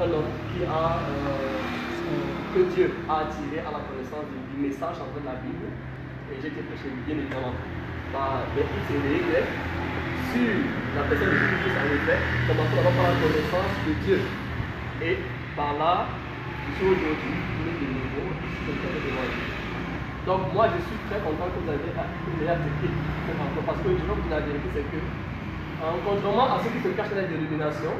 un homme qui a, euh, que Dieu a attiré à la connaissance du, message en de la Bible. Et j'ai été prêché bien évidemment par les X sur la personne de Jésus-Christ en effet, commençons d'abord par la connaissance de Dieu. Et par là, jusqu'aujourd'hui, nous de nouveau. Donc moi je suis très content que vous avez accepté parce que je veux vous la vérité, c'est que en contrairement à ceux qui se cachent dans les dénominations,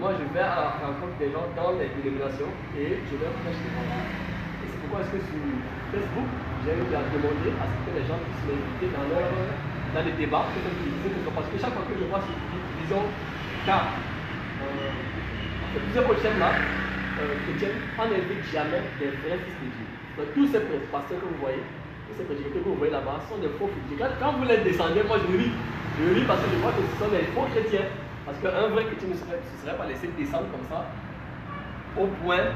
moi je vais à la rencontre des gens dans les dénominations et je leur prêche. Et c'est pourquoi est-ce que sur Facebook, j'ai eu à demander à ce que les gens puissent m'inviter dans, leur, dans les débats, parce que chaque fois que je vois sur disons, car euh, plusieurs autres chaînes là, euh, chrétiennes, on n'invite jamais des vrais fils de Dieu. Donc, tous ces pasteurs que vous voyez, tous ces prédicateurs que vous voyez là-bas sont des faux chrétiens. Quand, vous les descendez, moi je ris. Je ris parce que je vois que ce sont des faux chrétiens. Parce qu'un vrai chrétien ne serait, se serait pas laissé descendre comme ça au point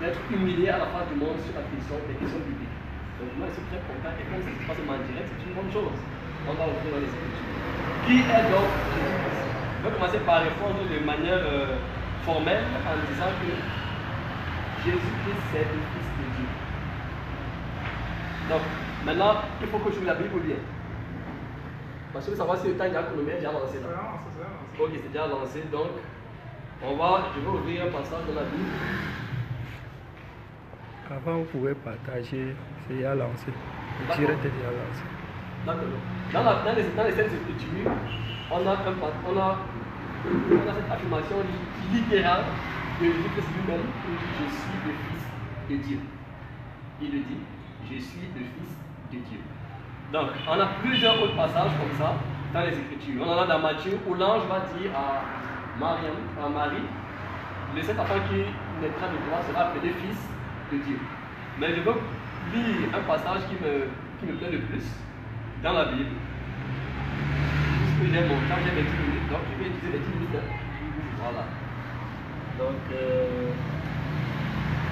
d'être humilié à la face du monde sur la question des questions bibliques. Donc moi je suis très content et comme ça se passe en direct, c'est une bonne chose. On va ouvrir les écritures. Qui est donc Jésus-Christ? Je vais commencer par répondre de manière euh, formelle en disant que Jésus-Christ c'est le Fils de Dieu. Donc, maintenant, il faut que je vous la Bible bien? Parce que savoir si le temps déjà déjà lancé là. Ok, c'est déjà lancé. Donc, on va, je vais ouvrir un passage de la Bible. Avant, vous pouvez partager, c'est déjà lancé. Le direct est déjà lancé. D'accord. Dans, la, dans, les, dans les scènes écritures, on a, un, on, a, on a cette affirmation littérale de Jésus-Christ lui-même qui dit Je suis le Fils de Dieu. Il le dit je suis le Fils de Dieu. Donc, on a plusieurs autres passages comme ça dans les Écritures. On en a dans Matthieu où l'ange va dire à, Marie, le cet enfant qui naîtra de toi sera appelé Fils de Dieu. Mais je veux lire un passage qui me, plaît le plus dans la Bible. Puisque j'ai mon temps, j'ai 10 minutes, donc je vais utiliser les 10 minutes. Voilà. Donc, euh,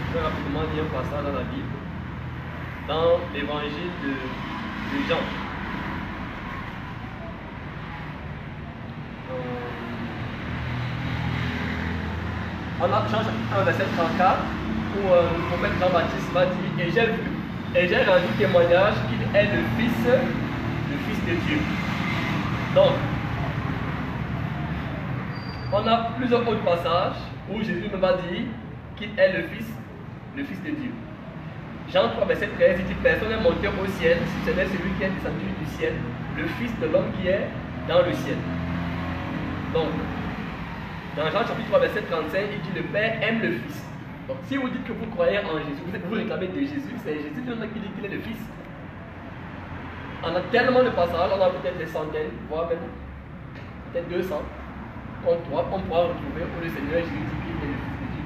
je vais rapidement lire un passage dans la Bible dans l'évangile de, Jean. On a Jean chapitre 1, verset 34, où le prophète Jean-Baptiste va dire Et j'ai vu, et j'ai rendu témoignage qu'il est le Fils, le Fils de Dieu. Donc, on a plusieurs autres passages où Jésus me va dire qu'il est le Fils, le Fils de Dieu. Jean 3, verset 13, il dit Personne n'est monté au ciel si ce n'est celui qui est descendu du ciel, le Fils de l'homme qui est dans le ciel. Donc, dans Jean chapitre 3, verset 35, il dit Le Père aime le Fils. Donc, si vous dites que vous croyez en Jésus, vous, vous réclamez de Jésus, c'est Jésus qui dit qu'il est le Fils. On a tellement de passages, on a peut-être des centaines, voire même peut-être 200, qu'on pourra, on pourra retrouver où le Seigneur Jésus dit qu'il est le Fils de Dieu.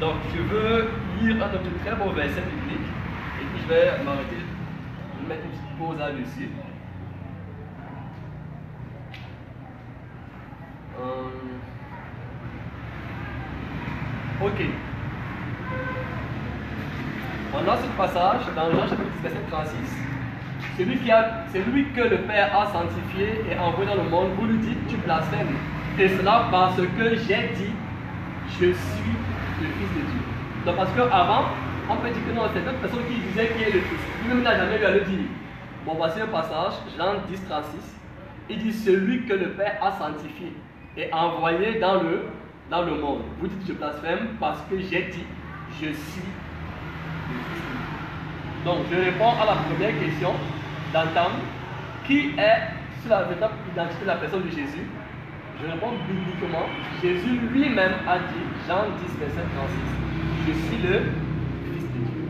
Donc, je veux lire un autre très beau verset biblique et puis je vais m'arrêter, mettre une petite pause là-dessus. Euh... Ok. On a ce passage dans Jean chapitre 10, verset 36. Celui, qui a, que le Père a sanctifié et envoyé dans le monde, vous lui dites, tu blasphèmes. Et cela parce que j'ai dit, je suis le Fils de Dieu. Donc parce qu'avant, on peut dire que non, c'est une personne qui disait qu'il est le Fils. Lui-même n'a jamais eu à le dire. Bon, voici un passage, Jean 10, 36. Il dit Celui que le Père a sanctifié et envoyé dans le, dans le monde. Vous dites je blasphème parce que j'ai dit Je suis. Donc je réponds à la première question d'entendre qui est sur la véritable identité de la personne de Jésus? Je réponds bibliquement. Jésus lui-même a dit, Jean 10, verset 36, Je suis le Fils de Dieu.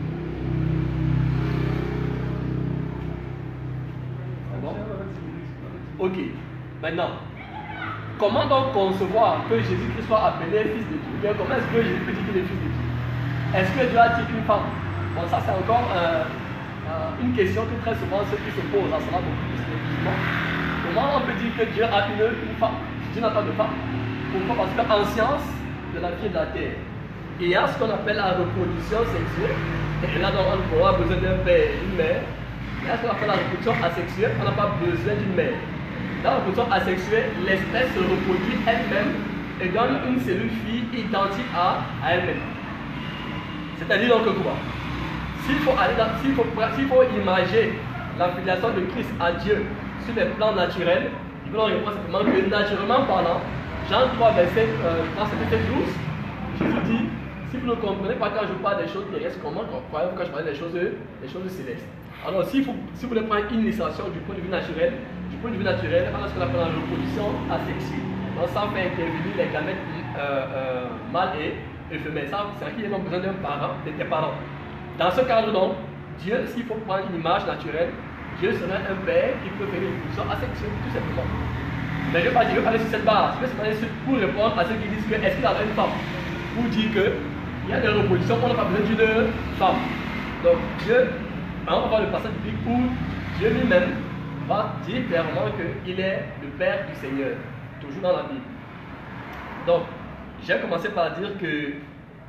C'est bon? Ok. Maintenant, comment donc concevoir que Jésus-Christ soit appelé Fils de Dieu? Comment est-ce que Jésus peut dire qu'il est Fils de Dieu? Est-ce que Dieu a dit qu'une femme? Bon, ça c'est encore euh, euh, une question que très souvent ceux qui se posent, ça sera beaucoup plus spécifiquement. Comment on peut dire que Dieu a une, une femme? Dieu n'a pas de femme. Pourquoi? Parce qu'en science de la vie de la terre, il y a ce qu'on appelle la reproduction sexuelle. Et là, donc, on aura besoin d'un père d'une mère. Il y a ce qu'on appelle la reproduction asexuelle, on n'a pas besoin d'une mère. Dans la reproduction asexuelle, l'espèce se reproduit elle-même et donne une cellule fille identique à, elle-même. C'est-à-dire donc quoi? S'il faut, faut, faut imager la de Christ à Dieu sur les plans naturels, il faut répondre simplement que naturellement parlant, Jean 3, verset, euh, verset 12, Jésus dit si vous ne comprenez pas quand je parle des choses terrestres, comment croyez-vous quand je parle des choses, des choses célestes Alors, si vous, si vous voulez prendre une illustration du point de vue naturel, du point de vue naturel, on a ce qu'on appelle la reproduction asexuée. Donc, ça fait intervenir les gamètes euh, euh, mâles et, femelles. Ça, c'est qui ont besoin d'un parent, des parents. Dans ce cadre, donc, Dieu, s'il faut prendre une image naturelle, Dieu serait un père qui peut faire une reproduction asexuée, tout simplement. Mais je ne vais pas dire, je vais parler sur cette base. Je vais parler pour répondre à ceux qui disent que est-ce qu'il a une femme? Pour dire que il y a des reproductions on n'a pas besoin d'une femme. Donc Dieu, on va le passage biblique où Dieu lui-même va dire clairement qu'il est le Père du Seigneur, toujours dans la Bible. Donc, j'ai commencé par dire que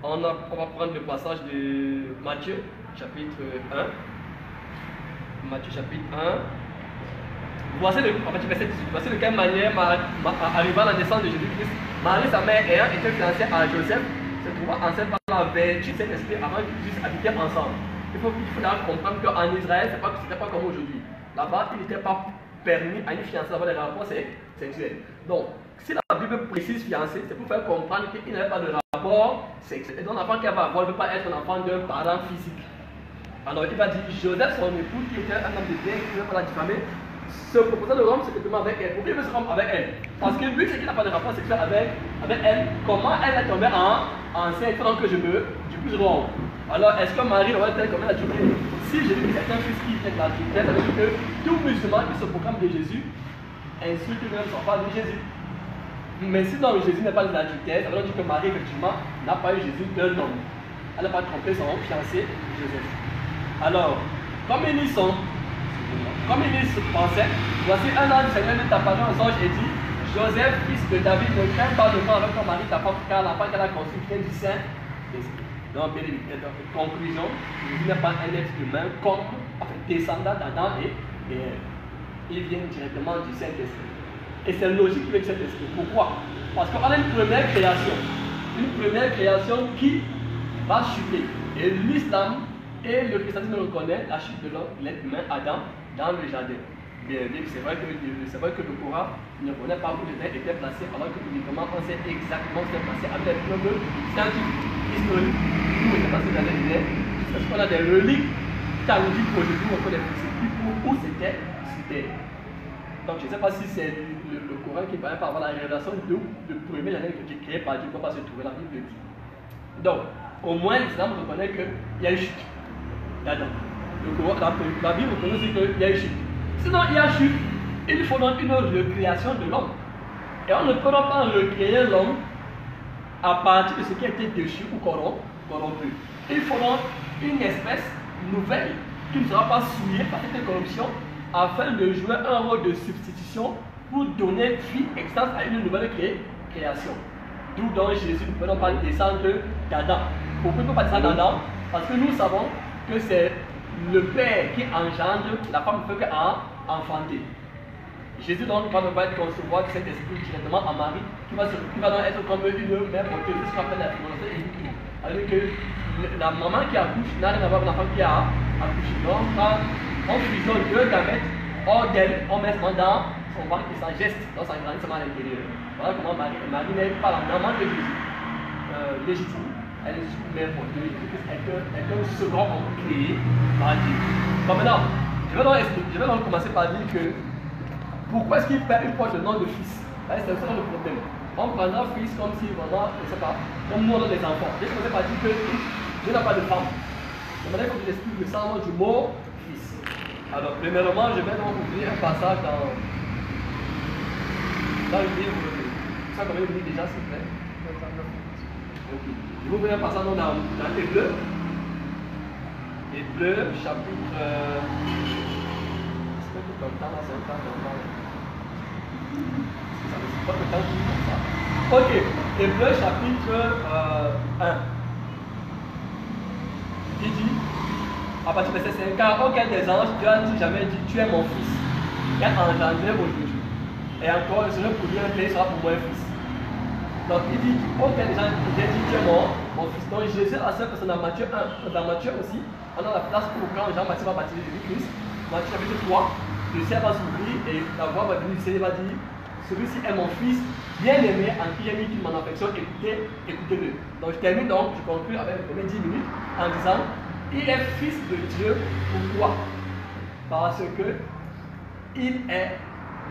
on, va prendre le passage de Matthieu, chapitre 1. Matthieu, chapitre 1. Voici, le, verset 18. Voici de quelle manière, arrivant à la naissance de Jésus-Christ, Marie, sa mère, ayant été fiancée à Joseph, se trouva enceinte par la vertu de cet esprit avant qu'ils puissent habiter ensemble. Il faut, comprendre qu'en Israël, ce n'était pas, comme aujourd'hui. Là-bas, il n'était pas permis à une fiancée d'avoir des rapports sexuels. Donc, si la Bible précise fiancé, c'est pour faire comprendre qu'il n'y avait pas de rapport sexuel. Et donc, l'enfant qu'elle va avoir ne peut pas être un enfant d'un parent physique. Alors, il va dire Joseph, son époux, qui était un homme de bien, qui ne pas la diffamer, se proposait de rompre secrètement avec elle. Pourquoi il veut se rompre avec elle? Parce que lui, c'est qu'il n'a pas de rapport sexuel avec, elle. Comment elle est tombée en, enceinte pendant que je me, je puisse rompre Alors, est-ce que Marie aurait été comme elle Si j'ai vu certains fils qui fait de la ça veut dire que tout musulman qui se proclame de Jésus insulte même son pas de Jésus. Mais si dans Jésus n'est pas de l'adultère, ça veut dire que Marie, effectivement, n'a pas eu Jésus d'un homme. Elle n'a pas trompé son fiancé, Joseph. Alors, comme ils y sont, comme il se pensait, voici un an du Seigneur est apparu aux anges et dit Joseph, fils de David, ne crains pas de voir avec ton mari ta femme, car l'enfant qu'elle a conçu vient du Saint Donc, bien conclusion, Jésus n'est pas un être humain comme, enfin, descendant d'Adam et, il vient directement du Saint-Esprit. Et c'est logique avec cet esprit. Pourquoi? Parce qu'on a une première création. Une première création qui va chuter. Et l'islam et le christianisme reconnaît la chute de l'être humain, Adam, dans le jardin. Bien, c'est vrai, que, c'est vrai que le Coran ne connaît pas où les était placé, alors que publiquement on sait exactement où c'est placé avec les preuves scientifiques, historiques. Où était placé dans les jardin, parce qu'on a des reliques talmudiques aujourd'hui, on connaît où c'était c'était. Donc je ne sais pas si c'est le, le, Coran qui permet par avoir la révélation de, de premier jardin qui est créé par Dieu, pour pas se trouver la Bible dit. Donc, au moins l'islam reconnaît qu'il y a une chute d'Adam la, Bible reconnaît aussi qu'il y a eu chute. Sinon, il y a chute, il faut donc une recréation de l'homme. Et on ne peut pas recréer l'homme à partir de ce qui a été déchu ou corrompu. Il faut donc une espèce nouvelle qui ne sera pas souillée par cette corruption afin de jouer un rôle de substitution pour donner vie extase à une nouvelle création. D'où donc Jésus ne peut pas descendre d'Adam. Pourquoi ne peut pas descendre d'Adam? Parce que nous savons que c'est le père qui engendre, la femme ne peut qu'enfanter. Jésus donc va pas être concevoir de cet esprit directement en Marie, qui va, donc être comme une mère porteuse, ce qu'on appelle la fécondation. C'est-à-dire que la maman qui accouche n'a rien à voir avec l'enfant qui a accouché. Donc quand on fusionne deux gamètes hors d'elle, on met dans son ventre et ça geste, donc ça grandit seulement à l'intérieur. Voilà comment Marie, Marie n'est pas la maman de Jésus, euh, légitime elle est super Dieu. Elle est un second homme créé par Dieu. Bon, maintenant, je vais, donc, commencer par dire que pourquoi est-ce qu'il porte le nom de fils? C'est ça le problème. On prendra fils comme si vraiment, je ne sais pas, comme on a des enfants. Je commencer par dire que Dieu n'a pas de femme. Je voudrais que je l'explique le sens du mot fils. Alors, premièrement, je vais donc ouvrir un passage dans, dans le livre. Ça, comment vous dit déjà, s'il vous plaît Vous venez passer dans, dans Hébreu. Hébreu, chapitre. Euh, J'espère que ton temps là, c'est un temps normal. Ça ne pas le temps comme ça. Ok, Hébreu, chapitre euh, 1. Il dit, à partir de verset 5, car aucun des anges, Dieu a dit jamais dit, tu es mon fils. Il a engendré aujourd'hui. Et encore, il serait pour lui un sera pour moi un fils. Donc il dit, ok déjà, j'ai dit tu es mort, mon fils. Donc Jésus a seule personne dans Matthieu 1, dans Matthieu aussi, on a la place pour quand Jean-Baptiste va baptiser Jésus-Christ. Matthieu chapitre 3, le ciel va s'ouvrir et la voix va venir du Seigneur va dire, celui-ci est mon fils bien-aimé en qui j'ai mis toute mon affection, écoutez, écoutez-le. Donc je termine donc, je conclue avec les premières 10 minutes en disant, il est fils de Dieu, pourquoi? Parce que il est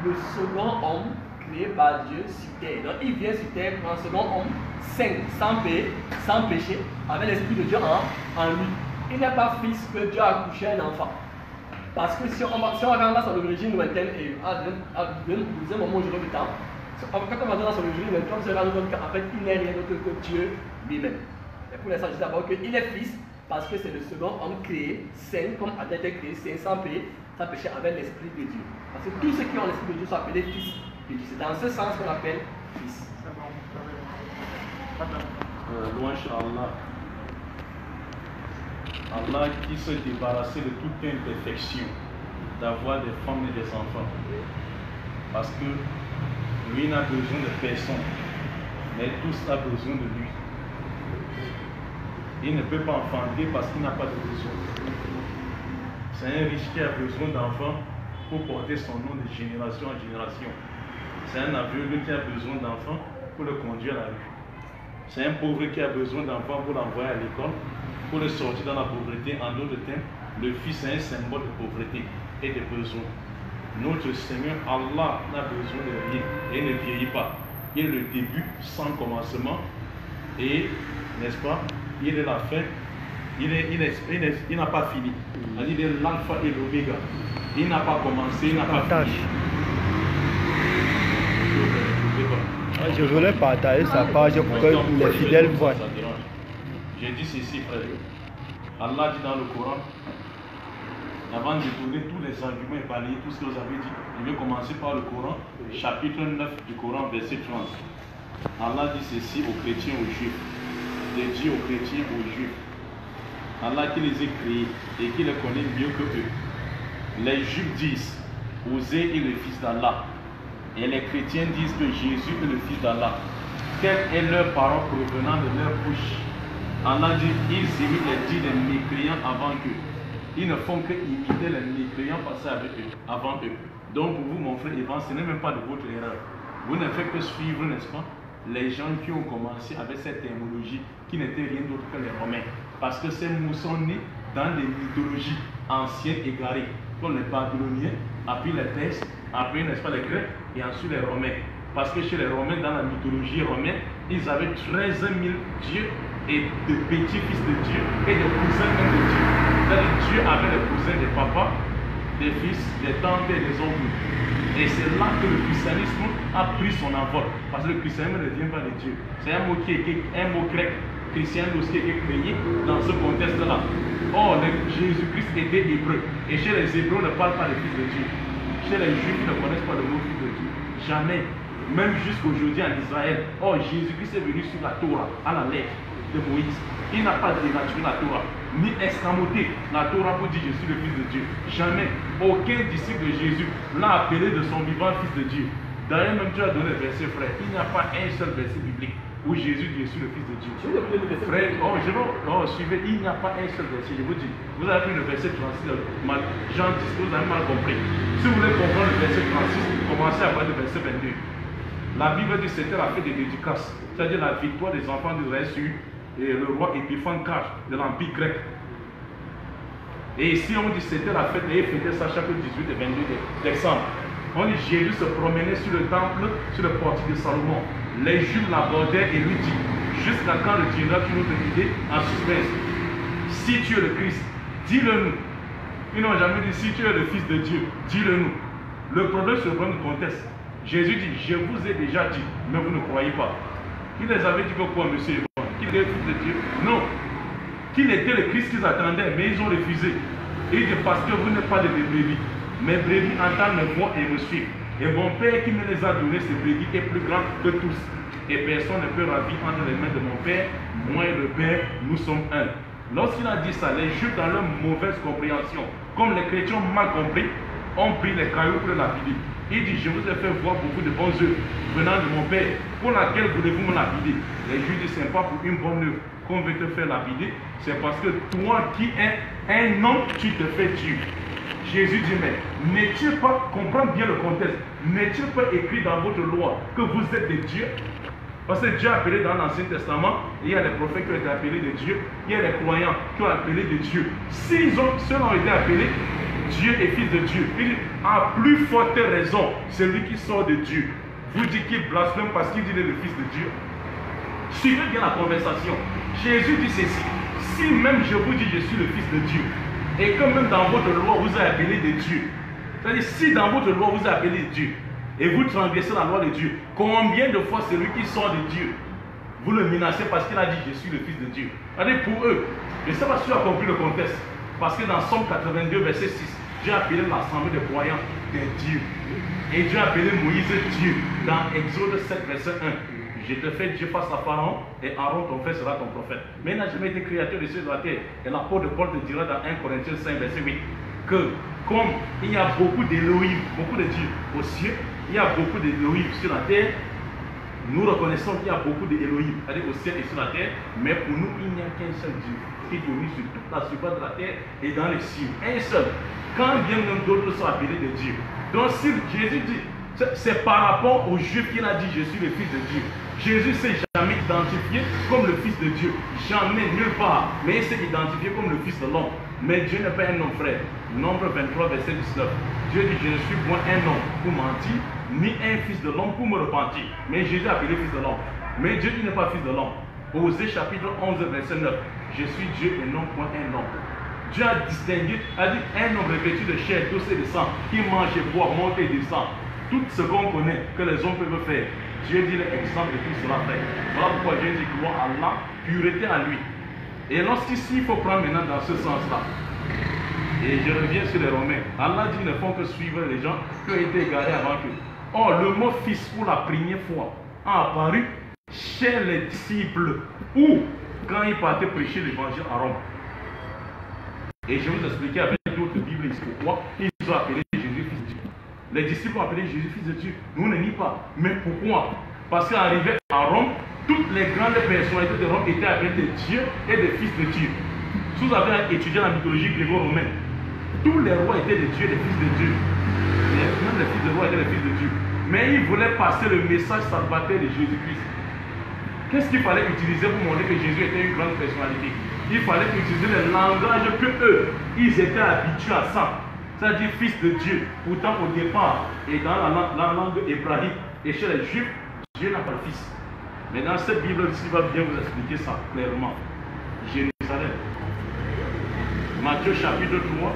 le second homme créé par Dieu sur terre. Donc il vient sur terre un second homme saint, sans péché, sans péché, avec l'Esprit de Dieu en, en lui. Il n'est pas fils que Dieu a couché un enfant. Parce que si on, si on regarde là sur l'origine lointaine et à, un moment où je le temps, quand on va dans son origine lointaine, on se rend compte qu'en fait il n'est rien d'autre que Dieu lui-même. Et pour l'instant, je dis d'abord qu'il est fils parce que c'est le second homme créé, saint, comme Adam été créé, saint, sans péché, sans péché, avec l'Esprit de Dieu. Parce que tous ceux qui ont l'Esprit de Dieu sont appelés fils c'est dans ce sens qu'on appelle fils. Euh, loin Allah. Allah qui se débarrassait de toute imperfection d'avoir des femmes et des enfants. Parce que lui n'a besoin de personne, mais tous ont besoin de lui. Il ne peut pas enfanter parce qu'il n'a pas de besoin. C'est un riche qui a besoin d'enfants pour porter son nom de génération en génération. C'est un aveugle qui a besoin d'enfants pour le conduire à la rue. C'est un pauvre qui a besoin d'enfants pour l'envoyer à l'école, pour le sortir dans la pauvreté. En d'autres termes, le Fils est un symbole de pauvreté et de besoin. Notre Seigneur, Allah, n'a besoin de rien et ne vieillit pas. Il est le début sans commencement et, n'est-ce pas, il est la fin. Il n'a il est, il n'a pas fini. Il est l'alpha et l'oméga. Il n'a pas commencé, il n'a pas fini. Je voulais partager sa page pour que les fidèles voient. J'ai dit ceci, frère. Allah dit dans le Coran, avant de donner tous les arguments et balayer tout ce que vous avez dit, je vais commencer par le Coran, chapitre 9 du Coran, verset 30. Allah dit ceci aux chrétiens, aux juifs. Il dit aux chrétiens, aux juifs. Allah qui les a créés et qui les connaît mieux que eux. Les juifs disent, Osez est le fils d'Allah. Et les chrétiens disent que Jésus est le Fils d'Allah. Quel est leur parole provenant de leur bouche? Allah dit ils imitent les dits des mécréants avant qu'eux. Ils ne font que imiter les mécréants passés avec eux, avant eux. Donc pour vous, mon frère Ivan, ce n'est même pas de votre erreur. Vous ne faites que suivre, n'est-ce pas, les gens qui ont commencé avec cette théologie qui n'était rien d'autre que les Romains. Parce que ces mots sont nés dans les mythologies anciennes égarées, comme les Babyloniens, puis les Perses, après, n'est-ce pas, les Grecs et ensuite les Romains. Parce que chez les Romains, dans la mythologie romaine, ils avaient 13 000 dieux et de petits-fils de Dieu et des cousins même de Dieu. C'est-à-dire Dieu avait des cousins des papas, des fils, des tantes et des oncles. Et c'est là que le christianisme a pris son envol. Parce que le christianisme ne vient pas de Dieu. C'est un mot qui est un mot grec, christianos qui est créé dans ce contexte-là. Or, Jésus-Christ était hébreu. Et chez les hébreux, on ne parle pas des fils de Dieu. Chez les juifs, ils ne connaissent pas le mot fils de Dieu. Jamais. Même jusqu'aujourd'hui en Israël. Oh, Jésus-Christ est venu sur la Torah, à la lettre de Moïse. Il n'a pas dénaturé la Torah, ni escamoté la Torah pour dire je suis le Fils de Dieu. Jamais. Aucun disciple de Jésus l'a appelé de son vivant Fils de Dieu. D'ailleurs, même tu as donné le verset, frère. Il n'y a pas un seul verset biblique où Jésus dit je suis le Fils de Dieu. Frère, oh, je veux, oh, suivez, il n'y a pas un seul verset. Je vous dis, vous avez pris le verset 36 Jean 10, vous avez mal compris. Si vous voulez comprendre le verset 36, commencez à voir le verset 22. La Bible dit que c'était la fête des dédicaces, c'est-à-dire la victoire des enfants d'Israël sur et le roi Épiphane IV de l'Empire grec. Et ici, on dit que c'était la fête, et fêtait ça chaque 18 et 22 décembre. On dit Jésus se promenait sur le temple, sur le portique de Salomon. Les Juifs l'abordaient et lui dit Jusqu'à quand le diras tu nous idée en suspense Si tu es le Christ, dis-le nous. Ils n'ont jamais dit Si tu es le Fils de Dieu, dis-le nous. Le problème, c'est le problème du contexte. Jésus dit Je vous ai déjà dit, mais vous ne croyez pas. Il les avait dit que quoi, monsieur Qu'il était le Fils de Dieu? Non. Qu'il était le Christ qu'ils attendaient, mais ils ont refusé. Et il dit Parce que vous n'êtes pas de brebis. Mes brebis entendent mes et me suivent. Et mon Père qui me les a donnés, ces brebis, est plus grand que tous. Et personne ne peut ravir entre les mains de mon Père. Moi et le Père, nous sommes un. Lorsqu'il a dit ça, les Juifs, dans leur mauvaise compréhension, comme les chrétiens mal compris, ont pris les cailloux pour la Bible. Il dit, je vous ai fait voir beaucoup de bonnes œuvres venant de mon Père. Pour laquelle voulez-vous me lapider? Les Juifs disent, ce n'est pas pour une bonne œuvre qu'on veut te faire lapider. C'est parce que toi qui es un homme, tu te fais Dieu. Jésus dit, mais n'est-il pas, comprends bien le contexte, n'est-il pas écrit dans votre loi que vous êtes des dieux Parce que Dieu a appelé dans l'Ancien Testament, il y a les prophètes qui ont été appelés des dieux, il y a les croyants qui ont appelé des dieux. S'ils ont, ceux ont été appelés Dieu et fils de Dieu, il à plus forte raison, celui qui sort de Dieu, vous dit qu'il blasphème parce qu'il dit qu'il est le fils de Dieu. Suivez bien la conversation. Jésus dit ceci, si même je vous dis je suis le fils de Dieu, et que même dans votre loi vous avez appelé des dieux, c'est-à-dire si dans votre loi vous avez appelé Dieu, et vous transgressez la loi de Dieu, combien de fois celui qui sort de Dieu, vous le menacez parce qu'il a dit je suis le fils de Dieu. C'est-à-dire pour eux, je ne sais pas si tu as compris le contexte, parce que dans Somme 82, verset 6, Dieu a appelé l'assemblée des croyants des dieux. Et Dieu a appelé Moïse Dieu dans Exode 7, verset 1. Je te fais Dieu face à Pharaon et Aaron, ton frère, sera ton prophète. Mais il n'a jamais été créateur de cieux de la terre. Et l'apôtre de Paul te dira dans 1 Corinthiens 5, verset 8, que comme il y a beaucoup d'Élohim, beaucoup de dieux au ciel, il y a beaucoup d'Élohim sur la terre, nous reconnaissons qu'il y a beaucoup d'Élohim, au ciel et sur la terre, mais pour nous, il n'y a qu'un seul Dieu qui domine sur toute la surface de la terre et dans les cieux. Un seul. Quand bien même d'autres sont appelés de Dieu. Donc si Jésus dit, c'est par rapport aux Juifs qu'il a dit, je suis le Fils de Dieu. Jésus s'est jamais identifié comme le Fils de Dieu. Jamais, nulle part. Mais il s'est identifié comme le Fils de l'homme. Mais Dieu n'est pas un homme, frère. Nombre 23, verset 19. Dieu dit, je ne suis point un homme pour mentir, ni un fils de l'homme pour me repentir. Mais Jésus a appelé fils de l'homme. Mais Dieu n'est pas fils de l'homme. Osée chapitre 11, verset 9. Je suis Dieu et non point un homme. Dieu a distingué, a dit un homme revêtu de chair, d'os de sang, qui mange et boit, monte et descend. Tout ce qu'on connaît, que les hommes peuvent faire. Dieu dit l'exemple de tout cela fait. Voilà pourquoi Dieu dit gloire à Allah, pureté à lui. Et lorsqu'ici, il faut prendre maintenant dans ce sens-là. Et je reviens sur les Romains. Allah dit ne font que suivre les gens qui ont été égarés avant eux. Or, le mot fils pour la première fois a apparu chez les disciples ou quand ils partaient prêcher l'évangile à Rome. Et je vais vous expliquer avec d'autres Bibles pourquoi ils ont appelé Jésus. Les disciples ont appelé Jésus fils de Dieu. Nous, ne nie pas. Mais pourquoi? Parce qu'arrivé à Rome, toutes les grandes personnalités de Rome étaient appelées de Dieu et de fils de Dieu. Si vous avez étudié la mythologie gréco-romaine, tous les rois étaient des dieux, des fils de Dieu. Même les fils de roi étaient des fils de Dieu. Mais ils voulaient passer le message salvateur de Jésus-Christ. Qu'est-ce qu'il fallait utiliser pour montrer que Jésus était une grande personnalité? Il fallait utiliser le langage que eux, ils étaient habitués à ça. C'est-à-dire fils de Dieu. Pourtant, au départ, et dans la, langue hébraïque et chez les Juifs, Dieu n'a pas de fils. Mais dans cette Bible-ci, va bien vous expliquer ça clairement. Jérusalem. Matthieu chapitre 3.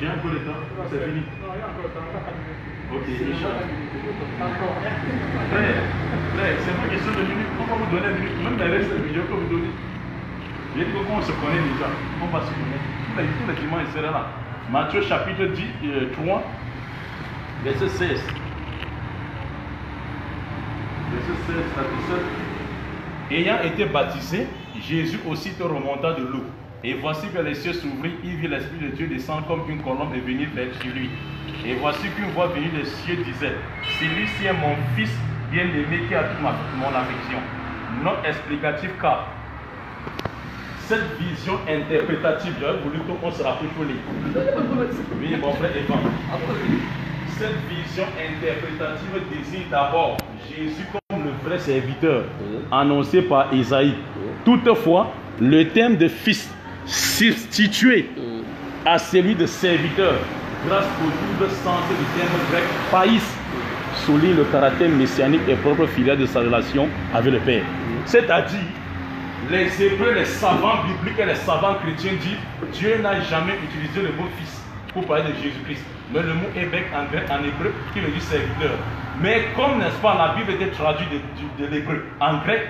J'ai un peu de temps. C'est fini. Ok. Frère, frère, c'est pas question de minutes. On va vous donner une minute. Même les restes de vidéo que vous donnez. J'ai dit que quand on se connaît déjà, on va se connaître. Tous les, tous il sera là. Matthieu chapitre 10, euh, 3, verset 16. Verset 16 à 17. Ayant été baptisé, Jésus aussitôt remonta de l'eau. Et voici que les cieux s'ouvrirent, il vit l'Esprit de Dieu descendre comme une colombe et venir vers lui. Et voici qu'une voix venue des cieux disait, celui-ci est mon fils bien-aimé qui a toute mon affection. Non explicatif car cette vision interprétative, j'aurais voulu qu'on se rapproche. Oui, mon frère Evan. Cette vision interprétative désigne d'abord Jésus comme le vrai serviteur annoncé par Isaïe. Toutefois, le terme de fils substitué à celui de serviteur grâce au double sens du terme grec païs souligne le caractère messianique et propre filial de sa relation avec le Père. C'est-à-dire, les Hébreux, les savants bibliques et les savants chrétiens disent Dieu n'a jamais utilisé le mot fils pour parler de Jésus-Christ. Mais le mot évêque en grec, hébreu, qui veut dire serviteur. Mais comme, n'est-ce pas, la Bible était traduite de, l'hébreu en grec,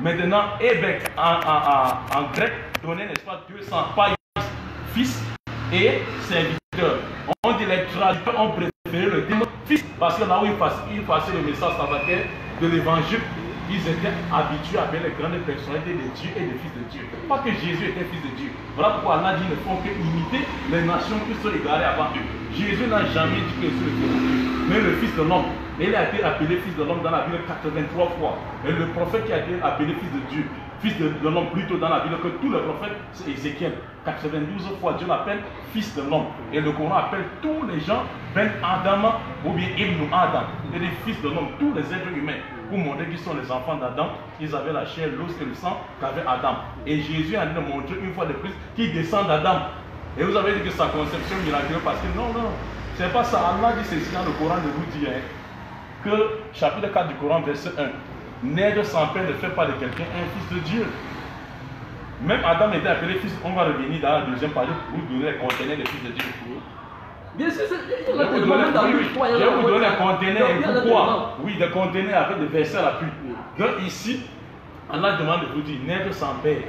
maintenant évêque en, grec donnait, n'est-ce pas, 200 païs, fils et serviteur. On dit les traducteurs ont préféré le terme fils parce que là où ils passaient, le message salvateur de l'évangile, ils étaient habitués à les grandes personnalités de Dieu et des fils de Dieu. Pas que Jésus était fils de Dieu. Voilà pourquoi Allah dit ne font que imiter les nations qui sont égarées avant eux. Jésus n'a jamais dit que Fils de Dieu, mais le Fils de l'homme. Il a été appelé Fils de l'homme dans la Bible 83 fois. Et le prophète qui a été appelé Fils de Dieu, Fils de, l'homme plutôt dans la Bible que tous les prophètes, c'est Ézéchiel. 92 fois Dieu l'appelle Fils de l'homme. Et le Coran appelle tous les gens Ben Adam ou bien Ibn Adam. Et les fils de l'homme, tous les êtres humains. Pour montrer qu'ils sont les enfants d'Adam, ils avaient la chair, l'os et le sang qu'avait Adam. Et Jésus a nous montré une fois de plus qu'il descend d'Adam. Et vous avez dit que sa conception miraculeuse, parce que non, non, c'est pas ça. Allah dit ceci dans le Coran de vous dire hein, que, chapitre 4 du Coran, verset 1, Naître sans père ne fait pas de quelqu'un un fils de Dieu. Même Adam était appelé fils. On va revenir dans la deuxième partie pour vous donner les conteneurs des fils de Dieu. Bien sûr, c'est- il y Je en a vais vous tellement donner, dans oui, le oui. choix, il y Je vais vous donner en a pourquoi. Oui, des conteneurs avec des versets à l'appui. Donc ici, Allah demande de vous dire, naître sans père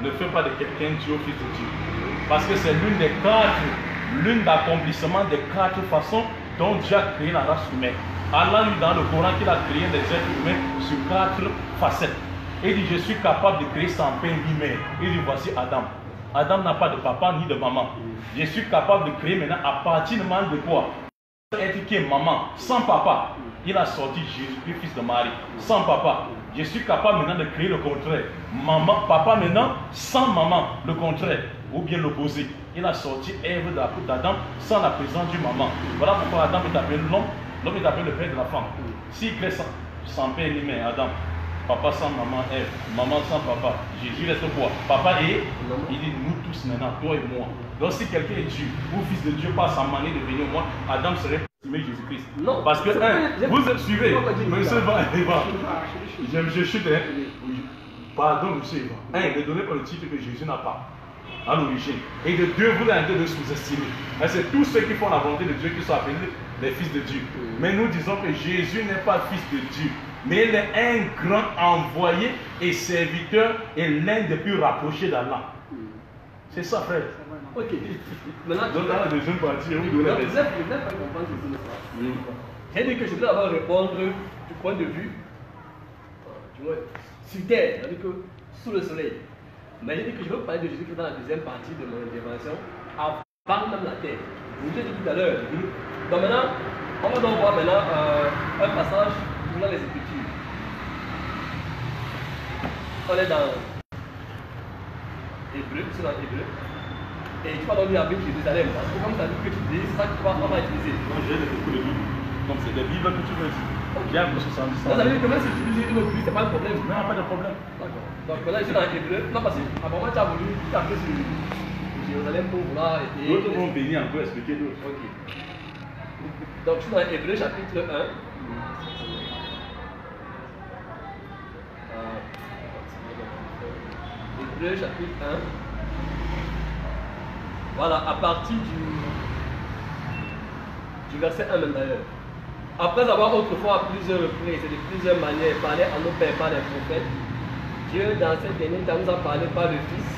ne fait pas de quelqu'un Dieu au fils de Dieu. Parce que c'est l'une des quatre, l'une d'accomplissement des quatre façons dont Dieu a créé la race humaine. Allah dit dans le Coran qu'il a créé des êtres humains sur quatre facettes. Et il dit, je suis capable de créer sans ni mère. Il dit, voici Adam. Adam n'a pas de papa ni de maman. Je suis capable de créer maintenant à partir de quoi? Être qui est maman, sans papa. Il a sorti Jésus-Christ, fils de Marie, sans papa. Je suis capable maintenant de créer le contraire. Maman, papa maintenant, sans maman, le contraire. Ou bien l'opposé. Il a sorti Ève de la peau d'Adam sans la présence du maman. Voilà pourquoi Adam est appelé l'homme. L'homme est appelé le père de la femme. S'il crée sans, sans père ni mère, Adam, papa sans maman, Ève, maman sans papa, Jésus reste quoi Papa et il dit nous tous maintenant, toi et moi. Donc si quelqu'un est Dieu ou fils de Dieu par sa manière de venir au monde, Adam serait estimé Jésus-Christ. Non, Parce que, un, pas- vous êtes suivez, monsieur Eva, je, je chute, hein. Pardon, monsieur Eva. Un, ne donnez pas le titre que Jésus n'a pas à l'origine. Et de deux, vous avez de le sous-estimer. Et C'est tous ceux qui font la volonté de Dieu qui sont appelés les fils de Dieu. Mais nous disons que Jésus n'est pas fils de Dieu, mais il est un grand envoyé et serviteur et l'un des plus rapprochés d'Allah. C'est ça, frère. Ok. Maintenant, Donc, dans la deuxième partie, je vous donne Donc, les vous êtes pas n'est-ce pas J'ai dit que je voulais d'abord répondre du point de vue, euh, du moins, sur terre, c'est-à-dire que sous le soleil. Mais j'ai dit que je veux parler de Jésus-Christ dans la deuxième partie de mon intervention, avant même la terre. Je vous ai dit tout à l'heure. Donc maintenant, on va donc voir maintenant euh, un passage dans les Écritures. On est dans Hébreu, c'est dans Hébreu. Et tu vas donc lire avec Jérusalem, parce que comme tu as dit que tu dis, ça que tu vas, va utiliser. Moi, j'ai beaucoup de Bibles. Donc, c'est des Bibles que tu veux. Un peu 70 Donc, ça veut dire que même si tu utilises une autre Bible, c'est pas un problème. Non, pas de problème. D'accord. Donc maintenant, je suis dans Hébreu. Non, parce que apparemment, tu as voulu taper sur Jérusalem pour vouloir essayer. D'autres vont venir encore expliquer d'autres. Ok. Donc, je suis dans Hébreu chapitre 1. Hébreu chapitre 1. Voilà, à partir du, du verset 1 même d'ailleurs. Après avoir autrefois à plusieurs reprises et de plusieurs manières parlé à nos pères par les prophètes, Dieu dans ces derniers temps nous a parlé par le Fils,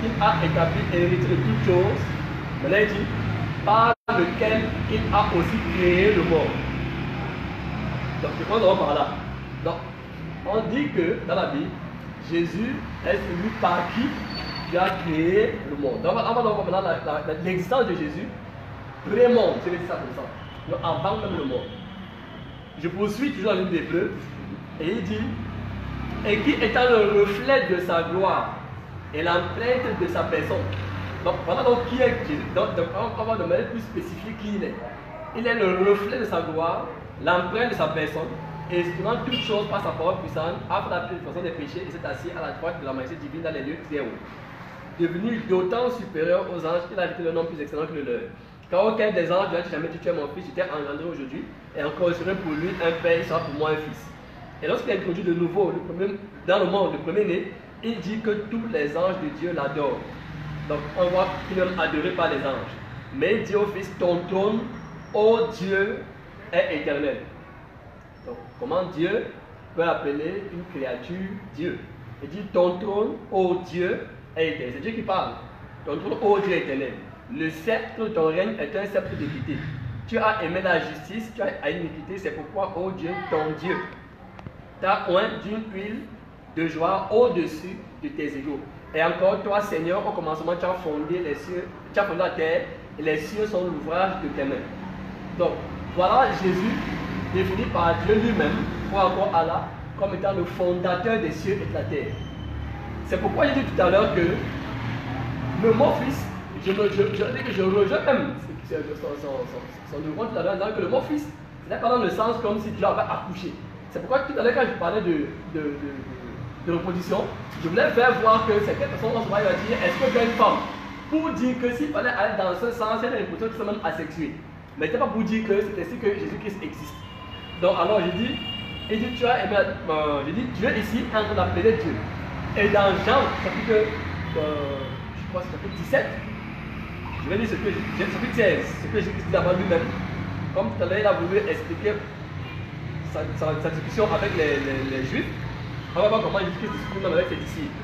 qu'il a établi et hérité de toutes choses. Maintenant il dit, par lequel il a aussi créé le monde. Donc on va par là Donc on dit que dans la Bible, Jésus est celui par qui Dieu a créé le monde. Donc on va on va donc maintenant l'existence de Jésus, pré-monde, c'est l'existence comme ça. Donc avant même le monde. Je poursuis toujours dans l'une des bleus, et il dit, et qui étant le reflet de sa gloire et l'empreinte de sa personne. Donc voilà donc qui est Jésus. Donc, donc, on va de manière plus spécifique qui il est. Il est le reflet de sa gloire, l'empreinte de sa personne, et exprimant toutes choses par sa parole puissante, afin la purification des péchés, et s'est assis à la droite de la majesté divine dans les lieux très hauts. Devenu d'autant supérieur aux anges, il a ajouté le nom plus excellent que le leur. Car aucun des anges n'a jamais dit Tu es mon fils, je t'ai engendré aujourd'hui, et encore je serai pour lui un père, il sera pour moi un fils. Et lorsqu'il a introduit de nouveau dans le monde, le premier-né, il dit que tous les anges de Dieu l'adorent. Donc on voit qu'il est adoré par les anges. Mais il dit au Fils, ton trône, ô Dieu, est éternel. Comment Dieu peut appeler une créature Dieu? Il dit, ton trône, ô Dieu, est éternel. C'est Dieu qui parle. Ton trône, ô Dieu, est éternel. Le sceptre de ton règne est un sceptre d'équité. Tu as aimé la justice, tu as haï l'iniquité, c'est pourquoi, ô Dieu, ton Dieu, t'a oint d'une huile de joie au-dessus de tes égaux. Et encore, toi, Seigneur, au commencement, tu as fondé les cieux, tu as fondé la terre, les cieux sont l'ouvrage de tes mains. Donc, voilà Jésus défini par Dieu lui-même, ou encore Allah, comme étant le fondateur des cieux et de la terre. C'est pourquoi j'ai dit tout à l'heure que le mot fils, je, me, je, je, que je rejette même son, son, son, son tout à l'heure, que le mot fils, c'est pas dans le sens comme si Dieu avait accouché. C'est pourquoi tout à l'heure, quand je parlais de, de, de, je voulais faire voir que certaines personnes vont se voir dire est-ce que tu es une femme? Pour dire que s'il fallait aller dans ce sens, il y a une reproduction qui même asexuée. Mais ce pas pour dire que c'est ainsi que Jésus-Christ existe. Donc, alors, j'ai dit, et dit, tu as aimé, euh, j'ai dit, Dieu ici en train d'appeler Dieu. Et dans Jean, chapitre, euh, je crois chapitre 17, je vais dire ce que, chapitre 16, ce que Jésus dit avant lui-même. Comme tout à l'heure, il a voulu expliquer sa, discussion avec les, Juifs. On va voir comment Jésus-Christ discute avec ses disciples.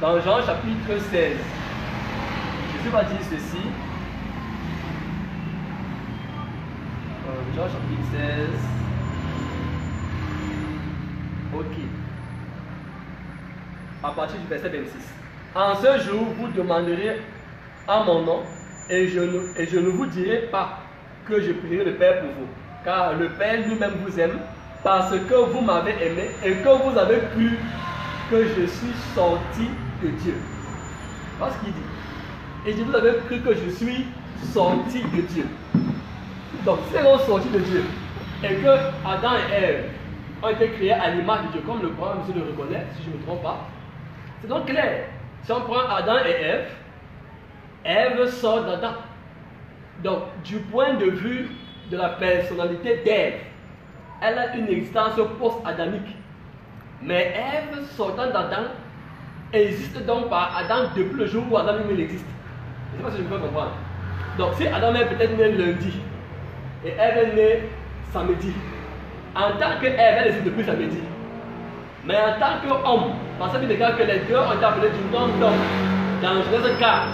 Dans Jean chapitre 16, Jésus va dire ceci. Euh, Jean chapitre 16. À partir du verset 26. En ce jour, vous demanderez à mon nom, et je ne, et je ne vous dirai pas que je prierai le Père pour vous. Car le Père lui-même vous aime, parce que vous m'avez aimé et que vous avez cru que je suis sorti de Dieu. Voilà ce qu'il dit. Et dit, vous avez cru que je suis sorti de Dieu. Donc, si on sorti de Dieu et que Adam et Ève ont été créés à l'image de Dieu, comme le Coran monsieur le reconnaît, si je ne me trompe pas, c'est donc clair. Si on prend Adam et Ève, Ève sort d'Adam. Donc, du point de vue de la personnalité d'Ève, elle a une existence post-adamique. Mais Ève, sortant d'Adam, existe donc par Adam depuis le jour où Adam lui existe. Je ne sais pas si je peux comprendre. Donc, si Adam est peut-être né lundi et Ève est née samedi, en tant qu'Ève, elle existe depuis samedi. Mais en tant qu'homme, parce que que les deux ont été appelés du nom d'homme dans Genèse 4.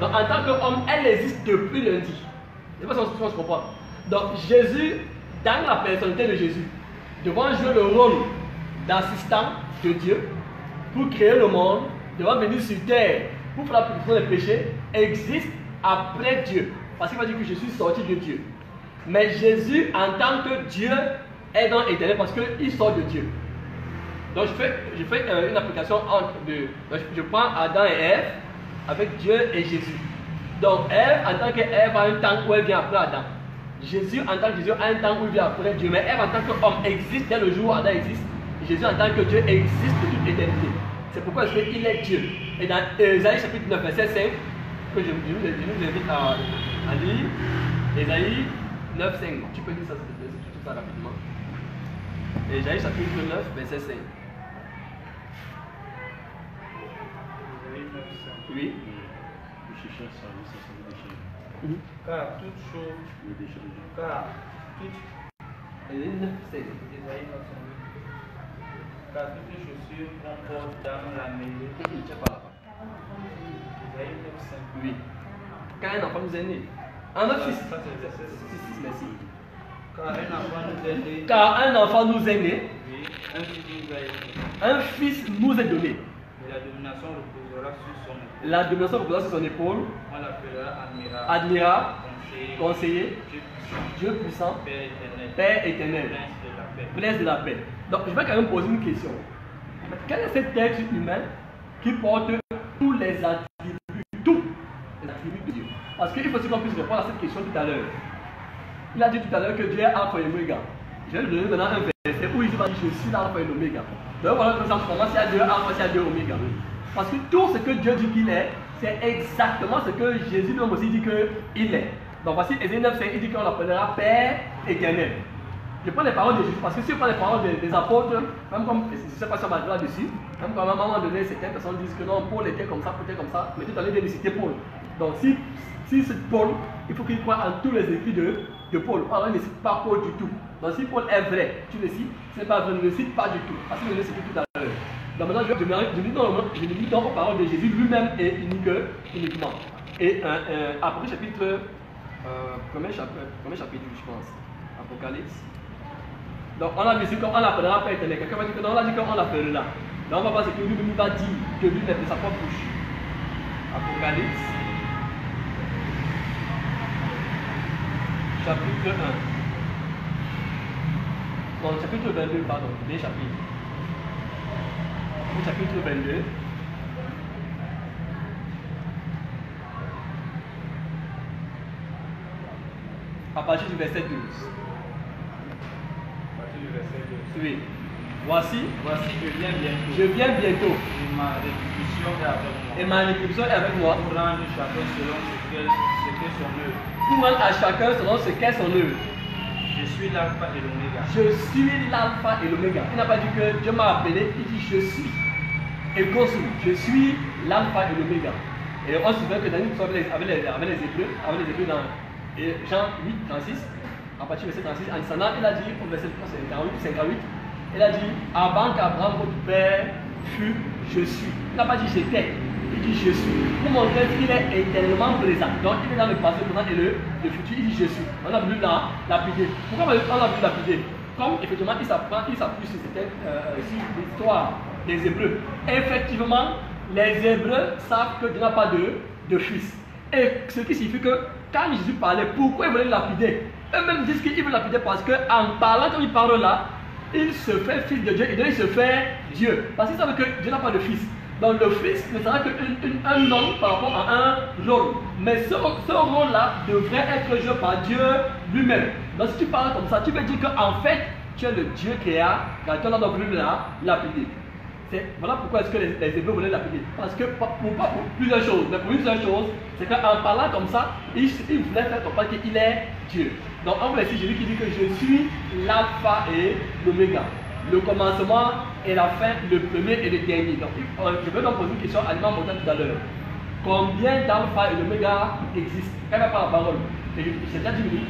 Donc, en tant qu'homme, elle existe depuis lundi. Je ne sais pas si on se comprend. Donc, Jésus dans la personnalité de Jésus, devant jouer le rôle d'assistant de Dieu pour créer le monde, devant venir sur terre pour faire la purification des péchés, existe après Dieu. Parce qu'il va dire que je suis sorti de Dieu. Mais Jésus, en tant que Dieu, est dans l'éternel parce qu'il sort de Dieu. Donc je fais, euh, une application entre deux. Je, prends Adam et Ève avec Dieu et Jésus. Donc Ève, en tant qu'Ève, a un temps où elle vient après Adam. Jésus en tant que Jésus a un temps où il vient après Dieu, mais Ève en tant qu'homme existe dès le jour où Adam existe. Jésus en tant que Dieu existe toute éternité. C'est pourquoi je il est Dieu. Et dans Ésaïe chapitre 9, verset 5, que je, je, je, vous invite à, lire, Ésaïe 9, 5. Tu peux lire ça, tout ça. Ésaïe chapitre 9, verset 5. Oui. Mhm. Car toute chose, car toute, car toutes chaussures comportent dans la mêlée. Oui. Quand un enfant nous est né. Un autre fils. Merci. Car un enfant nous est né. Car un enfant nous est né. Oui. Un fils nous a été. Un fils nous est donné. Et la domination reposera sur son épaule. La domination reposera sur son épaule. On l'appellera admirable. Admirable. Conseiller. Conseiller. Dieu puissant. Dieu puissant. Père éternel. Père éternel. Prince de la paix. Donc, je vais quand même poser une question. Quel est cet être humain qui porte tous les attributs, tous les attributs de Dieu? Parce qu'il faut aussi qu'on puisse répondre à cette question tout à l'heure. Il a dit tout à l'heure que Dieu est Alpha et Omega. Je vais lui donner maintenant un verset où il va dire Je suis l'Alpha et l'Oméga. Donc voilà que ça commence à Dieu Alpha, c'est à Dieu Oméga. Parce que tout ce que Dieu dit qu'il est, c'est exactement ce que Jésus lui aussi dit qu'il est. Donc voici Ésaïe 9, il dit qu'on l'appellera Père éternel. Je prends les paroles de Jésus, parce que si on prend les paroles des, apôtres, même comme, je ne sais pas si on va là-dessus, même quand à un moment donné, certaines personnes disent que non, Paul était comme ça, peut-être comme ça, mais tout à l'heure, il citer Paul. Donc si, si c'est Paul, il faut qu'il croit en tous les écrits de, de Paul. Alors il ne cite pas Paul du tout. Donc si Paul est vrai, tu le cites, ce n'est pas vrai, ne le cite pas du tout, parce qu'il ne le cite tout à l'heure. Donc maintenant, je, je, je, lis donc, je lis donc aux paroles de Jésus lui-même et unique, uniquement. Et euh, euh, après chapitre, euh, chapitre, premier chapitre, je pense, Apocalypse. Donc on a vu ici comme on l'appellera éternel. Quelqu'un va dire que non, on a dit qu'on l'appellera. Donc on va voir ce que lui va dire de lui-même de sa propre bouche. Apocalypse. Chapitre 1. Non, chapitre 22, pardon, bien chapitre. Au chapitre 22. À partir du verset 12. À partir du verset 2. Oui. Voici, Voici, je viens bientôt. je viens bientôt Et ma rétribution est avec moi. et ma rétribution est avec moi Pour rendre chacun selon ce qu'est ce qu'est son œuvre. Pour rendre à chacun selon ce qu'est son œuvre. Je suis l'alpha et l'oméga. Je suis l'alpha et l'oméga. Il n'a pas dit que Dieu m'a appelé, il dit je suis. Et continue, je suis l'alpha et l'oméga. Et on se souvient que Daniel avec les, avec les, avec les Hébreux, avec les Hébreux dans et Jean 8, 36, à partir du verset 36, en il a dit, au verset 58, 58, il a dit, avant qu'Abraham, votre père, fût, je suis. Il n'a pas dit j'étais, il dit je suis. Pour montrer qu'il est éternellement présent. Donc il est dans le passé, le présent et le, le futur, il dit je suis. On a voulu la, lapider. Pourquoi on a voulu lapider Comme effectivement il s'appuie sur, euh, sur l'histoire des Hébreux. Effectivement, les Hébreux savent que Dieu n'a pas de, de fils. Et ce qui signifie que quand Jésus parlait, pourquoi ils voulaient lapider Eux-mêmes disent qu'ils veulent lapider parce qu'en parlant, quand ils parlent là, il se fait fils de Dieu et donc se fait Dieu. Parce qu'ils savent que Dieu n'a pas de fils. Le fils ne sera qu'un nom par rapport à un rôle. Mais ce, rôle-là devrait être joué par Dieu lui-même. Donc si tu parles comme ça, tu veux dire qu'en fait, tu es le Dieu qui a, quand tu as voulu la lapider. C'est- Voilà pourquoi est-ce que les, les Hébreux voulaient l'appeler. Parce que pour, pas pour plusieurs choses, mais pour une seule chose, c'est qu'en parlant comme ça, il, il voulait faire comprendre qu'il est Dieu. Donc en verset Jésus qui dit que je suis l'alpha et l'oméga. Le commencement et la fin, le premier et le dernier. Donc je vais donc poser une question à l'imam tout à l'heure. Combien d'alpha et d'oméga existent? Il va prendre la parole, Et je- c'est déjà 10 minutes.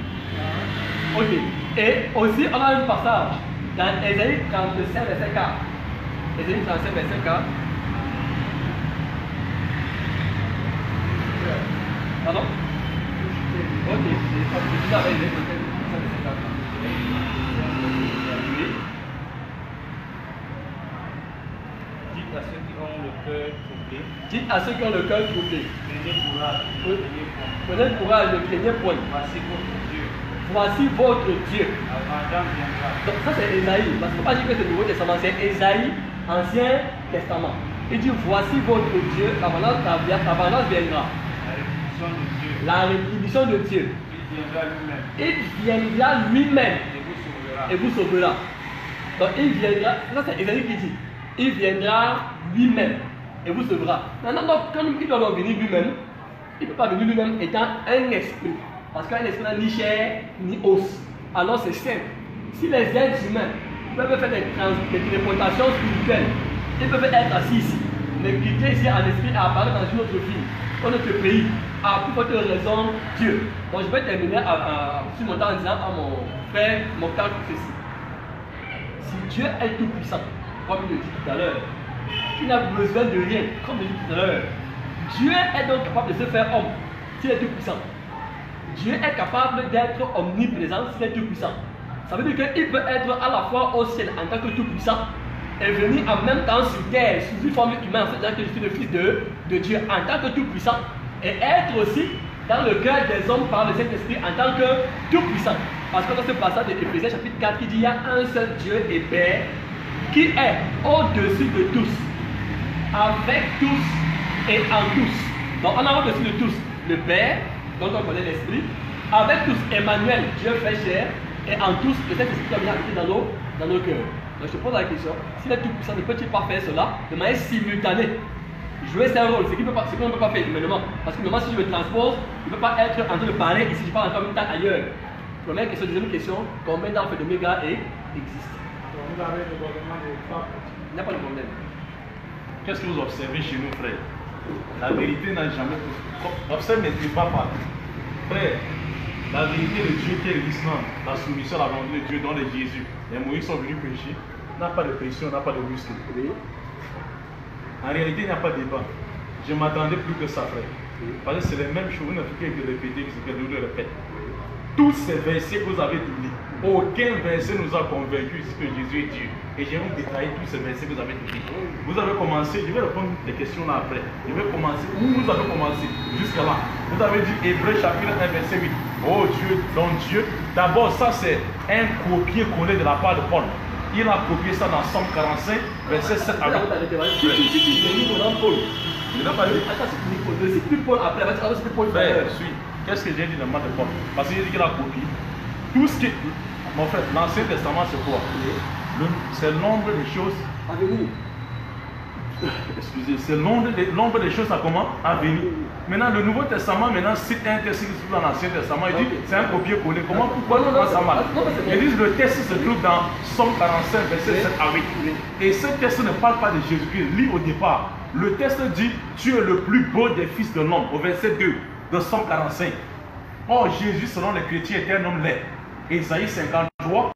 Ok. Et aussi, on a un passage dans Ésaïe 35, verset 4. Ésaïe 35, verset 4. Pardon? Ok, c'est pas c'est ça, Ésaïe 35, verset 4. Oui. Dites à ceux qui ont le cœur troublé, Dites à ceux qui ont le cœur troublé, prenez courage, prenez courage, ne craignez point. Voici votre Dieu. Voici votre Dieu. Donc ça c'est Ésaïe, parce qu'il ne pas dire que c'est le Nouveau Testament, c'est Ésaïe, Ancien Testament. Il dit voici votre Dieu, viendra. La rétribution de Dieu. La rétribution de Dieu. Il viendra lui-même Il viendra lui-même et vous sauvera. et vous sauvera. Donc il viendra, ça c'est Ésaïe qui dit, il viendra lui-même et vous sauvera. Maintenant, donc, quand il doit venir lui-même, il ne peut pas venir lui-même étant un esprit. Parce qu'un esprit n'a ni chair ni os. Alors c'est simple. Si les êtres humains peuvent faire des, trans, des téléportations spirituelles, ils peuvent être assis ici, mais quitter ici en esprit et apparaître dans une autre ville, dans notre pays, à plus forte raison Dieu. Donc je vais terminer à, à, sur mon temps en disant à mon frère, mon cas, ceci. Si Dieu est tout puissant, comme il le dit tout à l'heure, il n'a besoin de rien, comme je dit tout à l'heure. Dieu est donc capable de se faire homme s'il est tout puissant. Dieu est capable d'être omniprésent s'il est tout puissant. Ça veut dire qu'il peut être à la fois au ciel en tant que tout puissant et venir en même temps sur terre sous une forme humaine, c'est-à-dire que je suis le fils de, de Dieu en tant que tout puissant et être aussi dans le cœur des hommes par le Saint-Esprit en tant que tout puissant. Parce que dans ce passage de Éphésiens chapitre 4 qui dit il y a un seul Dieu et Père qui est au-dessus de tous, avec tous et en tous. Donc on a au-dessus de tous le Père, dont on connaît l'Esprit, avec tous Emmanuel, Dieu fait chair, et en tous le Saint-Esprit qui a dans nos, dans nos cœurs. Donc je te pose la question, s'il est tout puissant, ne peut-il pas faire cela de manière simultanée? Jouer ses rôles, ce qu'on ne peut pas faire humainement. Parce que maintenant, si je me transpose, il ne peut pas être en train de parler ici, je parle encore en même temps ailleurs. Première question, deuxième question, combien d'alpha et d'oméga existent? Vous avez le gouvernement de Pape. Il n'y a pas de problème. Qu'est-ce que vous observez chez nous, frère? La vérité n'a jamais. Observe mes pas pas. Frère, la vérité de Dieu qui est l'islam, la soumission à la volonté de Dieu dans les Jésus, les Moïse sont venus pécher, n'a pas de pression, n'a pas de muscle. Oui. En réalité, il n'y a pas de débat. Je m'attendais plus que ça, frère. Parce que c'est les mêmes choses, vous ne faites que de répéter que nous le répète. Tous ces versets que vous avez donnés, Aucun verset nous a convaincus que Jésus est Dieu. Et je vais vous détailler tous ces versets que vous avez écrits. Vous avez commencé, je vais répondre les questions là après. Je vais commencer, où vous avez commencé jusqu'à là. Vous avez dit Hébreu chapitre 1, verset 8. Oh Dieu, donc Dieu. D'abord, ça c'est un copier-coller de la part de Paul. Il a copié ça dans Somme 45, verset 7 à 8. Attends, attends, attends. Si tu si tu lis Paul, Paul. Il n'a pas lu. Attends, si tu lis Paul, ne cite plus Paul après, va dire, ah, c'était Paul. Frère, suis. Qu'est-ce que j'ai dit dans le de Paul? Parce qu'il dit qu'il a copié. Tout ce qui. Mon frère, l'Ancien Testament, c'est quoi? C'est le nombre des choses. À venir. Excusez, c'est le nombre des, nombre des choses à comment? À venir. Maintenant, le Nouveau Testament, maintenant, cite un texte qui se trouve dans l'Ancien Testament. Il dit c'est un copier-coller. Comment Pourquoi Non, non, ça marche? Ils disent le texte se trouve dans Somme 45, verset Oui. 7 à 8. Et ce texte ne parle pas de Jésus-Christ. Lis au départ. Le texte dit Tu es le plus beau des fils de l'homme, au verset 2 de Somme 45. Or, Jésus, selon les chrétiens, était un homme laid. Ésaïe 53,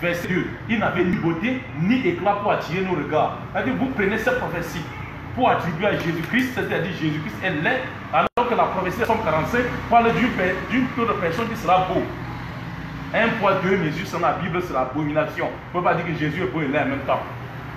verset 2. Il n'avait ni beauté ni éclat pour attirer nos regards. C'est-à-dire, vous prenez cette prophétie pour attribuer à Jésus-Christ, c'est-à-dire Jésus-Christ est laid, alors que la prophétie de Somme 45 parle d'une autre personne qui sera beau. Un poids, deux mesures, selon la Bible, c'est l'abomination. On ne peut pas dire que Jésus est beau et laid en même temps.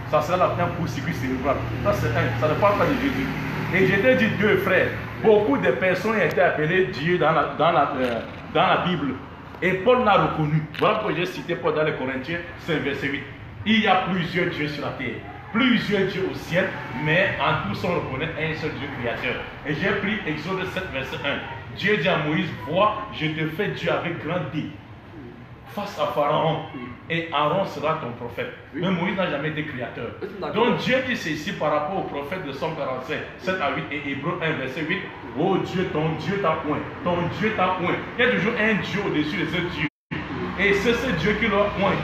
Ça sera la- un court-circuit cérébral. Ça, c'est un. Ça ne parle pas de Jésus. Et je t'ai dit deux frères. Beaucoup de personnes été appelées Dieu dans la, dans la, euh, dans la Bible. Et Paul l'a reconnu. Voilà pourquoi j'ai cité Paul dans les Corinthiens, c'est verset 8. Il y a plusieurs dieux sur la terre. Plusieurs dieux au ciel, mais en tous on reconnaît un seul Dieu créateur. Et j'ai pris Exode 7, verset 1. Dieu dit à Moïse, vois, je te fais Dieu avec grand D face à Pharaon et Aaron sera ton prophète. Mais Moïse n'a jamais été créateur. Donc Dieu dit ceci par rapport au prophète de Somme 45, 7 à 8 et Hébreu 1, verset 8. Oh Dieu, ton Dieu t'a point, ton Dieu t'a point. Il y a toujours un Dieu au-dessus de ce Dieu. Et c'est ce Dieu qui l'a point.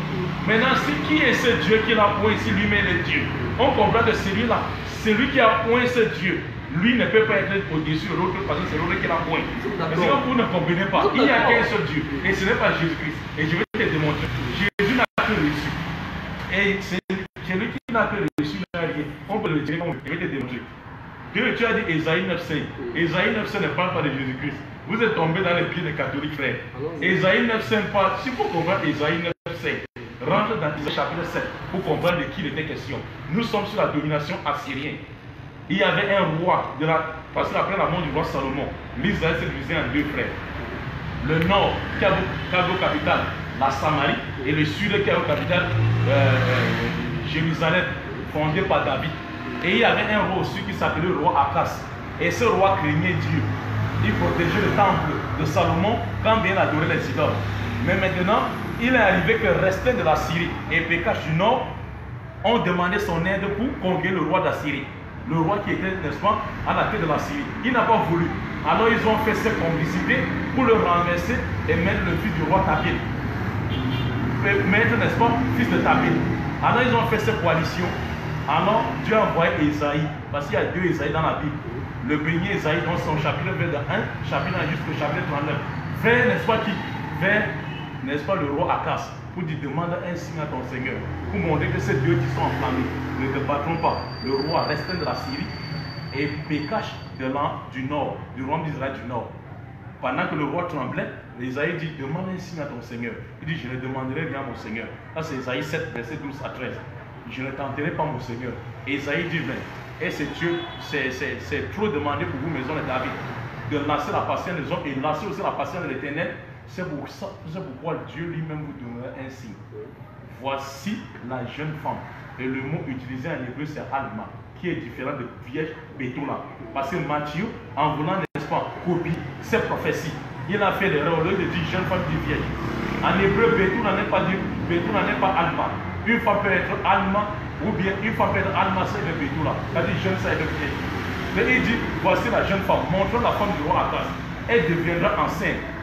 Maintenant, c'est qui est ce Dieu qui l'a point si lui-même est Dieu? On comprend que celui-là, celui qui a point ce Dieu, lui ne peut pas être au-dessus de l'autre parce que c'est l'autre qui l'a point. D'accord. Mais si vous ne comprenez pas, il n'y a qu'un seul Dieu. Et ce n'est pas Jésus-Christ. Et je vais te démontrer. Jésus n'a que reçu. Et c'est celui qui n'a que reçu n'a rien. On peut le dire, je vais te démontrer. Dieu, tu as dit Esaïe 9.5. Esaïe 9.5 ne parle pas de Jésus-Christ. Vous êtes tombé dans les pieds des catholiques, frères. Esaïe 9.5 parle. Si vous comprenez Esaïe 9.5, rentre dans Isaïe chapitre 7 pour comprendre de qui il était question. Nous sommes sous la domination assyrienne. Il y avait un roi, de la, parce qu'après la mort du roi Salomon, l'Israël s'est divisé en deux frères. Le nord qui a qui a pour capitale la Samarie et le sud qui a pour capitale euh, euh, Jérusalem, fondé par David. Et il y avait un roi au sud qui s'appelait le roi Akas. Et ce roi craignait Dieu. Il protégeait le temple de Salomon quand bien adorait les idoles. Mais maintenant, il est arrivé que restait de la Syrie et Pékache du nord ont demandé son aide pour conquérir le roi d'Assyrie. Le roi qui était, n'est-ce pas, à la tête de la Syrie. Il n'a pas voulu. Alors ils ont fait cette complicité pour le renverser et mettre le fils du roi Tabil. Fait Mettre, n'est-ce pas, fils de Tabil. Alors ils ont fait cette coalition. Alors Dieu a envoyé Esaïe, parce qu'il y a deux Esaïe dans la Bible. Le premier Esaïe dans son chapitre vers de 1, chapitre 1 jusqu'au chapitre 39. Vers, n'est-ce pas, qui? Vers, n'est-ce pas, le roi Akas, pour dire demande un signe à ton Seigneur, pour montrer que ces dieux qui sont enflammés ne te battront pas. Le roi restait de la Syrie et Pékache de du nord, du roi d'Israël du nord. Pendant que le roi tremblait, Isaïe dit Demande un signe à ton Seigneur. Il dit Je ne demanderai rien à mon Seigneur. Ça, c'est Isaïe 7, verset 12 à 13. Je ne tenterai pas mon Seigneur. Isaïe dit Viens. Et c'est Dieu, c'est trop demandé pour vous, maison de David, de lancer la patience des hommes et lancer aussi la patience de l'éternel. C'est pour pourquoi Dieu lui-même vous donnera un signe. Voici la jeune femme. Et le mot utilisé en hébreu, c'est Alma, qui est différent de vierge Betula. Parce que Matthieu, en voulant, n'est-ce pas, copier cette prophétie, il a fait l'erreur au lieu de dire jeune femme dit vierge. En hébreu, Betula n'est pas Betula n'est pas Alma. Une femme peut être Alma, ou bien une femme peut être Alma, c'est de Betula. C'est-à-dire jeune, c'est de vierge. Mais il dit, voici la jeune femme, montrons la femme du roi Akas. Elle deviendra enceinte.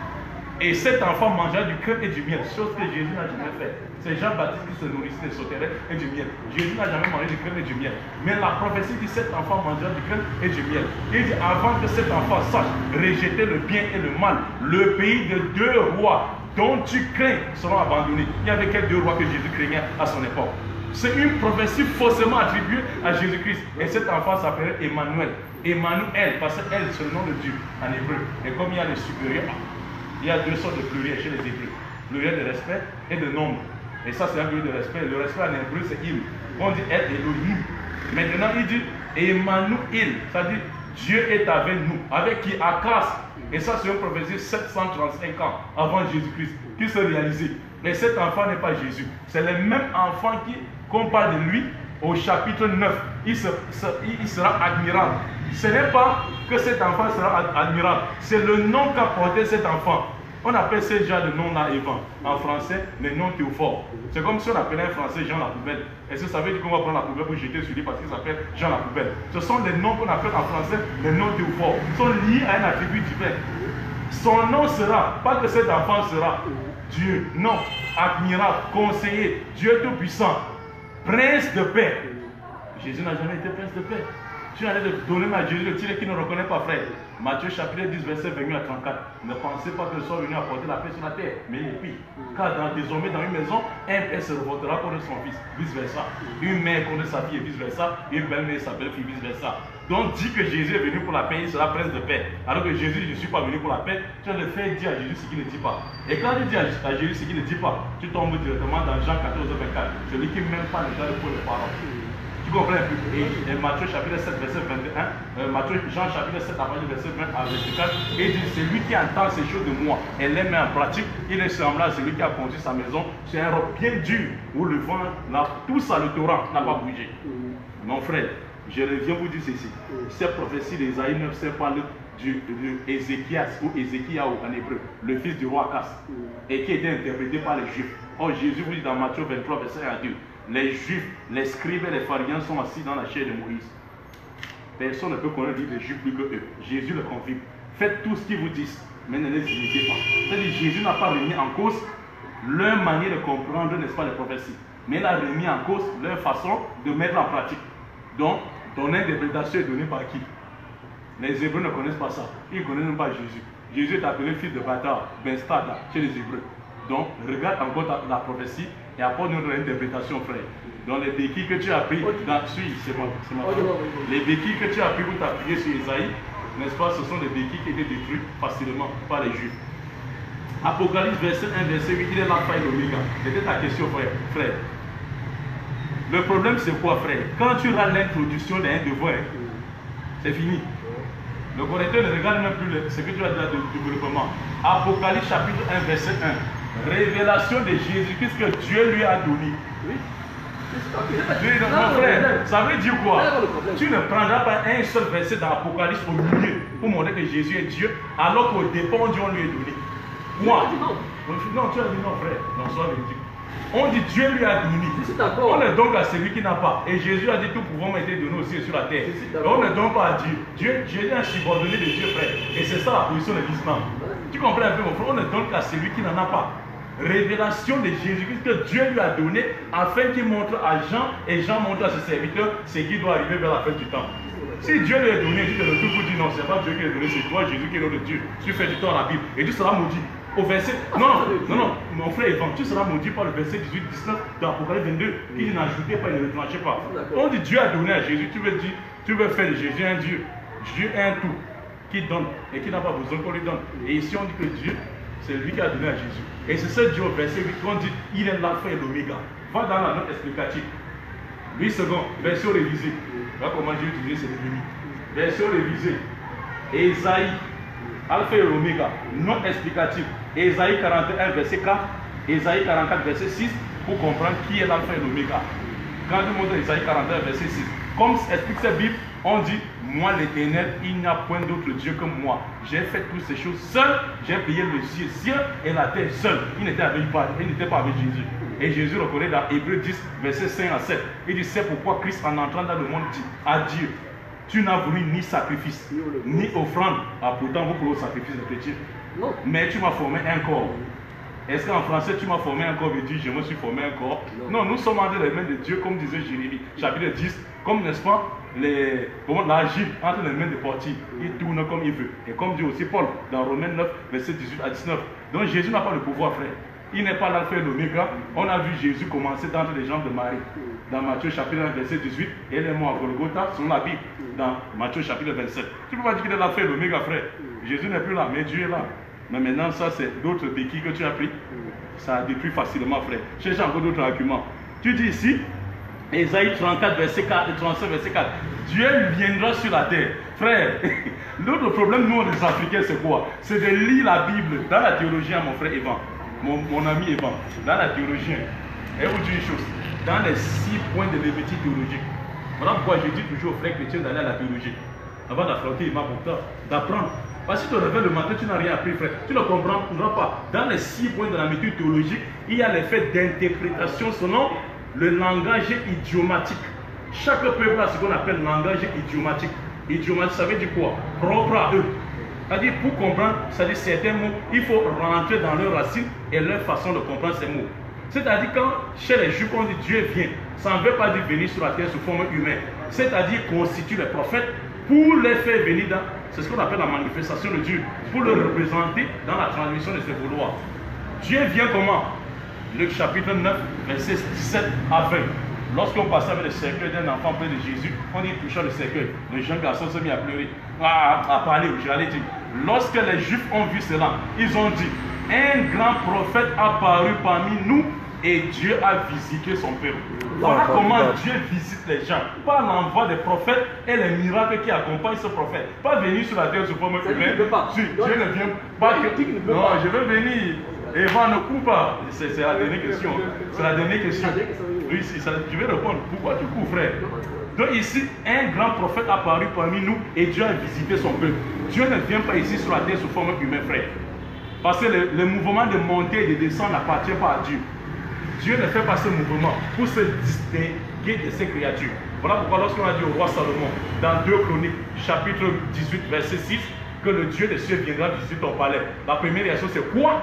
Et cet enfant mangera du crème et du miel, chose que Jésus n'a jamais fait. C'est Jean-Baptiste qui se nourrissait des sauterelles et du miel. Jésus n'a jamais mangé du crème et du miel. Mais la prophétie dit cet enfant mangera du crème et du miel. Il dit avant que cet enfant sache rejeter le bien et le mal, le pays de deux rois dont tu crains seront abandonnés. Il y avait quelques deux rois que Jésus craignait à son époque. C'est une prophétie faussement attribuée à Jésus-Christ. Et cet enfant s'appelait Emmanuel. Emmanuel, parce qu'elle, c'est le nom de Dieu en hébreu. Et comme il y a le supérieur, il y a deux sortes de pluriels chez les Hébreux. pluriel de respect, et de nombre. Et ça, c'est un pluriel de respect. Le respect en hébreu, c'est il. On dit El Elohim. Maintenant, il dit Emmanuel. Dit Dieu est avec nous. Avec qui Akas. Et ça, c'est une prophétie 735 ans avant Jésus-Christ qui se réalisait. Mais cet enfant n'est pas Jésus. C'est le même enfant qui, qu'on parle de lui au chapitre 9. Il, se- se- il sera admirable. Ce n'est pas que cet enfant sera ad- admirable. C'est le nom qu'a porté cet enfant. On appelle ce genre de nom-là Evan. En français, le nom Théophore. C'est comme si on appelait un français Jean la poubelle. Est-ce que ça veut dire qu'on va prendre la poubelle pour jeter sur lui parce qu'il s'appelle Jean la poubelle? Ce sont des noms qu'on appelle en français les noms Théophore. Ils sont liés à un attribut divin. Son nom sera, pas que cet enfant sera Dieu, non, admirable, conseiller, Dieu tout-puissant, prince de paix. Jésus n'a jamais été prince de paix. Tu as de donner à Jésus le titre qui ne reconnaît pas, frère. Matthieu chapitre 10, verset 21 à 34. Ne pensez pas que je sois venu apporter la paix sur la terre, mais l'épée. Car dans, désormais, dans une maison, un père se revoltera contre son fils, vice-versa. Une mère contre sa fille, vice-versa. Une belle-mère sa belle-fille, vice-versa. Donc, dit que Jésus est venu pour la paix, il sera prince de paix. Alors que Jésus, je ne suis pas venu pour la paix, tu as le fait dire à Jésus ce qu'il ne dit pas. Et quand tu dis à Jésus ce qu'il ne dit pas, tu tombes directement dans Jean 14, 24. Celui qui ne même pas ne garde pour les paroles. Peu Et, et Matthieu chapitre 7, verset 21, euh, Matthieu, Jean chapitre 7, à partir verset 20 à 24, et il dit Celui qui entend ces choses de moi et les met en pratique, il est semblable à celui qui a construit sa maison sur un roc bien dur où le vent, là, tout ça, le torrent, n'a pas bougé. Mon frère, je reviens vous dire ceci. Cette prophétie d'Ésaïe 9, c'est parle du, de Ézéchias ou Ézéchiaou en hébreu, le fils du roi Akas, et qui était interprété par les Juifs. Or, Jésus vous dit dans Matthieu 23, verset 1 à 2, les Juifs, les scribes et les pharisiens sont assis dans la chair de Moïse. Personne ne peut connaître les Juifs plus que eux. Jésus le confirme. Faites tout ce qu'ils vous disent, mais ne les imitez pas. C'est-à-dire Jésus n'a pas remis en cause leur manière de comprendre, n'est-ce pas, les prophéties. Mais il a remis en cause leur façon de mettre en pratique. Donc, ton interprétation est donnée par qui? Les Hébreux ne connaissent pas ça. Ils ne connaissent même pas Jésus. Jésus est appelé fils de bâtard, ben Stada, chez les Hébreux. Donc, regarde encore la prophétie et apporte notre interprétation, frère. Dans les béquilles que tu as pris, dans, suis, c'est ma bon. Les béquilles que tu as pris pour t'appuyer sur Isaïe, n'est-ce pas, ce sont des béquilles qui étaient détruites facilement par les Juifs. Apocalypse verset 1, verset 8, il est l'alpha et l'oméga. C'était ta question, frère. frère. Le problème, c'est quoi, frère? Quand tu rates l'introduction d'un devoir, c'est fini. Le correcteur ne regarde même plus ce que tu as dit de développement. Apocalypse chapitre 1, verset 1. Révélation de Jésus, qu'est-ce que Dieu lui a donné Oui. Non, mon frère, ça veut dire quoi? Tu ne prendras pas un seul verset dans l'Apocalypse au milieu pour montrer que Jésus est Dieu, alors qu'au dit on lui est donné. Moi, non. tu as dit non, frère. Non, sois véridique. On dit Dieu lui a donné. On ne donne à celui qui n'a pas. Et Jésus a dit tout pouvoir m'a été donné aussi sur la terre. Et on ne donne pas à Dieu. Dieu, Jésus est un subordonné de Dieu, frère. Et c'est ça la position de l'islam. Tu comprends un peu, mon frère On ne donne qu'à celui qui n'en a pas. Révélation de Jésus-Christ que Dieu lui a donné afin qu'il montre à Jean et Jean montre à ses serviteurs ce qui doit arriver vers la fin du temps. Si Dieu lui a donné, tu te retrouves pour dire non, c'est pas Dieu qui l'a donné, c'est toi, Jésus, qui est le Dieu. Tu fais du temps à la Bible et tu seras maudit. Au verset. Non, non, non, mon frère tu seras maudit par le verset 18, 19 de l'Apocalypse 22, qui n'ajoutait pas et ne retranchait pas. On dit Dieu a donné à Jésus, tu veux dire, tu veux faire de Jésus un Dieu. Dieu est un tout qui donne et qui n'a pas besoin qu'on lui donne. Et ici on dit que Dieu, c'est lui qui a donné à Jésus. Et c'est ce Dieu verset 8 qu'on dit, il est l'alpha et l'oméga. Va dans la note explicative. 8 secondes, version révisée. Voilà comment j'ai utilisé cette limite. Version révisée. Esaïe, Alpha et Oméga, non explicatif. Esaïe 41, verset 4. Esaïe 44, verset 6, pour comprendre qui est l'Alpha et l'Oméga. Quand tu montres Esaïe 41, verset 6, comme explique cette Bible, on dit Moi l'éternel, il n'y a point d'autre Dieu que moi. J'ai fait toutes ces choses seul. J'ai payé le ciel, et la terre seul. Il n'était pas, pas avec Jésus. Et Jésus reconnaît dans Hébreu 10, verset 5 à 7. Il dit C'est pourquoi Christ, en entrant dans le monde, dit à Dieu Tu n'as voulu ni sacrifice, ni offrande. Ah, pourtant, vous pouvez au sacrifice de chrétien. Non. Mais tu m'as formé un corps. Est-ce qu'en français, tu m'as formé un corps? Veut dire je me suis formé un corps Non. Non, nous sommes entre les mains de Dieu, comme disait Jérémie, chapitre 10, comme n'est-ce pas, les, l'argile entre les mains des portiers. Il tourne comme il veut. Et comme dit aussi Paul dans Romains 9, verset 18 à 19. Donc Jésus n'a pas le pouvoir, frère. Il n'est pas l'alpha et l'oméga. On a vu Jésus commencer d'entre les jambes de Marie. Dans Matthieu chapitre 1, verset 18, et les mots à Golgotha sont la Bible. Dans Matthieu chapitre 27. Tu ne peux pas dire qu'il est l'alpha et l'oméga, frère. Jésus n'est plus là, mais Dieu est là. Mais maintenant, ça, c'est d'autres béquilles que tu as pris. Ça détruit facilement, frère. Cherche encore d'autres arguments. Tu dis ici, Ésaïe 34, verset 4 et 35, verset 4. Dieu viendra sur la terre. Frère, l'autre problème, nous, les Africains, c'est quoi? C'est de lire la Bible dans la théologie, hein, mon frère Evan, mon, mon ami Evan, dans la théologie. Et vous dire une chose, dans les six points de l'évêché théologique. Voilà pourquoi je dis toujours aux frères chrétiens d'aller à la théologie. Avant d'affronter Evan pour d'apprendre. Parce que tu te réveilles le matin, tu n'as rien appris, frère. Tu ne comprendras pas. Dans les six points de la méthode théologique, il y a l'effet d'interprétation selon le langage idiomatique. Chaque peuple a ce qu'on appelle langage idiomatique. Idiomatique, ça veut dire quoi? Propre à eux. C'est-à-dire, pour comprendre, c'est-à-dire certains mots, il faut rentrer dans leurs racines et leur façon de comprendre ces mots. C'est-à-dire, quand chez les Juifs, on dit Dieu vient, ça ne veut pas dire venir sur la terre sous forme humaine. C'est-à-dire constitue les prophètes pour les faire venir dans. C'est ce qu'on appelle la manifestation de Dieu, pour le représenter dans la transmission de ses vouloirs. Dieu vient comment? Luc chapitre 9, verset 17 à 20. Lorsqu'on passait avec le cercueil d'un enfant près de Jésus, on y touchait le cercueil. Le jeune garçon s'est mis à pleurer, à, à parler, j'allais dire. Lorsque les Juifs ont vu cela, ils ont dit, un grand prophète a paru parmi nous et Dieu a visité son peuple. Voilà comment Dieu visite les gens. Par l'envoi des prophètes et les miracles qui accompagnent ce prophète. Pas venir sur la terre sous forme humaine. Dieu ne vient pas. Que... Non, je veux venir. Eva ne coupe pas. C'est la dernière question. C'est la dernière question. Oui, ça, je vais répondre. Pourquoi tu cours, frère? Donc ici, un grand prophète a apparu parmi nous et Dieu a visité son peuple. Dieu ne vient pas ici sur la terre sous forme humaine, frère. Parce que le, le mouvement de montée et de descendre n'appartient pas à Dieu. Dieu ne fait pas ce mouvement pour se distinguer de ses créatures. Voilà pourquoi lorsqu'on a dit au roi Salomon, dans 2 Chroniques, chapitre 18, verset 6, que le Dieu des cieux viendra visiter ton palais. La première réaction, c'est quoi?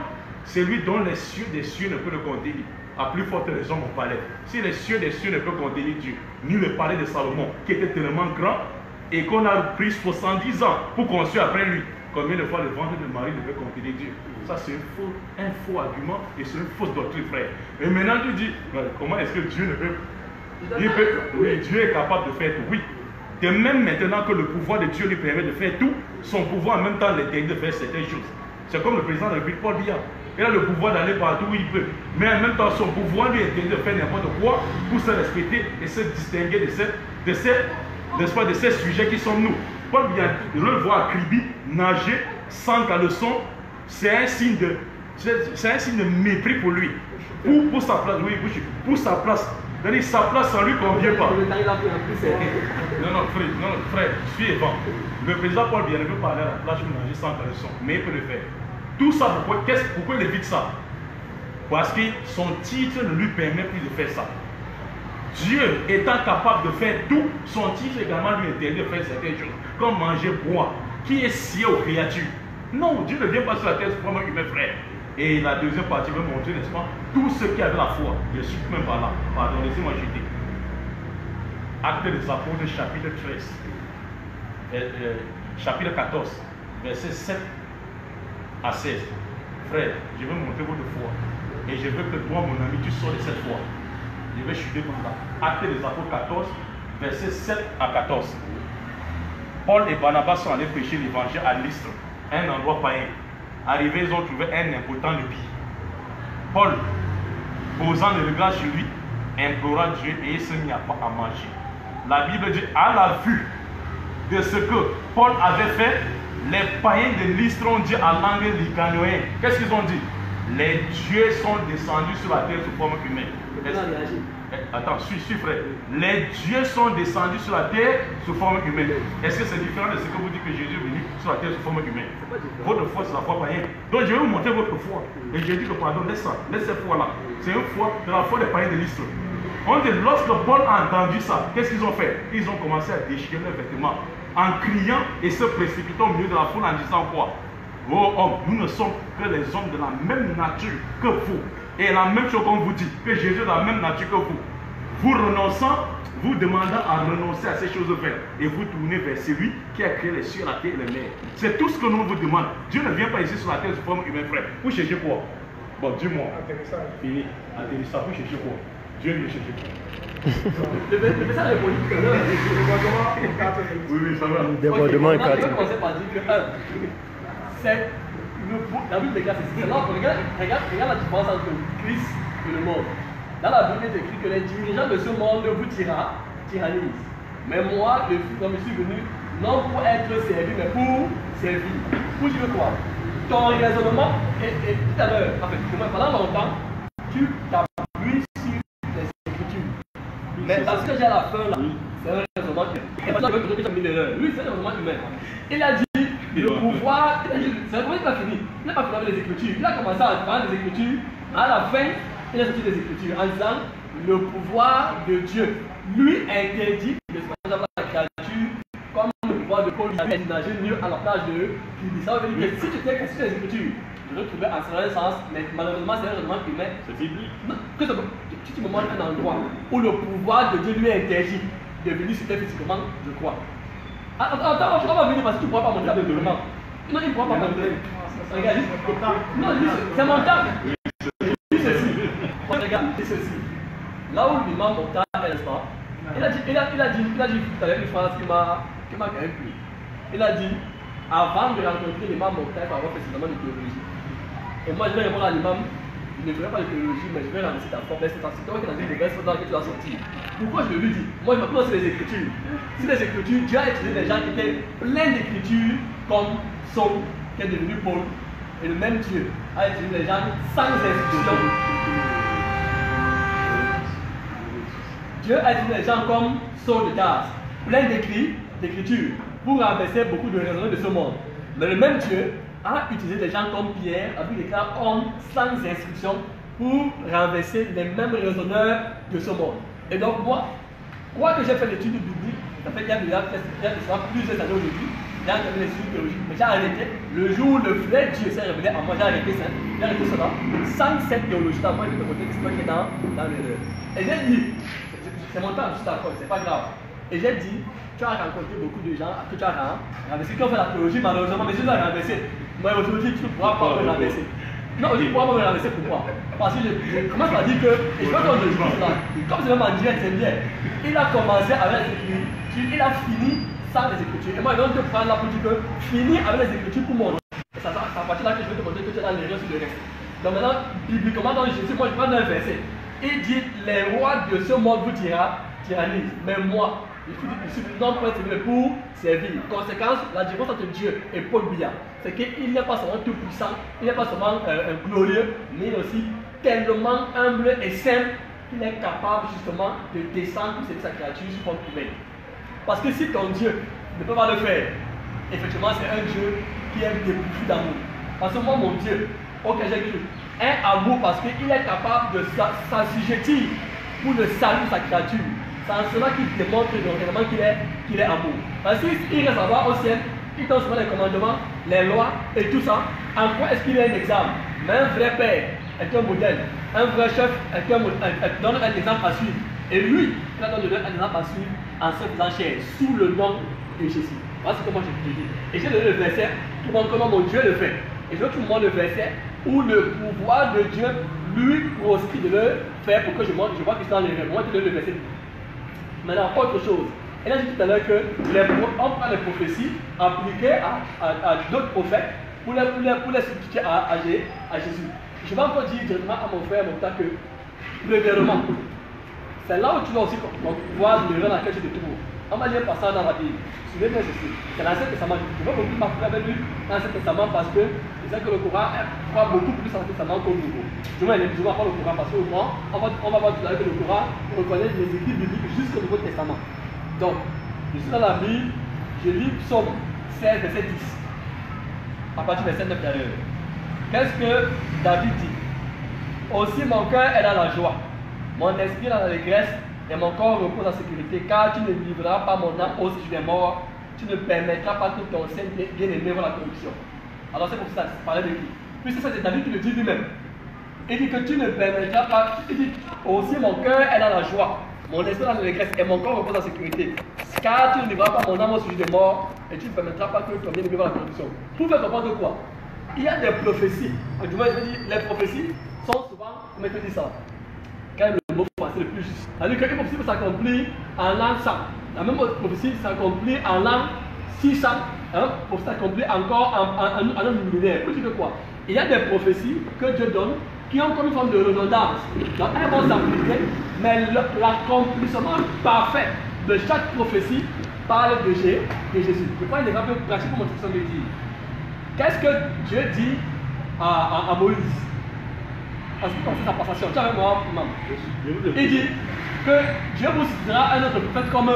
C'est lui dont les cieux des cieux ne peuvent le contenir. À plus forte raison, mon palais. Si les cieux des cieux ne peuvent contenir Dieu, ni le palais de Salomon, qui était tellement grand, et qu'on a pris 70 ans pour construire après lui, combien de fois le ventre de Marie ne peut contenir Dieu? Ça, c'est un faux, un faux argument et c'est une fausse doctrine, frère. Et maintenant, tu dis, comment est-ce que Dieu ne peut? Il peut oui, Dieu est capable de faire tout. Oui. De même maintenant que le pouvoir de Dieu lui permet de faire tout, son pouvoir en même temps l'interdit de faire certaines choses. C'est comme le président de la République, Paul Biya. Il a le pouvoir d'aller partout où il peut. Mais en même temps, son pouvoir lui interdit de faire n'importe quoi pour se respecter et se distinguer de ces, de ces, de ces sujets qui sont nous. Paul je le vois à Kribi nager sans caleçon c'est un signe de c'est un signe de mépris pour lui. Pour, pour sa place, oui, pour sa place. C'est-à-dire sa place, ne lui convient pas. Non, non, frère, non, frère, suis Evan. Le président Paul Bien ne peut pas aller à la plage pour manger sans caleçon, mais il peut le faire. Tout ça, pourquoi, il évite ça? Parce que son titre ne lui permet plus de faire ça. Dieu étant capable de faire tout, son titre également lui interdit de faire certaines choses, comme manger, boire, qui est scié aux créatures. Non, Dieu ne vient pas sur la terre pour humain, frère. Et la deuxième partie veut montrer, n'est-ce pas, tous ceux qui avaient la foi. Je suis même pas là. Pardon, laissez-moi jeter. Acte des apôtres, chapitre 13. Euh, euh, chapitre 14, verset 7 à 16. Frère, je veux montrer votre foi. Et je veux que toi, mon ami, tu sors de cette foi. Je vais chuter comme ça. Acte des apôtres 14, verset 7 à 14. Paul et Barnabas sont allés prêcher l'évangile à l'Istre un endroit païen. Arrivés, ils ont trouvé un important billes. Paul, posant le regard sur lui, implora Dieu et il se mit à, manger. La Bible dit, à la vue de ce que Paul avait fait, les païens de l'Istre ont dit à langue licanoen. Qu'est-ce qu'ils ont dit? Les dieux sont descendus sur la terre sous forme humaine. Eh, attends, suis, suis frère. Les dieux sont descendus sur la terre sous forme humaine. Est-ce que c'est différent de ce que vous dites que Jésus est venu sur la terre sous forme humaine? Votre foi, c'est la foi païenne. Donc je vais vous montrer votre foi. Et je dis que pardon, laisse ça, laisse cette foi-là. C'est une foi de la foi des païens de. On dit, lorsque Paul a entendu ça, qu'est-ce qu'ils ont fait? Ils ont commencé à déchirer leurs vêtements en criant et se précipitant au milieu de la foule en disant quoi? Oh homme, nous ne sommes que les hommes de la même nature que vous. Et la même chose qu'on vous dit, que Jésus est de la même nature que vous. Vous renonçant, vous demandant à renoncer à ces choses vaines. Et vous tournez vers celui qui a créé les cieux, la terre et les mers. C'est tout ce que nous vous demandons. Dieu ne vient pas ici sur la terre sous forme humaine, frère. Vous cherchez quoi? Bon, dis-moi. Fini. Atterrissage. Vous cherchez quoi? Dieu vient chercher quoi Le message est politique. Oui, oui, ça va. Débordement 4. On commencer par dire que c'est le, la Bible déclare ceci. Regarde, regarde, regarde la différence entre Christ et le monde. Dans la Bible, il est écrit que les dirigeants de ce monde vous tyra, tyrannisent. Mais moi, le Fils je suis venu non pour être servi, mais pour servir. Pour dire quoi? Ton raisonnement, et, et tout à l'heure, en fait, pendant longtemps, tu Écritures. Mais parce que j'ai à la fin là, c'est un raisonnement qui. Lui, c'est un raisonnement humain. Il a dit le pouvoir, il a c'est qui n'a pas fini. Il n'a pas fini avec les Écritures. Il a commencé à prendre les Écritures. À la fin, il a sorti des Écritures en disant le pouvoir de Dieu lui interdit de se mettre la créature comme le pouvoir de Paul lui a nager mieux à la plage de Philippe. Ça veut dire que si tu étais sur les Écritures, je vais trouver un certain sens, mais malheureusement, c'est un raisonnement humain. C'est biblique. Non, que si tu me montres un endroit où le pouvoir de Dieu lui interdit de venir sur terre physiquement, je crois. Attends, attends, on va venir parce que tu ne pourras pas monter avec le Non, il ne pourra pas monter. Regarde, non, c'est montable. Dis ceci. Regarde, dis ceci. Là où l'imam monta à l'instant, il a dit, il a, il a dit, il a dit tout à l'heure une phrase qui m'a, qui m'a quand même plu. Il a dit, avant de rencontrer l'imam Mokhtar, il faut avoir fait seulement de théologie. Et moi, je vais répondre à l'imam, je ne ferai pas de théologie, mais je vais lancer ta forme. C'est toi qui as dit le verset dans lequel tu vas sortir. Pourquoi je lui dis? Moi, je me pose les Écritures. Sur les Écritures, Dieu a utilisé des gens qui étaient pleins d'Écritures, comme Saul, qui est devenu Paul. Et le même Dieu a utilisé des gens sans instruction. Dieu a utilisé des gens comme Saul de Tarse, pleins d'écrits, d'écritures, pour renverser beaucoup de raisonnements de ce monde. Mais le même Dieu a utilisé des gens comme Pierre, a pu déclarer homme sans instruction, pour renverser les mêmes raisonneurs de ce monde. Et donc moi, quoi que j'ai fait l'étude biblique, ça fait qu'il y a déjà plusieurs années aujourd'hui, j'ai entendu les études théologiques, mais j'ai arrêté. Le jour où le vrai Dieu s'est révélé à moi, j'ai arrêté ça, j'ai arrêté cela, sans cette théologie-là, moi je vais te montrer toi qui est dans, dans l'erreur. Et j'ai dit, c'est mon temps, je suis d'accord, c'est pas grave. Et j'ai dit, tu as rencontré beaucoup de gens que tu as renversé, qui ont fait la théologie malheureusement, mais je les ai renversés. Moi aujourd'hui, tu ne pourras pas me renverser. Non, tu ne pourras pas me renverser pourquoi? Parce que je, je commence à dire que, et je veux qu'on le comme c'est même en direct, c'est bien. Il a commencé avec les écritures, il a fini sans les écritures. Et moi, je vais te prendre là pour dire que fini avec les écritures pour moi. C'est à partir de là que je vais te montrer que tu es dans l'erreur sur le reste. Donc maintenant, bibliquement, dans Jésus, moi je prends un verset. Il dit Les rois de ce monde vous tyrannisent, mais moi, je non pour être pour servir. Conséquence, la différence entre Dieu et Paul Biya, c'est qu'il n'est pas seulement tout puissant, il n'est pas seulement euh, glorieux, mais il est aussi tellement humble et simple qu'il est capable justement de descendre servir sa créature sous forme humaine. Parce que si ton Dieu ne peut pas le faire, effectivement, c'est un Dieu qui est dépourvu d'amour. Parce que moi, mon Dieu, auquel j'ai cru, est amour parce qu'il est capable de s'assujettir pour le salut de sa créature. C'est en cela qu'il démontre réellement qu'il est, qu'il est. Parce qu'il reste à voir au ciel, il donne souvent les commandements, les lois et tout ça. En quoi est-ce qu'il est un exemple? Mais un vrai père est un modèle. Un vrai chef est un, est, donne un exemple à suivre. Et lui, il a donné un exemple à suivre en se faisant chair, sous le nom de Jésus. Voilà ce que moi je te dis. Et j'ai donné le verset qui montre comment mon Dieu le fait. Et je veux tout le monde le verset où le pouvoir de Dieu lui proscrit de le faire pour que je montre, je vois qu'il est dans les Moi, je donne le verset. Maintenant, autre chose. Elle a dit tout à l'heure que prend les prophéties appliquées à, d'autres prophètes pour les, pour les, pour les substituer à, Jésus. Je vais encore dire directement à mon frère, mon temps que, premièrement, c'est là où tu dois aussi voir le dans lequel tu te trouves. On va lire ça dans la Bible. Souvenez-vous ceci. C'est l'Ancien Testament. Je ne veux pas parler avec lui l'Ancien Testament parce que je sais que le Coran croit beaucoup plus en Testament qu'au Nouveau. Du moins, les musulmans pas le Coran parce qu'au moins, on va, on va voir tout à l'heure que le Coran reconnaît les écrits bibliques jusqu'au Nouveau Testament. Donc, je suis dans la Bible, je lis Psaume 16, verset 10. À partir du verset 9 d'ailleurs. Qu'est-ce que David dit Aussi mon cœur est dans la joie, mon esprit dans l'allégresse et mon corps repose en sécurité, car tu ne livreras pas mon âme au sujet des morts, tu ne permettras pas que ton sein bien-aimé voit la corruption. Alors c'est pour ça, ça parlait de qui? Puisque c'est David qui le dit lui-même. Il dit que tu ne permettras pas, il dit aussi mon cœur est dans la joie, mon esprit dans l'allégresse et mon corps repose en sécurité, car tu ne livreras pas mon âme au sujet des morts et tu ne permettras pas que ton bien-aimé la corruption. Pour faire comprendre quoi? Il y a des prophéties, du moins je veux les prophéties sont souvent, comment je dis ça? Quand le mot français le plus juste. C'est-à-dire qu'une prophétie peut s'accomplir en l'an 100. La même prophétie s'accomplit en l'an 600 un prophète accompli encore en, en, en, en millénaire. Pour que quoi? Il y a des prophéties que Dieu donne qui ont comme une forme de redondance. Donc elles vont s'appliquer, mais l'accomplissement parfait de chaque prophétie parle de, Jé- de Jésus. Je prends un exemple pratique pour montrer ce que ça veut dire. Qu'est-ce que Dieu dit à, à- à Moïse? En ce qui concerne sa passation, tu avec moi, maman? Vous il dit que Dieu vous citera un autre prophète comme,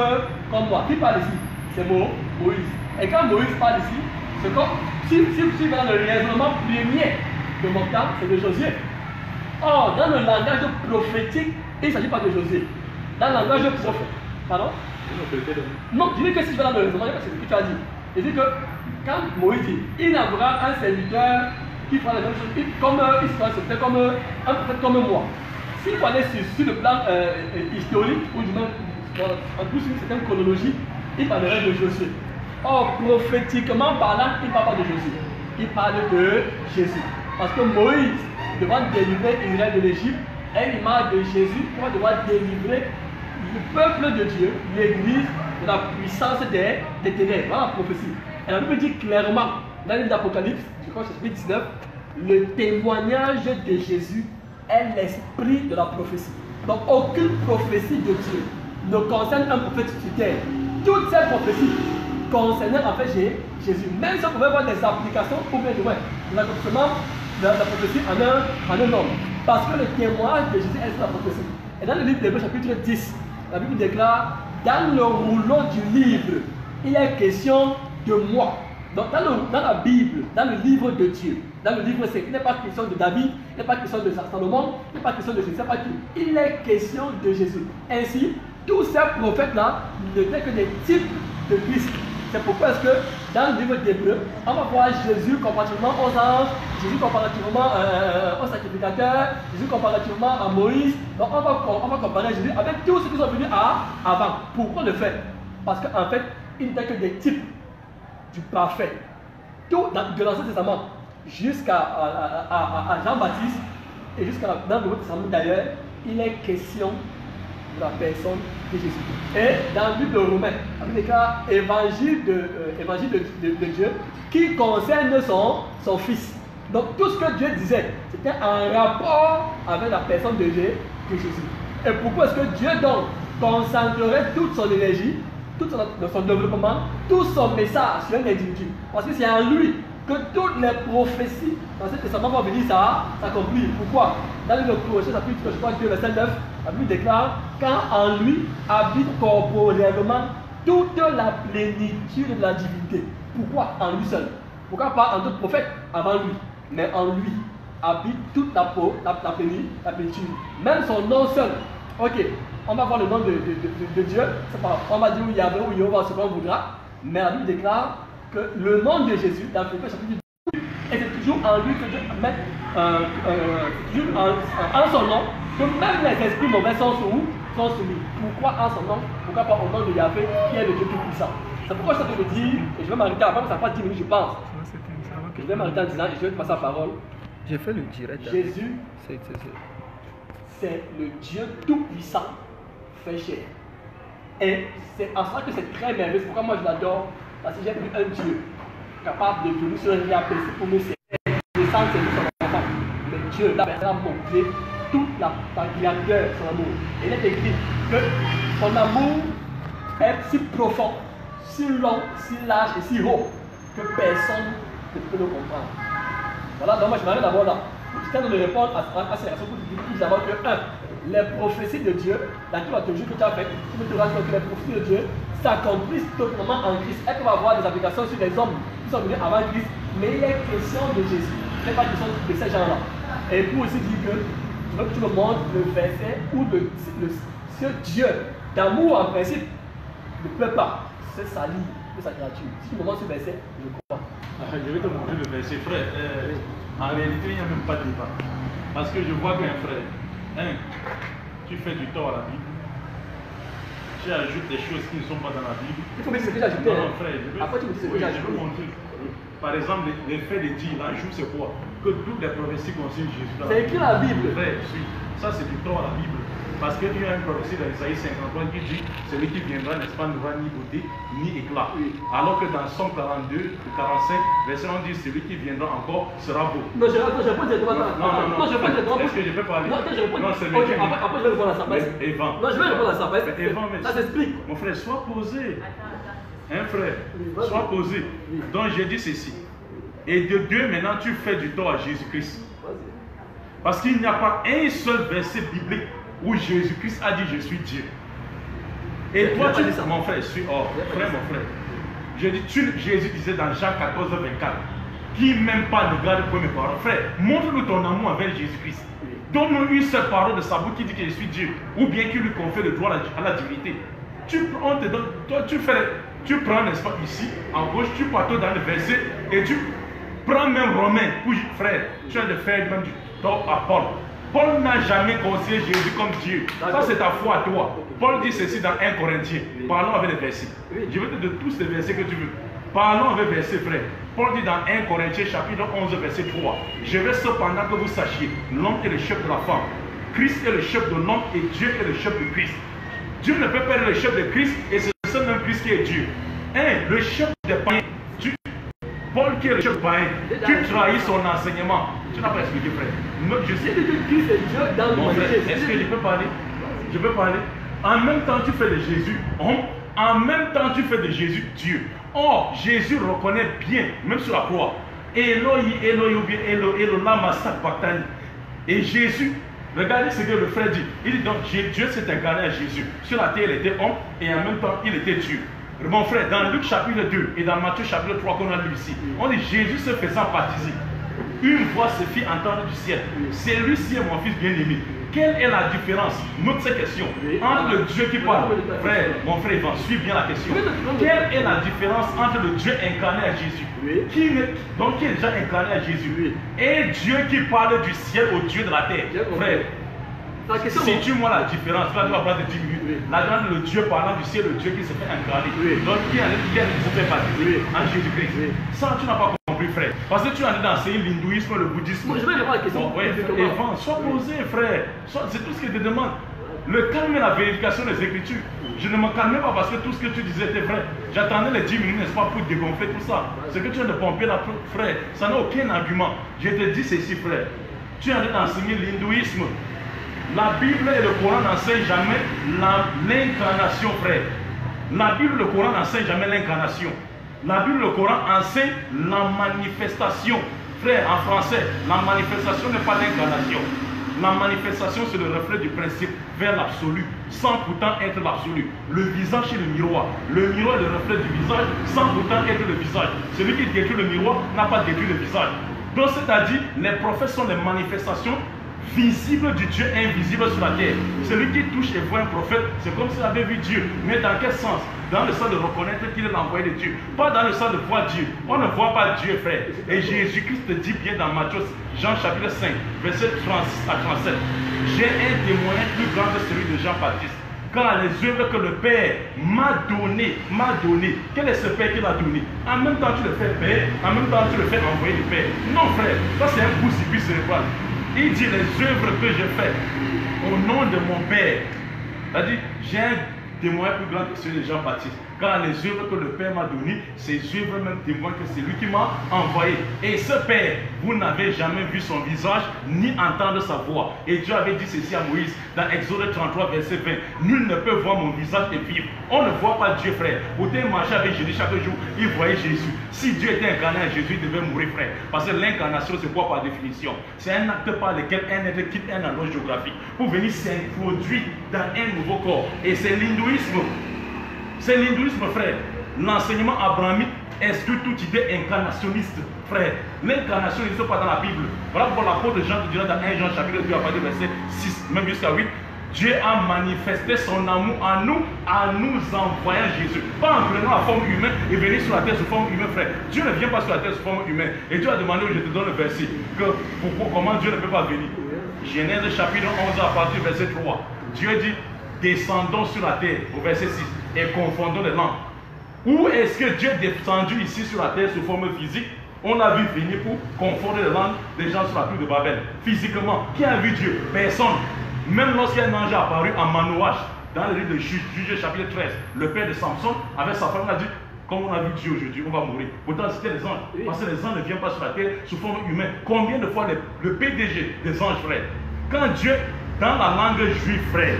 comme moi. Qui parle ici? C'est Mo, Moïse. Et quand Moïse parle ici, c'est comme si, si vous dans le raisonnement premier de mon temps, c'est de Josué. Or, dans le langage prophétique, il ne s'agit pas de Josué. Dans le langage prophétique. Pardon? Non, je dis que si tu vas dans le raisonnement, c'est ce que tu as dit. Je dis que quand Moïse dit, il n'aura un serviteur qui fera la même chose, il- comme il sera un serviteur comme un prophète comme moi. S'il faut aller sur, le plan euh, euh, historique, ou du moins en plus une certaine chronologie, il parlerait de Josué. Or, prophétiquement parlant, il ne parle pas de Josué. Il parle de Jésus. Parce que Moïse, devant délivrer Israël de l'Égypte, est l'image de Jésus qui va devoir délivrer le peuple de Dieu, l'Église, de la puissance des, ténèbres. Voilà la prophétie. Et la Bible dit clairement, dans d'Apocalypse, je crois que c'est chapitre 19, le témoignage de Jésus est l'esprit de la prophétie. Donc aucune prophétie de Dieu ne concerne un prophète sur terre. Toutes ces prophéties concernaient en fait Jé- Jésus. Même si on pouvait voir des applications ou bien ouais, l'accomplissement de la prophétie en un, en un homme. Parce que le témoignage de Jésus est la prophétie. Et dans le livre d'Hébreux chapitre 10, la Bible déclare, dans le rouleau du livre, il est question de moi. Donc dans la Bible, dans le livre de Dieu, dans le livre c'est, il n'est pas question de David, il n'est pas question de Salomon, il n'est pas question de Jésus, c'est pas tout. Il est question de Jésus. Ainsi, tous ces prophètes-là n'étaient que des types de Christ. C'est pourquoi est-ce que dans le livre d'Hébreu, on va voir Jésus comparativement aux anges, Jésus comparativement euh, aux sacrificateurs, Jésus comparativement à Moïse. Donc on va, comparer Jésus avec tous ceux qui sont venus avant. Pourquoi le faire? Parce qu'en fait, il n'était que des types du parfait. Tout dans, de l'Ancien Testament jusqu'à Jean-Baptiste et jusqu'à dans le Nouveau Testament d'ailleurs, il est question de la personne de Jésus. Et dans le livre de Romains, Bible déclare évangile de, euh, évangile de, Dieu qui concerne son, son Fils. Donc tout ce que Dieu disait, c'était en rapport avec la personne de, Jé- de Jésus. Et pourquoi est-ce que Dieu donc concentrerait toute son énergie, tout son, son développement, tout son message sur un individu Parce que c'est en lui que toutes les prophéties dans ce testament vont venir s'accomplir. Pourquoi? Dans le prochain chapitre, je crois que verset 9, la Bible déclare quand en lui habite corporellement toute la plénitude de la divinité. Pourquoi en lui seul? Pourquoi pas en d'autres prophètes avant lui? Mais en lui habite toute la, peau, la, la, pléni- la plénitude. Même son nom seul. Ok, on va voir le nom de, de- de- Dieu. On va dire où Yahvé ou Yehova, ce qu'on voudra. Mais la Bible déclare que le nom de Jésus, dans Philippiens chapitre 2, et c'est toujours en lui que Dieu met, euh, euh, en, en son nom, que même les esprits mauvais sont sous, sont soumis. Pourquoi en son nom? Pourquoi pas au nom de Yahvé, qui est le Dieu tout-puissant? C'est pourquoi je te le dire, et je vais m'arrêter avant que ça fasse 10 minutes, je pense. Ça, ça va Je vais m'arrêter en disant, et je vais te passer la parole. J'ai fait le direct. Jésus, C'est- le Dieu tout-puissant fait chair. Et c'est en cela que c'est très merveilleux. C'est pourquoi moi je l'adore. Parce que j'ai vu un Dieu capable de venir se réapprécier pour nous servir, descendre servir son. Mais Dieu, là, a montré toute la, la grandeur de son amour. Et il est écrit que son amour est si profond, si long, si large et si haut que personne ne peut le comprendre. Voilà, donc moi je m'arrête d'abord là. Je train de répondre à, à, à ces questions pour dire tout que, un, les prophéties de Dieu, la théologie que tu as faite, tu rendre compte que les prophéties de Dieu s'accomplissent totalement en Christ. Elles peuvent avoir des applications sur les hommes qui sont venus avant Christ, mais il est question de Jésus. Il n'est pas question de ces gens-là. Et pour aussi dire que, je veux que tu me montres le verset où le- ce Dieu d'amour en principe ne peut pas se salir de sa créature. Si tu me montres ce verset, je crois. Ah, Je vais te montrer le verset, frère. Euh, en réalité, il n'y a même pas de débat. Parce que je vois qu'un frère, un, tu fais du tort à la Bible. Tu ajoutes des choses qui ne sont pas dans la Bible. Il faut me dire ce que j'ai ajouté. Non, hein. non, frère, je veux, Après, tu me dis ce que oui, j'ai je veux ajouté. montrer. Par exemple, les- l'effet de dire là, joue, c'est quoi? Que toutes les prophéties concernent Jésus. C'est écrit dans la Bible. Frère, suis. Ça, c'est du tort à la Bible. Parce qu'il y a un prophétie dans Isaïe 53 qui dit Celui qui viendra, n'est-ce pas, n'aura ni beauté ni éclat. Oui. Alors que dans Somme 42, 45, verset 1 dit Celui qui viendra encore sera beau. Non, je je réponds directement. Non, non, non. Non, je réponds directement. Est-ce que je peux parler? Non, je réponds. Non, c'est le Ok, Dieu. après, après, je vais répondre à sa place. Mais Evan. Non, je vais répondre à sa place. Mais Evan, mais- Ça s'explique. Mon frère, sois posé. Hein, frère Oui. Sois posé. Oui. Donc, j'ai dit ceci. Et de Dieu, maintenant, tu fais du tort à Jésus-Christ. Parce qu'il n'y a pas un seul verset biblique où Jésus-Christ a dit Je suis Dieu. Et toi, pas tu ça. mon frère, suis hors. Il a pas Frère, mon frère. Je dis, tu, Jésus disait dans Jean 14, 24 Qui m'aime pas ne garde point mes paroles. Frère, montre-nous ton amour envers Jésus-Christ. Donne-nous une seule parole de sa bouche qui dit que je suis Dieu. Ou bien qui lui confie le droit à la, divinité. Tu, on te donne, toi, tu, fais, tu prends, n'est-ce pas, ici, en gauche, tu partout dans le verset et tu prends même Romain. Frère, tu as de faire même du tort à Paul. Paul n'a jamais considéré Jésus comme Dieu. Ça, c'est ta foi à toi. Paul dit ceci dans 1 Corinthiens. Parlons avec les versets. Je vais te donner tous les versets que tu veux. Parlons avec les versets, frère. Paul dit dans 1 Corinthiens, chapitre 11, verset 3. Je veux cependant que vous sachiez, l'homme est le chef de la femme. Christ est le chef de l'homme et Dieu est le chef de Christ. Dieu ne peut pas être le chef de Christ et c'est ce même Christ qui est Dieu. Un, le chef des païens. Qui est le chef païen, tu trahis son enseignement. Tu n'as pas expliqué, frère. Je sais. dit que Christ est Dieu dans Mon est-ce que je peux parler? Je peux parler. En même temps, tu fais de Jésus homme. En même temps, tu fais de Jésus Dieu. Or, Jésus reconnaît bien, même sur la croix, Eloi, Eloi, ou bien lama sabachthani. Et Jésus, regardez ce que le frère dit. Il dit donc, Dieu Dieu s'est incarné à Jésus. Sur la terre, il était homme et en même temps, il était Dieu. Mon frère, dans Luc chapitre 2 et dans Matthieu chapitre 3 qu'on a lu ici, on dit Jésus se faisant baptiser. Une voix se fit entendre du ciel. C'est lui-ci est mon fils bien-aimé. Quelle est la différence Note cette question. Entre le Dieu qui parle, frère, mon frère Ivan, suis bien la question. Quelle est la différence entre le Dieu incarné à Jésus? Qui donc qui est déjà incarné à Jésus? Et Dieu qui parle du ciel au Dieu de la terre. Frère, La question, situe-moi la différence. Là, tu vas prendre 10 minutes. Oui. La grande, le Dieu parlant du ciel, le Dieu qui se fait incarner. Oui. Donc, qui est qui est- se fait baptiser en Jésus-Christ? Oui. Ça, tu n'as pas compris, frère. Parce que tu es en train d'enseigner l'hindouisme, le bouddhisme. Bon, je vais répondre à la question. Bon, ouais. Evan, sois posé, frère. C'est tout ce que je te demande. Le calme et la vérification des Écritures. Je ne me calmais pas parce que tout ce que tu disais était vrai. J'attendais les 10 minutes, n'est-ce pas, pour dégonfler tout ça. Ce que tu viens de pomper là, frère, ça n'a aucun argument. Je te dis ceci, frère. Tu es en train d'enseigner l'hindouisme. La Bible et le Coran n'enseignent jamais l'incarnation, frère. La Bible et le Coran n'enseignent jamais l'incarnation. La Bible et le Coran enseignent la manifestation. Frère, en français, la manifestation n'est pas l'incarnation. La manifestation, c'est le reflet du principe vers l'absolu, sans pourtant être l'absolu. Le visage est le miroir. Le miroir est le reflet du visage, sans pourtant être le visage. Celui qui détruit le miroir n'a pas détruit le visage. Donc, c'est-à-dire, les prophètes sont les manifestations visible du Dieu invisible sur la terre. Celui qui touche et voit un prophète, c'est comme s'il avait vu Dieu. Mais dans quel sens? Dans le sens de reconnaître qu'il est l'envoyé de Dieu. Pas dans le sens de voir Dieu. On ne voit pas Dieu, frère. Et Jésus-Christ dit bien dans Matthieu, Jean chapitre 5, verset 36 à 37. J'ai un témoignage plus grand que celui de Jean-Baptiste. Car les œuvres que le Père m'a donné, m'a donné. Quel est ce Père qui l'a donné? En même temps, tu le fais Père, en même temps, tu le fais envoyer du Père. Non, frère, ça c'est un crucifix cérébral. Il dit les œuvres que j'ai faites au nom de mon Père. C'est-à-dire, j'ai un témoin plus grand que celui de Jean-Baptiste. Car les œuvres que le Père m'a données, ces œuvres même témoignent que c'est lui qui m'a envoyé. Et ce Père, vous n'avez jamais vu son visage ni entendre sa voix. Et Dieu avait dit ceci à Moïse dans Exode 33, verset 20. Nul ne peut voir mon visage et vivre. On ne voit pas Dieu, frère. Vous devez marcher avec Jésus chaque jour, il voyait Jésus. Si Dieu était incarné Jésus, il devait mourir, frère. Parce que l'incarnation, c'est quoi par définition C'est un acte par lequel un être quitte un endroit géographique pour venir s'introduire dans un nouveau corps. Et c'est l'hindouisme. C'est l'hindouisme, frère. L'enseignement abrahamique exclut toute idée incarnationniste, frère. L'incarnation n'existe pas dans la Bible. Voilà pourquoi l'apôtre Jean te dira dans 1 Jean chapitre 2 à partir du verset 6, même jusqu'à 8. Dieu a manifesté son amour en nous, en nous envoyant Jésus. Pas en prenant la forme humaine et venir sur la terre sous forme humaine, frère. Dieu ne vient pas sur la terre sous forme humaine. Et Dieu a demandé, je te donne le verset, que pourquoi, comment Dieu ne peut pas venir. Genèse chapitre 11 à partir du verset 3. Dieu dit, descendons sur la terre, au verset 6, et confondons les langues. Où est-ce que Dieu est descendu ici sur la terre sous forme physique? On l'a vu venir pour confondre les langues des gens sur la tour de Babel. Physiquement, qui a vu Dieu? Personne. Même lorsqu'il y a un ange apparu à Manouach, dans le livre de Juge, Juge chapitre 13, le père de Samson, avec sa femme, a dit comme on a vu Dieu aujourd'hui, on va mourir. Pourtant, c'était les anges. Parce que les anges ne viennent pas sur la terre sous forme humaine. Combien de fois le, le PDG des anges, frère? Quand Dieu, dans la langue juive, frère,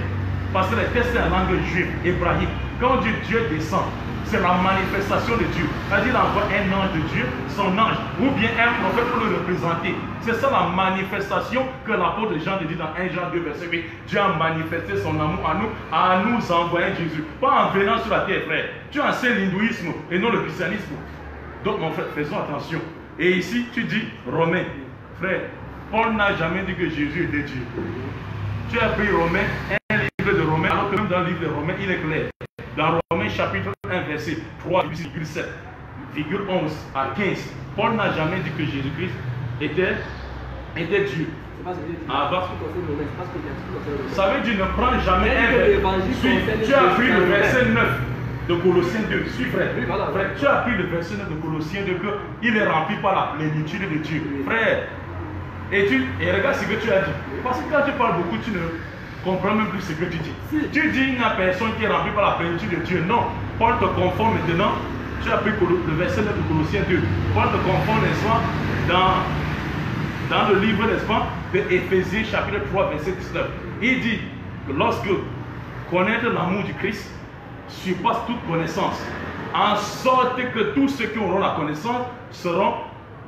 parce que les textes c'est la langue juive, hébraïque, quand Dieu, Dieu descend, c'est la manifestation de Dieu. C'est-à-dire, envoie un ange de Dieu, son ange, ou bien un prophète pour le représenter. C'est ça la manifestation que l'apôtre Jean dit dans 1 Jean 2, verset 8. Dieu a manifesté son amour à nous, à nous envoyer Jésus. Pas en venant sur la terre, frère. Tu enseignes l'hindouisme et non le christianisme. Donc, mon frère, faisons attention. Et ici, tu dis Romain. Frère, Paul n'a jamais dit que Jésus était Dieu. Tu as pris Romain, un livre de Romain, alors que même dans le livre de Romain, il est clair. Dans Romains chapitre 1, verset 3,7, 11 à 15, Paul n'a jamais dit que Jésus-Christ était, était Dieu. C'est pas ce que j'ai dit. Ah, bah. Ça veut dire ne prends jamais Mais un verset. Tu as pris le verset 9 de Colossiens 2. Suis frère. Oui, voilà. Frère, tu as pris le verset 9 de Colossiens 2 que il est rempli par la plénitude de Dieu. Oui. Frère, et, tu, et regarde ce que tu as dit. Parce que quand tu parles beaucoup, tu ne comprends même plus ce que tu dis. Si. Tu dis a personne qui est rempli par la plénitude de Dieu. Non. Paul te confond maintenant. Tu as pris le verset 9 de Colossiens 2. Paul te confond, n'est-ce pas, dans dans le livre, n'est-ce pas, de Éphésiens chapitre 3, verset 19. Il dit que lorsque connaître l'amour du Christ surpasse toute connaissance, en sorte que tous ceux qui auront la connaissance seront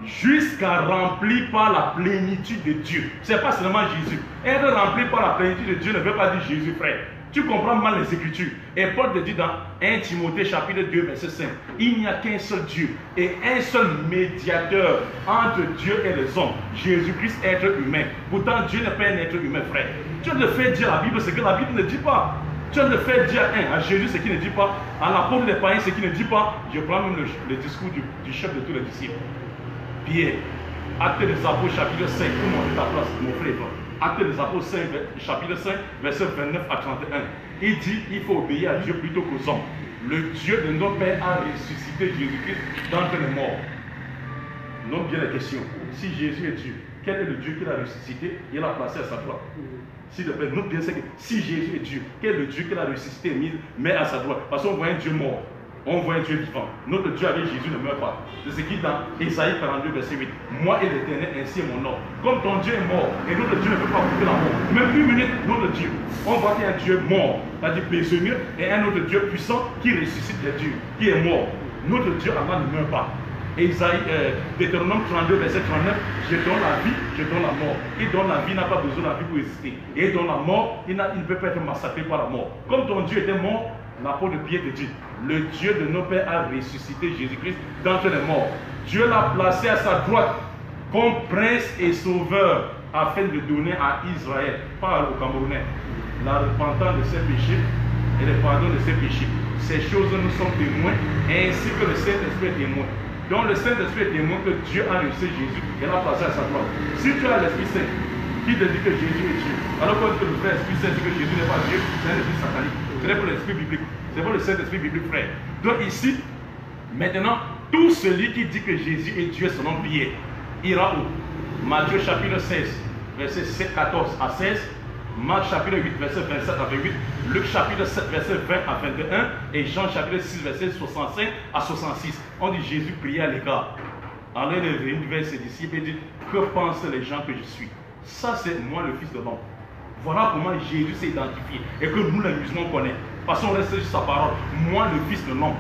jusqu'à remplis par la plénitude de Dieu. C'est pas seulement Jésus. Être rempli par la plénitude de Dieu ne veut pas dire Jésus, frère. Tu comprends mal les Écritures. Et Paul te dit dans 1 Timothée chapitre 2, verset 5, il n'y a qu'un seul Dieu et un seul médiateur entre Dieu et les hommes, Jésus-Christ, être humain. Pourtant, Dieu n'est pas un être humain, frère. Tu le fais dire à la Bible ce que la Bible ne dit pas. Tu le fais dire un, à Jésus ce qu'il ne dit pas, à l'apôtre des païens ce qu'il ne dit pas. Je prends même le, discours du chef de tous les disciples. Pierre, Acte des Apôtres, chapitre 5, pour montrer ta place, mon frère. Acte des Apôtres 5, ver- chapitre 5, verset 29 à 31. Il dit il faut obéir à Dieu plutôt qu'aux hommes. Le Dieu de nos pères a ressuscité Jésus-Christ d'entre les morts. Note bien la question. Si Jésus est Dieu, quel est le Dieu qu'il a ressuscité? Il l'a placé à sa droite. S'il te plaît, note bien ça. que Si Jésus est Dieu, quel est le Dieu qu'il a ressuscité et mis met à sa droite Parce qu'on voit un Dieu mort. On voit un Dieu vivant. Notre Dieu avec Jésus ne meurt pas. C'est ce qui dans Ésaïe 42, verset 8. Moi et l'éternel, ainsi est mon nom. Comme ton Dieu est mort, et notre Dieu ne peut pas couper la mort. Même une minute, notre Dieu. On voit qu'il y a un Dieu mort, c'est-à-dire prisonnier, et un autre Dieu puissant qui ressuscite les dieux, qui est mort. Notre Dieu, Allah, ne meurt pas. Isaïe, euh, Deutéronome 32, verset 39, je donne la vie, je donne la mort. Il donne la vie, il n'a pas besoin de la vie pour exister. Et il donne la mort, il ne peut pas être massacré par la mort. Comme ton Dieu était mort, l'apôtre de Pierre te dit, le Dieu de nos pères a ressuscité Jésus-Christ d'entre les morts. Dieu l'a placé à sa droite comme prince et sauveur afin de donner à Israël, pas au Camerounais, la repentance de ses péchés et le pardon de ses péchés. Ces choses nous sont témoins, ainsi que le Saint-Esprit est témoin. Donc le Saint-Esprit est témoin que Dieu a ressuscité Jésus et l'a placé à sa droite. Si tu as l'Esprit Saint qui te dit que Jésus est Dieu, alors quand le frère Esprit Saint dit que Jésus n'est pas Dieu, c'est un esprit satanique. Ce n'est le Saint-Esprit biblique, frère. Donc ici, Maintenant, tout celui qui dit que Jésus est Dieu selon Pierre ira où? Matthieu chapitre 16, verset 14 à 16, Marc chapitre 8, verset 27 à 28, Luc chapitre 7, verset 20 à 21, et Jean chapitre 6, verset 65 à 66. On dit Jésus priait à l'écart. Alors il est venu vers ses disciples et dit Que pensent les gens que je suis? Ça, c'est moi le Fils de l'homme. Voilà comment Jésus s'est identifié et que nous, les musulmans, connaissons. Parce qu'on reste sur sa parole. Moi, le Fils de l'homme.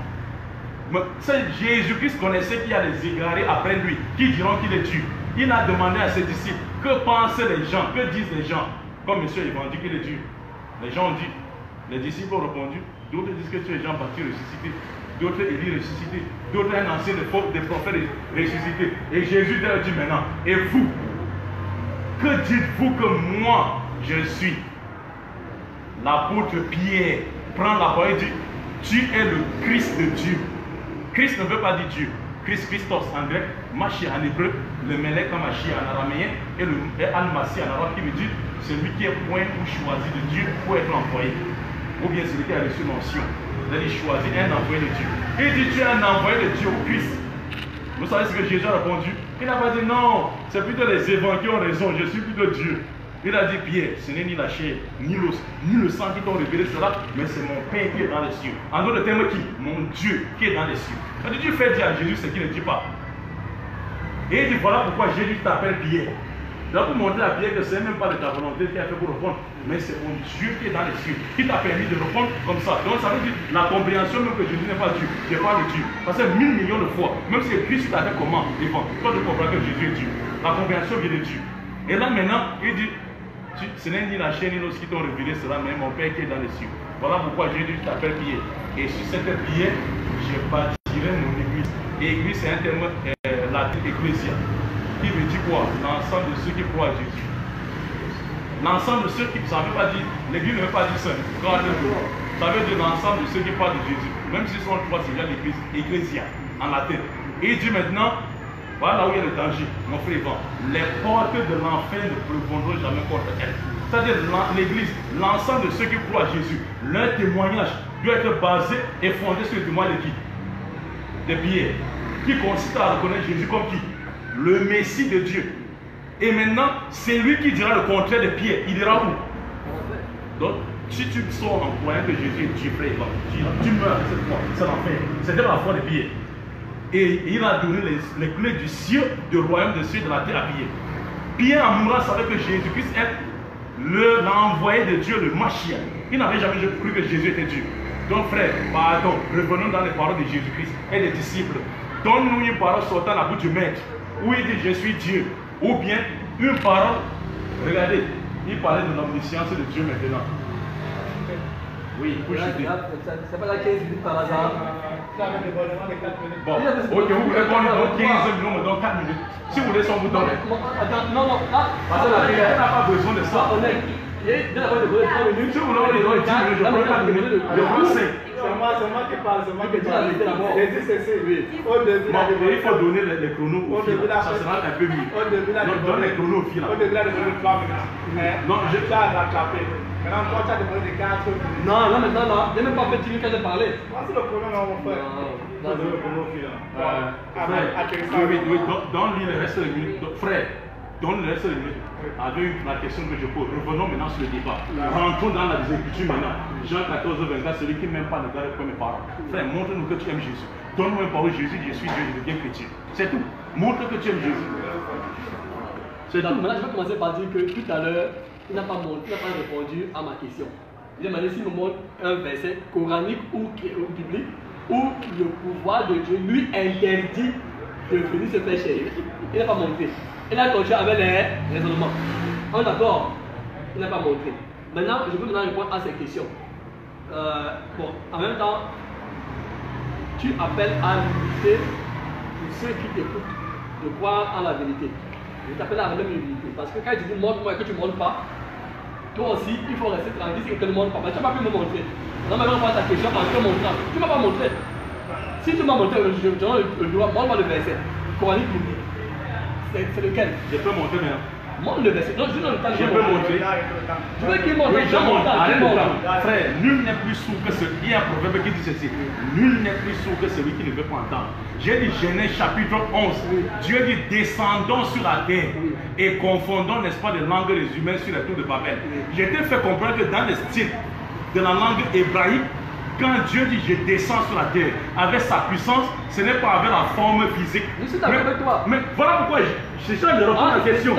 Mais c'est Jésus-Christ connaissait qu'il y a des égarés après lui qui diront qu'il est Dieu. Il a demandé à ses disciples que pensent les gens, que disent les gens. Comme monsieur dit qu'il est Dieu. Les gens ont dit, les disciples ont répondu, d'autres disent que tu es Jean-Baptiste ressuscité, d'autres Élie ressuscité, d'autres un ancien des prophètes ressuscité. Et Jésus leur dit maintenant, et vous, que dites-vous que moi je suis L'apôtre Pierre prend la parole et dit, tu es le Christ de Dieu. Christ ne veut pas dire Dieu. Christ Christos en grec, Machi en hébreu, le Melek en en araméen et le et Al-Massi en arabe qui veut dire celui qui est point ou choisi de Dieu pour être envoyé. Ou bien celui qui a reçu l'onction. C'est-à-dire choisi un envoyé de Dieu. Il dit tu es un envoyé de Dieu au Christ. Vous savez ce que Jésus a répondu? Il n'a pas dit non, c'est plutôt les évangéliques qui ont raison, je suis plutôt Dieu. Il a dit, Pierre, ce n'est ni la chair, ni l'os, ni le sang qui t'ont révélé cela, mais c'est mon Père qui est dans les cieux. En d'autres termes, qui? Mon Dieu qui est dans les cieux. Quand Dieu fait dire à Jésus ce qu'il ne dit pas. Et il dit, voilà pourquoi Jésus t'appelle Pierre. Donc pour montrer à Pierre que ce n'est même pas de ta volonté qui a fait pour répondre, mais c'est mon Dieu qui est dans les cieux, qui t'a permis de répondre comme ça. Donc ça veut dire la compréhension même que Jésus n'est pas Dieu, n'est pas de Dieu. Parce que mille millions de fois, même si Christ t'a fait comment, toi tu comprends que Jésus est Dieu. La compréhension vient de Dieu. Et là maintenant, il dit, ce n'est ni la chaîne ni l'os qui t'ont révélé cela, mais mon Père qui est dans les cieux. Voilà pourquoi Jésus t'appelle Pierre. Et sur cette pierre, je bâtirai mon église. Et église, c'est un terme euh, latin ecclésia. Qui veut dire quoi? L'ensemble de ceux qui croient à Jésus. L'ensemble de ceux qui. Ça ne veut pas dire. L'église ne veut pas dire seul. Ça veut dire l'ensemble de ceux qui parlent de Jésus. Même si sont trois, c'est déjà l'église. Ecclésia en latin. Et il dit maintenant voilà où il y a le danger, mon frère. Les portes de l'enfer ne prévaudront jamais contre elle. C'est-à-dire l'Église, l'ensemble de ceux qui croient à Jésus, leur témoignage doit être basé et fondé sur le témoignage de qui? De Pierre. Qui consiste à reconnaître Jésus comme qui? Le Messie de Dieu. Et maintenant, c'est lui qui dira le contraire de Pierre. Il dira où? Donc, si tu sors en croyant que Jésus est Dieu, frère tu meurs cette fois. C'est l'enfer. C'était la foi de Pierre. Et il a donné les, clés du ciel, du royaume de cieux, de la terre à Pierre. Pierre en mourant savait que Jésus-Christ est l'envoyé de Dieu, le Machia. Il n'avait jamais cru que Jésus était Dieu. Donc frère, pardon, revenons dans les paroles de Jésus-Christ et des disciples. Donne-nous une parole sortant la bouche du maître, où il dit je suis Dieu. Ou bien une parole, regardez, il parlait de l'omniscience de Dieu maintenant. Oui, pour C'est pas la 15 minutes par hasard. Bon, ok, vous voulez qu'on donne 15 minutes, on me donne 4 minutes. Si vous voulez, ça, on vous donne. Attends, non, non, là, parce que la prière n'a pas besoin de ça. Il y a de 3 minutes. Si vous voulez, on donne 10 minutes, je prends 4 minutes. Je prends 5. C'est moi, c'est moi qui parle, c'est moi qui parle. J'ai dit ceci. Au début, il faut donner les, chronos au fil. Ça sera un peu mieux. Au début, Donc, donne les chronos au fil. Au début, il a donné 3 minutes. Non, je t'ai rattrapé. Maintenant, toi, tu as demandé 4 minutes. Non, là, maintenant, là, a même pas fait 10 minutes quand j'ai parlé. Moi, c'est le chrono, non, mon frère. Non, c'est le chrono au fil. Oui, oui, donne-lui le reste des minutes. Frère, donne le reste des minutes avec la question que je pose. Revenons maintenant sur le débat. Rentrons dans la exécution maintenant. Jean 14, 24, celui qui n'aime pas ne garde pas mes paroles. Frère, montre-nous que tu aimes Jésus. Donne-moi une parole, Jésus, je suis Dieu, je deviens chrétien. C'est tout. Montre que tu aimes Jésus. C'est tout. Maintenant, je vais commencer par dire que tout à l'heure, il n'a pas, pas, répondu à ma question. Il m'a demandé s'il me montre un verset coranique ou, ou biblique où le pouvoir de Dieu lui interdit de venir se faire chérir. Il n'a pas montré. Il a continué avec les raisonnements. On est d'accord Il n'a pas montré. Maintenant, je peux maintenant répondre à ces questions. Euh, bon, en même temps, tu appelles à l'unité pour ceux qui t'écoutent de croire en la vérité. Je t'appelle à la même humilité. Parce que quand tu dis montre-moi et que tu ne montres pas, toi aussi, il faut rester tranquille si tu ne montres pas. Mais tu n'as pas pu me montrer. Non, maintenant, on ta question en te montrant. Tu ne m'as pas montré. Si tu m'as montré, je te donne le droit, montre-moi le verset. Coranique. C'est lequel? Je peux montrer maintenant. Montre le verset. Non, je donne le temps. Je peux montrer. Je veux qu'il montre. Oui, je. Arrête le temps. Frère, nul n'est plus sourd que celui. Il y a un proverbe qui dit ceci. Nul n'est plus sourd que celui qui ne veut pas entendre. J'ai dit Genèse chapitre 11. Dieu dit descendons sur la terre et confondons, n'est-ce pas, les langues des humains sur la tour de Babel. J'ai été fait comprendre que dans le style de la langue hébraïque, quand Dieu dit je descends sur la terre avec sa puissance, ce n'est pas avec la forme physique. Je suis d'accord avec toi. Mais voilà pourquoi je cherche de répondre à la question.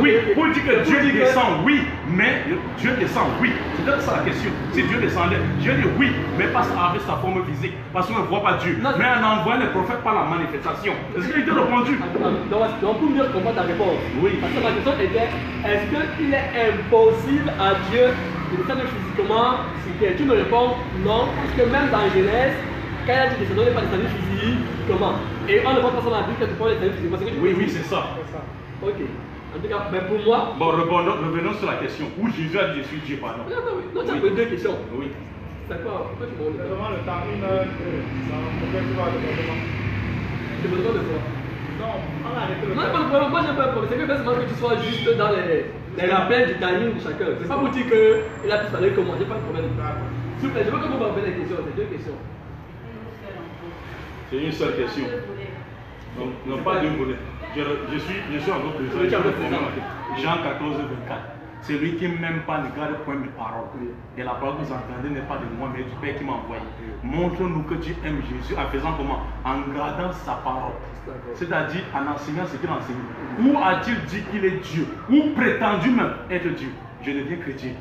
oui, pour dire que Dieu descend, oui, mais Dieu descend, oui. C'est ça la question. Si Dieu descendait, Dieu dit oui, mais pas avec sa forme physique. Parce qu'on ne voit pas Dieu. mais en envoyant les prophètes par la manifestation. Est-ce qu'il été répondu? Donc, pour mieux comprendre ta réponse. Oui. Parce que ma question était est-ce qu'il est impossible à Dieu de descendre physiquement Tu me réponds non, parce que même dans Genèse, quand il a dit descendre, il n'est pas descendu physiquement. Et on ne voit pas ça dans la Bible quand tu parles descendre physiquement. Oui, oui, c'est ça. Ok. En tout cas, mais pour moi. Bon, revenons, revenons sur la question. Où Jésus a dit Je suis Dieu, pardon? Non, non, oui. non tu as posé deux questions. Oui. C'est quoi Pourquoi tu me demandes Demande le temps, une heure, pourquoi tu vas le demande de quoi? Non, on a arrêté le Non, pas de problème. Moi, j'ai pas de problème. C'est que seulement que tu sois juste dans les, les rappels du timing de chacun. C'est pas pour dire qu'il a pu parler comme moi. J'ai pas de problème. S'il vous plaît, je veux que vous me rappelez les questions. C'est deux questions. C'est une seule question. Donc, non pas deux volets. Je, je, suis, je suis encore plus. Jean 14, 24. Celui qui m'aime pas ne garde point mes paroles. Et la parole que vous entendez n'est pas de moi, mais du Père qui m'a envoyé. Montre-nous que tu aimes Jésus en faisant comment? En gardant sa parole. C'est-à-dire en enseignant ce qu'il enseigne. Où a-t-il dit qu'il est Dieu? Ou prétendu même être Dieu? Je deviens chrétien.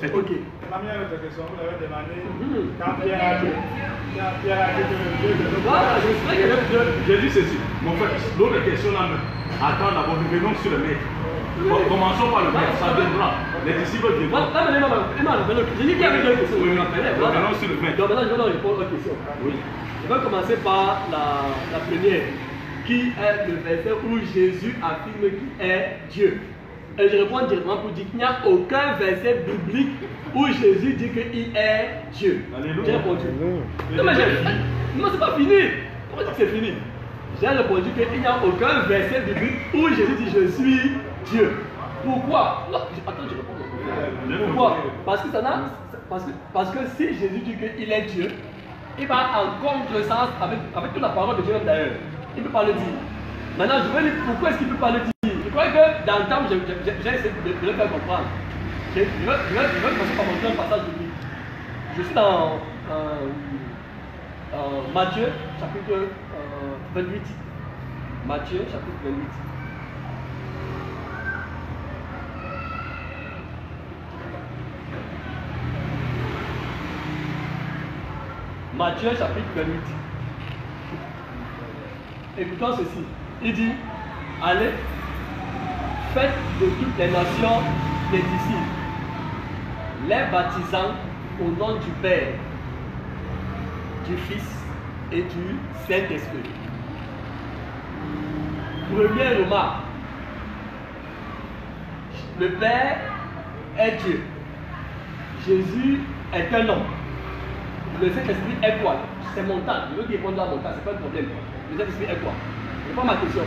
C'est Ok. La autre question, vous l'avez demandé. Mhm. Quand Pierre a dit, quand Pierre a dit que le Dieu de J'ai dit ceci, mon frère, l'autre question là même. Attends d'abord, nous venons sur le maître. Bon, Commençons par le maître, ça viendra. Les disciples viendront. J'ai dit qu'il y avait deux questions. Oui. Revenons sur le maître. Donc maintenant, je vais répondre aux questions. Oui. Je vais commencer par la, la première, qui est le verset où Jésus affirme qu'il est Dieu? Et je réponds directement pour dire qu'il n'y a aucun verset biblique où Jésus dit qu'il est Dieu. J'ai répondu. Non, mais j'ai. Non, c'est pas fini. Pourquoi dire que c'est fini? J'ai répondu qu'il n'y a aucun verset biblique où Jésus dit Je suis Dieu. Pourquoi? Non, attends, je réponds. Pourquoi? Parce que ça n'a. Parce que, parce que si Jésus dit qu'il est Dieu, il va en contresens avec, avec toute la parole de Dieu même d'ailleurs. Il ne peut pas le dire. Maintenant, je vais dire pourquoi est-ce qu'il ne peut pas le dire? Je crois que dans le temps, j'ai essayé de, de le faire comprendre. Je, je vais, commencer par montrer un passage biblique. Je suis dans euh, euh, Matthieu, chapitre euh, 28. Matthieu, chapitre 28. Matthieu chapitre 28. Écoutons ceci. Il dit, allez, faites de toutes les nations des disciples, les baptisant au nom du Père, du Fils et du Saint-Esprit. Première remarque. Le Père est Dieu. Jésus est un homme. Le Saint-Esprit est quoi? C'est montagne. Je veux qu'il réponde à la montagne, c'est pas un problème. Le Saint-Esprit est quoi? C'est pas ma question.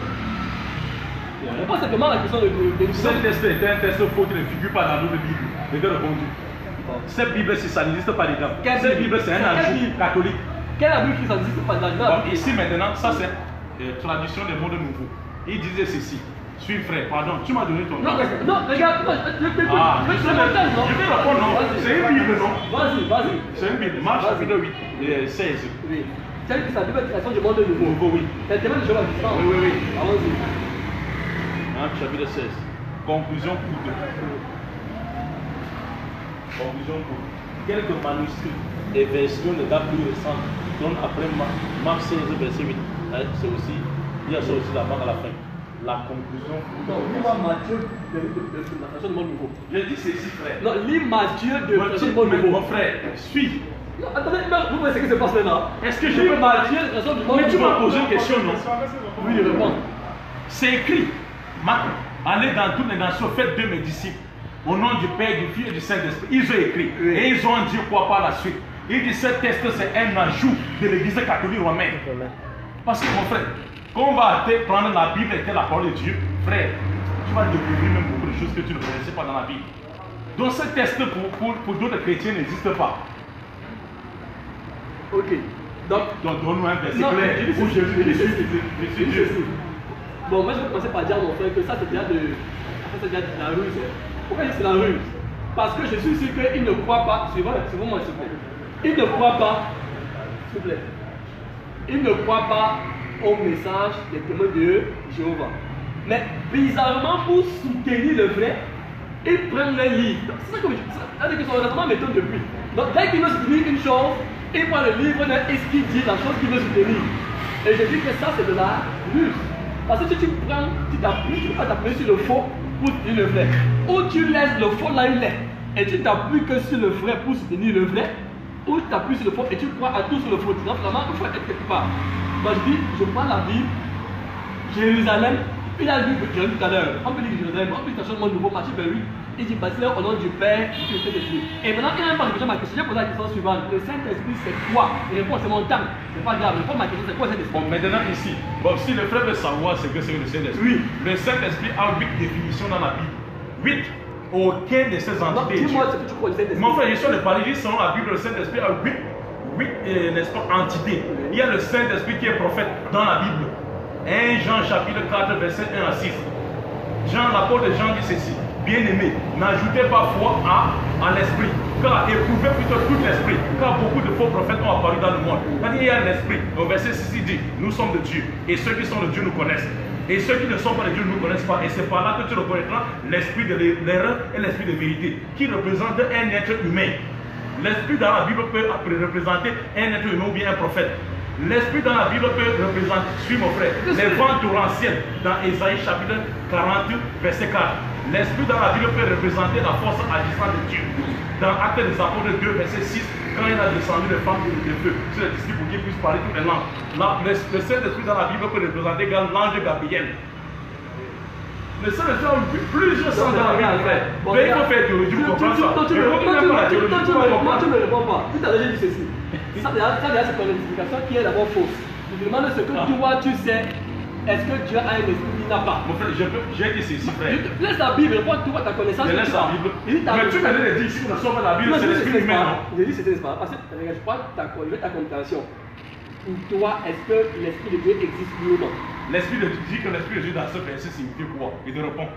Réponds simplement à la question de, de, de- Saint-Esprit est un texte faux qui ne figure pas dans notre Bible. Je t'ai répondu. Cette Bible, si ça n'existe pas dedans. Cette Bible? C'est un Bible? catholique. Quel abus qui n'existe pas dans le Bon, ici maintenant, ça c'est euh, tradition des mondes nouveaux. Il disait ceci. Suis frère, pardon, tu m'as donné ton Non, nom. mais- non, regarde, non, je- je- Ah, je- je non vais répondre, non. C'est une Bible, non? Vas-y, vas-y. C'est une Bible. Marche chapitre 8, euh, 16. Oui. Celle qui s'appelle création du monde nouveau. Nouveau, oui. C'est le témoin de vivant. Oui, oui, oui. Allons-y. Chapitre 16. Conclusion courte. Conclusion courte. Quelques manuscrits et versions de date plus récentes donnent après Marc Marc 16, verset 8. Hein, C'est aussi, il y a ça aussi là-bas à la fin. La conclusion Non, lis-moi Matthieu de, de, de, de la monde nouveau. Je dis ceci, frère. Non, lis Matthieu de la Mon du monde mais nouveau. mon frère, suis. Non, attendez, vous voyez ce qui se passe maintenant. Est-ce que je peux Matthieu de la création du monde Mais tu nouveau. m'as posé une question, non? Oui, réponds. C'est écrit. Allez dans toutes les nations, faites de mes disciples. Au nom du Père, du Fils et du Saint-Esprit. Ils ont écrit. Oui. Et ils ont dit quoi par la suite? Il dit ce texte, c'est un ajout de l'église catholique romaine. Parce que mon frère, quand on va te prendre la Bible et la parole de Dieu, frère, tu vas découvrir même beaucoup de choses que tu ne connaissais pas dans la Bible. Donc ce texte pour, pour, pour d'autres chrétiens n'existe pas. Ok. Donc, Donc donne-nous un verset clair où je suis Bon, moi je vais commencer par dire à mon frère que ça c'est déjà de. C'est déjà de la ruse. Pourquoi c'est la ruse? Parce que je suis sûr qu'il ne croit pas. Suivez-moi, suivez-moi s'il vous plaît. Il ne croit pas. S'il vous plaît. Il ne croit pas au message des témoins de Jéhovah. Mais bizarrement, pour soutenir le vrai, ils prennent les livres. C'est ça que je que son raisonnement m'étonne depuis. Donc dès qu'il veut soutenir une chose, il prend le livre et ce qu'il dit la chose qu'il veut soutenir. Et je dis que ça c'est de la ruse. Parce que si tu prends, tu t'appuies, tu peux pas t'appuyer sur le faux pour soutenir le vrai. Ou tu laisses le faux là il est. Et tu t'appuies que sur le vrai pour soutenir le vrai. Ou tu t'appuies sur le faux et tu crois à tout sur le faux. Donc vraiment, il faut être quelque part. Moi je dis, je prends la Bible, Jérusalem, il a lu Jérusalem tout à l'heure. On peut lire Jérusalem, on peut le monde nouveau, Matthieu 28. Il dit baptisez au nom du Père, du Saint-Esprit. Et maintenant, il n'a même pas répondu à ma question. J'ai posé la question suivante. Le Saint-Esprit, c'est quoi? Il répond, c'est mon temps. C'est pas grave. Réponds ma question, c'est quoi le Saint-Esprit? Bon, maintenant ici, bon, si le frère veut savoir ce que c'est le Saint-Esprit, Oui. le Saint-Esprit a huit définitions dans la Bible. Huit. Aucun de ces entités. dis-moi ce que tu crois du Saint-Esprit. Mon frère, je suis de parler, juste selon la Bible, le Saint-Esprit a huit, huit euh, n'est-ce pas, entités. Il y a le Saint-Esprit qui est prophète dans la Bible. 1 Jean chapitre 4, verset 1 à 6. Jean, l'apôtre de Jean dit ceci. Bien-aimés, n'ajoutez pas foi à, à l'esprit, car éprouvez plutôt tout l'esprit, car beaucoup de faux prophètes ont apparu dans le monde. Il y a l'esprit. Au verset 6, il dit Nous sommes de Dieu, et ceux qui sont de Dieu nous connaissent. Et ceux qui ne sont pas de Dieu ne nous connaissent pas. Et c'est par là que tu reconnaîtras l'esprit de l'erreur et l'esprit de vérité, qui représente un être humain. L'esprit dans la Bible peut représenter un être humain ou bien un prophète. L'esprit dans la Bible peut représenter, suis mon frère, les vents torrentiels dans Ésaïe chapitre 40, verset 4. L'esprit dans la Bible peut représenter la force agissante de Dieu. Dans Actes des Apôtres 2, verset 6, quand il a descendu les femmes de feu sur les disciples pour qu'ils puissent parler toutes les langues. Là, le, le Saint-Esprit dans la Bible peut représenter l'ange Gabriel. Le Saint-Esprit a eu plusieurs cent dans la Bible, frère. Mais il faut faire théologie pour comprendre ça? Toi, tu ne réponds pas. Tu t'as déjà dit ceci. Ça, déjà, c'est ton explication qui est d'abord fausse. Je te demande ce que Ah. toi, tu sais. Est-ce que Dieu a un esprit Il n'a pas? Mon frère, je peux- j'ai dit ceci, frère. Laisse la Bible, réponds tu vois ta connaissance. Je que laisse tu la. Bible. Dit Mais tu de dire ici que nous sommes la Bible, c'est l'esprit humain, Je dis c'est pas. Parce que regarde, je je veux ta compréhension. Pour toi, est-ce que l'esprit de Dieu existe ou non? L'esprit de Dieu dit que l'esprit de Dieu dans ce verset signifie quoi? Il te répond.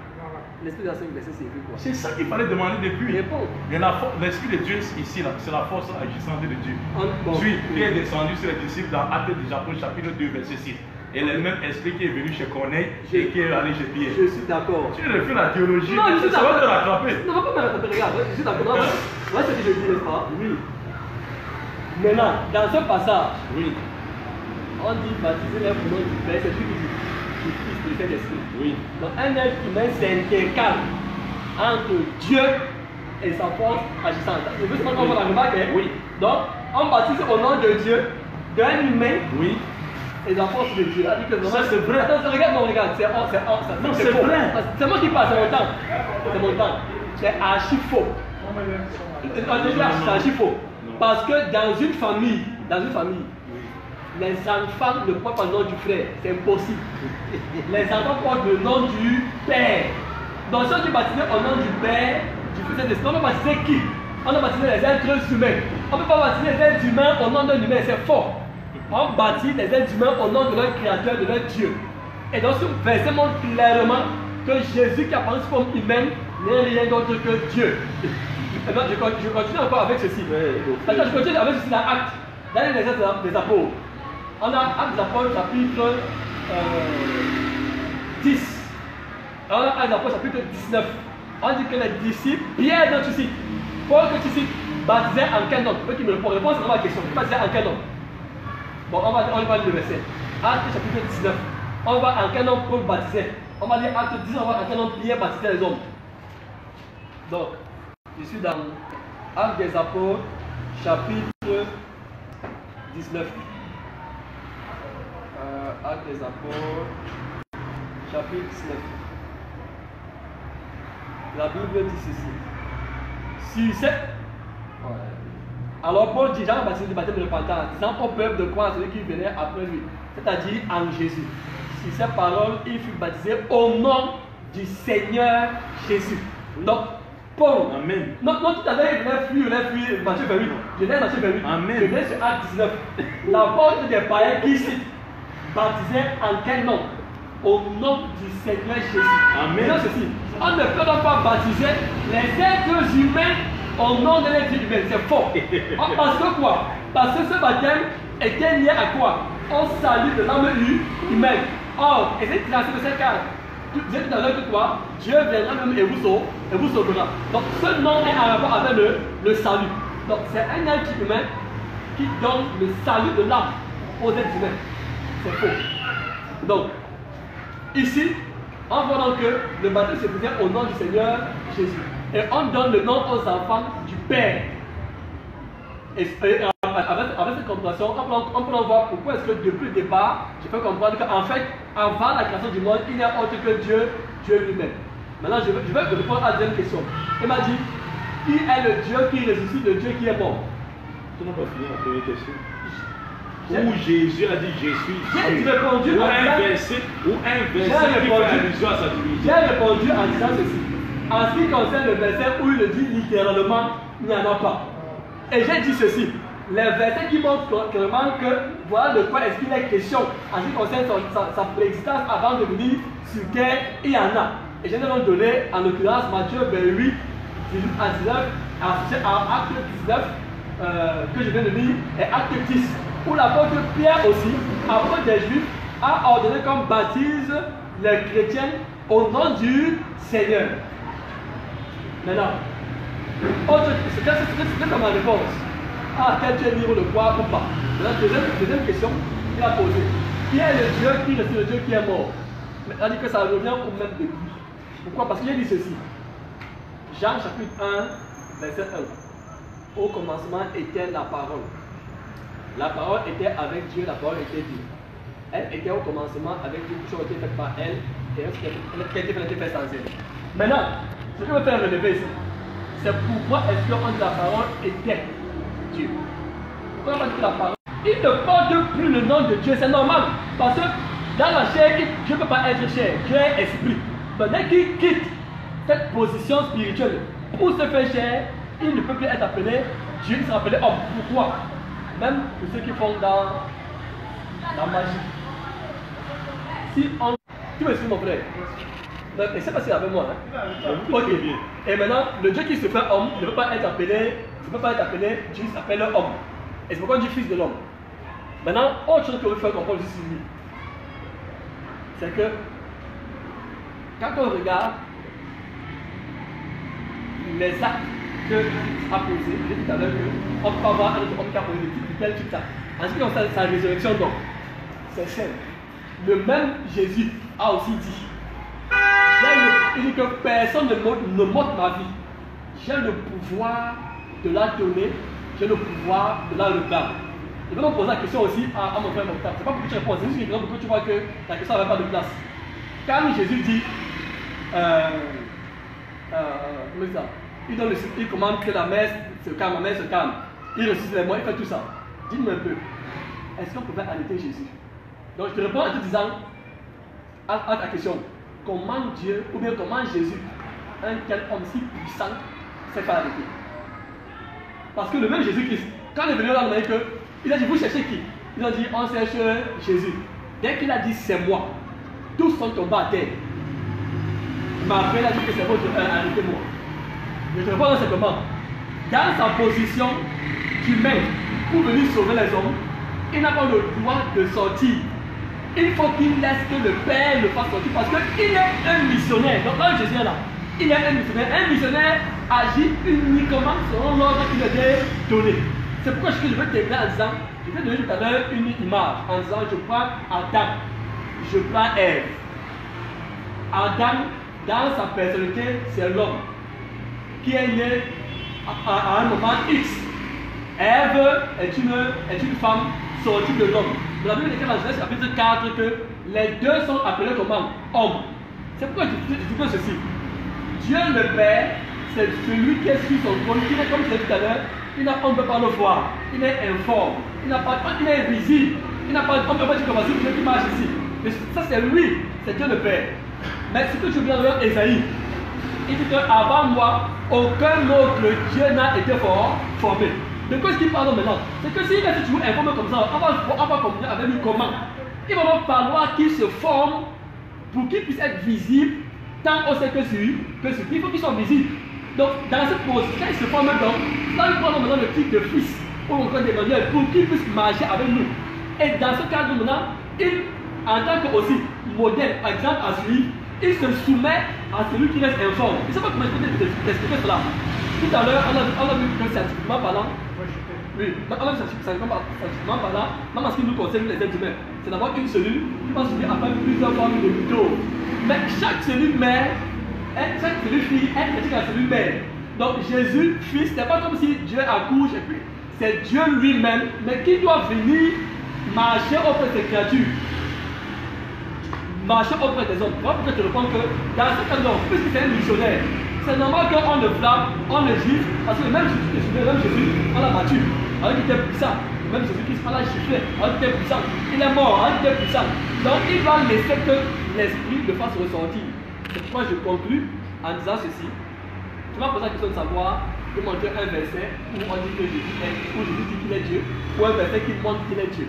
L'esprit de la Sainte c'est quoi? C'est ça qu'il fallait demander depuis. Fo- l'esprit de Dieu ici, là, c'est la force agissante de Dieu. En- bon. Puis, il est descendu sur les disciples dans Actes des Apôtres, chapitre 2, verset 6. Et le même esprit qui est venu chez Corneille et qui est allé chez Pierre. Je suis d'accord. Tu refais la théologie, Non, je suis ça va te d'accord. rattraper. Non, va pas me rattraper, regarde. Je suis d'accord. Voilà ce que je dis, n'est-ce pas Oui. Maintenant, dans ce passage, Oui, on dit baptiser les nom du Père, c'est celui qui dit du Saint-Esprit. oui. Donc, un être humain s'intercale entre Dieu et sa force agissante. Je veux seulement qu'on fasse la remarque. hein? Oui. Donc, on baptise au nom de Dieu, d'un humain Oui. et la force de Dieu. Ça c'est vrai. Attends, regarde, non, regarde, c'est oh, c'est oh, ça- Non, c'est c'est vrai. C'est moi qui parle, c'est mon temps. C'est mon temps. C'est archi faux. On dit là, c'est archi faux. Parce que dans une famille, dans une famille, les enfants ne portent pas le nom du frère, c'est impossible. Les enfants portent le nom du père. Donc si on dit baptiser au nom du père, du fils et de on va baptiser qui? On va baptiser les êtres humains. On ne peut pas baptiser les êtres humains au nom d'un humain, c'est faux. On baptise les êtres humains au nom de leur créateur, de leur Dieu. Et donc ce verset montre clairement que Jésus qui apparu sous forme humaine n'est rien d'autre que Dieu. Et donc, je, con- je continue encore avec ceci. Attends, je continue avec ceci dans Actes. Dans les Actes des Apôtres. On a Actes Apôtres chapitre euh, 10. On a Actes Apôtres chapitre 19. On dit que les disciples, Pierre tu cites, Paul que tu cites, baptisaient en quel nom Peut qui me répond Réponse à ma question. Baptisaient en quel nom Bon, on va, on va lire le verset. Acte chapitre 19. On va en quel nom Paul baptisait On va lire Acte 19, on va en quel nom Pierre baptisait les hommes. Donc, je suis dans Actes des Apôtres, chapitre 19. Euh, Actes des Apôtres, chapitre 19. La Bible dit ceci. Si c'est. Ouais. Alors Paul dit, Jean baptisé du baptême de repentance, disant au peuple de croire à celui qui venait après lui, c'est-à-dire en Jésus. Si ces paroles, il fut baptisé au nom du Seigneur Jésus. Donc, Paul, Amen. non, non, tout à l'heure, il venait fuir, il venait fuir Matthieu 28. Je viens Matthieu 28. Amen. Je viens sur Acte 19. L'apôtre des païens qui cite, baptisé en quel nom? Au nom du Seigneur Jésus. Amen. Ceci, on ne peut donc pas baptiser les êtres humains au nom de l'être humain. C'est faux. Parce que quoi? Parce que ce baptême était lié à quoi? Au salut de l'âme hu- humaine. Or, et c'est tracé de cette carte. Tout à l'heure que quoi? Dieu viendra même et vous sauve, et vous sauvera. Donc ce nom est en rapport avec le, le salut. Donc c'est un être humain qui donne le salut de l'âme aux êtres humains. C'est faux. Donc, ici, voit donc que le baptême se faisait au nom du Seigneur Jésus. Et on donne le nom aux enfants du Père. Et, avec, cette compréhension, on peut, en voir pourquoi est-ce que depuis le départ, je peux comprendre qu'en fait, avant la création du monde, il n'y a autre que Dieu, Dieu lui-même. Maintenant, je vais, je répondre à la deuxième question. Il m'a dit, qui est le Dieu qui ressuscite, le Dieu qui est mort la première question. J'ai- Où Jésus a dit Je suis J'ai répondu Ou un verset, ou un J'ai verset qui fait répondu. allusion à sa divinité. J'ai répondu en disant ceci. En ce qui concerne le verset où il le dit littéralement, il n'y en a pas. Et j'ai dit ceci. Les versets qui montrent clairement que voilà de quoi est-ce qu'il est question en ce qui concerne son- sa, sa préexistence avant de venir sur terre, il y en a. Et je vais donc donner, en l'occurrence, Matthieu 28, 18 à 19, associé à Acte 19, euh, que je viens de lire, et Acte 10, où l'apôtre Pierre aussi, apôtre des Juifs, a ordonné qu'on baptise les chrétiens au nom du Seigneur. Maintenant, c'était ma réponse? Ah, quel Dieu livre le croire ou pas? Maintenant, deuxième, deuxième question qu'il a posée. Qui est le Dieu qui est le Dieu qui est mort? Elle dit que ça revient au même début. Pourquoi? Parce qu'il a dit ceci. Jean chapitre 1, verset 1. Au commencement était la parole. La parole était avec Dieu, la parole était Dieu. Elle était au commencement avec Dieu, tout chose était fait par elle, et elle qui a été fait sans elle. Maintenant, ce que je veux faire relever ici, c'est pourquoi est-ce dit la parole était Dieu? Pourquoi on dit la parole? Il ne porte plus le nom de Dieu, c'est normal. Parce que dans la chair, Dieu ne peut pas être chair, Dieu est esprit. Dès qu'il quitte cette position spirituelle pour se faire chair, il ne peut plus être appelé Dieu, il sera appelé homme. Pourquoi? Même pour ceux qui font dans la magie. Si on. Tu me suis mon frère Donc, et c'est pas si avec moi. Hein? Ok. Et maintenant, le Dieu qui se fait homme ne peut pas être appelé, ne peut pas être appelé Dieu s'appelle homme. Et c'est pourquoi on dit fils de l'homme. Maintenant, autre chose que vous faire comprendre ici, c'est que quand on regarde les actes que a posés, j'ai dit tout à l'heure qu'on peut avoir un autre homme qui a posé des types, tel type ça. En ce qui sa résurrection, donc, c'est simple. Le même Jésus a aussi dit le, il dit que personne ne m'ôte ne m'ôte ma vie. J'ai le pouvoir de la donner, j'ai le pouvoir de la reprendre. Je vais donc poser la question aussi à, à mon frère Mokhtar. C'est pas pour que tu réponds, c'est juste pour que tu vois que la question n'avait pas de place. Quand Jésus dit, euh, euh, comment ça? Il, donne commande que la messe se calme, la messe se calme. Il ressuscite les morts, il fait tout ça. Dis-moi un peu, est-ce qu'on pouvait arrêter Jésus? Donc je te réponds en te disant, à, ta question, comment Dieu, ou bien comment Jésus, un tel homme si puissant, s'est fait arrêter? Parce que le même Jésus-Christ, quand il est venu là, il a dit, vous cherchez qui? Ils ont dit, on cherche Jésus. Dès qu'il a dit, c'est moi, tous sont tombés à terre. Mais après, il a dit que c'est votre euh, arrêtez-moi. Je te réponds simplement. Dans sa position d'humain pour venir sauver les hommes, il n'a pas le droit de sortir. Il faut qu'il laisse que le Père le fasse sortir parce qu'il est un missionnaire. Donc là, Jésus est là. Il est un missionnaire. Un missionnaire agit uniquement selon l'ordre qu'il a donné. C'est pourquoi je veux terminer en disant, je vais donner tout à l'heure une image en disant, je prends Adam, je prends Ève. Adam, dans sa personnalité, c'est l'homme qui est né à, un moment X. Ève est une, est une femme sortie de l'homme. La Bible déclare dans Genèse chapitre 4 que les deux sont appelés comment Hommes. C'est pourquoi je, je dis ceci. Dieu le Père, c'est celui qui est sur son trône, qui est comme je l'ai dit tout à l'heure, il n'a- on ne peut pas le voir, il est informe, il n'a pas, il est invisible, il n'a pas, on ne peut pas dire c'est Dieu qui marche ici. Mais ça c'est lui, c'est Dieu le Père. Mais ce que tu viens de Esaïe, il dit qu'avant moi, aucun autre Dieu n'a été for- formé. De quoi est-ce qu'il parle maintenant? C'est que s'il est toujours informé comme ça, on va, on va communiquer avec lui comment? Il va falloir qu'il se forme pour qu'il puisse être visible tant au sein que sur que sur. Il faut qu'il soit visible. Donc, dans cette position, il se forme donc, là, il prend maintenant le titre de fils ou encore d'Emmanuel pour qu'il puisse marcher avec nous. Et dans ce cadre maintenant, il, en tant que aussi modèle, exemple, à celui, il se soumet à celui qui reste informe. Je ne sais pas comment je peux t'expliquer cela. Tout à l'heure, on a, vu que scientifiquement parlant, oui, mais on a vu scientifiquement parlant, même en ce qui nous concerne les êtres humains, c'est d'avoir une cellule qui va s'unir à faire plusieurs formes de mito. Mais chaque cellule mère, chaque cellule fille est petite à la cellule mère. Donc Jésus, fils, ce n'est pas comme si Dieu accouche et puis c'est Dieu lui-même, mais qui doit venir marcher auprès de ses créatures marcher auprès des hommes. Moi, peut-être te répondre que dans ce cas-là, puisque c'est un missionnaire, c'est normal qu'on le flamme, on le gifle, parce que même Jésus, le même Jésus, on l'a battu, alors qu'il était puissant. Même Jésus qui on l'a giflé, qu'il était puissant. Il est mort, alors qu'il était puissant. Donc il va laisser que l'esprit le fasse ressortir. C'est pourquoi je conclus en disant ceci. Tu vas poser la question de savoir, de montrer un verset où on dit que Jésus est, où Jésus dit qu'il est Dieu, ou un verset qui montre qu'il est Dieu.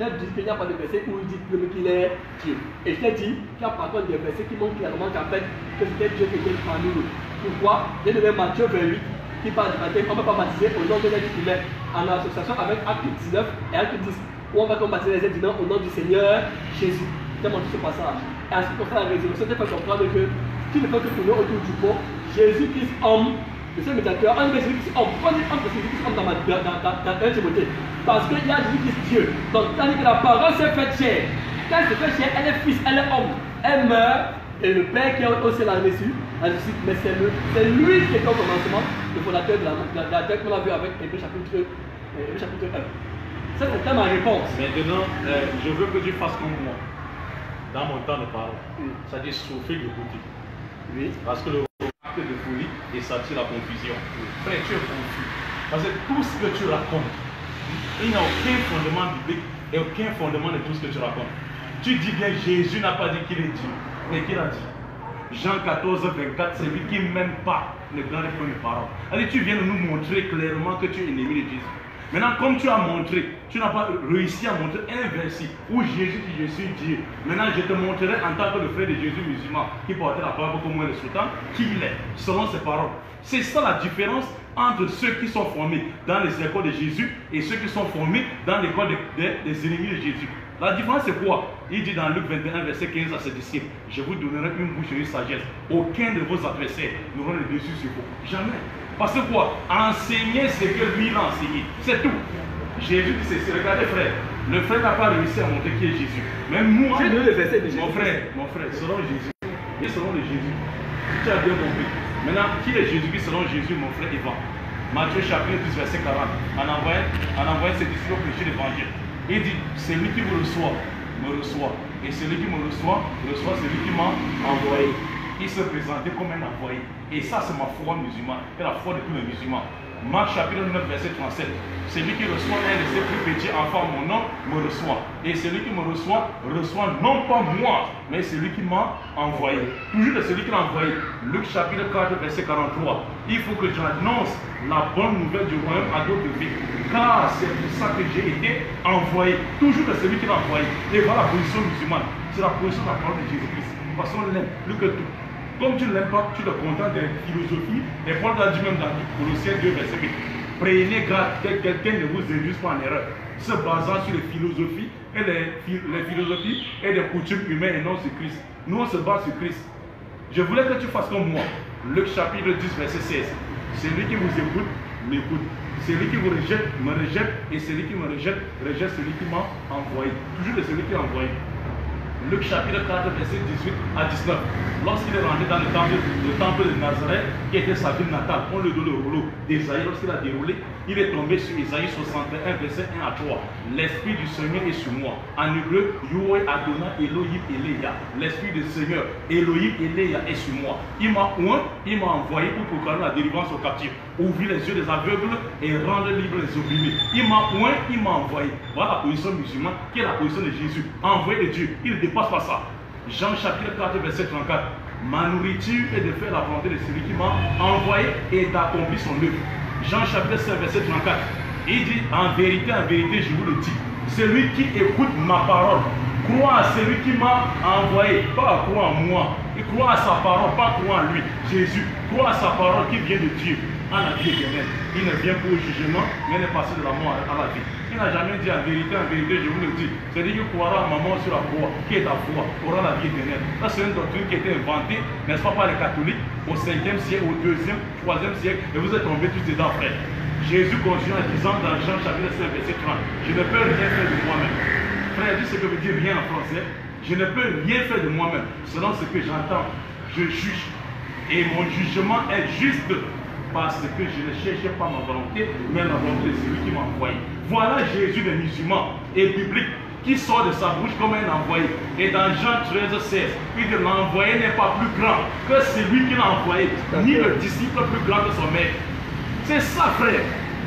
Dit qu'il n'y a pas de verset où il dit qu'il est Dieu. Et je t'ai dit qu'il y a par contre des versets qui montrent clairement qu'en fait, que c'était Dieu qui était parmi nous. Pourquoi? J'ai donné Matthieu 28 qui parle du baptême. On ne peut pas baptiser au nom de l'être humain en association avec Acte 19 et Acte 10 où on va comme baptiser les êtres au nom du Seigneur Jésus. J'ai montré ce passage. Et ensuite, pour ça, la résurrection, te fait comprendre que tu ne peux que tourner autour du pot. Jésus-Christ, homme, le seul médiateur, un Jésus-Christ, homme. Pourquoi dire homme Jésus-Christ, homme dans, ma, dans, dans, dans, dans 1 Timothée Parce qu'il y a Jésus-Christ, Dieu. Donc, tandis que la parole s'est faite chair. Quand elle s'est faite chair, elle est fils, elle est homme. Elle meurt. Et le Père qui est au ciel l'a reçu, mais c'est lui qui est au commencement, le fondateur de la, de la, terre qu'on a vu avec Hébreu chapitre, euh, chapitre 1. Ça, c'était ma réponse. Maintenant, euh, je veux que tu fasses comme moi. Dans mon temps de parole, Oui. c'est-à-dire chauffer le côté. Oui. Parce que le de folie est sorti la confusion. Frère, tu es confus. Parce que tout ce que tu racontes, il n'y a aucun fondement biblique et aucun fondement de tout ce que tu racontes. Tu dis bien Jésus n'a pas dit qu'il est Dieu, mais qu'il a dit? Jean 14, 24, c'est lui qui ne pas ne garde pas mes paroles. Alors tu viens de nous montrer clairement que tu es ennemi de Jésus. Maintenant, comme tu as montré, tu n'as pas réussi à montrer un verset où Jésus dit Je suis Dieu. Maintenant, je te montrerai en tant que le frère de Jésus musulman qui portait la parole comme moi le sultan, qui il est, selon ses paroles. C'est ça la différence entre ceux qui sont formés dans les écoles de Jésus et ceux qui sont formés dans l'école de- de- des ennemis de Jésus. La différence c'est quoi? Il dit dans Luc 21, verset 15 à ses disciples Je vous donnerai une bouche et une sagesse. Aucun de vos adversaires n'aura le dessus sur vous. Jamais. Parce que quoi? Enseigner ce que lui a enseigné. C'est tout. Jésus dit ceci. Regardez, frère. Le frère n'a pas réussi à montrer qui est Jésus. Même moi, J'ai donné le verset de Jésus. mon frère, mon frère, selon Jésus, et selon le Jésus, tu as bien compris. Maintenant, qui est Jésus qui selon Jésus, mon frère Ivan Matthieu chapitre 10, verset 40. En envoyant, en envoyant ses disciples prêcher l'évangile. Il dit, celui qui me reçoit, me reçoit. Et celui qui me reçoit, reçoit celui qui m'a envoyé. Il se présentait comme un envoyé. Et ça, c'est ma foi musulmane. C'est la foi de tous les musulmans. Marc chapitre 9, verset 37. Celui qui reçoit un de ses plus petits enfants, mon nom, me reçoit. Et celui qui me reçoit, reçoit non pas moi, mais celui qui m'a envoyé. Toujours de celui qui l'a envoyé. Luc chapitre 4, verset 43. Il faut que j'annonce la bonne nouvelle du royaume à d'autres vies. Car c'est pour ça que j'ai été envoyé. Toujours de celui qui l'a envoyé. Et voilà la position musulmane. C'est la position de la parole de Jésus-Christ. Parce qu'on l'aime plus que tout. Comme tu ne l'aimes pas, tu te contentes des philosophies. Et Paul a dit même dans Colossiens 2, verset 8. Prenez garde que quelqu'un ne vous induise pas en erreur, se basant sur les philosophies et les, phi- les philosophies et les coutumes humaines et non sur Christ. Nous, on se base sur Christ. Je voulais que tu fasses comme moi. Luc chapitre 10, verset 16. Celui qui vous écoute, m'écoute. Celui qui vous rejette, me rejette. Et celui qui me rejette, rejette celui qui m'a envoyé. Toujours de celui qui a envoyé. Luc chapitre 4, verset 18 à 19. Lorsqu'il est rentré dans le temple, le temple de Nazareth, qui était sa ville natale, on lui donne le rouleau d'Ésaïe. Lorsqu'il a déroulé, il est tombé sur Ésaïe 61, verset 1 à 3. L'Esprit du Seigneur est sur moi. En hébreu, Yahweh Adonai Elohim Eleya. L'Esprit du Seigneur, Elohim Eleya, est sur moi. Il m'a oint, il m'a envoyé pour proclamer la délivrance aux captifs, ouvrir les yeux des aveugles et rendre libres les opprimés. Il m'a oint, il m'a envoyé. Voilà la position musulmane qui est la position de Jésus. Envoyé de Dieu. Il ne dépasse pas ça. Jean chapitre 4, verset 34. Ma nourriture est de faire la volonté de celui qui m'a envoyé et d'accomplir son œuvre. Jean chapitre 5, verset 34. Il dit En vérité, en vérité, je vous le dis, celui qui écoute ma parole, croit à celui qui m'a envoyé, pas croit en moi. Il croit à sa parole, pas croit en lui. Jésus croit à sa parole qui vient de Dieu, à la vie éternelle. Il ne vient pas au jugement, mais il est passé de la mort à la vie. Il n'a jamais dit en vérité, en vérité, je vous le dis. C'est-à-dire qu'il croira à ma mort sur la croix, qui est ta foi, aura la vie éternelle. Ça, c'est une doctrine qui a été inventée, n'est-ce pas, par les catholiques, au 5e siècle, au 2e, 3e siècle, et vous êtes tombés tous dedans, frère. Jésus continue en disant dans Jean chapitre 5, verset 30, je ne peux rien faire de moi-même. Frère, dis ce que veut dire rien en français. Je ne peux rien faire de moi-même. Selon ce que j'entends, je juge. Et mon jugement est juste parce que je ne cherche pas ma volonté, mais la volonté de celui qui m'a envoyé. Voilà Jésus le musulman et biblique qui sort de sa bouche comme un envoyé. Et dans Jean 13, 16, il dit l'envoyé n'est pas plus grand que celui qui l'a envoyé, ni le disciple plus grand que son maître. C'est ça, frère.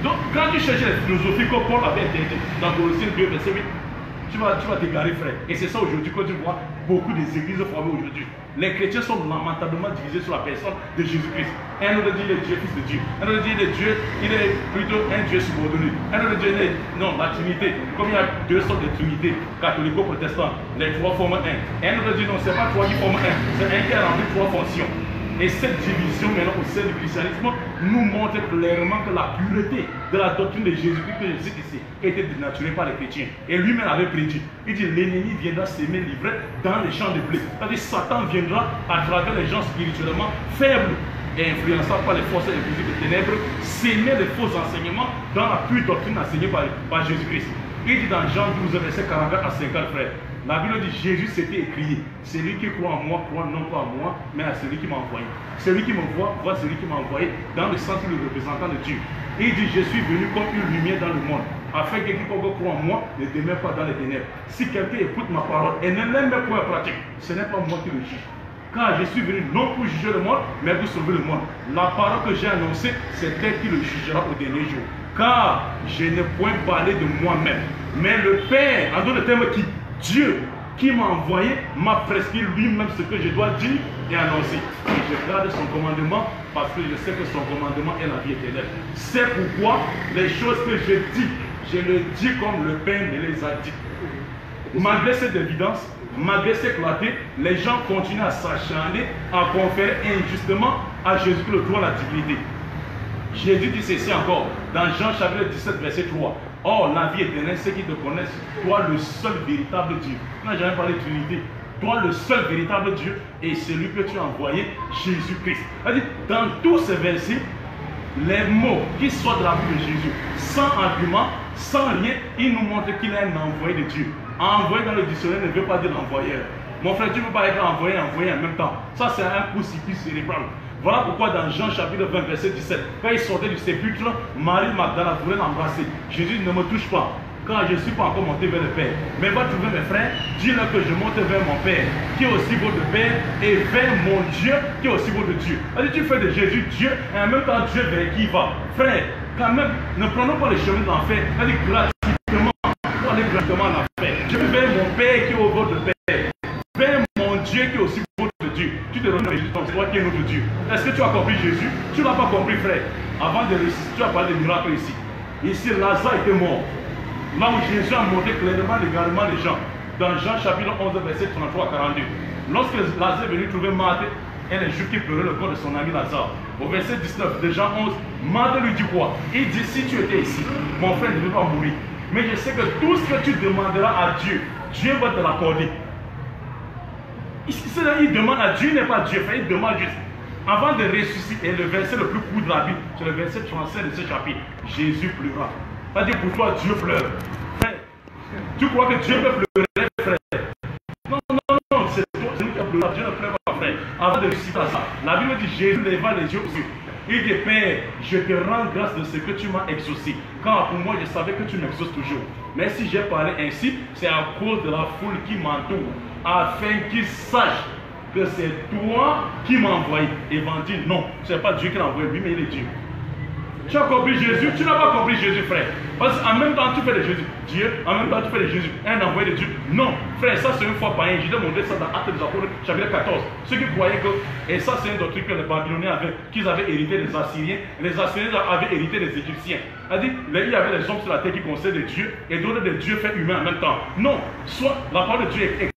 Donc, quand tu cherches les philosophies que Paul avait interdit dans Colossiens 2, verset 8, tu vas, tu vas t'égarer, frère. Et c'est ça aujourd'hui que tu vois beaucoup des églises formées aujourd'hui. Les chrétiens sont lamentablement divisés sur la personne de Jésus-Christ. Un autre dit il est Dieu, fils de Dieu. Un autre dit il est Dieu, il est plutôt un Dieu subordonné. Un autre dit est, non, la Trinité. Comme il y a deux sortes de Trinité, catholico-protestant, les trois forment un. Un autre dit non, c'est pas trois qui forment un, c'est un qui a rempli trois fonctions. Et cette division maintenant au sein du christianisme nous montre clairement que la pureté de la doctrine de Jésus-Christ que je ici était dénaturée par les chrétiens. Et lui-même avait prédit. Il dit l'ennemi viendra s'aimer livrer dans les champs de blé. C'est-à-dire Satan viendra à travers les gens spirituellement faibles et influençant par les forces invisibles des ténèbres, s'aimer les faux enseignements dans la pure doctrine enseignée par, par Jésus-Christ. Il dit dans Jean 12, verset 44 à 50, frère, la Bible dit Jésus s'était écrit Celui qui croit en moi croit non pas en moi, mais à celui qui m'a envoyé. Celui qui me voit, voit celui qui m'a envoyé dans le sens le représentant de Dieu. Il dit Je suis venu comme une lumière dans le monde, afin que quiconque croit en moi ne demeure pas dans les ténèbres. Si quelqu'un écoute ma parole et ne l'aime pas en pratique, ce n'est pas moi qui le juge. Car je suis venu non pour juger le monde, mais pour sauver le monde. La parole que j'ai annoncée, c'est elle qui le jugera au dernier jour. Car je n'ai point parlé de moi-même, mais le Père, en d'autres termes, qui Dieu qui m'a envoyé m'a prescrit lui-même ce que je dois dire et annoncer. Et je garde son commandement parce que je sais que son commandement est la vie éternelle. C'est pourquoi les choses que je dis, je le dis comme le Père me les a dit. Malgré cette évidence, malgré cette clarté, les gens continuent à s'acharner, à conférer injustement à Jésus le droit à la divinité. Jésus dit ceci encore dans Jean chapitre 17, verset 3. Or, la vie éternelle, ceux qui te connaissent, toi le seul véritable Dieu. On n'a jamais parlé de Trinité. Toi le seul véritable Dieu et celui que tu as envoyé, Jésus-Christ. Dans tous ces versets, les mots qui sortent de la bouche de Jésus, sans argument, sans rien, il nous montre qu'il est un envoyé de Dieu. Envoyé dans le dictionnaire ne veut pas dire l'envoyeur. Mon frère, tu ne peux pas être envoyé et envoyé en même temps. Ça, c'est un coup cérébral. Voilà pourquoi dans Jean chapitre 20, verset 17, quand il sortait du sépulcre, Marie Magdala voulait l'embrasser. Jésus ne me touche pas, car je ne suis pas encore monté vers le Père. Mais va trouver mes frères, dis-leur que je monte vers mon Père, qui est aussi de Père, et vers mon Dieu, qui est aussi de Dieu. Alors tu fais de Jésus Dieu, et en même temps Dieu vers qui va. Frère, quand même, ne prenons pas le chemin de l'enfer, c'est-à-dire gratuitement, pour gratuitement en enfer. Je vais vers mon Père qui est de Père, vers mon Dieu qui est aussi de Dieu. Tu te rends Jésus, toi qui est notre Dieu. Est-ce que tu as compris Jésus? Tu n'as pas compris, frère. Avant de réussir, tu as parlé de miracles ici. Ici, Lazare était mort. Là où Jésus a montré clairement l'égarement des gens. Dans Jean chapitre 11, verset 33 42. Lorsque Lazare est venu trouver Marthe, elle est juge qui pleurait le corps de son ami Lazare. Au verset 19 de Jean 11, Marthe lui dit quoi? Il dit Si tu étais ici, mon frère ne devait pas mourir. Mais je sais que tout ce que tu demanderas à Dieu, Dieu va te l'accorder. Il demande à Dieu, n'est pas Dieu, il demande juste. Avant de ressusciter, et le verset le plus court de la Bible, c'est le verset 35 de ce chapitre, Jésus pleura. C'est-à-dire pour toi, Dieu pleure. Frère, tu crois que Dieu peut pleurer, frère Non, non, non, c'est toi, c'est lui qui a pleuré. Dieu ne pleure pas, frère. Avant de ressusciter ça, la Bible dit Jésus leva les yeux aux yeux. Il dit, Père, je te rends grâce de ce que tu m'as exaucé. Car pour moi, je savais que tu m'exauces toujours. Mais si j'ai parlé ainsi, c'est à cause de la foule qui m'entoure afin qu'ils sachent que c'est toi qui m'as envoyé. Et vont dire non, ce n'est pas Dieu qui l'a envoyé, lui, mais il est Dieu. Tu as compris Jésus, tu n'as pas compris Jésus, frère. Parce qu'en même temps, tu fais de Jésus Dieu, en même temps, tu fais de Jésus un envoyé de Dieu. Non, frère, ça c'est une fois païen. Je t'ai montré ça dans Actes des Apôtres, chapitre 14. Ceux qui croyaient que, et ça c'est une doctrine que les Babyloniens avaient, qu'ils avaient hérité des Assyriens. Les Assyriens avaient hérité des Égyptiens. C'est-à-dire, il y avait des hommes sur la terre qui conseillent de Dieu et d'autres de Dieu fait humain en même temps. Non, soit la parole de Dieu est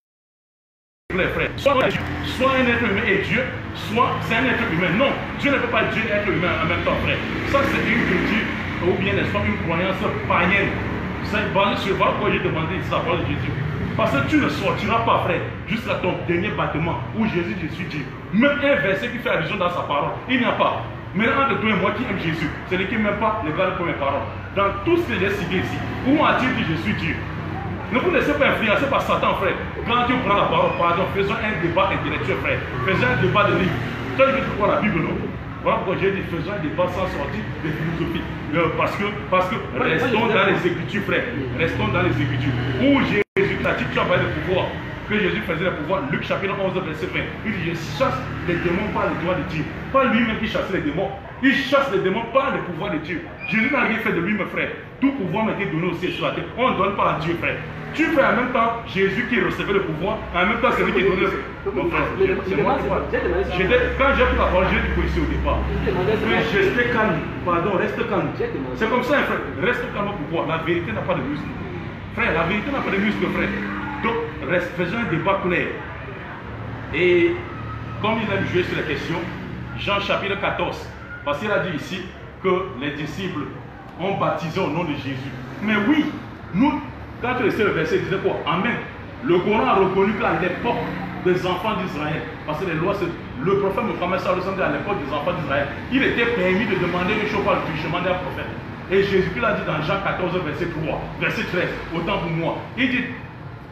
les frères. Soit, un être humain est Dieu, soit c'est un être humain. Non, Dieu ne peut pas Dieu être humain en même temps, frère. Ça, c'est une culture, ou bien une croyance païenne. C'est basé sur quoi j'ai demandé la parole de Jésus. Parce que tu ne sortiras pas, frère, jusqu'à ton dernier battement où Jésus, je suis Dieu. Même un verset qui fait allusion dans sa parole, il n'y a pas. Maintenant, entre toi et moi qui aime Jésus, celui qui n'aime pas ne garde pas mes paroles. Dans tout ce que j'ai cité ici, où a-t-il dit je suis Dieu? Ne vous laissez pas influencer par Satan, frère. Quand tu prends la parole, pardon, faisons un débat intellectuel, frère. Faisons un débat de livre. Toi, tu crois la Bible, non? Voilà pourquoi j'ai dit faisons un débat sans sortir de philosophie. parce que, parce que restons dans les écritures, frère. Restons dans les écritures. Où Jésus a dit tu as de pouvoir que Jésus faisait le pouvoir. Luc chapitre 11, verset 20. Il dit, je chasse les démons par le droit de Dieu. Pas lui-même qui chasse les démons. Il chasse les démons par le pouvoir de Dieu. Jésus n'a rien fait de lui, mes frères. Tout pouvoir m'a été donné aussi sur la terre. On ne donne pas à Dieu, frère. tu fais en même temps Jésus qui recevait le pouvoir, en même temps celui qui donnait le frère, le- c'est moi qui parle. c'est- Quand j'ai pris la parole, j'ai dit ici au départ. Mais restez calme, pardon, reste calme. C'est comme ça, frère. Reste calme pourquoi La vérité n'a pas de muscle. Frère, la vérité n'a pas de muscle, frère. Donc, reste, faisons un débat clair. Et comme il aime jouer sur la question, Jean chapitre 14, parce qu'il a dit ici que les disciples ont baptisé au nom de Jésus. Mais oui, nous, quand tu le verset, il disait quoi? Amen. Le Coran a reconnu qu'à l'époque des enfants d'Israël, parce que les lois, le prophète Mohammed sallallahu à l'époque des enfants d'Israël, il était permis de demander une chose par le truchement d'un prophète. Et Jésus-Christ l'a dit dans Jean 14, verset 3, verset 13, autant pour moi. Il dit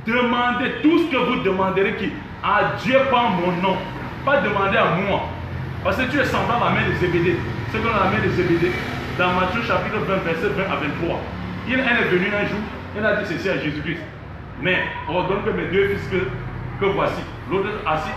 Demandez tout ce que vous demanderez qui? À Dieu par mon nom. Pas demander à moi. Parce que tu es semblable à la main de Zébédée. C'est comme la main de Zébédée? Dans Matthieu chapitre 20, verset 20 à 23. Il, elle est venue un jour, elle a dit ceci à Jésus-Christ. Mais ordonne que mes deux fils que, voici, l'autre assis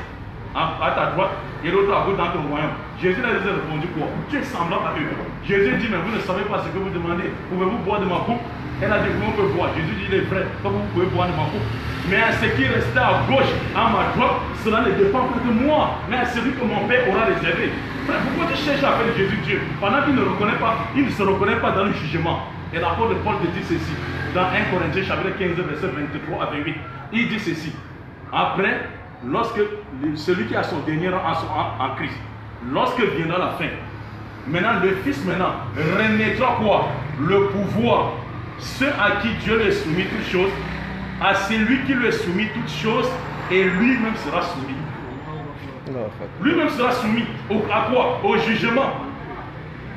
à, ta droite et l'autre à gauche dans ton royaume. Jésus a répondu quoi? Tu es semblable à eux. Jésus dit, mais vous ne savez pas ce que vous demandez. Pouvez-vous boire de ma coupe? Elle a dit, on peut boire Jésus dit, il est vrai, comme vous pouvez boire de ma coupe. Mais à ce qui restait à gauche, à ma droite, cela ne dépend pas de moi, mais à celui que mon Père aura réservé. Frère, pourquoi tu cherches à faire Jésus Dieu? Pendant qu'il ne reconnaît pas, il ne se reconnaît pas dans le jugement. Et l'apôtre Paul dit ceci, dans 1 Corinthiens chapitre 15, verset 23 à 28. Il dit ceci. Après, lorsque celui qui a son dernier rang en Christ, lorsque viendra la fin, maintenant le Fils maintenant remettra quoi? Le pouvoir. Ceux à qui Dieu lui est soumis toutes choses, à celui qui lui est soumis toutes choses, et lui-même sera soumis. Lui-même sera soumis à quoi? Au jugement.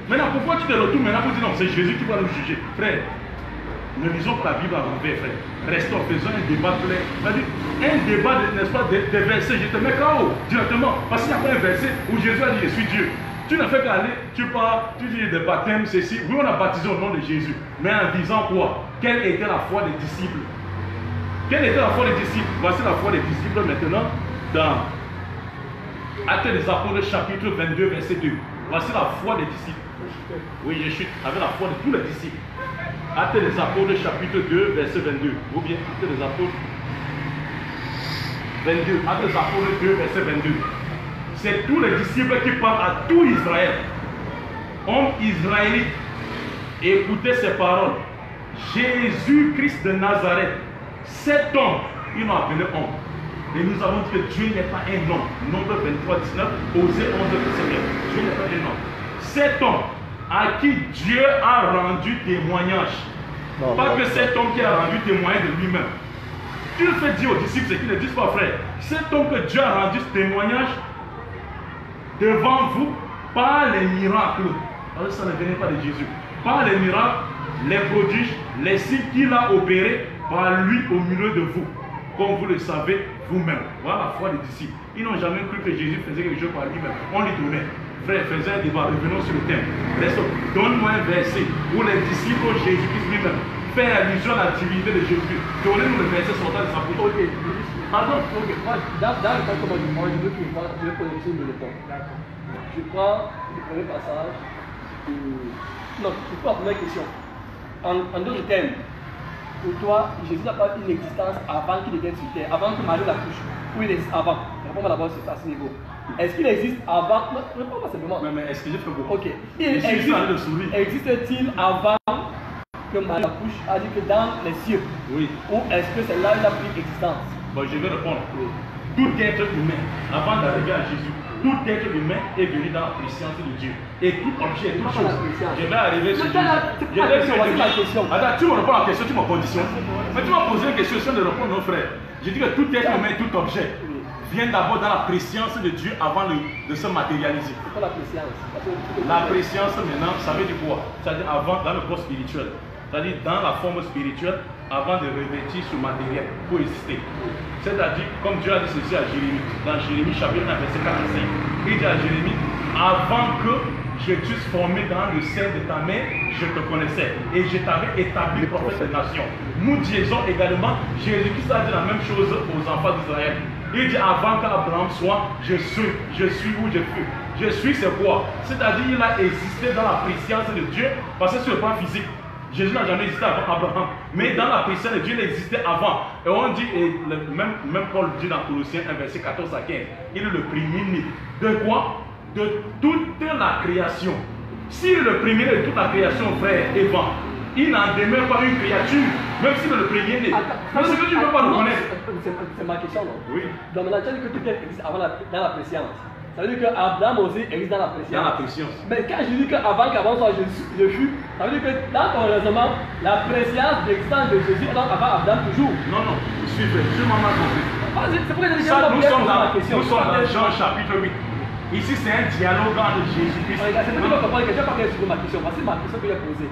Maintenant, pourquoi tu te retournes maintenant pour dire non, c'est Jésus qui va nous juger? Frère, ne lisons pas la Bible à l'envers, frère. Restons, faisons un débat clair. Un débat, n'est-ce pas, des, des versets, je te mets KO directement. Parce qu'il n'y a pas un verset où Jésus a dit Je suis Dieu. Tu n'as fait qu'aller, tu pars, tu dis des baptêmes, ceci. Oui, on a baptisé au nom de Jésus. Mais en disant quoi? Quelle était la foi des disciples? Quelle était la foi des disciples? Voici la foi des disciples maintenant dans Actes des Apôtres, chapitre 22, verset 2. Voici la foi des disciples. Oui, je suis avec la foi de tous les disciples. Actes des Apôtres, chapitre 2, verset 22. Ou bien Actes des Apôtres 22. Actes des Apôtres 2, verset 22. C'est tous les disciples qui parlent à tout Israël. Hommes israélites, écoutez ces paroles. Jésus-Christ de Nazareth, cet homme, ils l'ont appelé homme. Et nous avons dit que Dieu n'est pas un homme. Nombre 23, 19, Osée 11, verset 9. Dieu n'est pas un homme. Cet homme à qui Dieu a rendu témoignage. Non, pas non, que cet homme qui a rendu témoignage de lui-même. Tu le fais dire aux disciples ce qu'ils ne disent pas, frère. Cet homme que Dieu a rendu témoignage devant vous par les miracles. Alors ça ne venait pas de Jésus. Par les miracles, les prodiges, les signes qu'il a opérés par lui au milieu de vous. Comme vous le savez vous-même. Voilà la foi des disciples. Ils n'ont jamais cru que Jésus faisait quelque chose par lui-même. On lui donnait. Frère, faisait un débat. Revenons sur le thème. Donne-moi un verset où les disciples Jésus-Christ lui-même fait allusion à la divinité de Jésus-Christ. Donnez-nous le verset sortant de sa bouche. Dans, dans le cas comme je prends, je veux que je veux poser une de. Je prends le premier passage, euh, non, je prends la première question. En, en d'autres termes, pour toi, Jésus n'a pas une existence avant qu'il vienne sur terre, avant que Marie l'accouche, ou il existe avant Réponds-moi d'abord à ce niveau. Est-ce qu'il existe avant réponds-moi simplement. Mais, mais est-ce que j'ai fait beaucoup? Ok. Existe, existe-t-il avant que Marie accouche, a dit que dans les cieux? Oui. Ou est-ce que c'est là où il a pris existence? Bon, je vais répondre. Tout être humain, avant d'arriver à Jésus, tout être humain est venu dans la préscience de Dieu. Et tout objet, toute chose. Je vais arriver sur c'est pas la question? Attends, tu me réponds à la question, tu me conditionnes. Mais tu m'as posé une question sans de répondre, non, frère. J'ai dit que tout être humain, tout objet vient d'abord dans la préscience de Dieu avant de, se matérialiser. C'est pas la préscience? La préscience maintenant, ça veut dire quoi? C'est-à-dire avant, dans le corps spirituel. C'est-à-dire dans la forme spirituelle, avant de revêtir ce matériel pour exister. C'est-à-dire, comme Dieu a dit ceci à Jérémie, dans Jérémie chapitre 1, verset 45, il dit à Jérémie, avant que je t'eusse formé dans le sein de ta mère, je te connaissais et je t'avais établi prophète des nations. Nous disons également, Jésus-Christ a dit la même chose aux enfants d'Israël. Il dit avant qu'Abraham soit, je suis, je suis où je fus. Je suis, c'est quoi? C'est-à-dire, il a existé dans la préscience de Dieu, parce que sur le plan physique, Jésus n'a jamais existé avant Abraham. Mais dans la de Dieu, il existait avant. Et on dit, et le- même, même Paul dit dans Colossiens 1, verset 14 à 15, il est le premier-né. De quoi? De toute la création. S'il est le premier de toute la création, frère, Evan, il n'en demeure pas une créature, même s'il est le premier-né. Mais ce que tu ne peux pas reconnaître. c'est- ma question, non Oui. Donc maintenant, tu as dit que tout existe avant la, dans la préscience. Ça veut dire qu'Abraham aussi existe dans la préscience. Dans la préscience. Mais quand je dis qu'avant qu'avant soit Jésus, je fus, ça veut dire que dans ton raisonnement, la préscience d'existence de Jésus est donc avant Abraham toujours. Non, non, suivez, je m'en compris. Vas-y, C'est pourquoi dit Ça, que nous sommes dans, la question. nous sommes dans Jean chapitre 8. Ici, c'est un dialogue entre Jésus-Christ. C'est pour que tu comprends que tu n'as pas suivi ma question. Voici ma question que j'ai posée.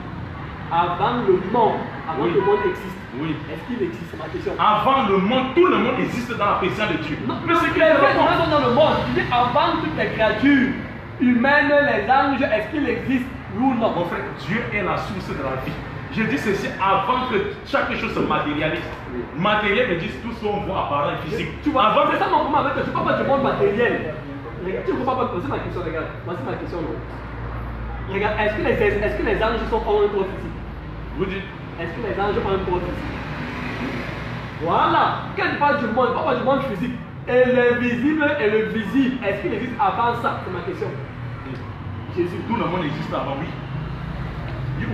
Avant le monde, avant Oui. que le monde existe, Oui. est-ce qu'il existe? C'est ma question. Avant le monde, tout le monde existe dans la présence de Dieu. Non, Mais c'est vrais gens sont dans le monde. Tu dis avant toutes les créatures humaines, les anges, est-ce qu'ils existent oui ou non? Mon frère, Dieu est la source de la vie. Je dis ceci avant que chaque chose se matérialise. Matériel me dit tout ce qu'on voit apparent et physique. Tu vois, avant c'est ça mon problème avec toi. Tu parles pas du monde matériel? Regarde, tu ne comprends pas. Voici ma question, regarde. Voici ma question. Regarde, est-ce que, les, est-ce que les anges sont ont un corps physique vous dites, Est-ce que les anges ont un corps physique Voilà. Quand tu parles du monde, tu parles du monde physique. Et le visible et le visible, est-ce qu'il existe avant ça? C'est ma question. Jésus, tout le monde existe avant, oui.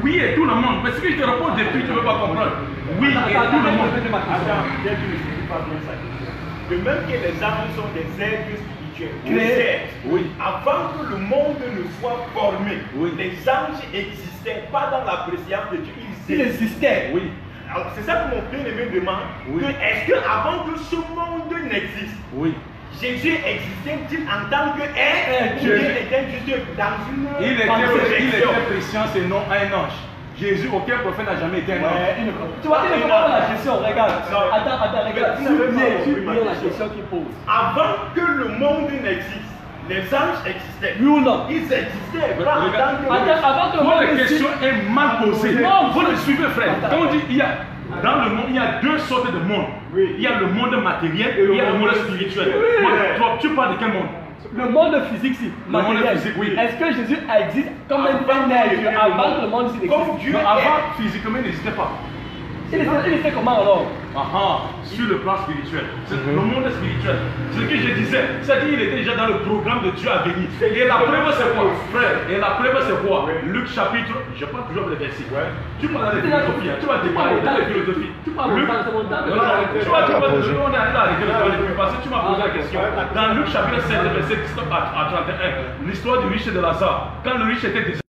Oui, et tout le monde. Mais que je te réponds depuis, tu ne veux pas comprendre. Oui, et Attends, tout le monde. attends, attends, attends. Attends, bien que je ne sais pas bien sa question. De même que les anges sont des êtres spirituels, Oui. Oui. avant que le monde ne soit formé, Oui. les anges n'existaient pas dans la préscience de Dieu. Il existait. Oui. C'est ça que mon bien-aimé demande. Oui. que est-ce qu'avant que ce monde n'existe, Oui. Jésus existait-il en tant que Dieu. bien était juste dans une Il était, il était et non un ange. Jésus, aucun prophète n'a jamais été un ange. Il ne- Tu vois, il ne pas la question, regarde. Attends, attends, regarde. Il Tu tu viens la question qu'il pose. Avant que le monde n'existe, les anges existaient. Oui ou non? Ils existaient que. Attends, avant que Votre question est mal posée. Non, Vous le suivez, frère. Quand on dit il y a dans le monde, il y a deux sortes de monde. Oui. Il y a le monde matériel et il y a le monde spirituel. Oui. Moi, toi, tu parles de quel monde? Le monde physique, si. Le monde physique, oui. Est-ce que Jésus existe comme un être avant que le monde ici Comme Dieu avant, physiquement, il n'existait pas. Il était, il était comment alors Ah ah, sur le plan spirituel. C'est le monde spirituel. Ce que je disais, c'est-à-dire qu'il était déjà dans le programme de Dieu à venir. Et la preuve, c'est quoi Frère, et la preuve, c'est quoi Luc chapitre, je parle toujours les versets. Tu parles de philosophie, hein. tu vas déparler dans les philosophies. Tu parles Luc- c'est. Non, non, tu vas, tu vas, on est arrivé à de parler depuis parce que tu m'as posé la question. Dans Luc chapitre 7, verset 19 à à 31, l'histoire du riche et de Lazare. Quand le riche était déjà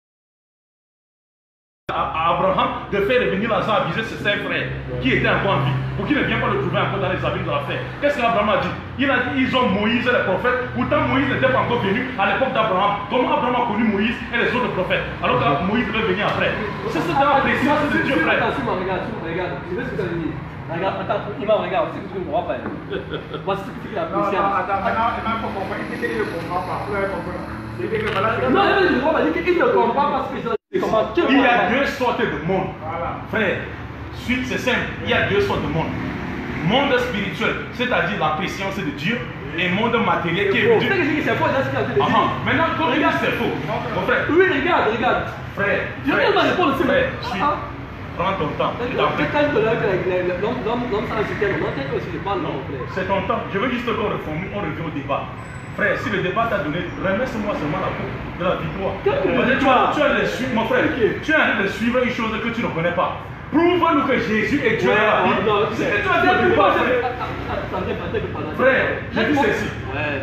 à Abraham de faire revenir Lazare à viser ses cinq frères qui étaient encore en vie pour qu'il ne vienne pas le trouver encore dans les abîmes de la fer. Qu'est-ce qu'Abraham a dit Il a dit ils ont Moïse et les prophètes. Pourtant Moïse n'était pas encore venu à l'époque d'Abraham. Comment Abraham a connu Moïse et les autres prophètes Alors que Moïse devait venir après. C'est de Dieu, frère. Tu c'est ce que qu'il ne Non. Il ne pas. Tu Il y a deux sortes de monde. Voilà. Frère, suite, c'est simple. Il y a deux sortes de monde. Monde spirituel, c'est-à-dire la préscience de Dieu, et monde matériel qui est dis que c'est faux, c'est ce qu'il a. Ah, ah. Maintenant, quand il dit c'est faux, mon frère, Oui, regarde, regarde. frère, Je viens de me répondre aussi. frère, mais- suis. Ah, Prends ton temps. ah. l'homme l'homme- non, peut-être aussi je parle, non, Non, frère. c'est ton temps. Je veux juste qu'on reformule, on revient au débat. Frère, si le débat t'a donné, remercie-moi seulement la coupe de la victoire. Parce tu as, tu as les suivre, mon frère. Tu es en train de suivre une chose que tu ne connais pas. Prouve-nous que Jésus est Dieu dit c'est- frère. Je dis ceci.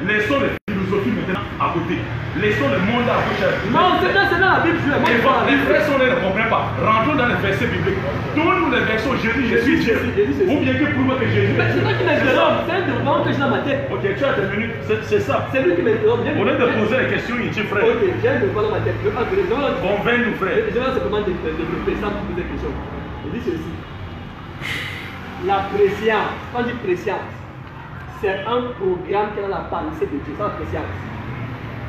Laissons les philosophies maintenant à côté. Laissons le monde à côté. Non, c'est dans, la Bible, Les, les frères sont là, ne comprennent pas. Rentrons dans les versets bibliques. Donne-nous les versets où Jésus, je suis. Jésus. Ou bien que prouve que Jésus Mais c'est toi qui m'interromps, c'est un développement que j'ai dans ma tête. Ok, tu as tes minutes, c'est ça. C'est lui qui m'interrompt. Au lieu de poser les questions inutiles, frère. Ok, j'ai un développement dans ma tête. Convainc-nous, frère. Je vais simplement dé- dé- développer sans poser des questions. Je dis ceci. La préscience, quand on dit préscience, c'est un programme qui est dans la pensée de Dieu, la préscience.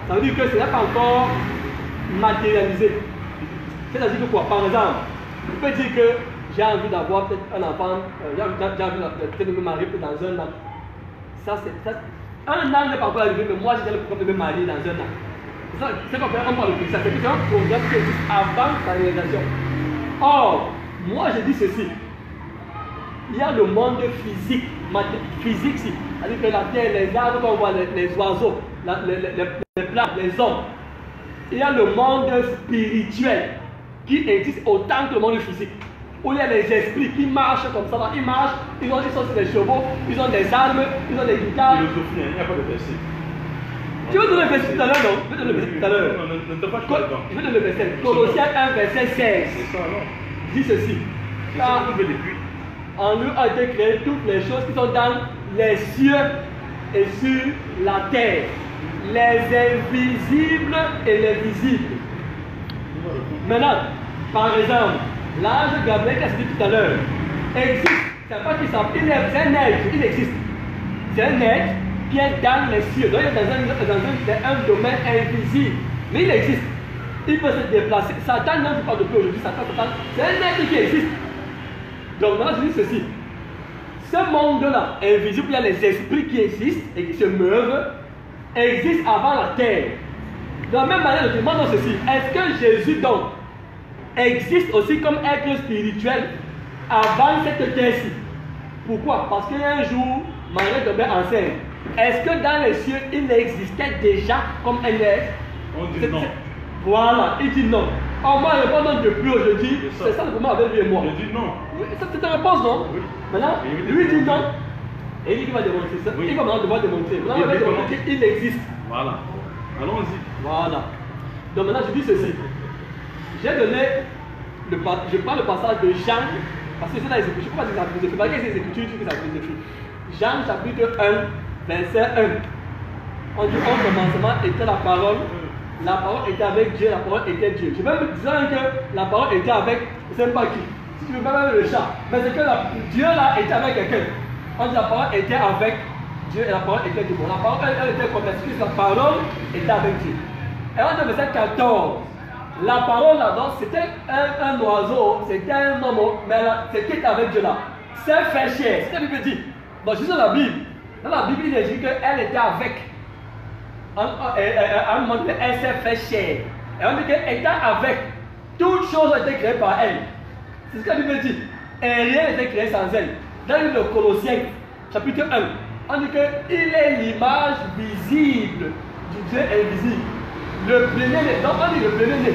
Ça veut dire que ce n'est pas encore matérialisé. C'est-à-dire que quoi Par exemple, tu peux dire que j'ai envie d'avoir peut-être un enfant, euh, j'ai envie, de me marier peut-être dans un an. Ça, c'est. ça- Un an n'est pas encore arrivé, mais moi j'ai le programme de me marier dans un an. Ça, c'est qu'on on parle de préscience. C'est un programme qui existe avant sa réalisation. Or, moi je dis ceci. Il y a le monde physique, physique. C'est-à-dire que la terre, les arbres, qu'on voit, les, les oiseaux, la- les, les- les- plantes, les hommes. Il y a le monde spirituel qui existe autant que le monde physique. Où il y a les esprits qui marchent comme ça. Ils marchent, ils, ont, ils sont sur des chevaux, ils ont des armes, ils ont des guitares. Philosophie, il n'y a pas de verset. Tu veux donner le verset tout à l'heure, non? Je vais donner le verset tout à l'heure. Non, te pas dedans. Je vais donner le verset. Colossiens 1, verset 16. C'est ça, non Dit ceci. Car depuis. En lui a été créé toutes les choses qui sont dans les cieux et sur la terre, les invisibles et les visibles. Maintenant, par exemple, l'ange Gabriel qui a cité tout à l'heure existe. C'est pas qu'il est c'est un être, il existe. C'est un être qui est dans les cieux. Donc il est dans un, dans un, un domaine invisible. Mais il existe. Il peut se déplacer. Satan, je parle de plus aujourd'hui. Satan, Satan, c'est un être qui existe. Donc maintenant, je dis ceci. Ce monde-là, invisible, il y a les esprits qui existent et qui se meuvent, existe avant la terre. De la même manière, je demande ceci. Est-ce que Jésus, donc, existe aussi comme être spirituel avant cette terre-ci? Pourquoi? Parce qu'il y a un jour, Marie tombait enceinte. Est-ce que dans les cieux, il existait déjà comme un être? On dit non. Voilà, il dit non. En moi, je répond donc depuis aujourd'hui. C'est ça. C'est ça le problème avec lui et moi. Je dis non. Oui, ça, C'est ta réponse, non Oui. Maintenant, lui dit non. Et il dit qu'il va démontrer ça. Oui. Il va maintenant devoir démontrer. Maintenant, Il va démontrer qu'il existe. Voilà. Allons-y. Voilà. Donc maintenant, je dis ceci. J'ai donné, le, je prends le passage de Jean, parce que c'est dans les Écritures. Je ne peux pas dire la philosophie, parce que c'est les Écritures. Jean chapitre 1, verset 1. On dit, au commencement était la parole, la parole était avec Dieu, la parole était Dieu. Je vais me dire que la parole était avec, je ne sais pas qui. Si tu veux pas même le chat, mais c'est que Dieu là était avec quelqu'un. On dit la parole était avec Dieu et la parole était Dieu. Bon, la parole, elle, elle était comme que la parole était avec Dieu. Et on dit verset 14. La parole là-dedans, c'était un, un oiseau, c'était un homme, mais là, c'est qui était avec Dieu là? C'est fait chair. C'est ce que la Bible dit. Donc, suis dans la Bible. Dans la Bible, il est dit qu'elle était avec. En- en- et- et- À elle s'est fait chair. Et on dit qu'elle était avec. Toutes choses ont été créées par elle. C'est ce que la Bible dit. Et rien n'était créé sans elle. Dans le Colossiens, chapitre 1, on dit qu'il est l'image visible du Dieu invisible. Le premier-né, donc on dit le premier-né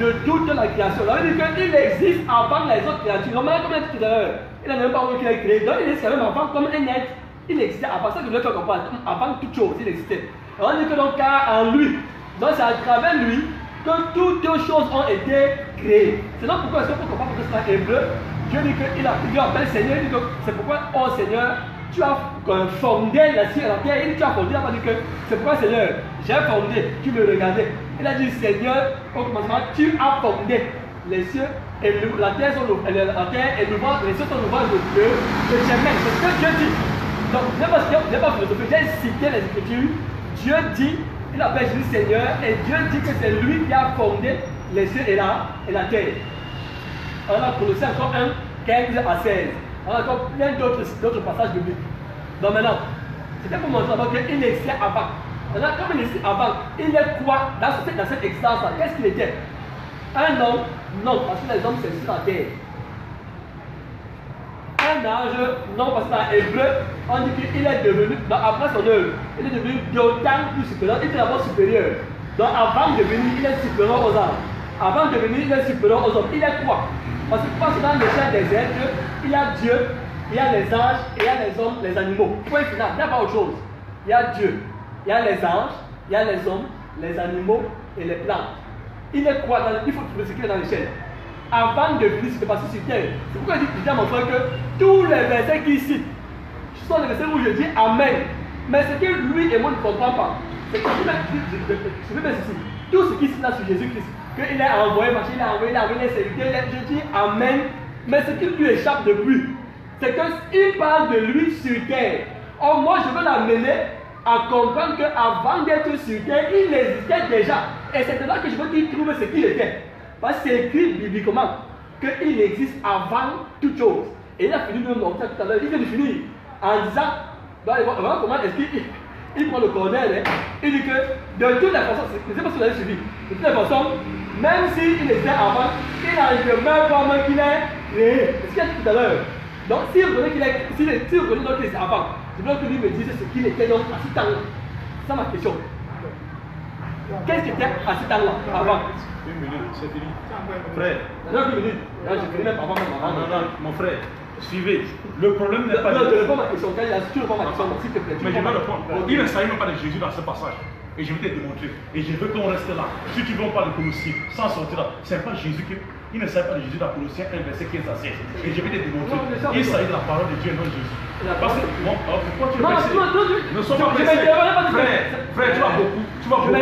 de toute la création. Donc on dit qu'il existe avant les autres créatures. Maintenant, comme a dit tout à l'heure, il n'a même pas vu qu'il a créé. Donc il existe quand même avant comme un être. Il existait avant ça que je faire comprendre. Avant toute chose, il existait. On dit que donc car en lui, donc c'est à travers lui que toutes choses ont été créées. C'est donc pourquoi est-ce qu'on peut comprendre que c'est hébreu Dieu dit qu'il a Dieu appelle Seigneur, il dit que c'est pourquoi, oh Seigneur, tu as fondé la ciel la terre. Il dit tu as fondé, il dit que c'est pourquoi Seigneur, j'ai fondé, tu me regardais. Il a dit Seigneur, au commencement, tu as fondé les cieux et le- la terre, sont l'ou- la, terre et l'ouvrage, les cieux sont l'ouvrage de Dieu, de tes mains. C'est ce que Dieu dit. Donc, n'est pas, pas philosophie, j'ai cité les Écritures. Dieu dit, il appelle Jésus Seigneur, et Dieu dit que c'est lui qui a fondé les cieux et la, et la terre. On a Colossiens encore 1, 15 à 16. On a encore plein d'autres passages bibliques. Donc maintenant, c'était pour montrer qu'il existait avant. Maintenant, comme il existait avant, il est quoi dans cette, dans cette existence-là Qu'est-ce qu'il était? Un homme? Non, parce que les hommes, c'est sur la terre. Un âge, non, parce que dans hébreu, on dit qu'il est devenu, donc après son œuvre, il est devenu d'autant plus supérieur. Il était d'abord supérieur. Donc avant de il est supérieur aux âmes. Avant de il est supérieur aux hommes. Il est quoi? Parce que dans l'échelle des êtres, il y a Dieu, il y a les anges, il y a les hommes, les animaux. Point final, il n'y a pas autre chose. Il y a Dieu, il y a les anges, il y a les hommes, les animaux et les plantes. Il est quoi Il faut trouver ce qu'il est dans l'échelle avant de venir se passer sur terre. C'est pourquoi je dis, à mon frère que tous les versets qu'il cite sont les versets où je dis Amen. Mais ce que lui et moi ne comprenons pas, c'est que je vais ici. Tout ce qui cite là sur Jésus-Christ, qu'il a envoyé, machin, il a envoyé, il a envoyé les je dis Amen. Mais ce qui lui échappe depuis, c'est qu'il parle de lui sur terre. Or, moi, je veux l'amener à comprendre qu'avant d'être sur terre, il existait déjà. Et c'est là que je veux qu'il trouve ce qu'il était. Parce que c'est écrit bibliquement qu'il existe avant toute chose. Et il a fini de me montrer tout à l'heure. Il vient de finir en disant, bah, voilà comment est-ce qu'il il prend le colonel, hein, il dit que de toutes les façons, je ne sais pas si vous suivi, de toutes les façons, même s'il était avant, il n'arrive même pas qu'il est réé. C'est ce qu'il a dit tout à l'heure. Donc, s'il reconnaît qu'il est, reconnaît donc qu'il est avant, je veux que lui me dise ce qu'il était donc à ce temps-là. C'est ça ma question. Qu'est-ce qu'il était à ce temps-là, avant? Une minute, c'est fini. Frère, qu'il me dit, là, je finis même avant, même non, avant. non, non, mon frère, suivez. Le problème n'est Non, pas non, je réponds ma question. Quand il a tu réponds à ma question, s'il te plaît. tu Mais je vais répondre. Il ne s'agit même pas de Jésus dans ce passage. Et je vais te démontrer. Et je veux qu'on reste là. Si tu veux, on parle de Colossiens sans sortir là. Ce n'est pas Jésus qui. Il ne s'agit pas de Jésus dans Colossiens 1, verset 15 à 16. Et je vais te démontrer. Non, Il c'est s'agit de la parole de Dieu et non Jésus. Parce que, bon, pourquoi tu es pressé sommes je- pas tout. Frère, frère, tu vas beaucoup. Tu vas beaucoup.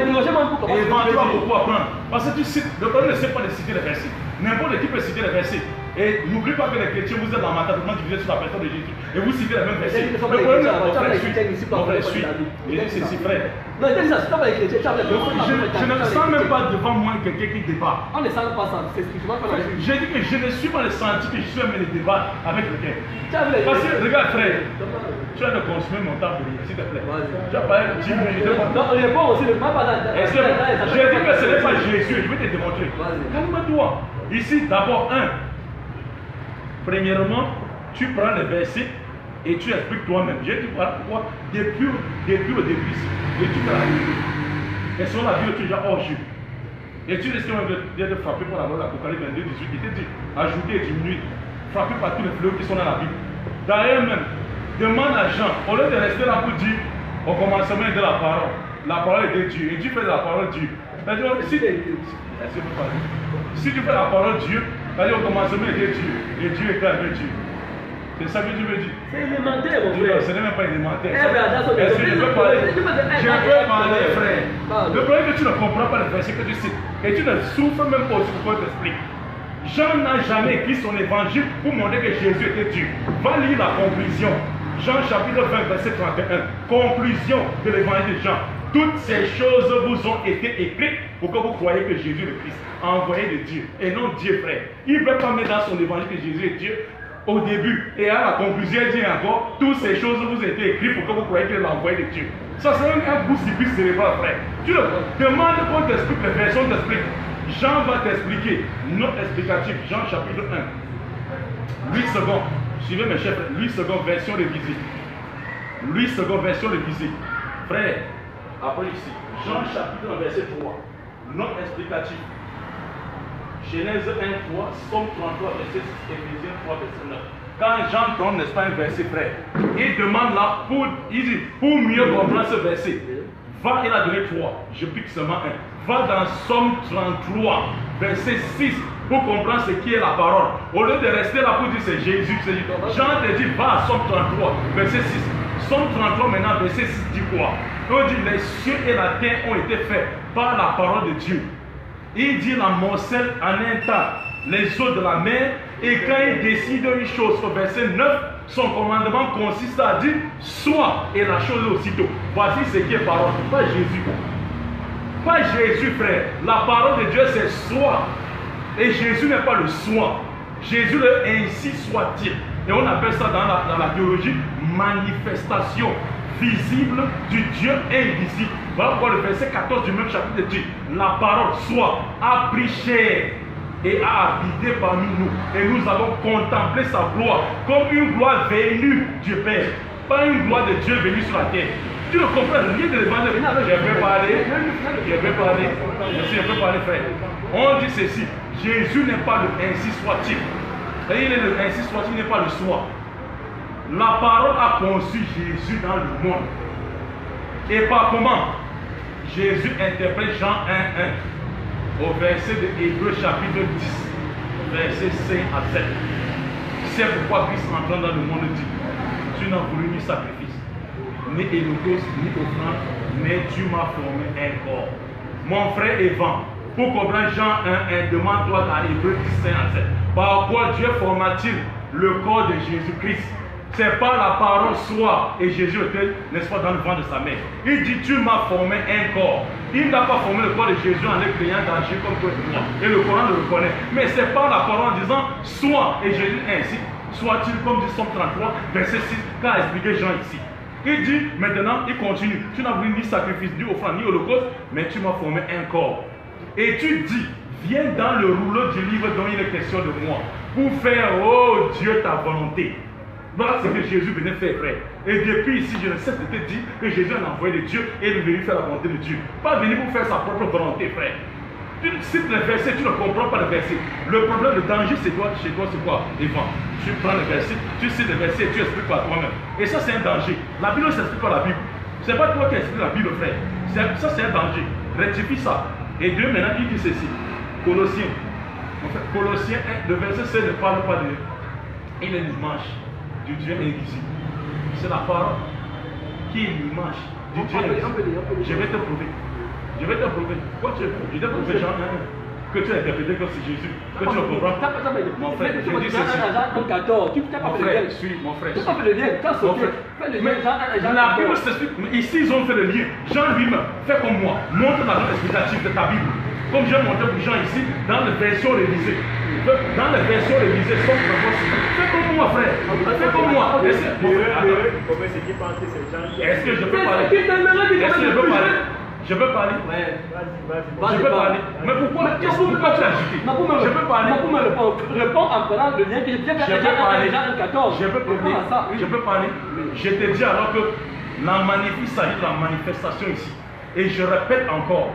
Et tu vas beaucoup apprendre. Parce que tu cites, le problème ne c'est pas de citer les versets. N'importe qui peut citer les versets. Et n'oublie pas que les chrétiens, vous êtes dans ma tête, divisé sur la personne de Jésus. Et vous citez les mêmes versets. Mais Le ce problème, chrétiens, mon tu frère, chrétiens ici, Mon frère. Non, c'est tu Je, ne sens même pas devant moi quelqu'un qui débat. On ne sent pas ça, c'est excuse-moi qu'on a vu. J'ai dit que je ne suis pas le senti que je suis amené de débattre avec quelqu'un. Tu Parce que, regarde, frère, tu as de consommer mon temps pour lui, s'il te plaît. Tu as parlé 10 minutes. Non, on répond aussi, le pas que j'ai dit que ce n'est pas Jésus, je vais te démontrer. Calme-toi. Ici, d'abord, un. Premièrement, tu prends les versets et tu expliques toi-même. J'ai dit voilà pourquoi depuis, depuis le début. Et tu la Bible. Et sur la Bible, tu es déjà hors jeu. Et tu risques même de- d'être frappé par la loi de l'Apocalypse 22, 18. Il te dit ajouter et diminuer. Frappé par tous les fleurs qui sont dans la Bible. D'ailleurs, même, demande à Jean, au lieu de rester là pour dire au commencement de la parole, la parole était Dieu. Et tu fais de la parole Dieu. C'est-à-dire, si, Si tu fais la parole Dieu, c'est-à-dire au commencement était Dieu. Et Dieu était avec Dieu. C'est ça que tu veux dire. C'est élémentaire, mon Non, frère. ce n'est même pas élémentaire. Eh Est-ce que je peux parler je peux- Je eh, peux eh, parler, eh, frère. Le problème que tu ne comprends pas les versets que tu cites. Et tu ne souffres même pas aussi pour qu'on t'explique. Jean n'a jamais écrit son évangile pour montrer que Jésus était Dieu. Va lire la conclusion. Jean chapitre 20, verset 31. Conclusion de l'évangile de Jean. Toutes ces choses vous ont été écrites pour que vous croyez que Jésus le Christ, envoyé de Dieu, et non Dieu frère. Il ne veut pas mettre dans son évangile que Jésus est Dieu au début. Et à la conclusion, il dit encore, toutes ces choses vous ont été écrites pour que vous croyez qu'il est l'envoyé de Dieu. Ça, c'est un, bousibus cérébral, frère. Tu demandes qu'on t'explique les versions, t'explique. Jean va t'expliquer. Note explicative, Jean chapitre 1. 8 secondes. Suivez mes chefs, 8 secondes, version révisée. 8 secondes, version révisée. Frère, après ici, Jean chapitre 1, verset 3. Note explicative. Genèse 1, 3, Somme 33, verset 6, Éphésiens 3, verset 9. Quand Jean tombe, n'est-ce pas un verset frère Il demande là, pour, il dit, pour mieux comprendre ce verset, va, il a donné 3, je pique seulement un. Va dans Somme 33, verset 6, pour comprendre ce qui est la parole. Au lieu de rester là pour dire c'est Jésus, c'est Jésus. Jean te dit, va à Somme 33, verset 6. Somme 33 maintenant, verset 6 dit quoi? On dit, les cieux et la terre ont été faits par la parole de Dieu. Il dit la morcelle en un temps, les eaux de la mer, et quand il décide une chose au verset 9, son commandement consiste à dire soit, et la chose aussitôt. Voici ce qui est parole, pas Jésus. Pas Jésus, frère. La parole de Dieu, c'est soit. Et Jésus n'est pas le soit. Jésus, le ainsi soit-il. Et on appelle ça dans la, dans la théologie manifestation visible du Dieu invisible. Voilà pourquoi le verset 14 du même chapitre dit La parole soit a pris chair et a habité parmi nous. Et nous avons contemplé sa gloire comme une gloire venue du Père. Pas une gloire de Dieu venue sur la terre. Tu ne comprends rien de l'évangile. Je vais parler. Je vais parler. Je vais parler, frère. On dit ceci. Jésus n'est pas le ainsi soit-il. Et il est le ainsi soit-il, il n'est pas le soi. La parole a conçu Jésus dans le monde. Et par comment Jésus interprète Jean 1, 1 au verset de Hébreu chapitre 10, verset 5 à 7. C'est pourquoi Christ entrant dans le monde dit, tu n'as voulu ni sacrifice, ni holocauste, ni offrande, mais tu m'as formé un corps. Mon frère Evan, pour comprendre Jean 1, 1, demande-toi à Hébreu 10, 5 à 7. Par quoi Dieu forma-t-il le corps de Jésus-Christ? C'est pas la parole soit et Jésus était, n'est-ce pas, dans le ventre de sa mère. Il dit, tu m'as formé un corps. Il n'a pas formé le corps de Jésus en le créant Jésus comme toi et moi. Et le Coran le reconnaît. Mais c'est pas la parole en disant, soit, et Jésus ainsi, soit-il comme dit Somme 33, verset 6, qu'a expliqué Jean ici. Il dit maintenant, il continue. Tu n'as voulu ni sacrifice, ni offrande, ni holocauste, mais tu m'as formé un corps. Et tu dis, viens dans le rouleau du livre dont il est question de moi, pour faire, oh Dieu, ta volonté. Voilà ce que Jésus venait faire, frère. Et depuis ici, je ne cesse de te dire que Jésus est envoyé de Dieu et il est venu faire la volonté de Dieu. Pas venir pour faire sa propre volonté, frère. Tu cites les versets, tu ne comprends pas les versets. Le problème, le danger, c'est toi, chez toi, c'est quoi Yvan Tu prends les versets, tu cites les versets et tu expliques par toi-même. Et ça, c'est un danger. La Bible ne s'explique pas la Bible. C'est pas toi qui expliques la Bible, frère. Ça, c'est un danger. Rectifie ça. Et Dieu, maintenant, il dit ceci? Colossiens. Colossiens 1, le verset 16 ne parle pas de. Il est l'image du Dieu invisible. C'est la parole qui est l'image du Dieu invisible. Je vais te prouver. Je vais te prouver. Quoi tu Je t'ai prouvé Jean 1 que tu as interprété comme c'est Jésus. Que tu comprends Mon frère, je dis ceci. Jean 14, tu t'as pas Mon frère, suis mon frère. Tu pas fait le lien, Mon frère. Mais Jean 1 et Jean la Bible 14. s'explique. Ici, ils ont fait le lien. Jean lui-même, fais comme moi. Montre la note explicative de ta Bible. Comme j'ai montré pour Jean ici, dans la version révisée. Dans la version révisée, sauf que moi, fais comme moi, frère. Fais comme moi. Est-ce que- que que je peux parler Est-ce que je peux le parler Je peux parler Ouais. Vas-y, vas-y. Vas-y, Je parler. Mais pourquoi Qu'est-ce pourquoi tu as agité Je peux parler. me réponds en prenant le lien que j'ai fait Je avec peux Jean 1 parler. et Jean 14. Je peux parler. Je peux parler. Je te dis alors que la manifestation ici. Et je répète encore,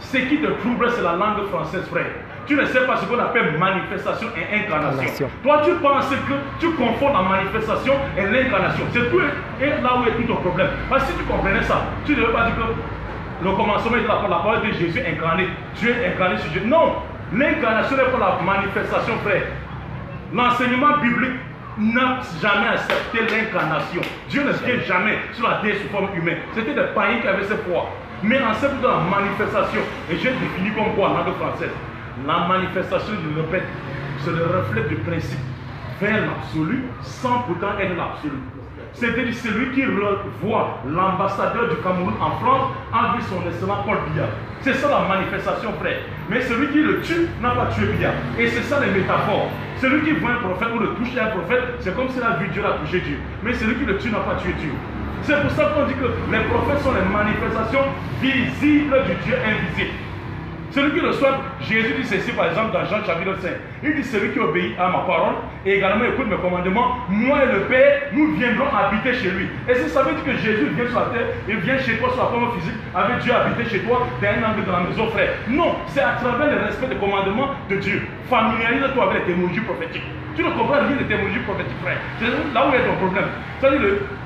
ce qui te trouble, c'est la langue française, frère. Tu ne sais pas ce qu'on appelle manifestation et incarnation. Toi, tu penses que tu confonds la manifestation et l'incarnation. C'est tout et là où est tout ton problème. Parce que si tu comprenais ça, tu ne devais pas dire que le commencement est la, la parole de Jésus incarné. Dieu incarné sur Dieu. Non, l'incarnation n'est pas la manifestation, frère. L'enseignement biblique n'a jamais accepté l'incarnation. Dieu ne vient jamais sur la terre sous forme humaine. C'était des païens qui avaient cette foi. Mais accepte de la manifestation. Et j'ai défini comme quoi en langue française. La manifestation, je le répète, c'est le reflet du principe vers l'absolu sans pourtant être l'absolu. C'est-à-dire celui qui revoit l'ambassadeur du Cameroun en France a vu son excellent Paul Biya. C'est ça la manifestation, frère. Mais celui qui le tue n'a pas tué Biya. Et c'est ça les métaphores. Celui qui voit un prophète ou le touche un prophète, c'est comme s'il a vu Dieu, a touché Dieu. Mais celui qui le tue n'a pas tué Dieu. C'est pour ça qu'on dit que les prophètes sont les manifestations visibles du Dieu invisible. Celui qui le soit, Jésus dit ceci par exemple dans Jean chapitre 5. Il dit celui qui obéit à ma parole et également écoute mes commandements, moi et le Père, nous viendrons habiter chez lui. Et si ça veut dire que Jésus vient sur la terre, il vient chez toi sur la forme physique, avec Dieu habiter chez toi, t'as un angle dans la maison, frère. Non, c'est à travers le respect des commandements de Dieu. Familiarise-toi avec les théologies prophétiques. Tu ne comprends rien des théologies prophétiques, frère. C'est là où est ton problème. C'est-à-dire,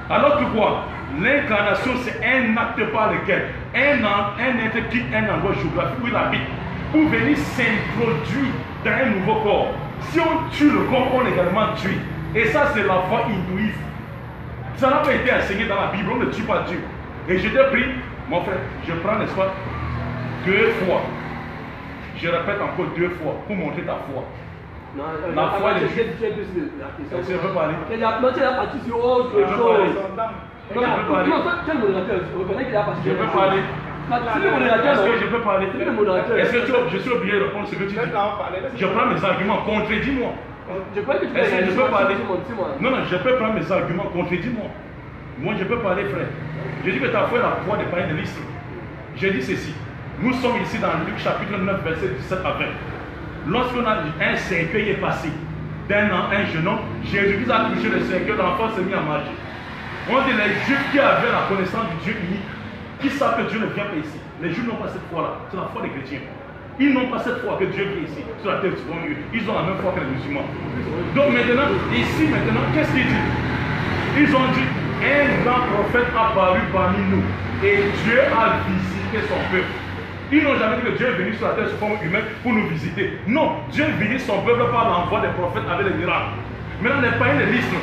alors que quoi? L'incarnation, c'est un acte par lequel un, un être quitte un endroit géographique où il habite pour venir s'introduire dans un nouveau corps. Si on tue le corps, on également tué. Et ça, c'est la foi hindouiste. Ça n'a pas été enseigné dans la Bible, on ne tue pas Dieu. Et je t'ai pris, mon frère, je prends, n'est-ce pas, deux fois. Je répète encore deux fois pour montrer ta foi. Non, euh, La foi je je de la question. Est-ce que je peux parler Non, tu as parti sur autre Je peux parler. chose. Je peux parler. non, tu es le modérateur. Je reconnais qu'il a parti Je sur peux autre parler. chose. C'est le modérateur. Est-ce que je peux parler. Est-ce que tu- je suis obligé de répondre ce que tu dis? Parler. Je prends mes arguments, contredis-moi. Je crois que tu Est-ce que je peux parler? Non, non, je peux prendre mes arguments, contredis-moi. Moi, je peux parler, frère. Je dis que ta foi est la foi des païens de l'Istre. Je dis ceci. Nous sommes ici dans Luc chapitre 9, verset 17 à 20. Lorsqu'on a un cercueil est passé d'un an, un jeune homme, Jésus-Christ a touché le cercueil, l'enfant s'est mis à marcher. On dit les Juifs qui avaient la connaissance du Dieu unique, qui savent que Dieu ne vient pas ici. Les Juifs n'ont pas cette foi-là. C'est la foi des chrétiens. Ils n'ont pas cette foi que Dieu vient ici, sur la terre du. Ils ont la même foi que les musulmans. Donc maintenant, ici, maintenant, qu'est-ce qu'ils disent Ils ont dit, un grand prophète apparu parmi nous et Dieu a visité son peuple. Ils n'ont jamais dit que Dieu est venu sur la terre sous forme humaine pour nous visiter. Non, Dieu visite son peuple par l'envoi des prophètes avec les miracles. Maintenant, les païens de l'Islam,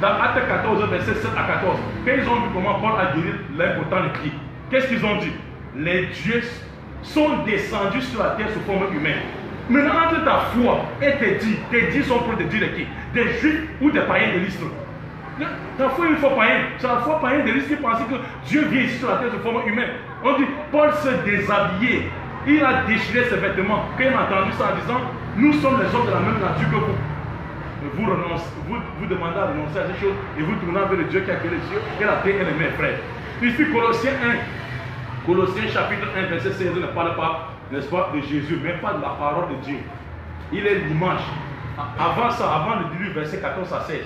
dans Acte 14, verset 7 à 14, quand ils ont vu comment Paul a guéri l'impotent les pieds, qu'est-ce qu'ils ont dit? Les dieux sont descendus sur la terre sous forme humaine. Maintenant, entre ta foi et tes dits, tes dits sont pour te dire de qui? Des juifs ou des païens de l'Islam. Ta foi est une foi païenne. C'est la foi païenne de l'Islam qui pensait que Dieu vient ici sur la terre sous forme humaine. On dit, Paul se déshabillait. Il a déchiré ses vêtements. Quand il a entendu ça en disant, nous sommes les hommes de la même nature que vous. vous, vous, vous demandez à renoncer à ces choses et vous tournez vers le Dieu qui a créé les cieux et la terre et les mers, frère. Ici, Colossiens 1, Colossiens chapitre 1, verset 16 ne parle pas, n'est-ce pas, de Jésus, mais pas de la parole de Dieu. Il est l'image. Avant ça, avant le début, verset 14 à 16,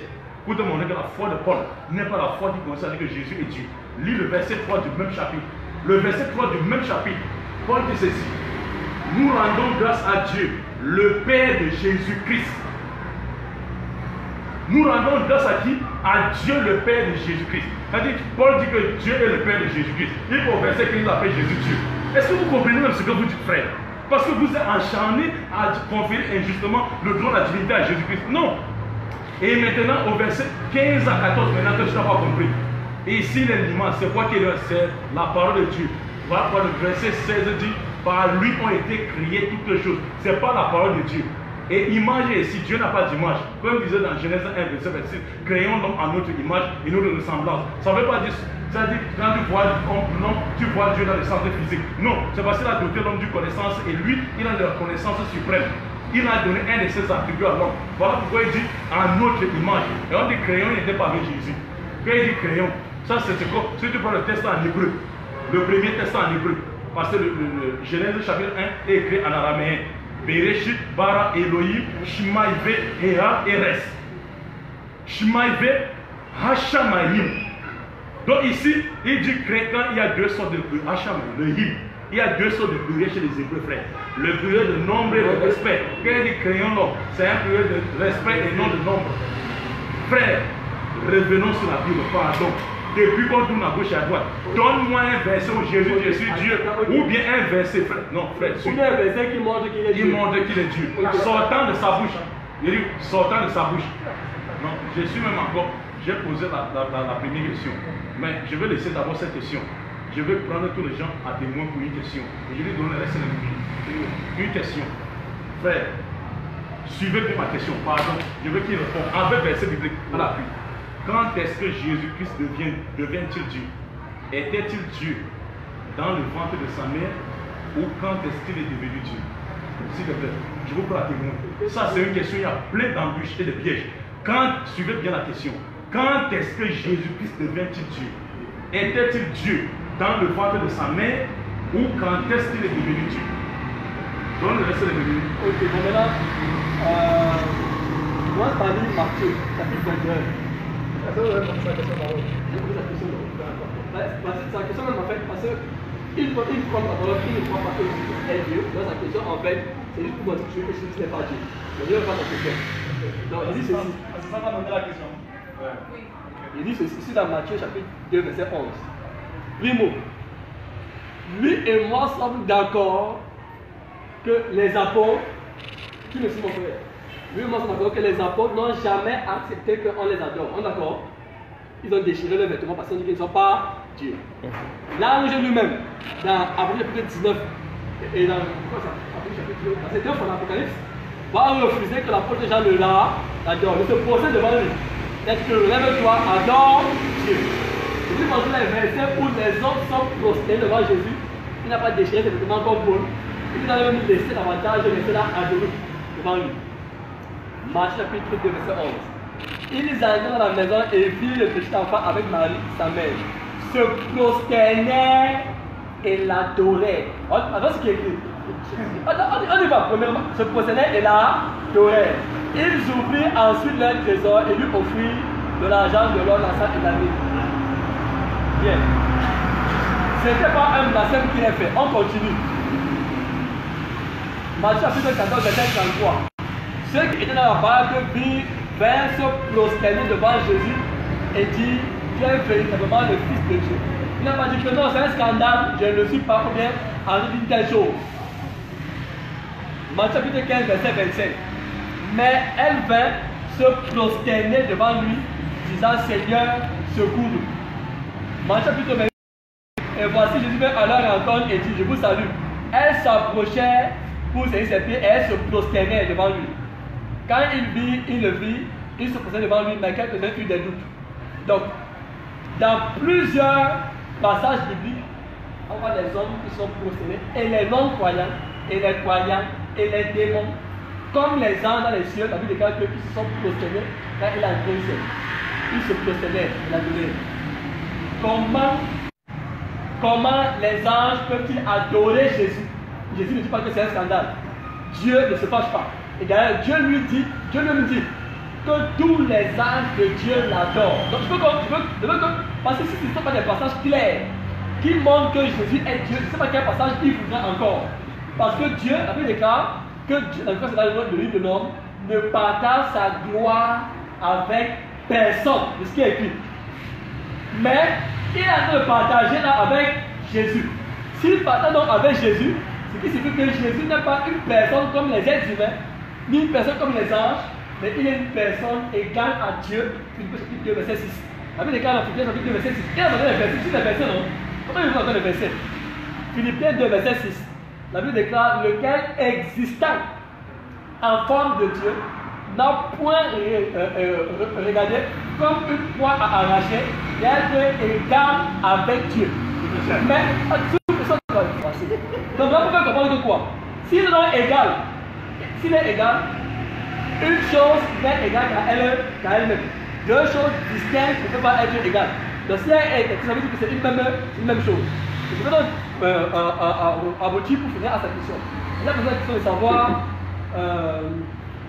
pour demander que la foi de Paul n'est pas la foi qui concerne que Jésus est Dieu. Lis le verset 3 du même chapitre. Le verset 3 du même chapitre, Paul dit ceci. Nous rendons grâce à Dieu, le Père de Jésus-Christ. Nous rendons grâce à qui? À Dieu, le Père de Jésus-Christ. C'est-à-dire, Paul dit que Dieu est le Père de Jésus-Christ. Il faut verset qu'il appelle Jésus Dieu. Est-ce que vous comprenez même ce que vous dites, frère? Parce que vous êtes encharné à conférer injustement le droit de la divinité à Jésus-Christ. Non. Et maintenant, au verset 15 à 14, maintenant que je n'ai pas compris. Et ici, l'image, c'est quoi qui est C'est la parole de Dieu. Voilà le verset 16 dit par lui ont été créées toutes choses. Ce n'est pas la parole de Dieu. Et image ici, Dieu n'a pas d'image. Comme disait dans Genèse 1, verset 26, créons l'homme en notre image et notre ressemblance. Ça ne veut pas dire, ça dit, quand tu vois l'homme, tu vois Dieu dans le sens physique. Non, c'est parce qu'il a doté l'homme d'une connaissance et lui, il a la connaissance suprême. Il a donné un de ses attributs à l'homme. Voilà pourquoi il dit en notre image. Et on dit crayon, il n'était pas avec Jésus. Quand il dit crayon, c'est quoi Si tu prends le texte en hébreu, le premier texte en hébreu, parce que le, Genèse chapitre 1 est écrit en araméen. Bereshit bara Elohim Shmaive Hera Eres. Shmaive Hashamayim. Donc ici, il dit quand il y a deux sortes de Hashamayim, le. Il y a deux sortes de pluriel chez les hébreux frères. Le pluriel de nombre et de respect. Quand il dit crayon l'homme, c'est un pluriel de respect et non de nombre. Frère, revenons sur la Bible, pardon depuis qu'on tourne à gauche et à droite? Donne-moi un verset où Jésus, je suis Dieu. Ou bien un verset, frère. Non, frère. Ou bien un verset qui montre qu'il est Dieu. Il montre qu'il est Dieu. Sortant de sa bouche. Il dit, sortant de sa bouche. Non, je suis même encore. J'ai posé la, la, première question. Mais je vais laisser d'abord cette question. Je vais prendre tous les gens à témoin pour une question. Et je lui donnerai une question. Frère, suivez bien ma question. Pardon. Je veux qu'il réponde avec verset biblique à l'appui. Quand est-ce que Jésus-Christ devient, devient-il Dieu? Était-il Dieu dans le ventre de sa mère ou quand est-ce qu'il est devenu Dieu? S'il te plaît, je vous prends à témoin. Ça, c'est une question, il y a plein d'embûches et de pièges. Quand, suivez bien la question, quand est-ce que Jésus-Christ devient-il Dieu? Était-il Dieu dans le ventre de sa mère ou quand est-ce qu'il est devenu Dieu? Donc, le reste est devenu. Ok, bon euh, je parle de Matthieu, chapitre 21. Sa question même en fait, parce qu'il il prend la parole, il ne croit pas que est Dieu. Dans sa question, en fait, c'est juste pour montrer que Jésus n'est pas Dieu. Mais Dieu n'est pas sa question. Donc, il dit ceci. C'est ça va la question. Il dit ceci, ici dans Matthieu chapitre 2, verset 11. Primo, lui et moi sommes d'accord que les apôtres, qui ne sont mon frère, lui, c'est d'accord que les apôtres n'ont jamais accepté qu'on les adore. On est d'accord? Ils ont déchiré leurs vêtements parce qu'ils ne sont pas Dieu. Là, j'ai lui-même, dans Apocalypse chapitre 19, et dans chapitre 19, c'est un dans l'Apocalypse, va refuser que l'apôtre Jean le la adore. Il se posait devant lui. Est-ce que lève-toi, adore Dieu. Puis, dans les versets où les hommes sont prosternés devant Jésus, il n'a pas déchiré ses vêtements comme Paul. Il a même laissé davantage rester là adoré devant lui. Marche chapitre 2, verset 11. Ils arrivaient dans la maison et virent le petit enfant avec Marie, sa mère, se prosternaient et l'adoraient. Attends ce qui est écrit. On y va, premièrement, se prosternaient et l'adoraient. Ils ouvrirent ensuite leur trésor et lui offrirent de l'argent, de l'or, l'encens et la Bien. Ce n'était pas un blasphème qui est fait. On continue. Matthieu chapitre 14, verset 33. Ceux qui étaient dans la barque vinrent se prosterner devant Jésus et dit Tu es véritablement le Fils de Dieu. Il n'a pas dit que non, c'est un scandale, je ne suis pas, ou bien en dit telle chose. Matthieu chapitre 15, verset 25. Mais elle vint se prosterner devant lui, disant Seigneur, secours-nous. Matthieu chapitre 25. Et voici Jésus vint à leur rencontre et dit Je vous salue. Elle s'approchait pour saisir ses pieds et elle se prosternait devant lui. Quand il vit, il le vit, il se posait devant lui, mais quelques-uns eurent des doutes. Donc, dans plusieurs passages bibliques, on voit les hommes qui sont procédés, et les non-croyants, et les croyants, et les démons. comme les anges dans les cieux, la Bible déclare qu'ils se sont prosternés quand il a. Ils se prosternaient, il a. Comment, comment les anges peuvent-ils adorer Jésus? Jésus ne dit pas que c'est un scandale. Dieu ne se fâche pas. Et d'ailleurs, Dieu lui dit, Dieu lui dit que tous les anges de Dieu l'adorent. Donc je veux, que, je veux, je veux que, parce que si ce ne pas des passages clairs qui montrent que Jésus est Dieu, je ne sais pas quel passage il faudra encore. Parce que Dieu, Bible déclare que Dieu, dans le livre de l'homme, ne partage sa gloire avec personne. C'est ce qui est écrit. Mais il a de partager là avec Jésus. S'il partage donc avec Jésus, ce qui signifie que Jésus n'est pas une personne comme les êtres humains, ni une personne comme les anges, mais il est une personne égale à Dieu. Philippiens chapitre 2, verset 6. La Bible déclare dans Philippiens chapitre 2, verset 6. Il a donné les versets. Si les versets, non? Comment il vous entend les versets Philippiens 2, verset 6. La Bible déclare lequel existant en forme de Dieu n'a point euh, euh, regardé comme une poids à arracher d'être égal avec Dieu. Mais, donc là, vous pouvez comprendre que quoi S'il est égal, s'il est égal, une chose n'est égale qu'à elle, elle-même. Deux choses distinctes ne peuvent pas être égales. Donc si elle est, ça veut dire que c'est une même, une même chose. Je vais donc euh, aboutir pour finir à sa question. Il a besoin de savoir euh,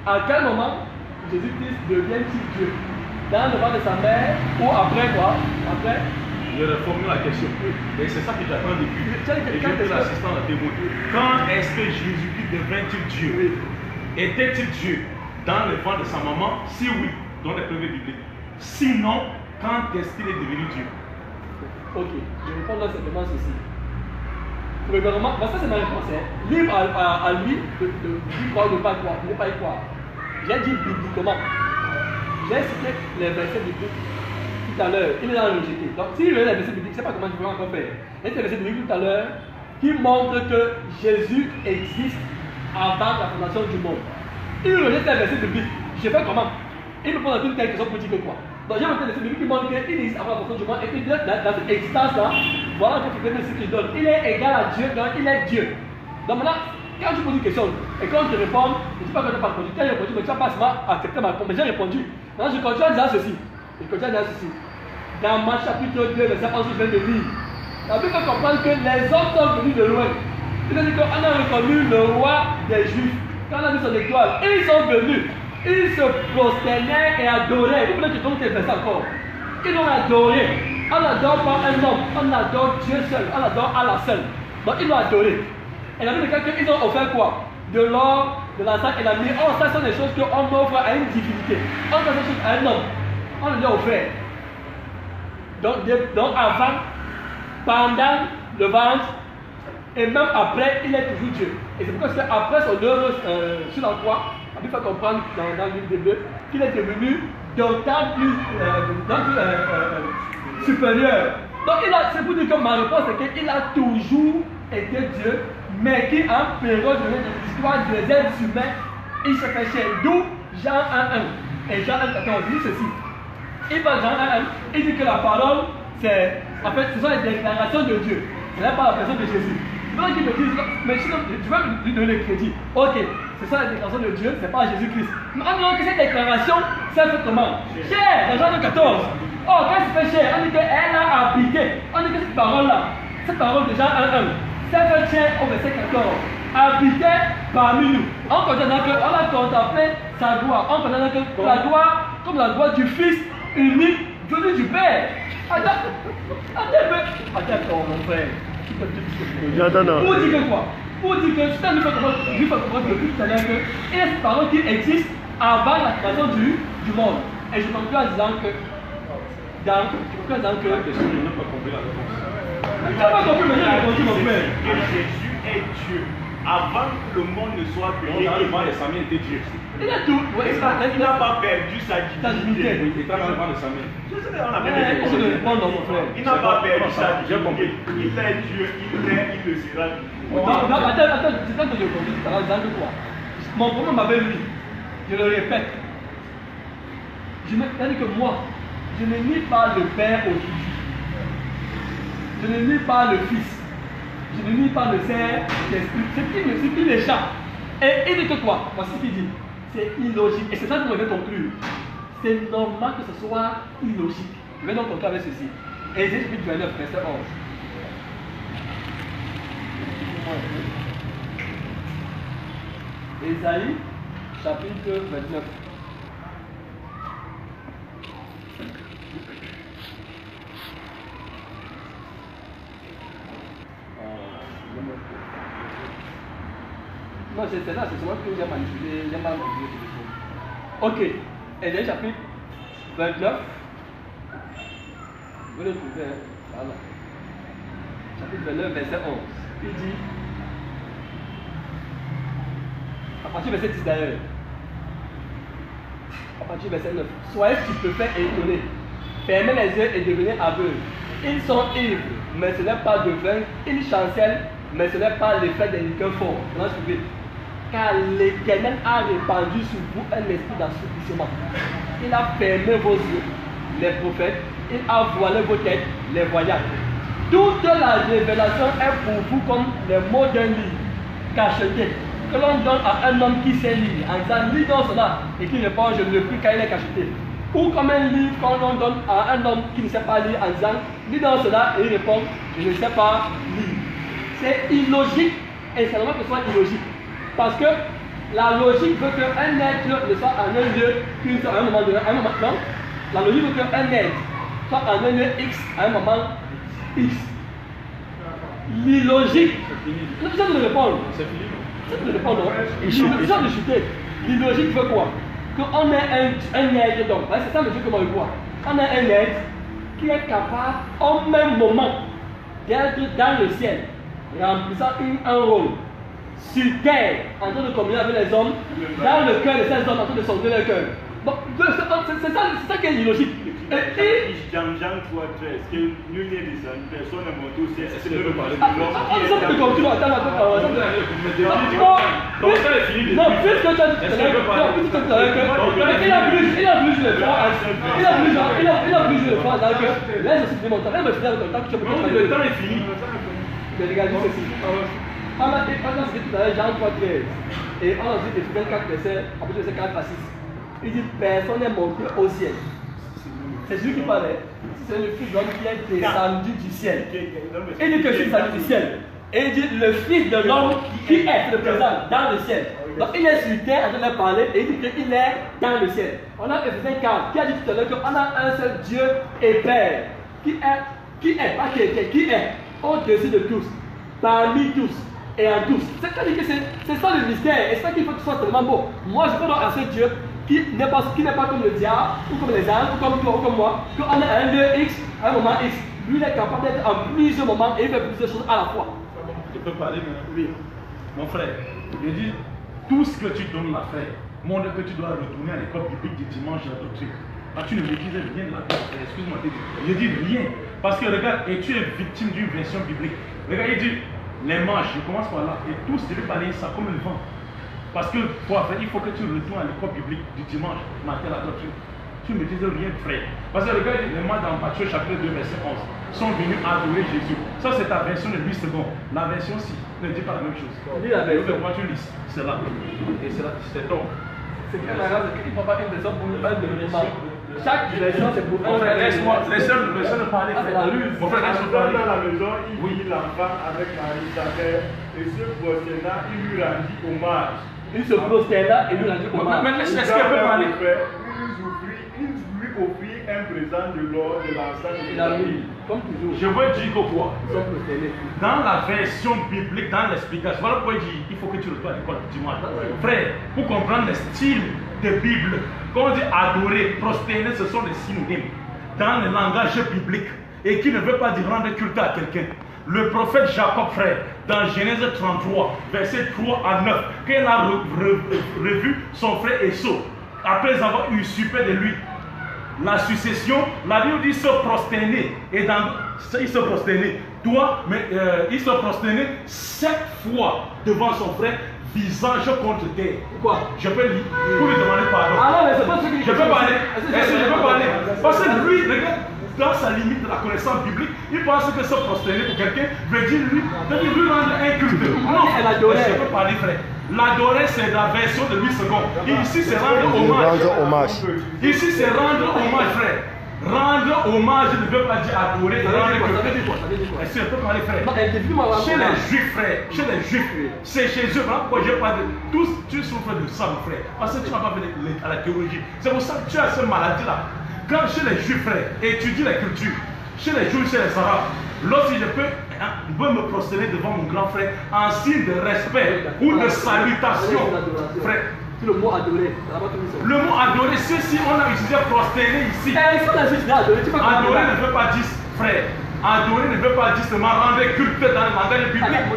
à quel moment Jésus-Christ devient-il Dieu? Dans le ventre de sa mère ou après quoi? Après? Je reformule la question. Et c'est ça que j'attends depuis. Et je peux l'assistant à. Quand est-ce que Jésus-Christ devint-il Dieu? Était-il Dieu dans le ventre de sa maman? Si oui, dans les preuves bibliques. Sinon, quand est-ce qu'il est devenu Dieu? Ok, je réponds simplement ceci. Premièrement, ça c'est ma réponse. Hein. Libre à, lui de, de, croire ou de ne pas croire, ne pas y croire. J'ai dit bibliquement. J'ai cité les versets bibliques tout à l'heure. Il est dans le rejeté. Donc, s'il veut les versets bibliques, je ne sais pas comment je vais encore faire. Il y a des versets bibliques tout à l'heure qui montrent que Jésus existe avant la fondation du monde. Il rejette les versets bibliques. Je fais comment? Il me pose une telle question pour dire que quoi? Donc j'ai montré le qui montre qu'il existe avant la fondation du monde et puis dans, dans cette existence-là, voilà ce qu'il donne. Il est égal à Dieu, donc il est Dieu. Donc maintenant, quand tu poses une question et quand je te réponds, je ne dis pas que je n'ai pas répondu, tu as répondu, mais tu n'as pas seulement accepté ma réponse, mais j'ai répondu. Je continue à dire ceci. Je continue à dire ceci. Dans Marc chapitre 2, verset 11, je viens de lire. La Bible fait comprendre que les hommes sont venus de loin. Qu'on a reconnu le roi des Juifs. Quand on a vu son étoile, ils sont venus. Ils se prosternaient et adoraient. Vous voulez que donne ces versets encore. Ils l'ont adoré. On n'adore pas un homme, on adore Dieu seul, on adore Allah seul. Donc ils l'ont adoré. Et la Bible dit qu'ils ont offert quoi? De l'or, de la et la mire. Oh, ça sont des choses qu'on offre à une divinité. On offre des choses à un homme. On les a offert. Donc, donc avant, pendant le ventre, et même après, il est toujours Dieu. Et c'est pourquoi c'est après son œuvre euh, sur la croix, peut faire comprendre dans, dans le livre des deux qu'il est devenu d'autant plus, euh, euh, supérieur. Donc c'est pour dire que ma réponse c'est qu'il a toujours été Dieu, mais qu'en période de l'histoire des êtres humains, il se fait cher. D'où Jean 1.1. Et Jean 1.14 dit ceci. Il va Jean 1.1, il dit que la parole, c'est, en fait, ce sont les déclarations de Dieu. Ce n'est pas la personne de Jésus. Donc il me dit, mais sinon, tu vas lui donner le crédit. Ok, c'est ça la déclaration de Dieu, c'est pas Jésus-Christ. Mais on dit que cette déclaration, c'est fait comment Cher, dans Jean 14. Oh, quand c'est fait cher, on dit qu'elle a habité. On dit que cette parole-là, cette parole de Jean 1.1, c'est fait cher au verset 14. Habité parmi nous. En considérant qu'on a contemplé sa gloire. En considérant que la gloire, comme la gloire du Fils unique venu du Père. Attends, attends, attends, mon frère. Pour dire que quoi Pour dire que c'est un je comprendre depuis tout à l'heure que il y a cette parole qui existe avant la création du, du monde? Et je conclue en disant que dans, je conclue en disant que. La question, je n'ai pas compris la réponse. Tu n'as pas compris, mais j'ai répondu mon frère. Que Jésus est Dieu. Avant que le monde ne soit créé, avant les Samuel était Dieu. Il a tout. Ça, Il n'a pas perdu sa Sa divinité. divinité. Il était avant les Samuel. Je sais, on a même de frère. Il n'a pas perdu sa divinité. Il est Dieu, il est, il le sera. Attends, attends, c'est ça que je tout à l'heure, dans quoi Mon problème avec lui, je le répète, je me, c'est-à-dire que moi, je ne nie pas le Père au Fils. Je ne nie pas le Fils. Je ne nie pas le Saint-Esprit. Ce qui qui m'échappe, Et il dit que quoi? Voici ce qu'il dit. C'est illogique. Et c'est ça que je vais conclure. C'est normal que ce soit illogique. Je vais donc conclure avec ceci. Ésaïe chapitre 29, verset 11. Ésaïe chapitre 29. Non, c'est là, c'est moi que j'ai manipulé, j'ai mal. Ok, Ésaïe chapitre 29. Vous le trouvez, hein? voilà. Chapitre 29, verset 11. Il dit, à partir du verset 10 d'ailleurs, à partir du verset 9, soyez stupéfaits et étonnés, fermez les yeux et devenez aveugles. Ils sont ivres, mais ce n'est pas de vin, ils chancellent, mais ce n'est pas l'effet des liqueurs forts. Maintenant, suivez. Car l'Éternel a répandu sur vous un esprit d'assoupissement. Il a fermé vos yeux, les prophètes, il a voilé vos têtes, les voyants. Toute la révélation est pour vous comme les mots d'un livre cacheté que l'on donne à un homme qui sait lire en disant lis donc cela et qui répond je ne veux plus car il est cacheté. Ou comme un livre qu'on l'on donne à un homme qui ne sait pas lire en disant lis donc cela et il répond je ne sais pas lire. C'est illogique et normal que ce soit illogique. Parce que la logique veut qu'un être ne soit en un lieu qu'une à un moment donné. à un moment, non La logique veut qu'un être soit en un lieu X à un moment X. L'illogique. Non, ça de répondre. C'est fini. De répondre. L'illogique ça de chuter. L'illogique veut quoi? Qu'on ait un, un être donc. hein, C'est ça le jeu que moi je vois. On a un être qui est capable au même moment d'être dans le ciel, remplissant un rôle sur terre, en train de communier avec les hommes, dans le cœur de ces hommes, en train de sauver leur cœur. Bon, c'est ça, c'est ça qui est illogique. Jean Jean 3, 13, que nul n'est personne n'est monté au ciel, c'est que le vous parlez de ah, l'homme ah, qui ça est peut dans- continuer, attends, attends, attends, attends. Comment ça est fini Non, puisque tu as dit tout Est-ce à l'heure qu'on peut parler non, puisque tout à l'heure que- il a voulu, il a voulu jouer le froid, il a voulu jouer, il a, il a voulu jouer le froid, alors que là, je suis démontré, là, je suis démontré, tant que tu peux Non, pas le temps est fini. Mais regardez ceci. On a on a tout Jean 3, 13. Et on a dit Éphésiens 4, verset, à partir de verset 4 à 6. Il dit Personne n'est monté au ciel. C'est celui qui parlait. C'est le Fils de l'homme qui est descendu du ciel. Il dit que je suis descendu du ciel. Et il dit le Fils de l'homme qui est le présent dans le ciel. Donc il est sur terre train de parler et il dit qu'il est dans le ciel. On a Ephésiens 4 qui a dit tout à l'heure qu'on a un seul Dieu et Père qui est, qui est, pas qui est, qui est au-dessus de tous, parmi tous et en tous. C'est ça le mystère et ça qu'il faut que ce soit tellement beau. Moi je donc à ce Dieu qui n'est pas, pas comme le diable ou comme les anges ou comme toi ou comme moi, qu'on à un lieu X, à un moment X. Lui il est capable d'être en plusieurs moments et il fait plusieurs choses à la fois. Je peux parler maintenant Oui. Mon frère, je dis, tout ce que tu donnes là, frère, montre que tu dois retourner à l'école biblique du dimanche et la doctrine. Ah, tu ne maîtrises rien de la excuse-moi. Je dis rien. Parce que regarde, et tu es victime d'une version biblique. Regarde, il dit, les manches, je commence par là, et tous devaient parler ça comme le vent. Parce que pour faire, il faut que tu retournes à l'école biblique du dimanche, matin la doctrine. Tu ne maîtrises rien, frère. Parce que regarde, les mois dans Matthieu chapitre 2, verset 11, sont venus adorer Jésus. Ça, c'est ta version de 8 secondes. La version 6 ne dit pas la même chose. Dis la version. Moi, tu lis, c'est là. Et c'est là, c'est tort. C'est arabe, c'est qu'il ne faut pas une version pour un événement. Chaque version c'est pour Mon frère, laisse-moi, événement. laisse-le laisse-le parler. Ah, c'est la ruse. Mon frère, laisse-le Dans parler. la maison, il vit l'enfant avec Marie, sa mère, et ce prosterna, il lui rendit hommage. Il se prosterna et lui rendit hommage. Mais laisse- peut parler? Il lui offrit, il lui offrit un présent de l'or, de et de la mis, comme toujours, Je veux dire que quoi? Dans la version biblique, dans l'explication, voilà pourquoi il dit il faut que tu retournes à l'école dimanche. Frère, pour comprendre le style de Bible, quand on dit adorer, prosterner, ce sont des synonymes dans le langage biblique et qui ne veut pas dire rendre culte à quelqu'un. Le prophète Jacob, frère, dans Genèse 33, verset 3 à 9, quand il a re- re- revu son frère Esau, après avoir usurpé de lui la succession, la Bible dit se prosterner. Et dans, il se prosterner. Toi, mais euh, il se prosterner sept fois devant son frère, visage contre terre. Pourquoi Je peux lui, pour lui demander pardon. Ah non, mais c'est pas ce que Je peux parler. Est-ce que je peux parler? Parce que lui, regarde, dans sa limite de la connaissance biblique, il pense que se prosterner pour quelqu'un veut dire lui, veut dire lui rendre un culte. Non, Elle adorait. je peux parler, frère. L'adorer, c'est la version de Louis II. Ici, c'est rendre hommage. Hommage. Ici, c'est rendre hommage, frère. Rendre hommage ne veut pas dire adorer, rendre quoi? Est-ce que je peux parler, frère? Chez les juifs, frère, chez les juifs, c'est chez eux. Voilà pourquoi je parle de. Tous, tu souffres de ça, mon frère. Parce que tu n'as pas fait de- à la théologie. C'est pour ça que tu as cette maladie-là. Quand chez les juifs, frère, étudie la culture, chez les juifs, chez les arabes, lorsque je peux, hein, je peux me prosterner devant mon grand frère en signe de respect ou de salutation, frère. Le mot adorer. Le mot adorer, ceci, on a utilisé prosterner ici. Eh, si on a juste dit adorer, tu vas pas Adorer ne veut pas dire, frère, adorer ne veut pas dire seulement rendre culte dans le langage biblique.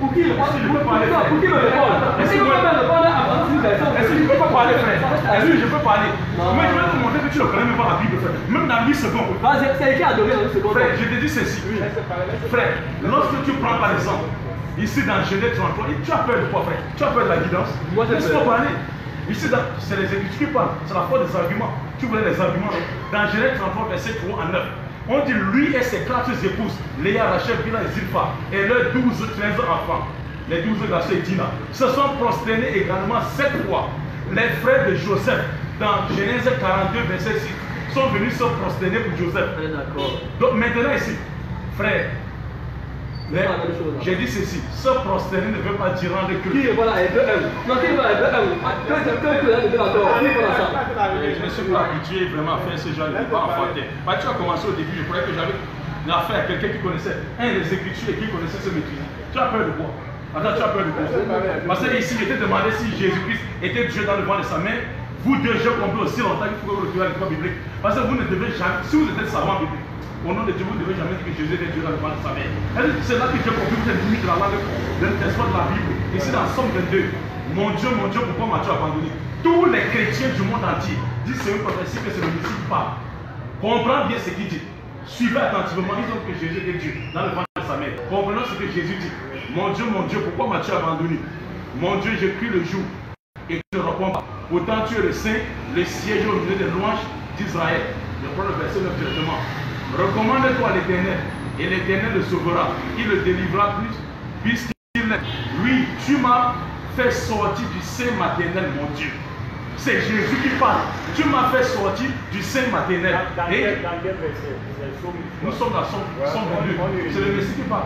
Pour qui le parler, Pour qui répondre Est-ce que je peux personne Est-ce que je peux pas parler, frère Est-ce que je peux parler. Mais je vais te montrer que tu ne connais même pas la Bible, frère. Même dans 8 secondes. Vas-y, c'est écrit adorer dans une seconde. Frère, je te dis ceci. Frère, lorsque tu prends par exemple, ici dans Genèse 33, tu as peur de quoi, frère? Tu as peur de la guidance? Laisse-moi parler. Ici, c'est les Écritures qui parlent. C'est la foi des arguments. Tu voulais les arguments. Dans Genèse 33, verset 3 à 9. On dit lui et ses quatre épouses, Léa, Rachel, Bila et Zilpha, et leurs 12, 13 enfants, les 12 garçons et Dina, se sont prosternés également sept fois. Les frères de Joseph, dans Genèse 42, verset 6, sont venus se prosterner pour Joseph. D'accord. Donc maintenant ici, frère, mais la là. j'ai dit ceci, se prosterner ne veut pas dire rendre culte. voilà, Hébreu 1 Non, qui est voilà, Hébreu 1 Que que que que là, de la Torah, qui est voilà ça? Je ne suis pas habitué vraiment à faire ce genre de pas enfantin. Bah, tu as commencé au début, je croyais que j'avais une affaire à quelqu'un qui connaissait un des écritures et qui connaissait ce maîtrise. Tu as peur de quoi? Attends, tu as peur de quoi? Parce que ici, je t'ai demandé si Jésus-Christ était Dieu dans le ventre de sa mère. Vous deux, j'ai compris aussi longtemps qu'il faut que vous retrouvez l'école biblique. Parce que vous ne devez jamais, si vous êtes savant biblique, au nom de Dieu, vous ne devez jamais dire que Jésus était Dieu dans le ventre de sa mère. C'est là que j'ai compris que limite de la de la Bible. Ici, dans Somme 22, mon Dieu, mon Dieu, pourquoi m'as-tu abandonné? Tous les chrétiens du monde entier disent c'est une prophétie que c'est le Messie qui parle. Comprends bien ce qu'il dit. Suivez attentivement, ils ont que Jésus était Dieu dans le ventre de sa mère. Comprenons ce que Jésus dit. Mon Dieu, mon Dieu, pourquoi m'as-tu abandonné? Mon Dieu, j'ai pris le jour et tu ne réponds pas. Pourtant, tu es le Saint, le siège au milieu des louanges d'Israël. Je prends le verset 9 directement. Recommande-toi à l'Éternel, et l'Éternel le sauvera. Il le délivrera plus, puisqu'il est. Oui, tu m'as fait sortir du sein maternel, mon Dieu. C'est Jésus qui parle. Tu m'as fait sortir du sein maternel. Dans Et quel dans quel verset? C'est Somme nous sommes dans son, son Ouais. C'est le Messie qui parle.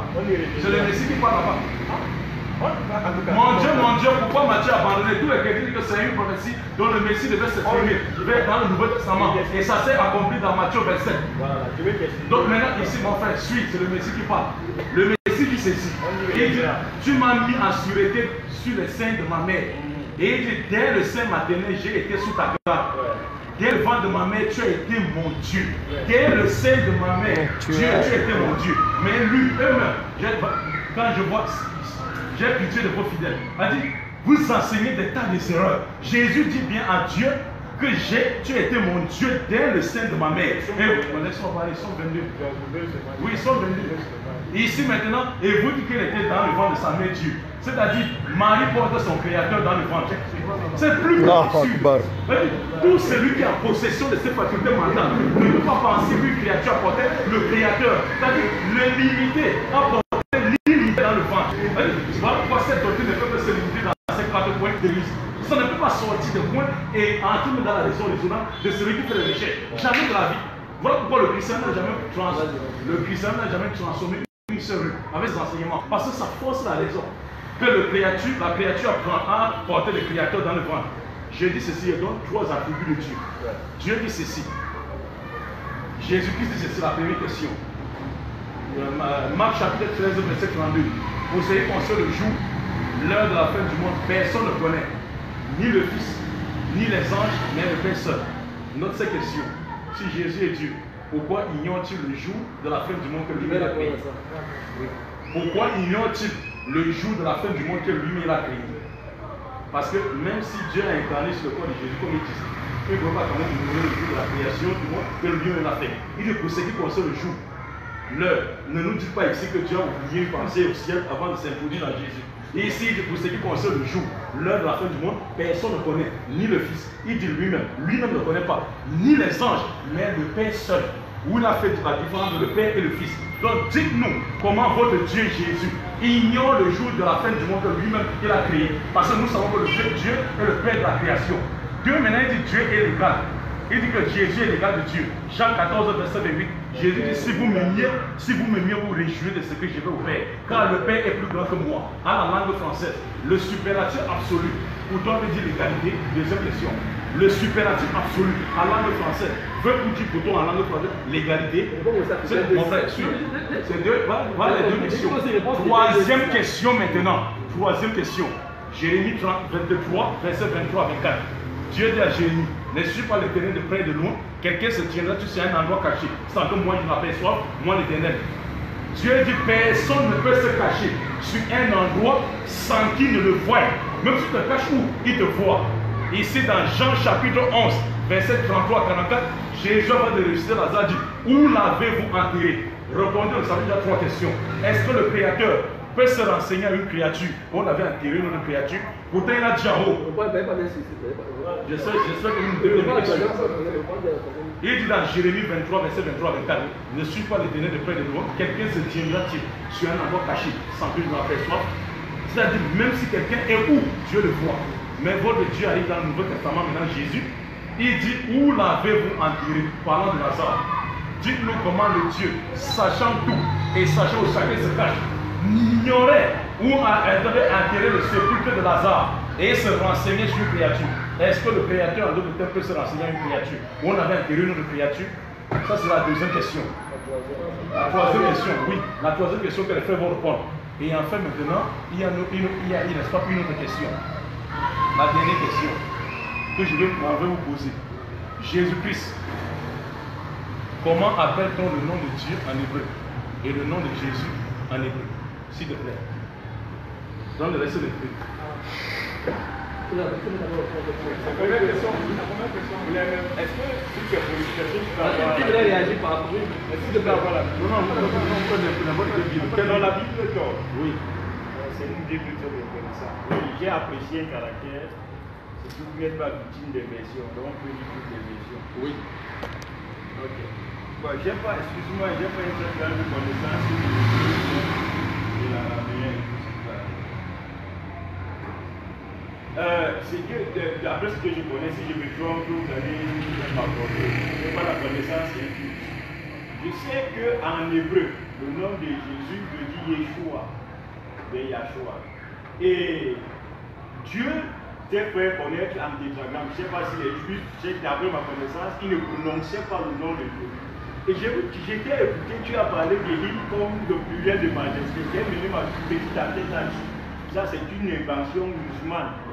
C'est le Messie qui parle là-bas. Tout Mon Dieu, mon Dieu, pourquoi m'as-tu abandonné? Les chrétiens disent que c'est une prophétie dont le Messie devait s'exprimer. Vais dans le Nouveau Testament. Et ça s'est accompli dans Matthieu 27. Voilà, je vais t'expliquer. Donc maintenant, ici, mon frère, suis, c'est le Messie qui parle. Le Messie dit ceci. Il dit, tu m'as mis en sûreté sur le sein de ma mère. Et il dit, dès le sein maternel, j'ai été sous ta garde. Dès le ventre de ma mère, tu as été mon Dieu. Dès le sein de ma mère, Dieu, tu as été mon Dieu. Mais lui, eux-mêmes, quand je vois, j'ai pitié de vos fidèles. Il dit, vous enseignez des tas de erreurs. Jésus dit bien à Dieu que j'ai, tu as été mon Dieu dès le sein de ma mère. Et laisse-moi parler, ils sont 22. Oui, ils sont 22. Ici maintenant, et vous dites qu'il était dans le ventre de sa mère Dieu. C'est-à-dire, Marie porte son créateur dans le ventre. C'est plus possible. Oui, Tout celui qui est en possession de ses facultés mentales ne peut pas penser qu'une créature apportait le créateur. C'est-à-dire, le limité apportait l'illimité dans le ventre. C'est pourquoi cette doctrine ne peut pas se limiter dans ces quatre points de mise. Ça ne peut pas sortir de point et entrer dans la raison résonante de celui qui fait le péché. Jamais de la vie. Voilà pourquoi le christian n'a jamais, trans... jamais transformé une seule rue avec ses enseignements. Parce que ça force la raison. Que créature, la créature apprend à porter le créateur dans le ventre. J'ai dit ceci et donc trois attributs de Dieu. Dieu dit ceci. Jésus-Christ dit ceci, la première question. Euh, Ma- Marc chapitre 13, verset 32. Vous savez qu'on sait le jour, l'heure de la fin du monde, personne ne connaît. Ni le Fils, ni les anges, mais le Père seul. Note question. Si Jésus est Dieu, pourquoi ignore-t-il le jour de la fin du monde que lui-même a créé? Pourquoi ignore-t-il le jour de la fin du monde que lui-même a créé? Parce que même si Dieu a incarné sur le corps de Jésus comme il dit, il ne peut pas quand même ignorer le jour de la création du monde que lui-même a fait. Il dit pour ce qui concerne le jour, l'heure, ne nous dites pas ici que Dieu a oublié de penser au ciel avant de s'introduire dans Jésus. Et ici, pour ce qui concerne le jour, l'heure de la fin du monde, personne ne connaît, ni le Fils. Il dit lui-même, lui-même ne connaît pas, ni les anges, mais le Père seul. où il a fait la différence entre le Père et le Fils? Donc dites-nous comment votre Dieu Jésus ignore le jour de la fin du monde que lui-même il a créé. Parce que nous savons que le Dieu, Dieu est le Père de la création. Dieu maintenant il dit Dieu est légal. Il dit que Jésus est l'égal de Dieu. Jean 14, verset 28. Jésus dit si vous m'aimiez, si vous m'aimiez, vous réjouissez de ce que je vais au Père. Car le Père est plus grand que moi. En la langue française, le superlatif absolu. Toi, veut dire l'égalité. Deuxième question. Le superlatif absolu en langue française veut pour dire pour en langue française l'égalité. C'est mon frère. C'est deux, voilà, les deux questions. Troisième question maintenant. Troisième question. Jérémie 30, 23, verset 23 à 24. Dieu dit à Jérémie, ne suis pas l'éternel de près de loin. Quelqu'un se tiendra sais, un endroit caché, sans que moi je m'aperçoive, moi l'éternel. Dieu dit, personne ne peut se cacher sur un endroit sans qu'il ne le voie. Même si tu te caches où, il te voit. Ici dans Jean chapitre 11, verset 33 à 44, Jésus va de réussir Lazare dit, où l'avez-vous enterré? Répondez, vous savez déjà trois questions. Est-ce que le Créateur peut se renseigner à une créature On avait enterré une créature. Pourtant, il a dit en haut. Je sais, que question. Il dit dans Jérémie 23, verset 23 24, ne suis pas l'éternel de près de loin, quelqu'un se tiendra sur un endroit caché sans que je m'aperçoive. C'est-à-dire, même si quelqu'un est où, Dieu le voit. Mais votre Dieu arrive dans le Nouveau Testament, maintenant Jésus, il dit, où l'avez-vous enterré? Parlant de Lazare. Dites-nous comment le Dieu, sachant tout et sachant où chacun se cache, n'ignorait où avait enterré le sépulcre de Lazare et se renseignait sur une créature. Est-ce que le créateur en d'autres termes peut se renseigner à une créature? Où on avait enterré une autre créature? Ça, c'est la deuxième question. La troisième question, oui. La troisième question que les frères vont répondre. Et enfin, maintenant, il y a, une, il y a, il pas, une autre question. La dernière question que je vais, vous poser. Jésus-Christ, comment appelle-t-on le nom de Dieu en hébreu? Et le nom de Jésus en hébreu S'il te plaît. Dans le reste de question, la première question est-ce que si tu es politicien, tu peux avoir. Qui voulait réagir par rapport Est-ce que tu peux avoir la Bible? Non, non, non, non, non, Dans la Bible, Oui. C'est une Bible très intéressante. Oui, j'ai apprécié un caractère. C'est que vous n'êtes pas victime des versions, donc on peut lire toutes les versions. Oui. Ok. Bon, j'ai pas, excuse-moi, j'ai pas une très grande connaissance de la meilleure. Euh, c'est que, d'après ce que je connais, si je me trompe, vous allez m'accorder. Je pas la connaissance infinie. Je sais qu'en hébreu, le nom de Jésus veut dire Yeshua, de. Et Dieu, tes frères connaître en tétragramme. Je ne sais pas si les juifs, d'après ma connaissance, ils ne prononçaient pas le nom de Dieu. Et j'étais écouté, tu as parlé de l'île comme le pluriel de majesté. J'ai mené ma petite tête Ça, c'est une invention musulmane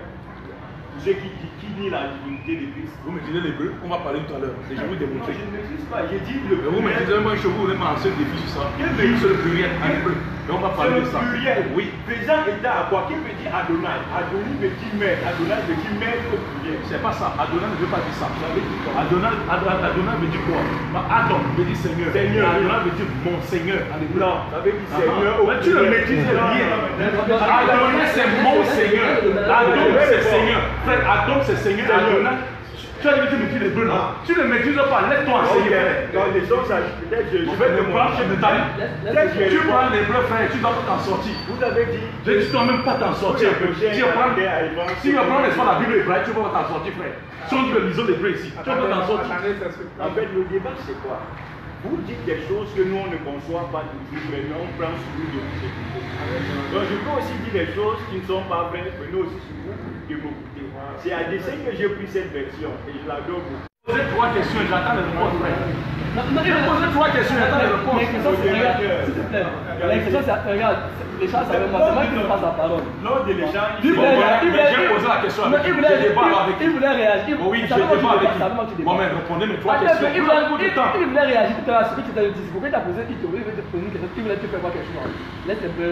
ceux qui, qui, qui la divinité de Christ. Vous me disiez l'hébreu, on va parler tout à l'heure. Et je vais vous démontrer. Non, je ne maîtrise pas, j'ai dit le Vous me disiez, moi, je vous un seul défi sur ça. Quel c'est le pluriel en hébreu Mais on va parler de ça. Le pluriel, oui. Présent état à quoi que veut dire Adonai Adonai veut dire mère. Adonai veut dire mère au pluriel. C'est pas ça. Adonai ne veut pas dire ça. Adonai, Adonai veut dire quoi Adon veut dire Seigneur. Seigneur. Adonai veut dire mon Seigneur. Non, ça veut dire Seigneur. Mais tu ne maîtrises rien. Adonai, c'est mon Seigneur. Adon, c'est Seigneur. Frère, Adon, c'est Seigneur. Adonai, tu as dit que tu ne maîtrises pas, laisse-toi enseigner. Dans les choses, peut-être je, vais te prendre, je te Tu prends les bleus, frère, tu dois t'en sortir. Vous avez dit. Je dis, tu dois même pas t'en sortir. Si tu prends, si tu prends la Bible hébraïque, tu vas pas t'en sortir, frère. Si on dit le lisons l'hébreu ici, tu vas pas t'en sortir. En fait, le débat, c'est quoi? Vous dites des choses que nous on ne conçoit pas toujours, mais on prend sur nous de vous Donc je peux aussi dire des choses qui ne sont pas vraies, mais nous aussi sur vous de m'écouter. C'est à dessein que j'ai pris cette version et je la donne beaucoup. Posez trois questions, j'attends les réponses, frère. Je pose trois questions, j'attends les réponses. S'il te plaît, la question c'est, regarde, les gens savent moi, c'est moi qui ne passe la parole. Lors de l'échange, il j'ai posé la question avec il voulait, il voulait réagir. oui, je débat avec lui. Bon, mais répondez mes trois questions. Il voulait réagir tout à l'heure, ce que tu t'as dit. Pourquoi tu as posé, il te voulait te poser une question, il voulait te faire voir quelque chose. Laisse un peu.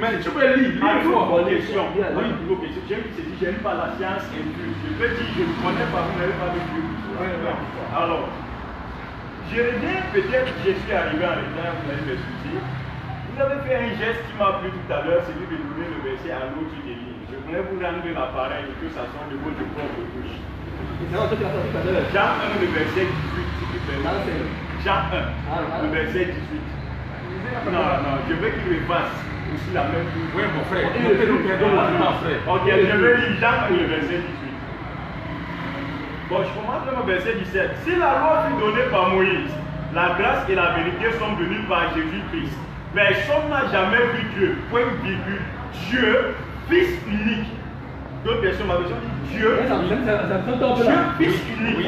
Mais tu peux lire, il faut. Question. Oui, j'aime pas la science et je peux dire, je ne connais pas, pas de Dieu. Alors, je reviens peut-être, je suis arrivé en retard, vous allez m'excuser. Vous avez fait un geste qui m'a plu tout à l'heure, celui de donner le verset à l'autre des lignes. Je voulais vous rendre l'appareil et que ça soit de votre propre bouche. Jean 1, le verset 18, Dans cinq. Jean 1, Ah, le verset 18. Non, non, je veux qu'il refasse aussi la même chose. Oui, mon frère. Ok, je vais lire Jean 1, le verset 18. Bon, je commence le verset 17. Si la loi fut donnée par Moïse, la grâce et la vérité sont venues par Jésus-Christ. Personne n'a jamais vu Dieu. Point virgule. Dieu, Fils unique. D'autres versions, ma version dit Dieu. Ça ça- ça sonne tort, Dieu. Fils unique.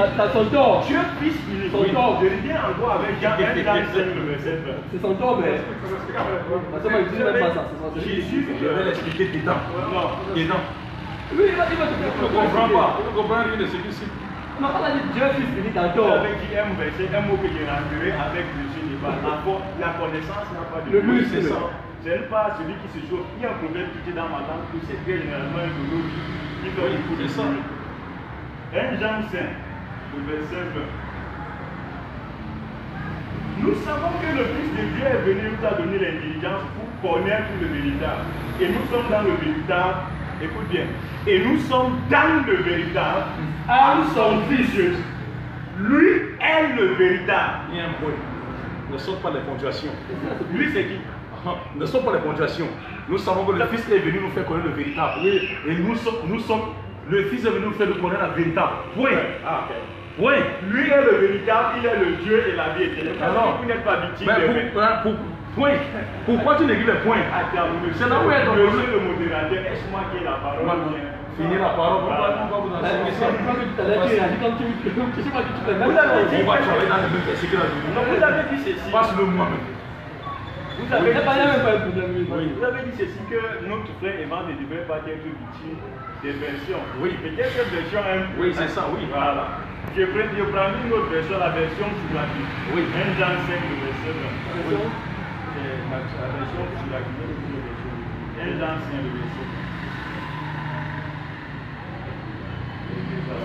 Dieu, Fils unique. Son tort. Je reviens encore avec Jean 1, Jean 5, le verset 20. C'est son tort, mais. Jésus, Je vais l'expliquer dedans. Non. Dedans. Oui, il va te Je ne comprends pas. Je ne comprends rien de ce qui. Non, on a dit Dieu fils unique avez dit un verset, un mot que j'ai rentré avec Jésus n'est pas. La, connaissance n'a pas de Le but, c'est ça. Ce n'est pas celui qui se chauffe. Il y a un problème qui est dans ma langue, que c'est très généralement un doulot qui fait Oui, le coup de ça. 1 Jean 5, le verset 20. Nous savons que le Fils de Dieu est venu nous a donné l'intelligence pour connaître le véritable. Et nous sommes dans le véritable. Écoute bien. Et nous sommes dans le véritable en son Fils Jésus. Lui est le véritable. Il y a un point. Ne saute pas les ponctuations. Lui, c'est qui? Ah, Ne saute pas les ponctuations. Nous savons que le Fils est venu nous faire connaître le véritable. Et nous sommes, nous sommes, le Fils est venu nous faire connaître la véritable. Point. Ah. Point. Lui est le véritable, il est le Dieu et la vie éternelle. Alors, vous n'êtes pas victime Mais des pour, pour- point. Pourquoi tu néglis les points monsieur, C'est là où est ton monsieur problème. le modérateur, est-ce moi qui ai la parole? Finir la parole. Pourquoi vous en savez c'est pas que tout à l'heure, tu réagis comme tu tu sais pas que tu fais même Vous avez dit- On va travailler dans le même verset que la Bible. Non, vous avez dit ceci. Passe-le moi. Vous avez dit un. Oui. Vous avez dit ceci que notre frère Evan ne devrait pas être victime des versions. Oui. Mais quelle est cette version? Oui, c'est ça, oui. Voilà. Je prends, je prends une autre version, la version sur la Bible. Oui. 1 Jean 5, le verset 20. Version C'est la, la version sur la Bible. 1 Jean 5, le verset 20.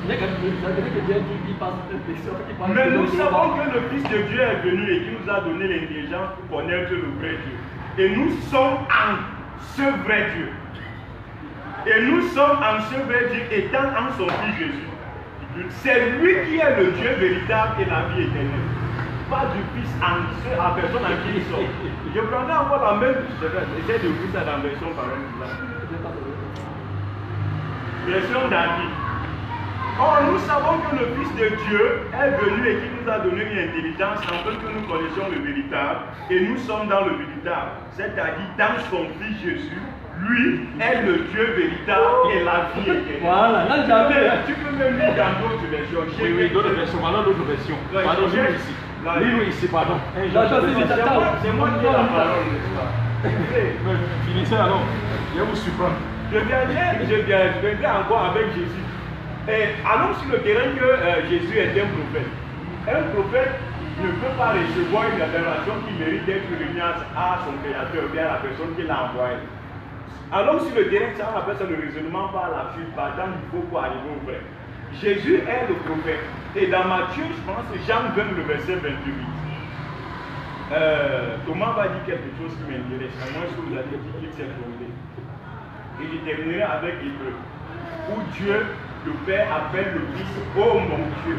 Il y a quand même ça veut dire que Dieu dit qu'il passe une question, qu'il parle Mais nous savons que le Fils de Dieu est venu et qui nous a donné l'intelligence pour connaître le vrai Dieu. Et nous sommes en ce vrai Dieu. Et nous sommes en ce vrai Dieu étant en son Fils Jésus. C'est lui qui est le Dieu véritable et la vie éternelle. Pas du Fils en ce à personne en qui il sort. Je prendrai encore la même. Je vais essayer de vous ça dans la version par exemple. Version David. Or, nous savons que le Fils de Dieu est venu et qui nous a donné une intelligence afin que nous connaissions le véritable et nous sommes dans le véritable, c'est-à-dire dans son Fils Jésus. Lui est le Dieu véritable et la vie éternelle. Voilà, là j'avais. Tu peux même lire dans d'autres versions. Oui, oui, d'autres versions. D'autres versions. Ouais, Pardon, ici. Là, Lis-le ici, pardon. C'est- moi, qui ai la parole, n'est-ce pas? Mais Finissez alors. Je vais vous surprendre. Je viendrai, je viendrai encore avec Jésus. Et allons sur le terrain que euh, Jésus est un prophète. Un prophète ne peut pas recevoir une révélation qui mérite d'être remise à son créateur, bien à la personne qui l'a envoyé. Allons sur le terrain, ça on appelle ça le raisonnement par la fuite, par exemple, il faut pour arriver au vrai. Jésus est le prophète. Et dans Matthieu, je pense, Jean 20, le verset 28. Euh, Thomas va dire quelque chose qui m'intéresse, à moins que vous allez dire qu'il s'est trompé. Et je terminerai avec Hébreu, où Dieu, le Père, appelle le Fils, oh mon Dieu.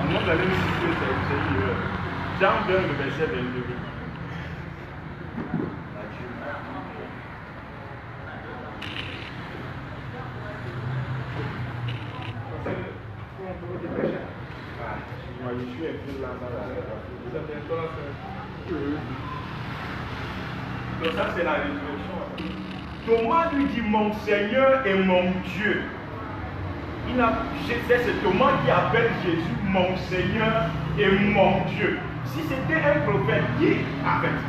À moins vous allez me dire que c'est. Jean 20, le verset 22. Ah, là Donc ça c'est la résurrection. Thomas lui dit mon Seigneur et mon Dieu. Il a, c'est Thomas qui appelle Jésus mon Seigneur et mon Dieu. Si c'était un prophète qui,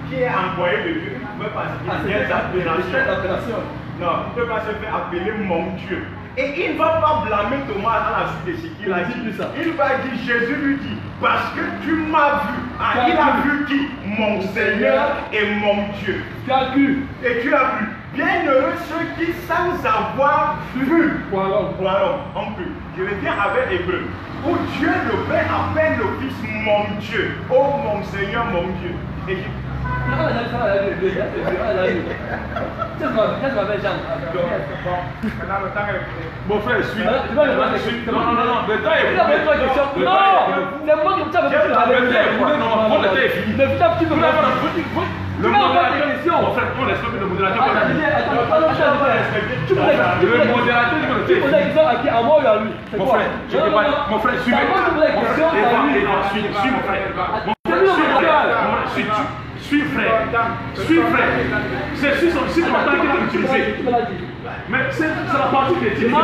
qui est envoyé de Dieu, il ne pouvait pas Ah, se faire cette appellations. appellation. Non, il ne peut pas se faire appeler mon Dieu. Et il ne va pas blâmer Thomas à la suite de ce qu'il a dit. Il va dire, Jésus lui dit, parce que tu m'as vu. Ah, il a vu. vu qui? Mon Seigneur et mon Dieu. Tu as cru. Et tu as vu. Bienheureux ceux qui, sans avoir vu, Voilà. voilà, on peut. Je reviens avec Hébreu, où Dieu le Père appelle le Fils mon Dieu. Oh mon Seigneur, mon Dieu. Et je- Dit, le gars, c'est Dieu, on a dit. Qu'est-ce qu'on va- qu'est-ce qu'on va faire, Jean Maintenant, le temps est fini. Mon frère, le voir, Suis. Non, non, non, non, le temps est. Le temps est- Non C'est moi qui me pas le temps est fini, non, mon temps est fini. Le vous- vous- Tu Le modérateur, mon frère, on respecte le modérateur. Attends, attends, attends. Tu Le modérateur, il me le Tu poses la fait. question à qui? À moi ou à lui C'est Mon frère, je pas. Mon frère, suis, suis mon frère. Mon le frère, mon frère, suis, suis frère. Suis frère. C'est sur son son temps qu'il a utilisé. Mais c'est la partie qui est utilisée.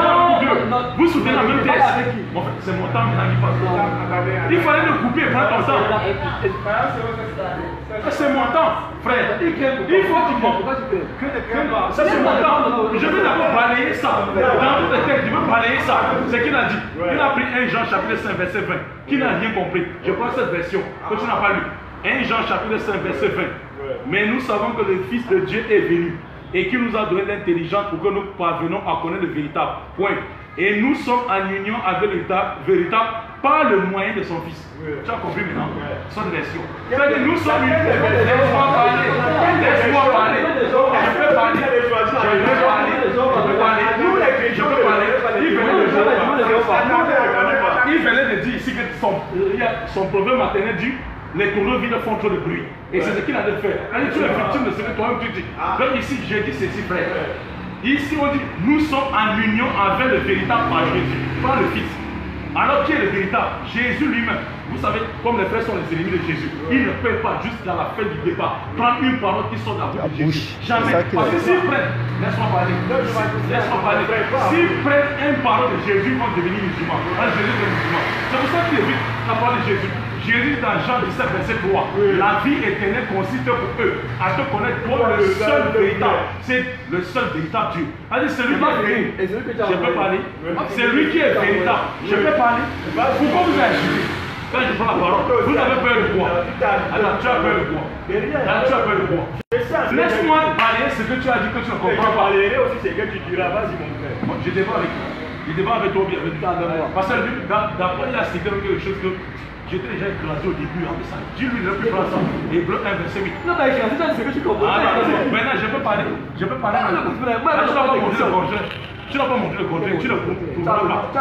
Vous soutenez la même thèse. qui c'est mon temps qui n'a pas. Il fallait le couper, ton temps. Ça, C'est mon temps, frère. Il faut qu'il fais Ça, c'est mon temps. Je vais d'abord balayer ça. Dans toute la tête, je veux balayer ça. C'est qu'il a dit. Il a pris 1 Jean chapitre 5, verset 20. Qui n'a rien compris. Je prends cette version que tu n'as pas lu. 1 Jean chapitre 5, verset 20. Mais nous savons que le Fils de Dieu est venu et qu'il nous a donné l'intelligence pour que nous parvenions à connaître le véritable. Point. Et nous sommes en union avec le véritable, par le moyen de son Fils. Tu as compris maintenant Son version. C'est-à-dire nous sommes unis. Laisse-moi parler. Laisse-moi parler. Je peux parler. Je peux parler. Je peux parler. Nous les chrétiens, je peux parler. Il venait de dire. Il venait de dire ici que son, son problème maternel dit les tournevis font trop de bruit. Et c'est ce qu'il a de faire. Il dit, tu es victime de ce que toi-même tu dis. Donc ici, j'ai dit ceci, frère. Ici, on dit, nous sommes en union avec le véritable par Jésus, pas le Fils. Alors qui est le véritable? Jésus lui-même. Vous savez, comme les frères sont les ennemis de Jésus, ils ne peuvent pas jusqu'à la fin du débat prendre une parole qui sort de la bouche de Jésus. bouche. Jamais. Parce que s'ils prennent, laisse-moi parler, laisse-moi parler. S'ils prennent une parole de Jésus, ils vont devenir musulmans. Alors Jésus est musulman. C'est pour ça qu'il évite la parole de Jésus. Jésus dans Jean 17, verset 3, la vie éternelle consiste pour eux à te connaître toi le seul véritable. C'est le seul véritable Dieu. C'est-à-dire celui qui est venu. Je peux parler. C'est lui qui est véritable. Je peux parler? Pourquoi vous agissez Quand je prends la parole, vous avez peur de quoi? Alors tu as peur de quoi? Alors tu as peur de quoi? Laisse-moi parler ce que tu as dit que tu ne comprends pas. aussi, c'est que tu diras, vas-y mon frère. Je débat avec toi. Je débat avec toi bien. Avec toi. Parce que lui, d'après, il a cité quelque chose que j'étais déjà écrasé au début en ça. Dis-lui, ne peut pas ça. Hébreu 1, verset 8. Non, mais écrasé, c'est ce que tu comprends. Ah, non, non, maintenant je peux parler. Je peux parler. Non, moi, Ah, tu n'as pas montré le contraire. Tu n'as pas montré le contraire. Tu ne trouveras pas.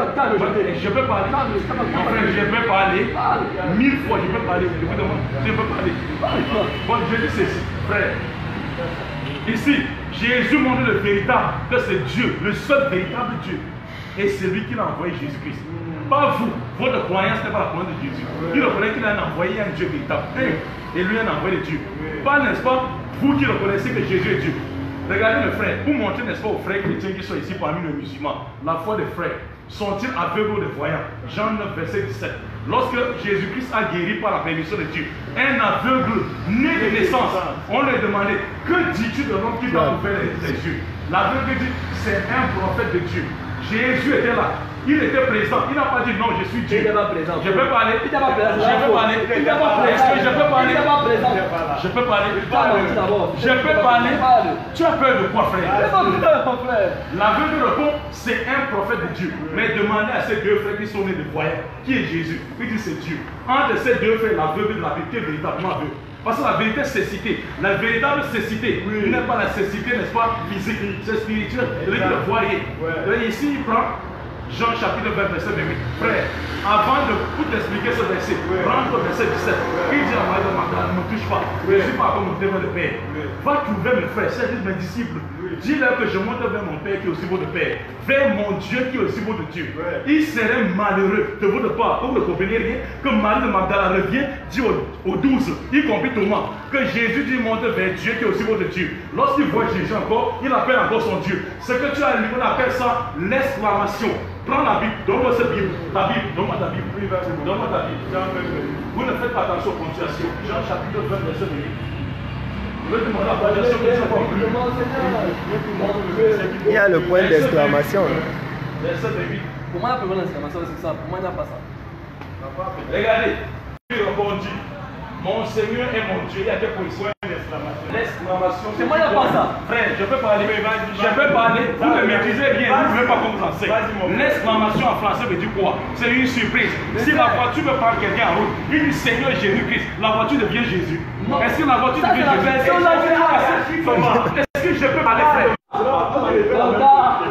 Je- peux parler. Mon frère, je peux parler. Parle. Mille fois, je peux parler. Je peux parler. Bon, je dis ceci, frère. Ici, Jésus montre le véritable, que c'est Dieu, le seul véritable Dieu. Et c'est lui qui l'a envoyé Jésus-Christ. Pas vous. Votre croyance n'est pas la croyance de Jésus. Il reconnaît qu'il a envoyé un Dieu véritable. Un. Et lui a envoyé Dieu. Pas, n'est-ce pas, vous qui reconnaissez que Jésus est Dieu. Regardez mes frères, pour montrer, n'est-ce pas, aux frères chrétiens qui sont ici parmi les musulmans, la foi des frères. Sont-ils aveugles ou des voyants Jean 9, verset 17. Lorsque Jésus-Christ a guéri par la permission de Dieu, un aveugle né de naissance, on lui a demandé Que dis-tu de l'homme qui t'a ouvert les yeux? L'aveugle dit C'est un prophète de Dieu. Jésus était là. Il était présent. Il n'a pas dit non, je suis Dieu. Il n'était pas présent. Je peux parler. Il n'était pas présent. Je peux parler. Il n'était pas présent. Est-ce que je peux parler Il n'était pas présent. Je peux parler. Je peux parler. Parle. Tu as peur de quoi, frère? L'aveugle répond, c'est un prophète de Dieu. Mais demandez à ces deux frères qui sont nés de voyants, qui est Jésus Il dit c'est Dieu. Entre ces deux frères, l'aveugle de la vérité est véritablement aveugle. Parce que la vérité, c'est cité. La véritable cécité n'est pas la cécité, n'est-ce pas, physique. C'est spirituel. C'est lui qui le voyait. Et ici, il prend Jean chapitre 20, verset 28. Frère, avant de vous expliquer ce verset, prends le verset 17. Il dit à Marie de Magdalene, ne me touche pas. Je ne suis pas comme mon témoin de Père. Va trouver mes frères, c'est mes disciples. Dis-leur que je monte vers mon Père qui est aussi votre Père. Vers mon Dieu qui est aussi votre Dieu. Il serait malheureux de votre part, vous ne comprenez rien, que Marie de Magdalene revienne, dit aux, aux douze, y compris Thomas, que Jésus dit monte vers Dieu qui est aussi votre Dieu. Lorsqu'il voit Jésus encore, il appelle encore son Dieu. Ce que tu as lu, on appelle ça l'exclamation. Prends la Bible, donne-moi cette Bible. Ta Bible, donne-moi ta Bible. Donne-moi ta Bible. Vous ne faites pas attention aux ponctuations. Jean chapitre 20, verset 28. Je vais demander la ponctuation que tu as compris. Il y a le point d'exclamation. là. Verset 28. Pour moi, la première exclamation, c'est ça. Pour moi, il n'y a pas ça? Regardez, il répondit. Mon Seigneur est mon Dieu. Il y a quelle position L'exclamation. C'est moi, a pas ça. Frère, je peux parler. Je peux parler. Vous me maîtrisez bien. Vous ne pouvez pas français. L'exclamation en français veut dire quoi C'est une surprise. Si la voiture veut prendre quelqu'un en route, il dit Seigneur Jésus-Christ, la voiture devient Jésus. Est-ce que la voiture devient Jésus Est-ce que je peux parler, frère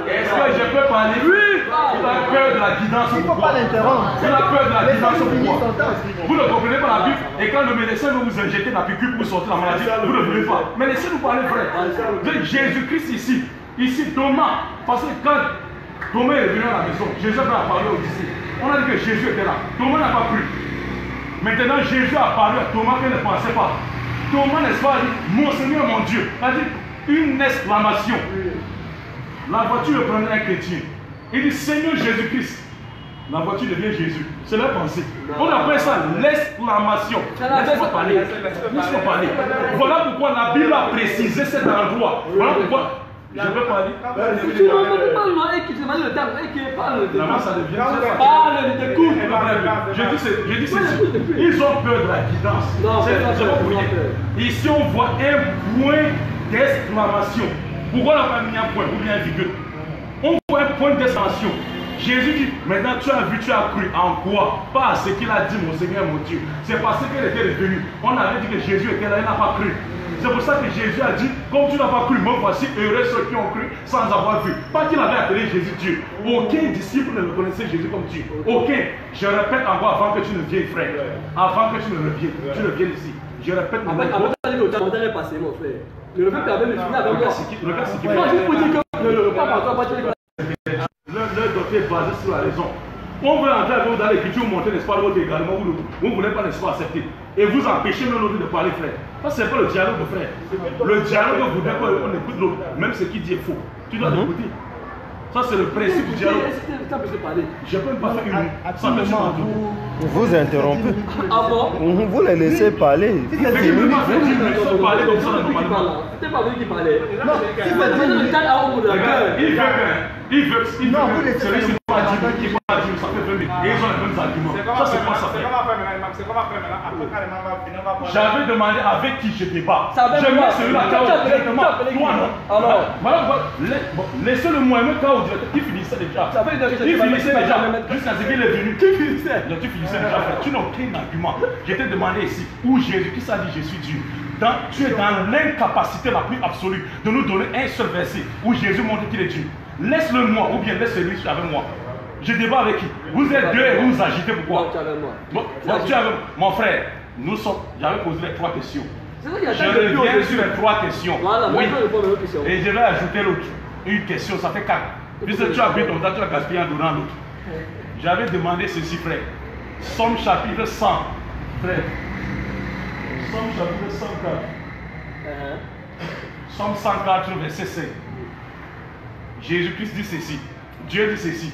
Est-ce que je peux parler Oui Il a peur de la guidance. Il ne faut pas l'interrompre. Il a peur de la guidance. Temps, excusez-moi. Vous ne comprenez pas la Bible et quand le médecin veut vous injecter la piqûre pour sortir la maladie, vous ne voulez pas. Mais laissez-nous parler vrai. Jésus-Christ ici. Ici, Thomas. Parce que quand Thomas est venu à la maison, Jésus a parlé aux disciples. On a dit que Jésus était là. Thomas n'a pas cru. Maintenant, Jésus a parlé à Thomas qui ne pensait pas. Thomas, n'est-ce pas, a dit, mon Seigneur, mon Dieu. A dit une exclamation. La voiture prenait un chrétien. Il dit, Seigneur Jésus-Christ. La voiture devient Jésus. C'est leur pensée. On appelle ça l'exclamation. Laisse-moi parler. Laisse-moi parler. Voilà pourquoi la Bible a précisé cet endroit. Voilà pourquoi. Je peux parler. Tu ne peux pas demander qui te demande le temps. Et qui parle de ça devient. Parle, t'écoute. Je dis, c'est- je dis ceci. Ils ont peur de la guidance. Non, C'est- pas dire. peur. Ici, on voit un point d'exclamation. Pourquoi on n'a pas mis un point ou bien un virgule? On voit un point d'exclamation. Jésus dit, maintenant tu as vu, tu as cru. En quoi Pas à ce qu'il a dit, mon Seigneur, mon Dieu. C'est parce qu'elle était revenue. On avait dit que Jésus était là, il n'a pas cru. C'est pour ça que Jésus a dit, comme tu n'as pas cru, me voici heureux ceux qui ont cru sans avoir vu. Pas qu'il avait appelé Jésus Dieu. Aucun disciple ne le connaissait Jésus comme Dieu. Aucun. Je répète encore avant que tu ne viennes, frère. Avant que tu ne reviennes. Tu ne viennes ici. Je répète dit que le temps est passé, mon frère. Le permet de finir avec moi. Regarde ce qui- regarde ce qui Non, juste pour dire que le repas par toi, pas est basée sur la raison. On veut entrer avec vous dans l'écriture, montrer, n'est-ce pas, votre également, vous ne vous voulez pas, n'est-ce pas, accepter. Et vous empêchez même l'autre de parler, frère. Ça, c'est pas le dialogue, frère. Le dialogue voudrait qu'on écoute l'autre, même ce qu'il dit est faux. Tu dois l'écouter. Ça, c'est le principe du dialogue. Ça. Je peux même pas faire une me sur vous, Vous interrompez. Ah bon? Vous les laissez parler. si c'est Mais ne peux minutes, pas faire 10 minutes sans parler comme ça, normalement. C'était pas lui qui parlait. Non, c'est de la Regarde, gueule. il que, il veut, il Non, veut vous que laissez celui qui faire pas le dit, moment. qui pas dit, ça fait 20 minutes. Et ils ont les mêmes arguments. C'est Ça, c'est pas ça maintenant C'est comment faire maintenant Après, quand les mamans vont finir, on va J'avais demandé avec qui je débat. Je mets celui-là KO directement. qui Toi, non. Alors Voilà, Laissez-le moi-même KO directement. Il finissait déjà? Ça fait une heure que Il finissait déjà? Jusqu'à ce qu'il est venu. Qui finissait? Non, tu finissais déjà. Tu n'as aucun argument. Je t'ai demandé ici où Jésus-Christ a dit Je suis Dieu? Dans- tu es dans l'incapacité la plus absolue de nous donner un seul verset où Jésus montre qu'il est Dieu. Laisse-le moi ou bien laisse celui qui est avec moi. Je débat avec qui? Vous êtes deux et vous vous agitez pourquoi. Bon, mon frère. Nous sommes. J'avais posé les trois questions. Je reviens sur les trois questions. Voilà, oui. Et je vais ajouter l'autre. Une question, ça fait quatre. Puisque tu as pris ton temps, tu as gaspillé en donnant l'autre. J'avais demandé ceci, frère. Somme chapitre 100. Frère. Somme chapitre 104. Hein? Somme 104, verset 5. Jésus-Christ dit ceci. Dieu dit ceci.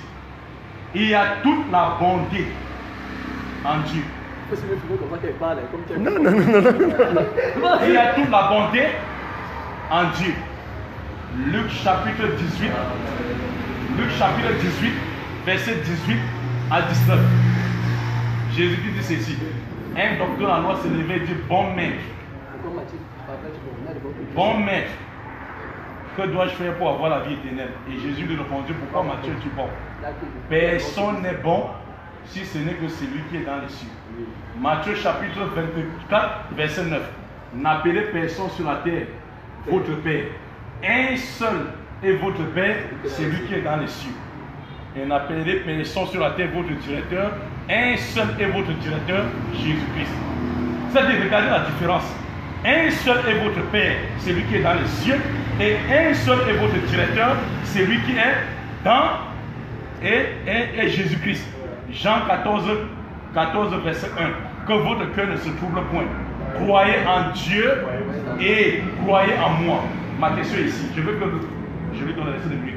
Il y a toute la bonté en Dieu. Se Non, non, non, non, non. Il y a toute la bonté en Dieu. Luc chapitre 18. Luc chapitre 18, verset 18 à 19. Jésus dit ceci. Un docteur en loi s'est levé et dit Bon maître, bon maître, que dois-je faire pour avoir la vie éternelle? Et Jésus lui répondit Pourquoi Matthieu tu bon? Personne n'est bon si ce n'est que celui qui est dans les cieux. Matthieu chapitre 24, verset 9. N'appelez personne sur la terre votre Père. Un seul est votre Père, celui qui est dans les cieux. Et n'appelez personne sur la terre votre directeur. Un seul est votre directeur, Jésus-Christ. C'est-à-dire, regardez la différence. Un seul est votre Père, celui qui est dans les cieux. Et un seul est votre directeur, celui qui est dans et, et, et Jésus-Christ. Jean 14, 14, verset 1. Que votre cœur ne se trouble point. Croyez en Dieu et croyez en moi. Ma question est ici. Je veux que je vais donner de lui.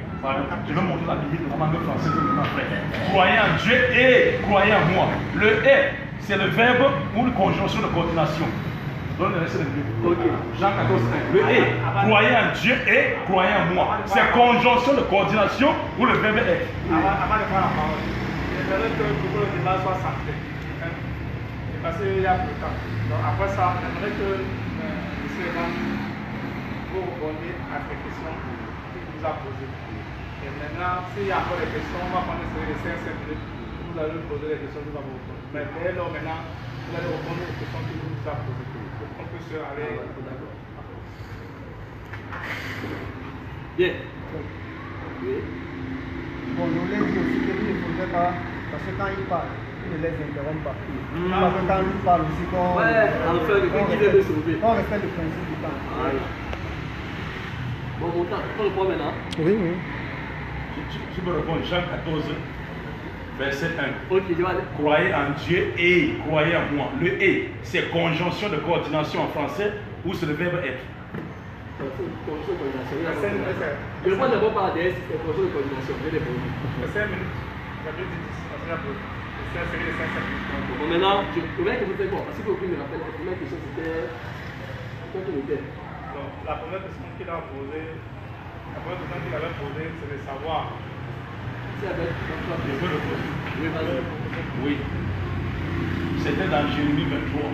Je vais montrer la limite de la langue française frère. Croyez en Dieu et croyez en moi. Le et, c'est le verbe ou une conjonction de coordination. Donne le laisser de lui. Ok. Jean 14, 1. Le et, croyez en Dieu et croyez en moi. C'est conjonction de coordination où le verbe est. Avant de prendre la parole, j'aimerais que le débat soit centré. parce qu'il y a peu de temps. Donc après ça, j'aimerais que euh, M. Evan vous à ces questions qu'il vous a posées. Et maintenant, s'il y a encore des questions, on va prendre les 5 minutes. Vous allez poser les questions, vous allez vous répondre. Mais dès lors, maintenant, vous allez répondre aux questions qu'il vous a posées. On peut se aller. Bien. Oui. Bon, nous l'ai dit aussi que lui, il ne faudrait pas, parce que quand il parle, il ne les interrompt pas. Parce que quand il parle aussi, qu'on Ouais, enfin, le qu'on de sauver. qu'on respecte le principe du temps. Voilà. Bon, mon temps, on le prend maintenant. Oui, oui. Tu, tu- tu peux répondre Jean 14, verset 1. Ok, je vais aller. Croyez en Dieu et croyez en moi. Le et, c'est conjonction de coordination en français ou c'est le verbe être. Je réponds d'abord par ADS, c'est condition de coordination. Je vais répondre. Les 5 minutes. J'avais dit 10. parce qu'il y a peu. Les 5 c'est les 5 minutes. Bon, maintenant, je voudrais que vous faites bon, parce qu'aucune me rappelle, la première question c'était. Était Donc, la première question qu'il a posée, la première question qu'il avait posée, c'est de savoir. Avec répondre. Oui. C'était dans Jérémie 23,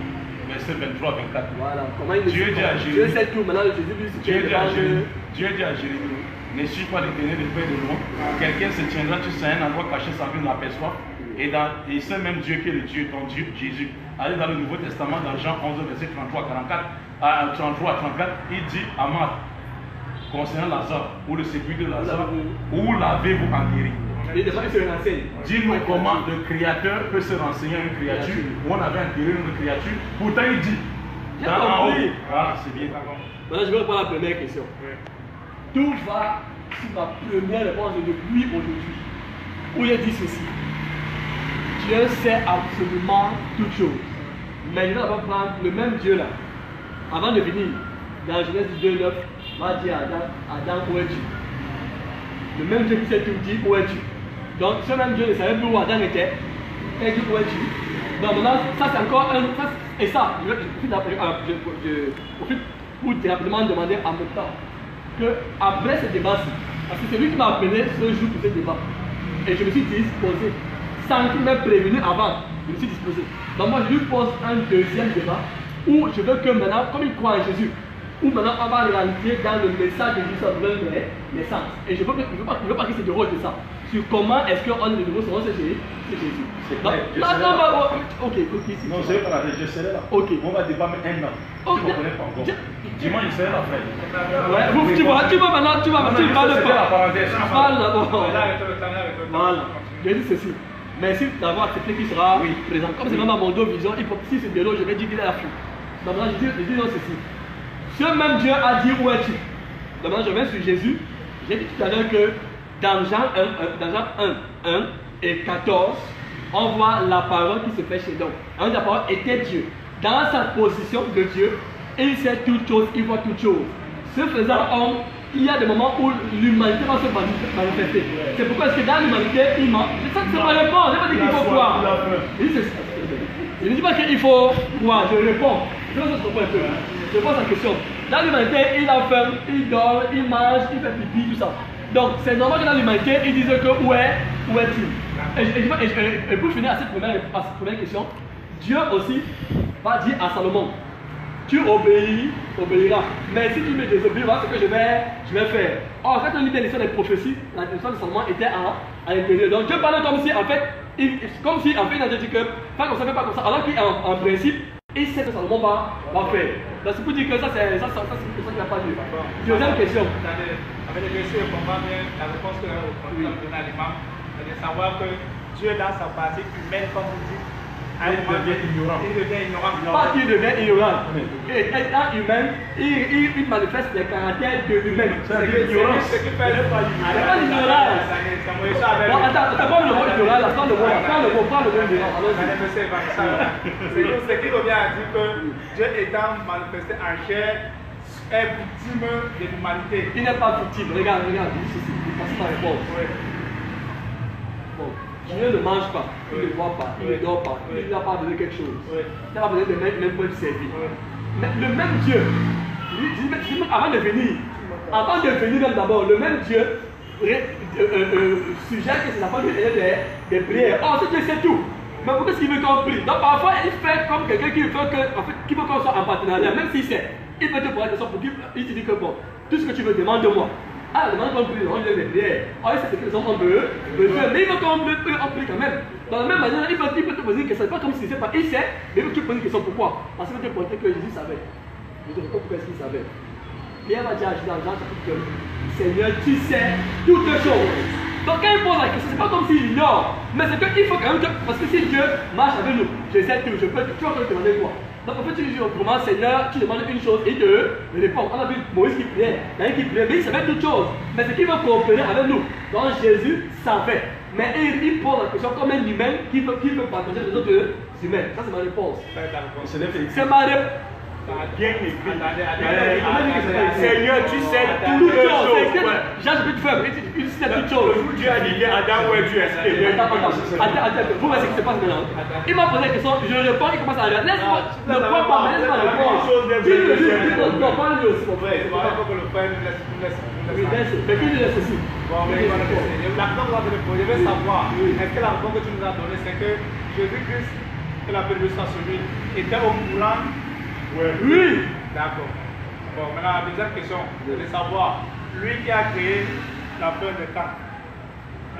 verset 23 à 24. Voilà, comment il Dieu dit à Dieu Jérémie. sait tout, maintenant Jésus Dieu dit à Jérémie, Dieu dit à Jérémie, ne suis pas l'éternel de près de loin. Quelqu'un se tiendra, tu sais, un endroit caché sans que ne l'aperçoive. Et, dans, et c'est même Dieu qui est le Dieu, ton Dieu, Jésus. Allez dans le Nouveau Testament, dans Jean 11, verset 33 à 44, à 33 à 34, il dit à Marthe, concernant Lazare, ou le sépulcre de Lazare, où l'avez-vous renseigne. Dis-nous comment le créateur peut se renseigner à une créature où on avait enterré une créature. Pourtant, il dit, J'ai dans en haut. compris. Ah, c'est bien. Maintenant, je vais répondre à la première question. Tout va sur ma première réponse de oui aujourd'hui. Où il dit ceci. Dieu sait absolument toutes choses. Mais il va prendre le même Dieu là. Avant de venir, dans Genèse 2, 9, va dire à Adam, Adam, où es-tu Le même Dieu qui sait tout dit, où es-tu Donc ce même Dieu ne savait plus où Adam était. Et dit, où es-tu Donc maintenant, ça c'est encore un. et ça, je, profite pour rapidement demander en même temps que après ce débat-ci, parce que c'est lui qui m'a appelé ce jour pour ce débat, et je me suis disposé, sans qu'il m'ait prévenu avant, je me suis disposé. Donc moi je lui pose un deuxième débat où je veux que maintenant, comme il croit en Jésus, où maintenant on va rentrer dans le message de Jésus sur le naissance. Et je veux, que- je veux pas, je veux pas qu'il se déroge de ça. Sur comment est-ce qu'on est de nouveau sur c'est Jésus. c'est Jésus. C'est Non, clair, je non, non, là. bah, oh, ok, ok. si, Non, je pas la je serai là. Ok. On va débattre un an. Oh, Tu ne connais pas encore. je- Dimanche, je serai là, frère. Ouais, vous, tu vois, tu vois maintenant, tu Non, tu non, parles la d'abord. Là, avec le temps, avec le temps. Voilà. Je dis ceci. Merci d'avoir accepté qu'il sera présent. Comme c'est même à mon dos vision, il faut si c'est de l'eau, je vais dire qu'il est à fou. Donc maintenant, je dis, je dis non ceci. Ce même Dieu a dit où es-tu? Maintenant, je vais sur Jésus. J'ai dit tout à l'heure que dans Jean 1, euh, dans Jean 1, 1 et 14, on voit la parole qui se fait chez. Alors, La parole était Dieu. Dans sa position de Dieu, il sait toutes choses, il voit toutes choses. Ce faisant homme, il y a des moments où l'humanité va se manif- manifester. C'est pourquoi est-ce que dans l'humanité, il ment? C'est ça que c'est ma réponse. Je ne pas dire qu'il faut croire. Il ne dit pas qu'il faut croire, je réponds. Je un peu. Je pose la question. Dans l'humanité, il a faim, il dort, il mange, il fait pipi, tout ça. Donc, c'est normal que dans l'humanité, ils disent que où est, où est-il? Et, pour finir à cette première, question, Dieu aussi va dire à Salomon, tu obéis, obéiras. Mais si tu me désobéis, voilà ce que je vais, je vais faire. Or, quand on lit des prophéties, l'histoire de Salomon était à, à l'intérieur. Donc Dieu parlait comme si, en fait, il, comme si, en fait, il a dit que, pas comme ça, pas comme ça. Alors qu'en en principe, il sait que Salomon va, va faire. Donc c'est pour dire que ça, c'est ça, ça, ça, c'est ça qu'il n'a pas dit. Deuxième question. Avec les comprends bien la réponse que vous à l'imam. C'est de savoir que Dieu, dans sa partie humaine, comme vous dites, Il devient ignorant. Il devient ignorant. Pas qu'il devient ignorant. Et étant humain, il, il, il manifeste les caractères de l'humain. C'est que- ignorance. c'est ce qui fait le pas l'ignorance. Non, attends, attends, pas le mot ignorant, là, prends le mot, prends le mot, prends le mot ignorant. C'est c'est qui revient à dire que Dieu étant manifesté en chair est victime de l'humanité. Il n'est pas victime. Regarde, regarde, ceci. Voici ma réponse. Oui. Bon, Dieu ne mange pas, il ne boit pas, il ne dort pas, il n'a pas besoin de quelque chose. Il n'a pas besoin de même, même pour être servi. Mais le même Dieu, lui, dis- avant de venir, avant de venir même d'abord, le même Dieu euh, euh, suggère que c'est la femme qui faisait des, des prières. Oh, c'est Dieu sait tout. Mais pourquoi est-ce qu'il veut qu'on prie? Donc parfois, il fait comme quelqu'un qui veut que, en fait, veut qu'on soit en partenariat, même si c'est, il peut te la question pour qu'il il te dit que bon, tout ce que tu veux, demande-moi. Ah, demande qu'on prie, on lui des prières. Il sait que les hommes veut faire, mais il veut qu'on prie, on prie quand même. Dans la même manière, il peut te poser une question, c'est pas comme s'il sait pas, il sait, mais il veut que tu poses une question pourquoi Parce veut te montrer que Jésus savait. Je te réponds pourquoi est-ce qu'il savait. Pierre va dire à Jésus dans Jean chapitre 2, Seigneur, tu sais toutes choses. Donc quand il pose la question, c'est pas comme s'il ignore, mais c'est qu'il faut quand même que, parce que si Dieu marche avec nous, je sais tout, je peux, tu vas te demander quoi Donc en fait, tu dis autrement, Seigneur, tu demandes une chose et Dieu répond. On a vu Moïse qui priait, Daniel qui priait, mais il savait toutes choses. Mais c'est qu'il veut coopérer avec nous. Donc Jésus savait. Mais il, il pose la question comme un humain qui veut, qui veut partager les autres humains. Ça, c'est ma réponse. C'est ma réponse. Bien Seigneur, tu sais Toutes choses. choses. C'est Ouais. Jean chapitre 1, il sait toutes Le choses. Dieu a dit que Adam, ouais, est Attends, attends, attends, vous voyez ce qui se passe maintenant. Il m'a posé la question, je réponds, il commence à regarder. Laisse-moi, ne prends pas, laisse-moi répondre. Le le aussi, que le nous laisse, Oui, mais laisse aussi. Bon, mais. Je veux savoir, est-ce que la réponse que tu nous as donnée, c'est que Jésus-Christ, que la soit sur lui, était au courant Oui. D'accord. Bon, maintenant, la deuxième question, je veux savoir, lui qui a créé la peur des temps,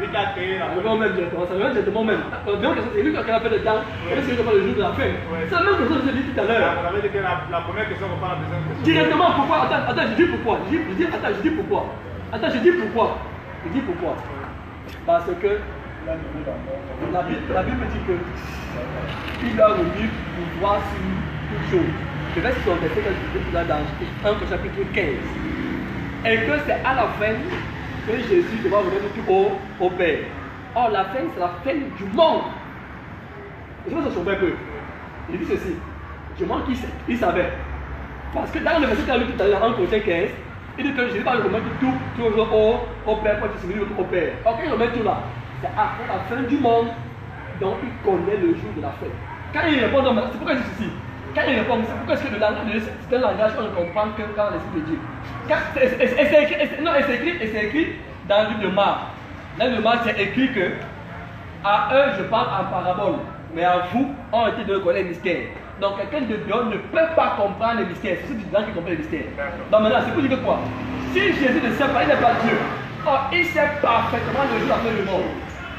lui qui a créé la Ça peur au même directement, ça revient directement même. Que c'est lui qui a fait le temps, on est pas le jour de la fin. C'est la même chose que je dit tout à l'heure. Avez dit que la, la première question reprend la deuxième question. Directement, pourquoi? Attends, attends, je dis pourquoi. Je dis, je dis, attends, je dis pourquoi. Attends, je dis pourquoi. Je dis pourquoi. Parce que la Bible, la Bible dit que il a remis pouvoir sur toute chose. Je vais sur le verset que je dis là dans 1 chapitre 15. Et que c'est à la fin que Jésus devra remettre tout au, au Père. Or, la fin, c'est la fin du monde. Je sais pas si ça chauffe un peu. Il dit ceci. Je manque qu'il il savait. Parce que dans le verset qu'on a lu tout à l'heure, en Colossiens 15, il dit que Jésus va remettre tout, tout au, au Père, pour distribuer au Père. Quand il remet tout là, c'est après la fin du monde, donc il connaît le jour de la fin. Quand il répond, c'est pourquoi il dit ceci. Quand il répond, c'est pourquoi est-ce que le langage de Dieu, c'est un langage qu'on ne comprend que quand l'Esprit de Dieu. Non, c'est écrit, écrit dans le livre de Marc. Dans le livre de Marc, c'est écrit que à eux, je parle en parabole, mais à vous, ont été de connaître les mystères. Donc, quelqu'un de Dieu ne peut pas comprendre les mystères. C'est gens qui comprennent les mystères. Donc, maintenant, c'est pour dire que quoi? Si Jésus ne sait pas, il n'est pas Dieu. Or, il sait parfaitement le jour après le monde.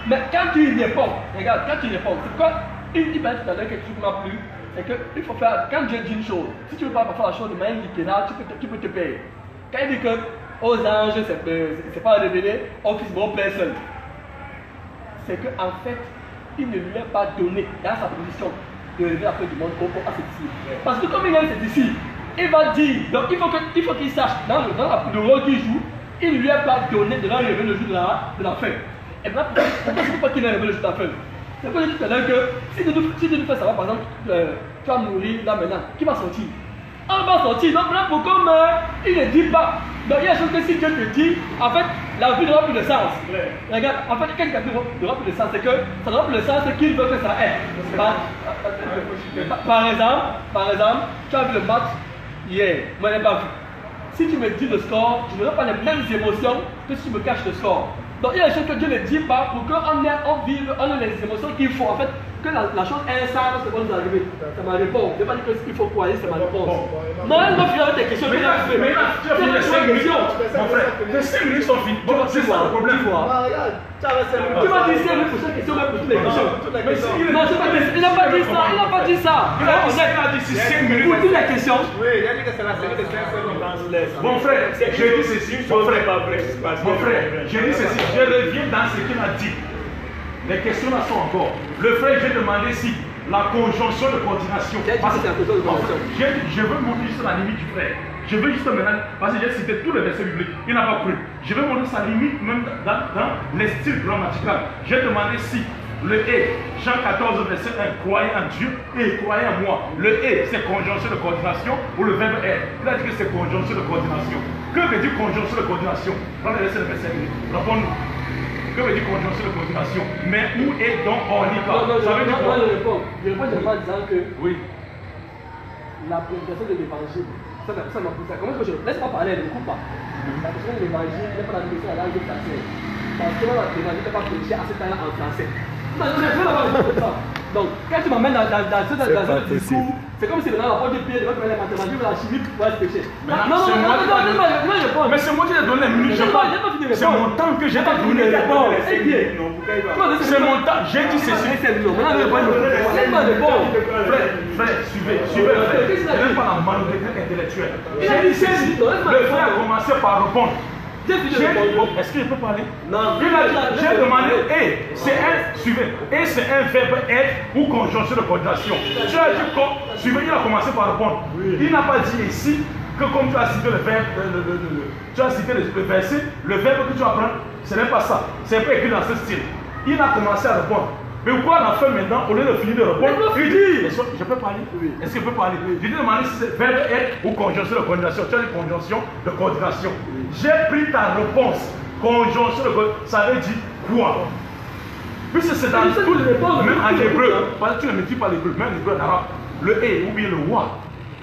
Mais quand tu réponds, regarde, quand tu réponds, c'est quoi? Il dit ben, tout à l'heure quelque chose qui m'a plu. C'est qu'il faut faire, quand Dieu dit une chose, si tu ne veux pas faire la chose de manière littérale, tu peux te, tu peux te payer. Quand il dit que aux anges, c'est euh, pas révélé, au fils, Père seul c'est qu'en fait, il ne lui a pas donné dans sa position de révéler la fin du monde au, à ses disciples. Parce que comme il aime ses disciples, il va dire, donc il faut qu'il sache, dans, le, dans la- le rôle qu'il joue, il ne lui a pas donné de leur révéler le jour de la, de la fin. Et maintenant, pourquoi pourquoi c'est pas qu'il a révélé le jour de la fin? C'est dire tout à l'heure que si Dieu nous si nous fait savoir, par exemple, euh, tu vas mourir là maintenant, qui va sortir? On va sortir. Donc là, pour comme euh, il ne dit pas. Donc il y a des choses que si Dieu te dit, en fait, la vie n'aura plus de sens. Regarde, en fait, quand il n'aura plus de sens, c'est que ça n'aura plus de sens, c'est qu'il veut que ça ait. Par, par- par exemple, par exemple, tu as vu le match hier, moi je n'ai pas vu. Si tu me dis le score, je n'aurai pas les mêmes émotions que si tu me caches le score. Donc il y a des choses que Dieu ne dit pas pour qu'on ait, on vive, on ait les émotions qu'il faut. En fait, que la, la chose est ça, c'est quoi nous arriver. C'est ma réponse. Je ne vais pas dire qu'il faut croire, c'est ma réponse. Non, elle m'a fait avec des questions. Mais là, tu as fini les 5 minutes. Mon frère, les 5 minutes sont finies. Bon, c'est ça le problème. Tu vois. Ah, tu m'as dit ça, mais pour chaque question, même pour toutes les questions. Non, c'est pas dit- il n'a pas dit ça, il n'a pas dit ça. Il a dit ça, il a dit 5 minutes. Pour toutes les questions. Oui, il a dit que c'est la série de 5 secondes. Mon frère, je dis ceci, mon frère, mon frère, je dis ceci, je reviens dans ce qu'il a dit. Les questions là sont encore. Le frère, j'ai demandé si la conjonction de continuation. C'est la conjonction de continuation. Je, je veux montrer juste la limite du frère. Je veux juste maintenant, parce que j'ai cité tous les versets bibliques, il n'a pas cru. Je veux montrer sa limite même dans, dans les styles grammaticaux. J'ai demandé si le et, Jean 14, verset 1, croyez en Dieu et croyez en moi. Le et, c'est conjonction de coordination ou le verbe est. Il a dit que c'est conjonction de coordination. Que veut dire conjonction de coordination? Dans le verset de verset 1, réponds-nous. Que veut dire conjonction de coordination Mais où est donc ornica non, non, Ça veut dire quoi? je réponds. Je réponds en disant que Oui. la prédication de l'évangile, ça m'a ça à- Comment est-ce que je. Laisse-moi parler, ne coupe pas. La prédication de l'évangile n'est pas la de la langue française. Parce que là, l'évangile n'est pas prêché à ce temps-là en français. Non, je ne veux pas parler de ça. Donc, quand tu m'amènes dans, dans, dans ce, dans, C'est dans pas ce discours, c'est comme si maintenant la porte du pied, devant les mathématiques, la chimie, tu vas se pécher. Non, non, c'est non, non, non, t'ai non, donné. non, non, non, Mais c'est moi qui t'ai donné les minutes, je parle. de C'est mon temps que j'ai pas donné. de répondre. Eh bien. Va Toi, C'est mon temps, j'ai dit ceci. Laisse-moi répondre. Frère, frère, suivez, suivez, frère. Dit? pas la malhonnêteté intellectuelle. Il a J'ai dit ceci. c'est- Le frère a commencé par répondre. Répondre. est-ce que je peux parler? Non, j'ai demandé, et c'est un, suivez, et c'est un verbe être ou conjonction de coordination. Tu as dit, suivez, il a commencé par répondre. Il n'a pas dit ici que comme tu as cité le verbe, tu as cité le, le verset, le verbe que tu apprends, ce n'est pas ça. C'est pas écrit dans ce style. Il a commencé à répondre. Mais pourquoi on a fait maintenant, au lieu de finir de répondre, il dit, je peux parler? Est-ce que je peux parler? Je lui ai demandé si c'est verbe être ou conjonction de coordination. Tu as dit conjonction de coordination. J'ai pris ta réponse. Conjonction de coordination, ça veut dire quoi? Puisque c'est dans Je tout réponses, même en je hébreu, que- parce que tu ne maîtrises pas l'hébreu, même l'hébreu en arabe, le et ou bien le wa.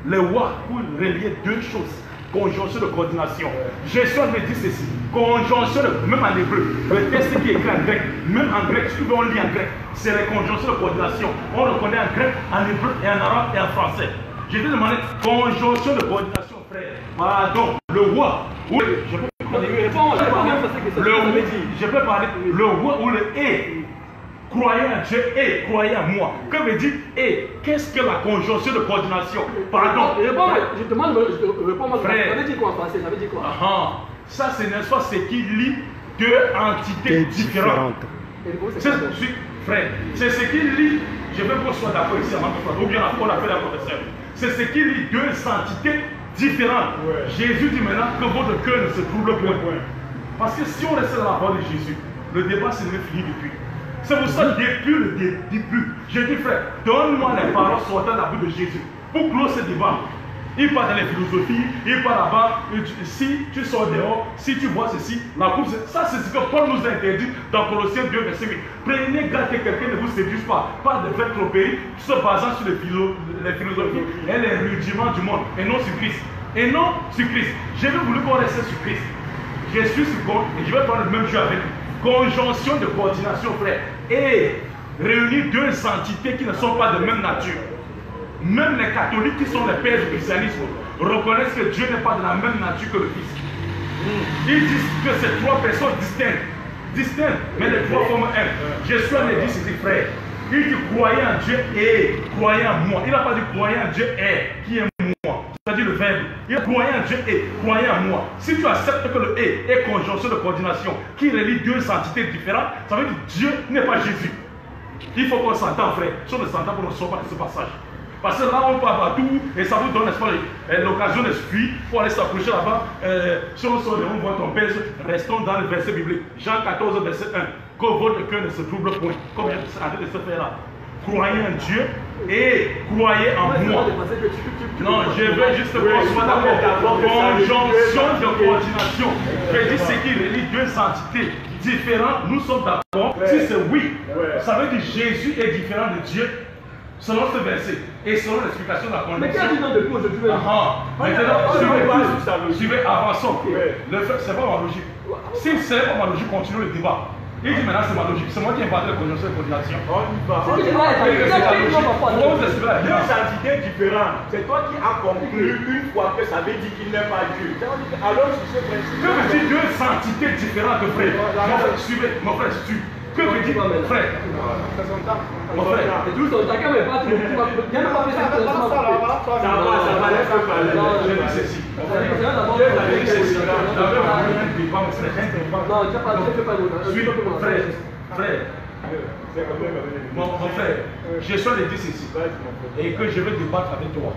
Le wa pour relier deux choses. Conjonction de coordination. Gestion me dit ceci. Conjonction de, même en hébreu, le texte qui est écrit en grec, même en grec, veux on lit en grec, c'est les conjonctions de coordination. On le connaît en grec, en hébreu et en arabe et en français. Je vais demander conjonction de coordination, frère. Wa. ou le- je peux parler. Oui, réponds, Je peux Le je peux parler. Le wa ou le et. Croyez en Dieu et croyez en moi. Que veut dire et Qu'est-ce que la conjonction de coordination? Pardon. Je te demande, je te réponds, moi, Frère. ça veut dire quoi en français? Ça veut dire quoi? Ah, ah. Ça, c'est n'est-ce pas ce qui lie deux entités T'es différentes. C'est frère, c'est ce qui lie, je veux qu'on soit d'accord ici avant de faire, ou bien on a fait la professeur. C'est ce qui lie deux entités différentes. Ouais. Jésus dit maintenant que votre cœur ne se trouble point. Parce que si on restait dans la parole de Jésus, le débat serait fini depuis. C'est pour ça depuis le dé- début, je dis frère, donne-moi les paroles sortant de la bouche de Jésus pour clore ce débat. Il parle dans les philosophies, il parle là-bas, dit, si tu sors dehors, si tu vois ceci, la coupe, ça c'est ce que Paul nous a interdit dans Colossiens 2, verset 8. Prenez garde que quelqu'un ne vous séduise pas, pas de faire tromperie, se basant sur les, philo- les philosophies et les rudiments du monde, et non sur Christ. Et non sur Christ. J'ai voulu qu'on reste sur Christ. Je suis sur et je vais prendre le même jeu avec lui. Conjonction de coordination, frère. Et réunir deux entités qui ne sont pas de même nature. Même les catholiques qui sont les pères du christianisme reconnaissent que Dieu n'est pas de la même nature que le Fils. Ils disent que c'est trois personnes distinctes. Distinctes, mais les trois forment un. Jésus a dit ceci, frère. Il dit croyez en Dieu et croyez en moi. Il n'a pas dit croyez en Dieu et qui est. Le verbe. Il dit croyez en Dieu et croyez en moi. Si tu acceptes que le et est conjonction de coordination qui relie deux entités différentes, ça veut dire que Dieu n'est pas Jésus. Il faut qu'on s'entende, frère. Si on ne s'entend pas, on ne sort pas de ce passage. Parce que là, on part partout et ça vous donne euh, l'occasion de fuir pour aller s'approcher là-bas. Euh, si on sort de on voit ton père, restons dans le verset biblique. Jean 14, verset 1. Que votre cœur ne se trouble point. Comme il est en train de se faire là. Croyez en Dieu et croyez en Moi, c'est que Non, je veux juste qu'on soit d'accord. Conjonction de coordination. Je dis ce qui relie deux entités différentes. Nous sommes d'accord. Si c'est oui, ça veut dire Jésus est différent de Dieu selon ce verset et selon l'explication de la Mais depuis aujourd'hui Ah, ah. Maintenant, suivez, avançons. C'est pas ma logique. Si ce n'est pas ma logique, continuons le débat. Il dit maintenant c'est ma logique. C'est moi qui ai inventé la conjonction et la coordination. On y va. C'est ta logique. Pourquoi Pourquoi vous expliquez la Deux entités différentes. C'est toi qui as conclu une fois que ça veut dire qu'il n'est pas Dieu. Alors, sur ce principe. Que veut dire deux entités différentes, frère? Mon frère, suivez, mon frère, suis. Que veut dire, frère C'est son temps. Mon frère, toujours son mais pas même faire ça Ça va, ça va, laisse parler. je dis ceci. Frère, je dis ceci. J'avais voulu un débat, mon frère. Non, tu n'as pas Suis, frère, frère, mon, mon frère, je suis de dire ceci. Et que je vais débattre avec toi.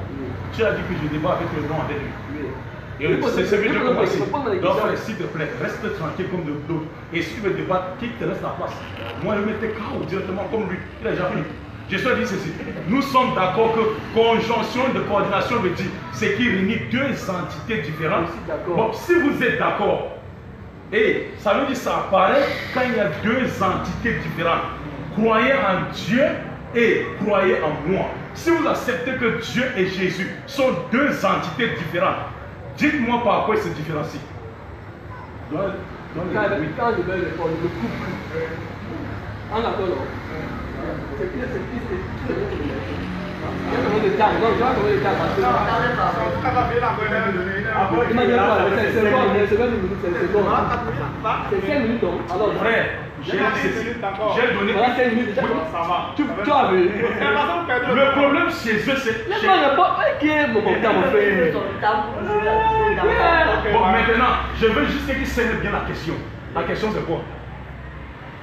Tu as dit que je débat avec le nom avec lui. Et c'est ce que j'ai. Donc, s'il te plaît, reste tranquille comme de l'autre. Et si tu veux débattre, qui te laisse la place? Moi, je mettais KO directement comme lui. Il a déjà fini. Je suis dit ceci. Nous sommes d'accord que conjonction de coordination veut dire ce qui réunit deux entités différentes. Bon, si vous êtes d'accord, et ça veut dire ça apparaît quand il y a deux entités différentes. Croyez en Dieu et croyez en moi. Si vous acceptez que Dieu et Jésus sont deux entités différentes, dites-moi par quoi ils se différencient. Dans- dans le- Quand oui. quand je vais répondre, le couple, En non C'est qui c'est qui c'est qui c'est qui Il y a combien de temps Non, je vois combien de temps parce que. Ça va bien la bonne heure. Imagine quoi, c'est c'est bon, c'est 20 minutes, c'est bon. C'est 5 minutes. Alors, Frère, j'ai donné. voilà 5 minutes déjà. Ça va. Tu tu as vu Le problème chez eux, c'est. Répondre. Qui est mon temps, mon frère Bon, maintenant, je veux juste qu'ils cernent bien la question. La question, c'est quoi?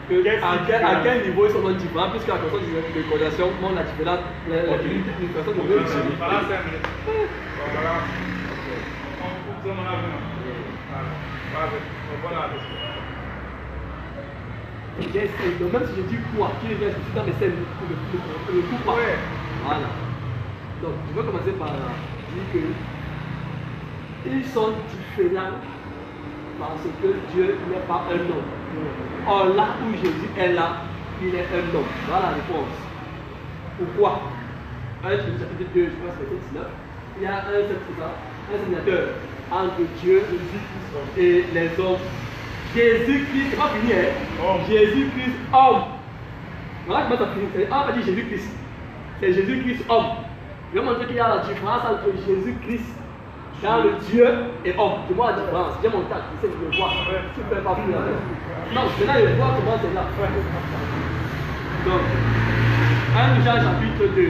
Que à, quel, à quel niveau ils sont différents, puisque la personne de montre la différence, personne de l'autre. Voilà, voilà. On coupe. Voilà. C'est là. J'essaie, donc même si je dis quoi, qui vient, je suis dans les scènes, le, coup pas. Ouais. Voilà. Donc, je vais commencer par dire que ils sont différents parce que Dieu n'est pas un homme. Or, là où Jésus est là, il est un homme. Voilà la réponse. Pourquoi? 1 chapitre 2, je pense que c'est 19. Il y a un un sénateur entre Dieu et les hommes. Jésus-Christ, c'est pas fini, hein? Jésus-Christ, homme. Voilà comment ça finit. C'est- va dire Jésus-Christ. C'est Jésus-Christ, homme. Je vais montrer qu'il y a la différence entre Jésus-Christ dans le Dieu et homme. Tu vois la différence. J'ai mon cas, tu sais, je le vois. Tu ne peux pas la Non, maintenant je vois comment c'est là. Donc, 1 Jean chapitre 2.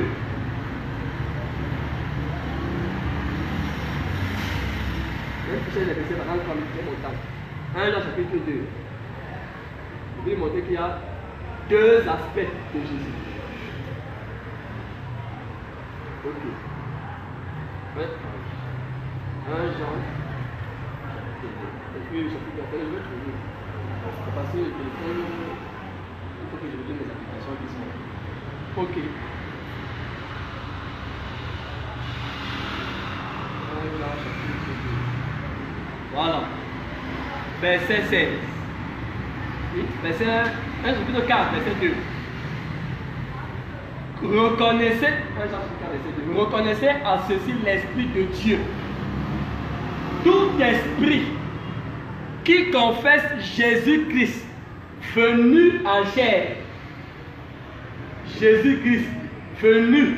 Même si j'ai les versets, par exemple, j'ai mon temps. 1 Jean chapitre 2. Je vais montrer qu'il y a deux aspects de Jésus. Ok. Ouais. 1 Jean. Et puis, chapitre 4, je vais trouver. Parce que le téléphone, il faut que je vous donne les applications qui sont. Ok. 1 Jean chapitre 2. Voilà. Verset 16. Oui, verset 1, chapitre 4, verset 2. Reconnaissez, 1 chapitre 4, verset 2. Reconnaissez à ceci l'Esprit de Dieu. Tout esprit qui confesse Jésus-Christ venu en chair. Jésus-Christ venu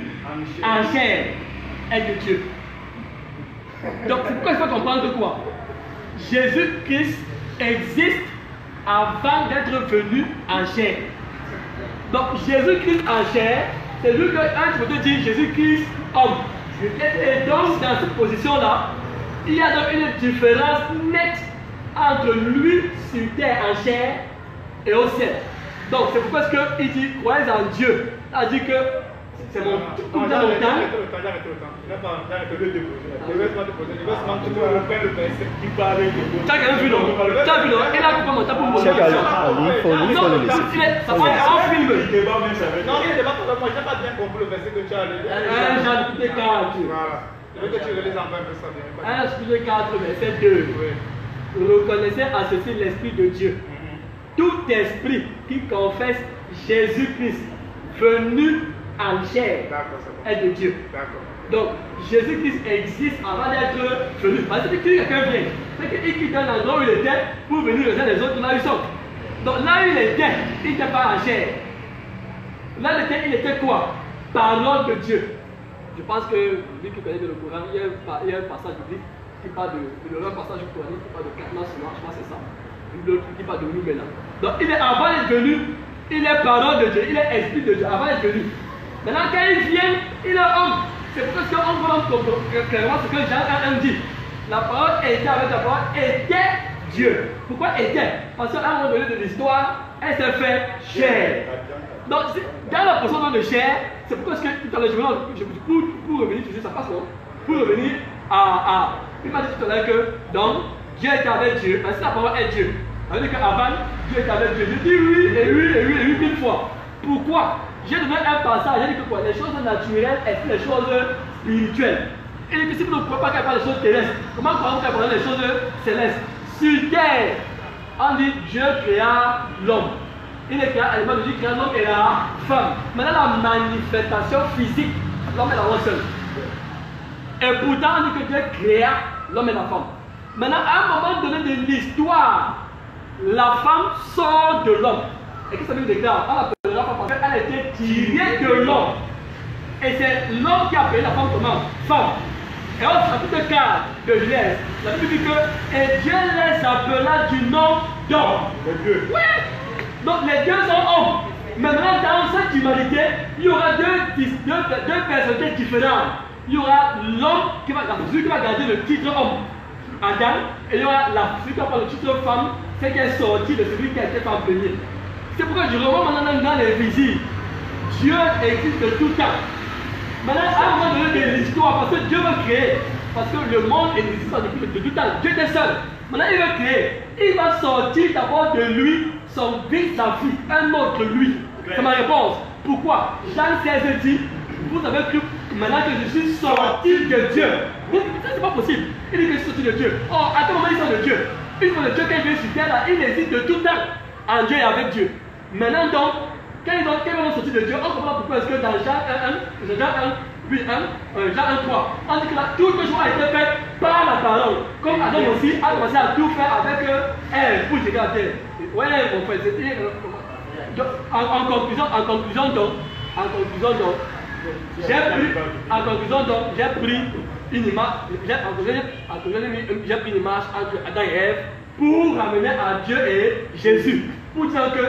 en chair est de Dieu. Donc, c'est pourquoi il faut comprendre quoi? Jésus-Christ existe avant d'être venu en chair. Donc, Jésus-Christ en chair, c'est lui que un te dire Jésus-Christ homme. Et, donc, dans cette position-là, il y a donc une différence nette entre lui sur terre en chair et au ciel. Donc, c'est pourquoi est-ce qu'il dit croyez en Dieu. Dit que c'est mon tout le temps tout le temps, tout le temps. Déposer. Je vais seulement te faire le de Tu as quand même vu, non Tu as vu, non Il a coupé mon temps pour me Check poser la Ali, il faut, il le laisser. il Ça film. Non, il débat avec moi. Je n'ai pas bien compris le verset que tu as lu. 1 Jean chapitre 4. Voilà. Je veux que tu relises encore un peu ça. bien. 1 chapitre 4, verset 2. Oui. Reconnaissez à ceci l'Esprit de Dieu. Tout esprit qui confesse Jésus-Christ venu en chair est de Dieu. Donc, Jésus-Christ existe avant d'être venu. Parce que quelqu'un vient, c'est qu'il quitte un endroit où il était pour venir rejoindre les autres là où ils sont. Donc là où il était, il n'était pas en chair. Là où il était, il était quoi? Parole de Dieu. Je pense que, que vous connaissez le Coran, il y a un, passage biblique qui parle de, un passage du Coran qui parle de quatre mois je crois que c'est ça. L'autre qui parle de nous maintenant. Donc il est avant d'être venu, il est parole de Dieu, il est esprit de Dieu avant d'être venu. Maintenant quand il vient, il est homme. C'est pourquoi ce qu'on voit clairement ce que Jean 1 dit. La parole était avec la parole, était Dieu. Pourquoi était? Parce qu'à un moment donné de l'histoire, elle s'est fait chair. Donc, dans la portion de chair, c'est pourquoi que tout à l'heure, je pour, pour revenir, sais, ça passe, non? Pour revenir à. il m'a dit tout à l'heure que, donc, Dieu était avec Dieu, parce que la parole est Dieu. Ça veut dire qu'avant, Dieu était avec Dieu. Je dis oui, et oui, et oui, et oui, mille fois. Pourquoi? J'ai donné un passage, j'ai dit que quoi Les choses naturelles et les choses spirituelles. Et les disciples ne pouvaient pas parle des choses terrestres. Comment croyons qu'elle parle des choses célestes? Sur terre, on dit Dieu créa l'homme. Il est l'image de Dieu, créa l'homme et la femme. Maintenant, la manifestation physique, l'homme est la voix seule. Et pourtant, on dit que Dieu créa l'homme et la femme. Maintenant, à un moment donné de l'histoire, la femme sort de l'homme. Et qu'est-ce que ça veut déclare On femme qu'elle était tirée de l'homme. Et c'est l'homme qui a appelé la femme comment Femme. Et au chapitre 4 de Genèse, la Bible dit que et Dieu les appela du nom d'homme. Oui. Donc les deux sont hommes. Maintenant, dans cette humanité, il y aura deux, deux, deux personnalités différentes. Il y aura l'homme qui va, celui qui va garder le titre homme, Adam, et il y aura la, celui qui va prendre le titre femme, c'est qui est sorti de celui qui a été en premier. C'est pourquoi je revois maintenant dans les visites. Dieu existe de tout temps. Maintenant, à un moment donné de l'histoire, parce que Dieu veut créer, parce que le monde existe depuis de tout temps, Dieu était seul. Maintenant, il veut créer. Il va sortir d'abord de lui son fils, sa fille, un autre lui. C'est ma réponse. Pourquoi? Jean 16 dit, vous avez cru maintenant que je suis sorti de Dieu. Ça, c'est pas possible. Il dit que je suis sorti de Dieu. Oh, à quel moment il sort de Dieu Une fois de Dieu, quand il vient sur terre, là, il existe de tout temps en Dieu et avec Dieu. Maintenant, donc, quand ils ont, quand ils ont sorti de Dieu, on comprend pourquoi est-ce que dans Jean 1, 1, Jean 1, puis 1, euh, Jean 1, 3, on dit que là, toute chose a été faite par la parole. Comme Adam aussi a commencé à tout faire avec euh, elle pour gérer la terre. Ouais, mon frère, c'était. euh, en, en conclusion, en conclusion donc, en conclusion donc, j'ai pris, en conclusion donc, j'ai pris une image, j'ai, en conclusion, en conclusion, j'ai mis- j'ai pris une image entre Adam et Ève pour ramener à Dieu et Jésus. Pour dire que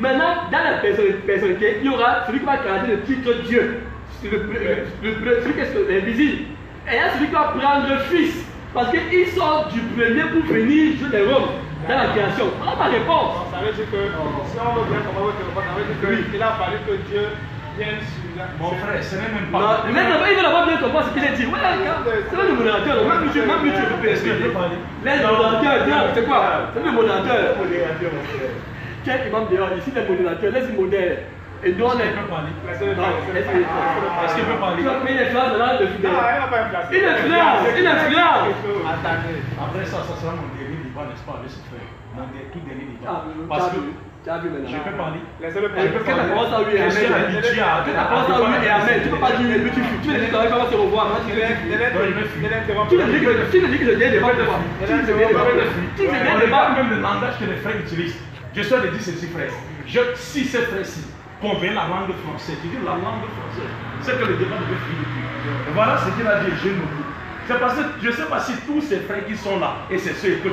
maintenant, dans la personne- personnalité, il y aura celui qui va garder le titre Dieu, le, le, le- celui qui est invisible. Et il y a celui qui va prendre le Fils, parce qu'il sort du premier pour venir jouer les rôles dans la création. Voilà ma réponse. Ça veut dire que si on veut bien comprendre votre réponse, ça veut dire qu'il a fallu que Dieu vienne sur la. Mon frère, ce n'est même Non, pas. non, il veut d'abord bien comprendre ce qu'il a dit. Ouais, c'est le modérateur. Même lui, tu- même je peux expliquer. Laisse le modérateur, c'est quoi? C'est le modérateur. Modérateur, mon frère. Tiens, imam dehors, ici, le modérateur, laisse le modèle. Et nous, on est. Est-ce qu'il peut parler? Tu vas payer les phrases là fidèle. influencer. Il il. Attendez. Après ça, ça sera mon dernier débat, n'est-ce pas, avec ce frère? Mon tout dernier Ah, débat. tu Parce as que vu, tu as vu maintenant. je peux parler. Laissez-le parler. Quand tu à amen. habitué à. Quand tu commences à oui et amen, tu peux pas dire mais tu fuis. Tu dis tu se revoir. Tu Ne dis ne ne Tu pas. que tu me dis que je viens débat pourquoi Tu me dis que je viens débat Tu me dis que je viens même le langage que les frères utilisent. Je suis allé dire ceci, frère. Je, si ces frères-ci convainc la langue française, tu dis la langue française, c'est que le débat devait finir voilà ce qu'il a dit, je ne C'est parce que je ne sais pas si tous ces frères qui sont là, et c'est ceux que.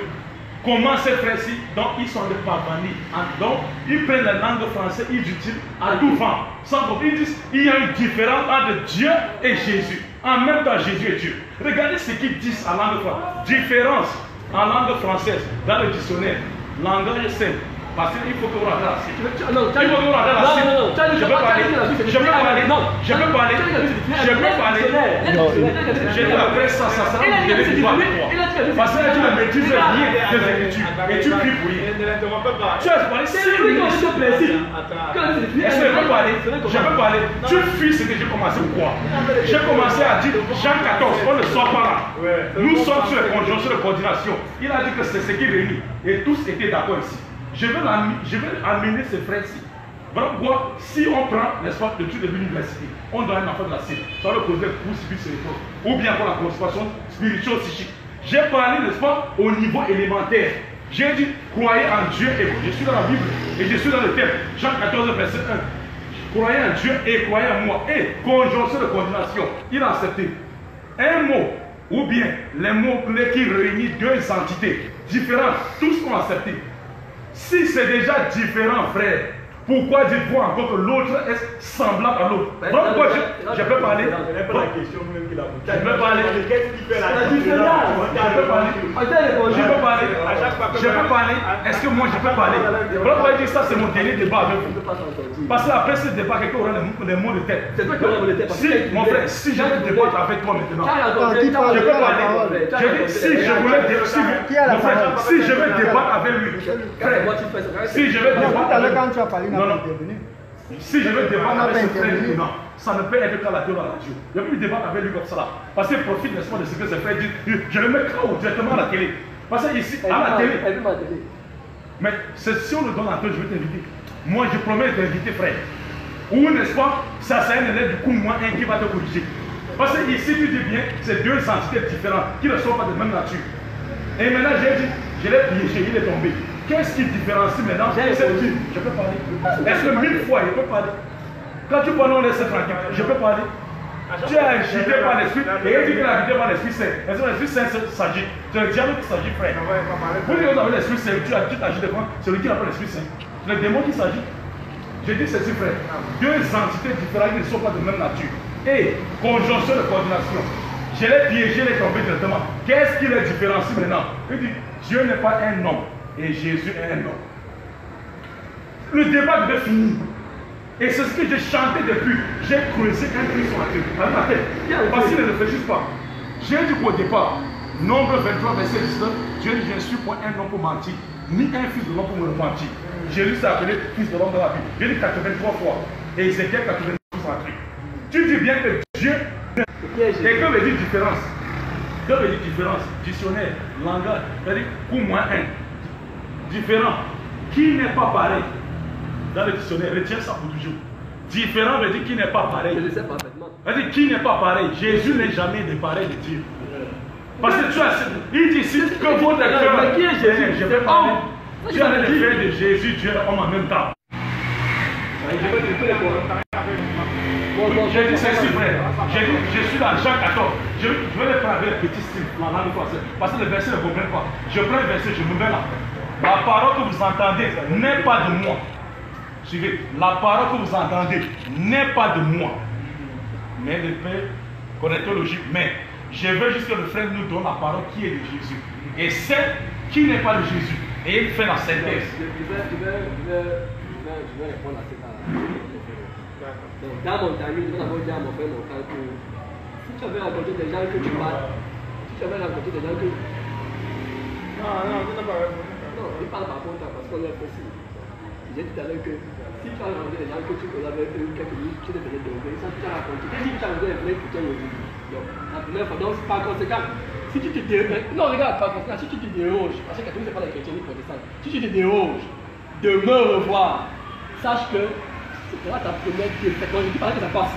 Comment ces frères-ci, donc ils sont des parvenus. Donc, ils prennent la langue française, ils utilisent à tout vent. Sans problème. Ils disent il y a une différence entre Dieu et Jésus. En même temps, Jésus est Dieu. Regardez ce qu'ils disent en langue française. Différence en langue française, dans le dictionnaire. Langage simple. Parce qu'il faut que vous regardez la suite. Non, Il faut que vous regardez la suite. Non, non, non, Je peux parler. Je peux parler. Non, Je peux parler. Je peux parler. J'ai dit après ça, ça sera mon délai de voir avec toi. Parce que tu ne maîtrises rien des Écritures. Et tu pries pour pas. Tu as parlé C'est lui qui a ce Est-ce que je peux parler? Je peux va- parler. Tu fuis ce que j'ai commencé quoi? J'ai commencé à dire Jean 14, on ne sort pas là. Nous sommes sur les conjonctions de coordination. Il a dit que c'est ce qui réunit. Et tous étaient d'accord ici. Je vais, je vais amener ces frères-ci. Voilà pourquoi, si on prend l'espace de l'étude de l'université, on donne un enfant de la cible, ça va le causer pour subir ce réforme. Ou bien pour la conservation spirituelle psychique. J'ai parlé, n'est-ce pas, au niveau élémentaire. J'ai dit, croyez en Dieu et je suis dans la Bible et je suis dans le thème. Jean 14, verset 1. Croyez en Dieu et croyez en moi. Et conjonction de coordination. Il a accepté. Un mot, ou bien les mots clés qui réunissent deux entités différentes, tous ont accepté. Si c'est déjà différent, frère, pourquoi dites-vous encore que l'autre est semblable à l'autre Donc, moi, je, je peux parler. Ce n'est pas la question même qu'il a posée. Je peux parler. Qu'est-ce qui fait la La différence différence. Je peux parler. Je peux parler. Je peux parler. Est-ce que moi je peux parler Voilà pourquoi je dis ça, c'est mon dernier débat avec Je vous. Parce qu'après ce débat, quelqu'un aura les, mots de tête. C'est toi qui auras mon tête. parce Si, mon frère, si je veux débattre avec toi maintenant, je peux parler. Je dis, si je voulais si, je veux débattre avec lui, si je veux débattre avec quand Non, non. Si je veux débattre avec ce frère maintenant, ça ne peut être qu'à la télé la radio. Il n'y a plus de débattre avec lui comme ça là. Parce qu'il profite, n'est-ce pas, de ce que ce frère dit. Je le mets KO directement à la télé. Parce que ici, à la télé, mais c'est- si on le donne à toi, je vais t'inviter. Moi, je promets de t'inviter, frère. Ou n'est-ce pas, ça c'est un élève du coup, moi, un qui va te corriger. Parce que ici, tu dis bien, c'est deux entités différentes qui ne sont pas de même nature. Et maintenant, j'ai dit, je l'ai piégé, il est tombé. Qu'est-ce qui différencie maintenant Je peux parler. Est-ce que mille fois, je peux parler? Quand tu parles de Saint-Franquin, je peux parler. Tu es agité par l'esprit et qu'il est agité par l'esprit saint. Est-ce que l'esprit saint s'agit C'est le diable qui s'agit, frère. On pas Vous dites que vous avez l'esprit saint, tu tu t'agis devant, c'est lui qui appelle l'esprit saint. Le démon qui s'agit. J'ai dit ceci, frère. Deux entités différentes qui ne sont pas de même nature. Et conjonction de coordination. Je l'ai piégé, je l'ai tombé directement. Qu'est-ce qui les différencie maintenant? Il dit Dieu n'est pas un homme et Jésus est un homme. Le débat devait finir. Et c'est ce que j'ai chanté depuis. J'ai creusé un truc sur ma tête. Parce qu'ils ne réfléchissent pas. J'ai dit qu'au départ, nombre 23, verset 19, Dieu dit Je ne suis point un homme pour mentir, ni un fils de l'homme pour me mentir. Jésus s'est appelé fils de l'homme dans la Bible. J'ai dit 83 fois. Et Ézéchiel 89 fois. Tu dis bien que Dieu. Et que veut dire différence? Que veut dire différence? Dictionnaire, langage, c'est-à-dire pour moi un. Différent. Qui n'est pas pareil? Dans le dictionnaire, retiens ça pour toujours. Différent veut dire qui n'est pas pareil. Je le sais parfaitement. C'est-à-dire qui n'est pas pareil? Jésus n'est jamais de pareil de Dieu. Parce que tu as. Il dit ici que votre cœur. Mais qui est Jésus Je vais C'est parler. homme. Tu as le fait de Jésus, Dieu est homme en même temps. Je je dit frère. J'ai dit, je suis dans Jean 14. Je, je vais le prendre avec le petit style, la langue française. Parce que le verset ne comprend pas. Je prends le verset, je me mets là. La parole que vous entendez n'est pas de moi. Suivez. La parole que vous entendez n'est pas de moi. Mais le Père, connaît logique. Mais je veux juste que le frère nous donne la parole qui est de Jésus. Et celle qui n'est pas de Jésus. Et il fait la synthèse. je vais, répondre à cette Donc, dans mon timing, je vais d'abord dire à mon frère mon frère que si tu avais rencontré des gens que tu parles, si tu avais rencontré des gens que. Non, non, tu n'as pas répondu. Non, il parle par contre parce qu'on est précis. J'ai dit à l'heure que si tu as rencontré des gens que tu connais avec eux quelques minutes, tu devrais demander ça, tu as raconté. Qu'est-ce que tu as rencontré un vrai chrétien aujourd'hui Donc, la première fois, donc par conséquent, si tu te déroges, non, regarde, par conséquent, si tu te déroges, parce que catholique, c'est pas les chrétiens ni protestants, si tu te déroges de me revoir, sache que ce sera ta première défaite. Donc, je dis pas que ça passe.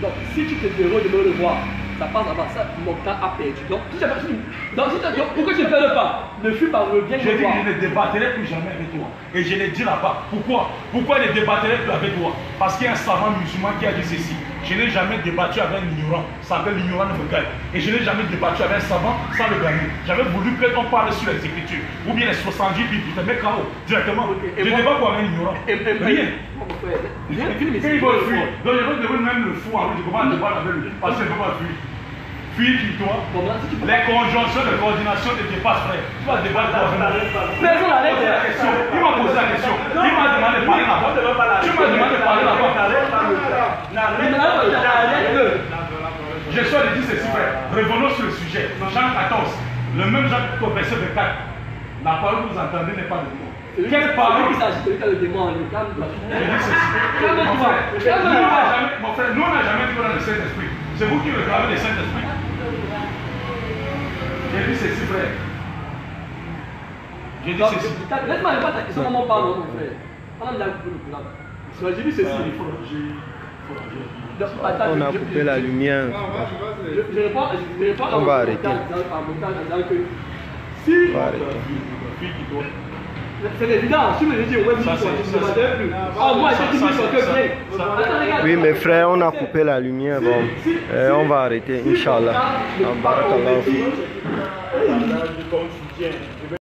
Donc, si tu te déroges de me revoir, ça passe là-bas, ça, mon temps a perdu. Donc, si tu as donc, si tu as donc, pourquoi tu ne perds pas? Ne fuis pas, reviens Je dis que je ne débattrai plus jamais avec toi. Et je l'ai dit là-bas. Pourquoi? Pourquoi je ne débattrai plus avec toi? Parce qu'il y a un savant musulman qui a dit ceci. Je n'ai jamais débattu avec un ignorant sans que l'ignorant ne me gagne. Et je n'ai jamais débattu avec un savant sans le gagner. J'avais voulu qu'on parle sur les écritures. Ou bien les 70 Bibles. Je te mets KO directement. Ok. Et Je ne débat pas avec un ignorant. Et, et, Rien. Frère, Il il veut fuir. Donc je veux devenir même le fou. Je ne peux pas débattre avec lui. Parce que je ne peux pas fuir. Fuis qui toi les conjonctions de coordination ne dépassent frère. Tu vas débattre la question. Il m'a posé la question. Il m'a demandé de parler là-bas. Tu m'as demandé de parler là-bas. Je suis allé dire ceci, frère. Revenons sur le sujet. Jean 14. Le même Jean verset 24. La parole que vous entendez n'est pas de moi. Quelle parole? qui s'agit de le démon calme-toi. Calme-toi. Mon frère, nous, on n'a jamais, mon frère, nous, on n'a jamais dit dans le Saint-Esprit. C'est vous qui réclamez le Saint-Esprit. J'ai dit ceci, frère. J'ai dit ceci. Laisse-moi répondre à ta question, maman parle, mon frère. Madame l'a coupé le. Soit j'ai dit ceci. Il faut ranger. Il faut ranger. Donc, attends, On a coupé la lumière. Je Je, réponds, je, je réponds à On mon va montage arrêter. dans- en disant que si, On va arrêter. C'est évident, si vous me dites, ouais, Ça, je c'est- ne demanderai plus. Oh, moi, j'ai dit ça, que bien. Attends. Oui, mes frères, on a coupé la lumière. Bon, Euh, on va arrêter, Inch'Allah. Ah. Comme soutien.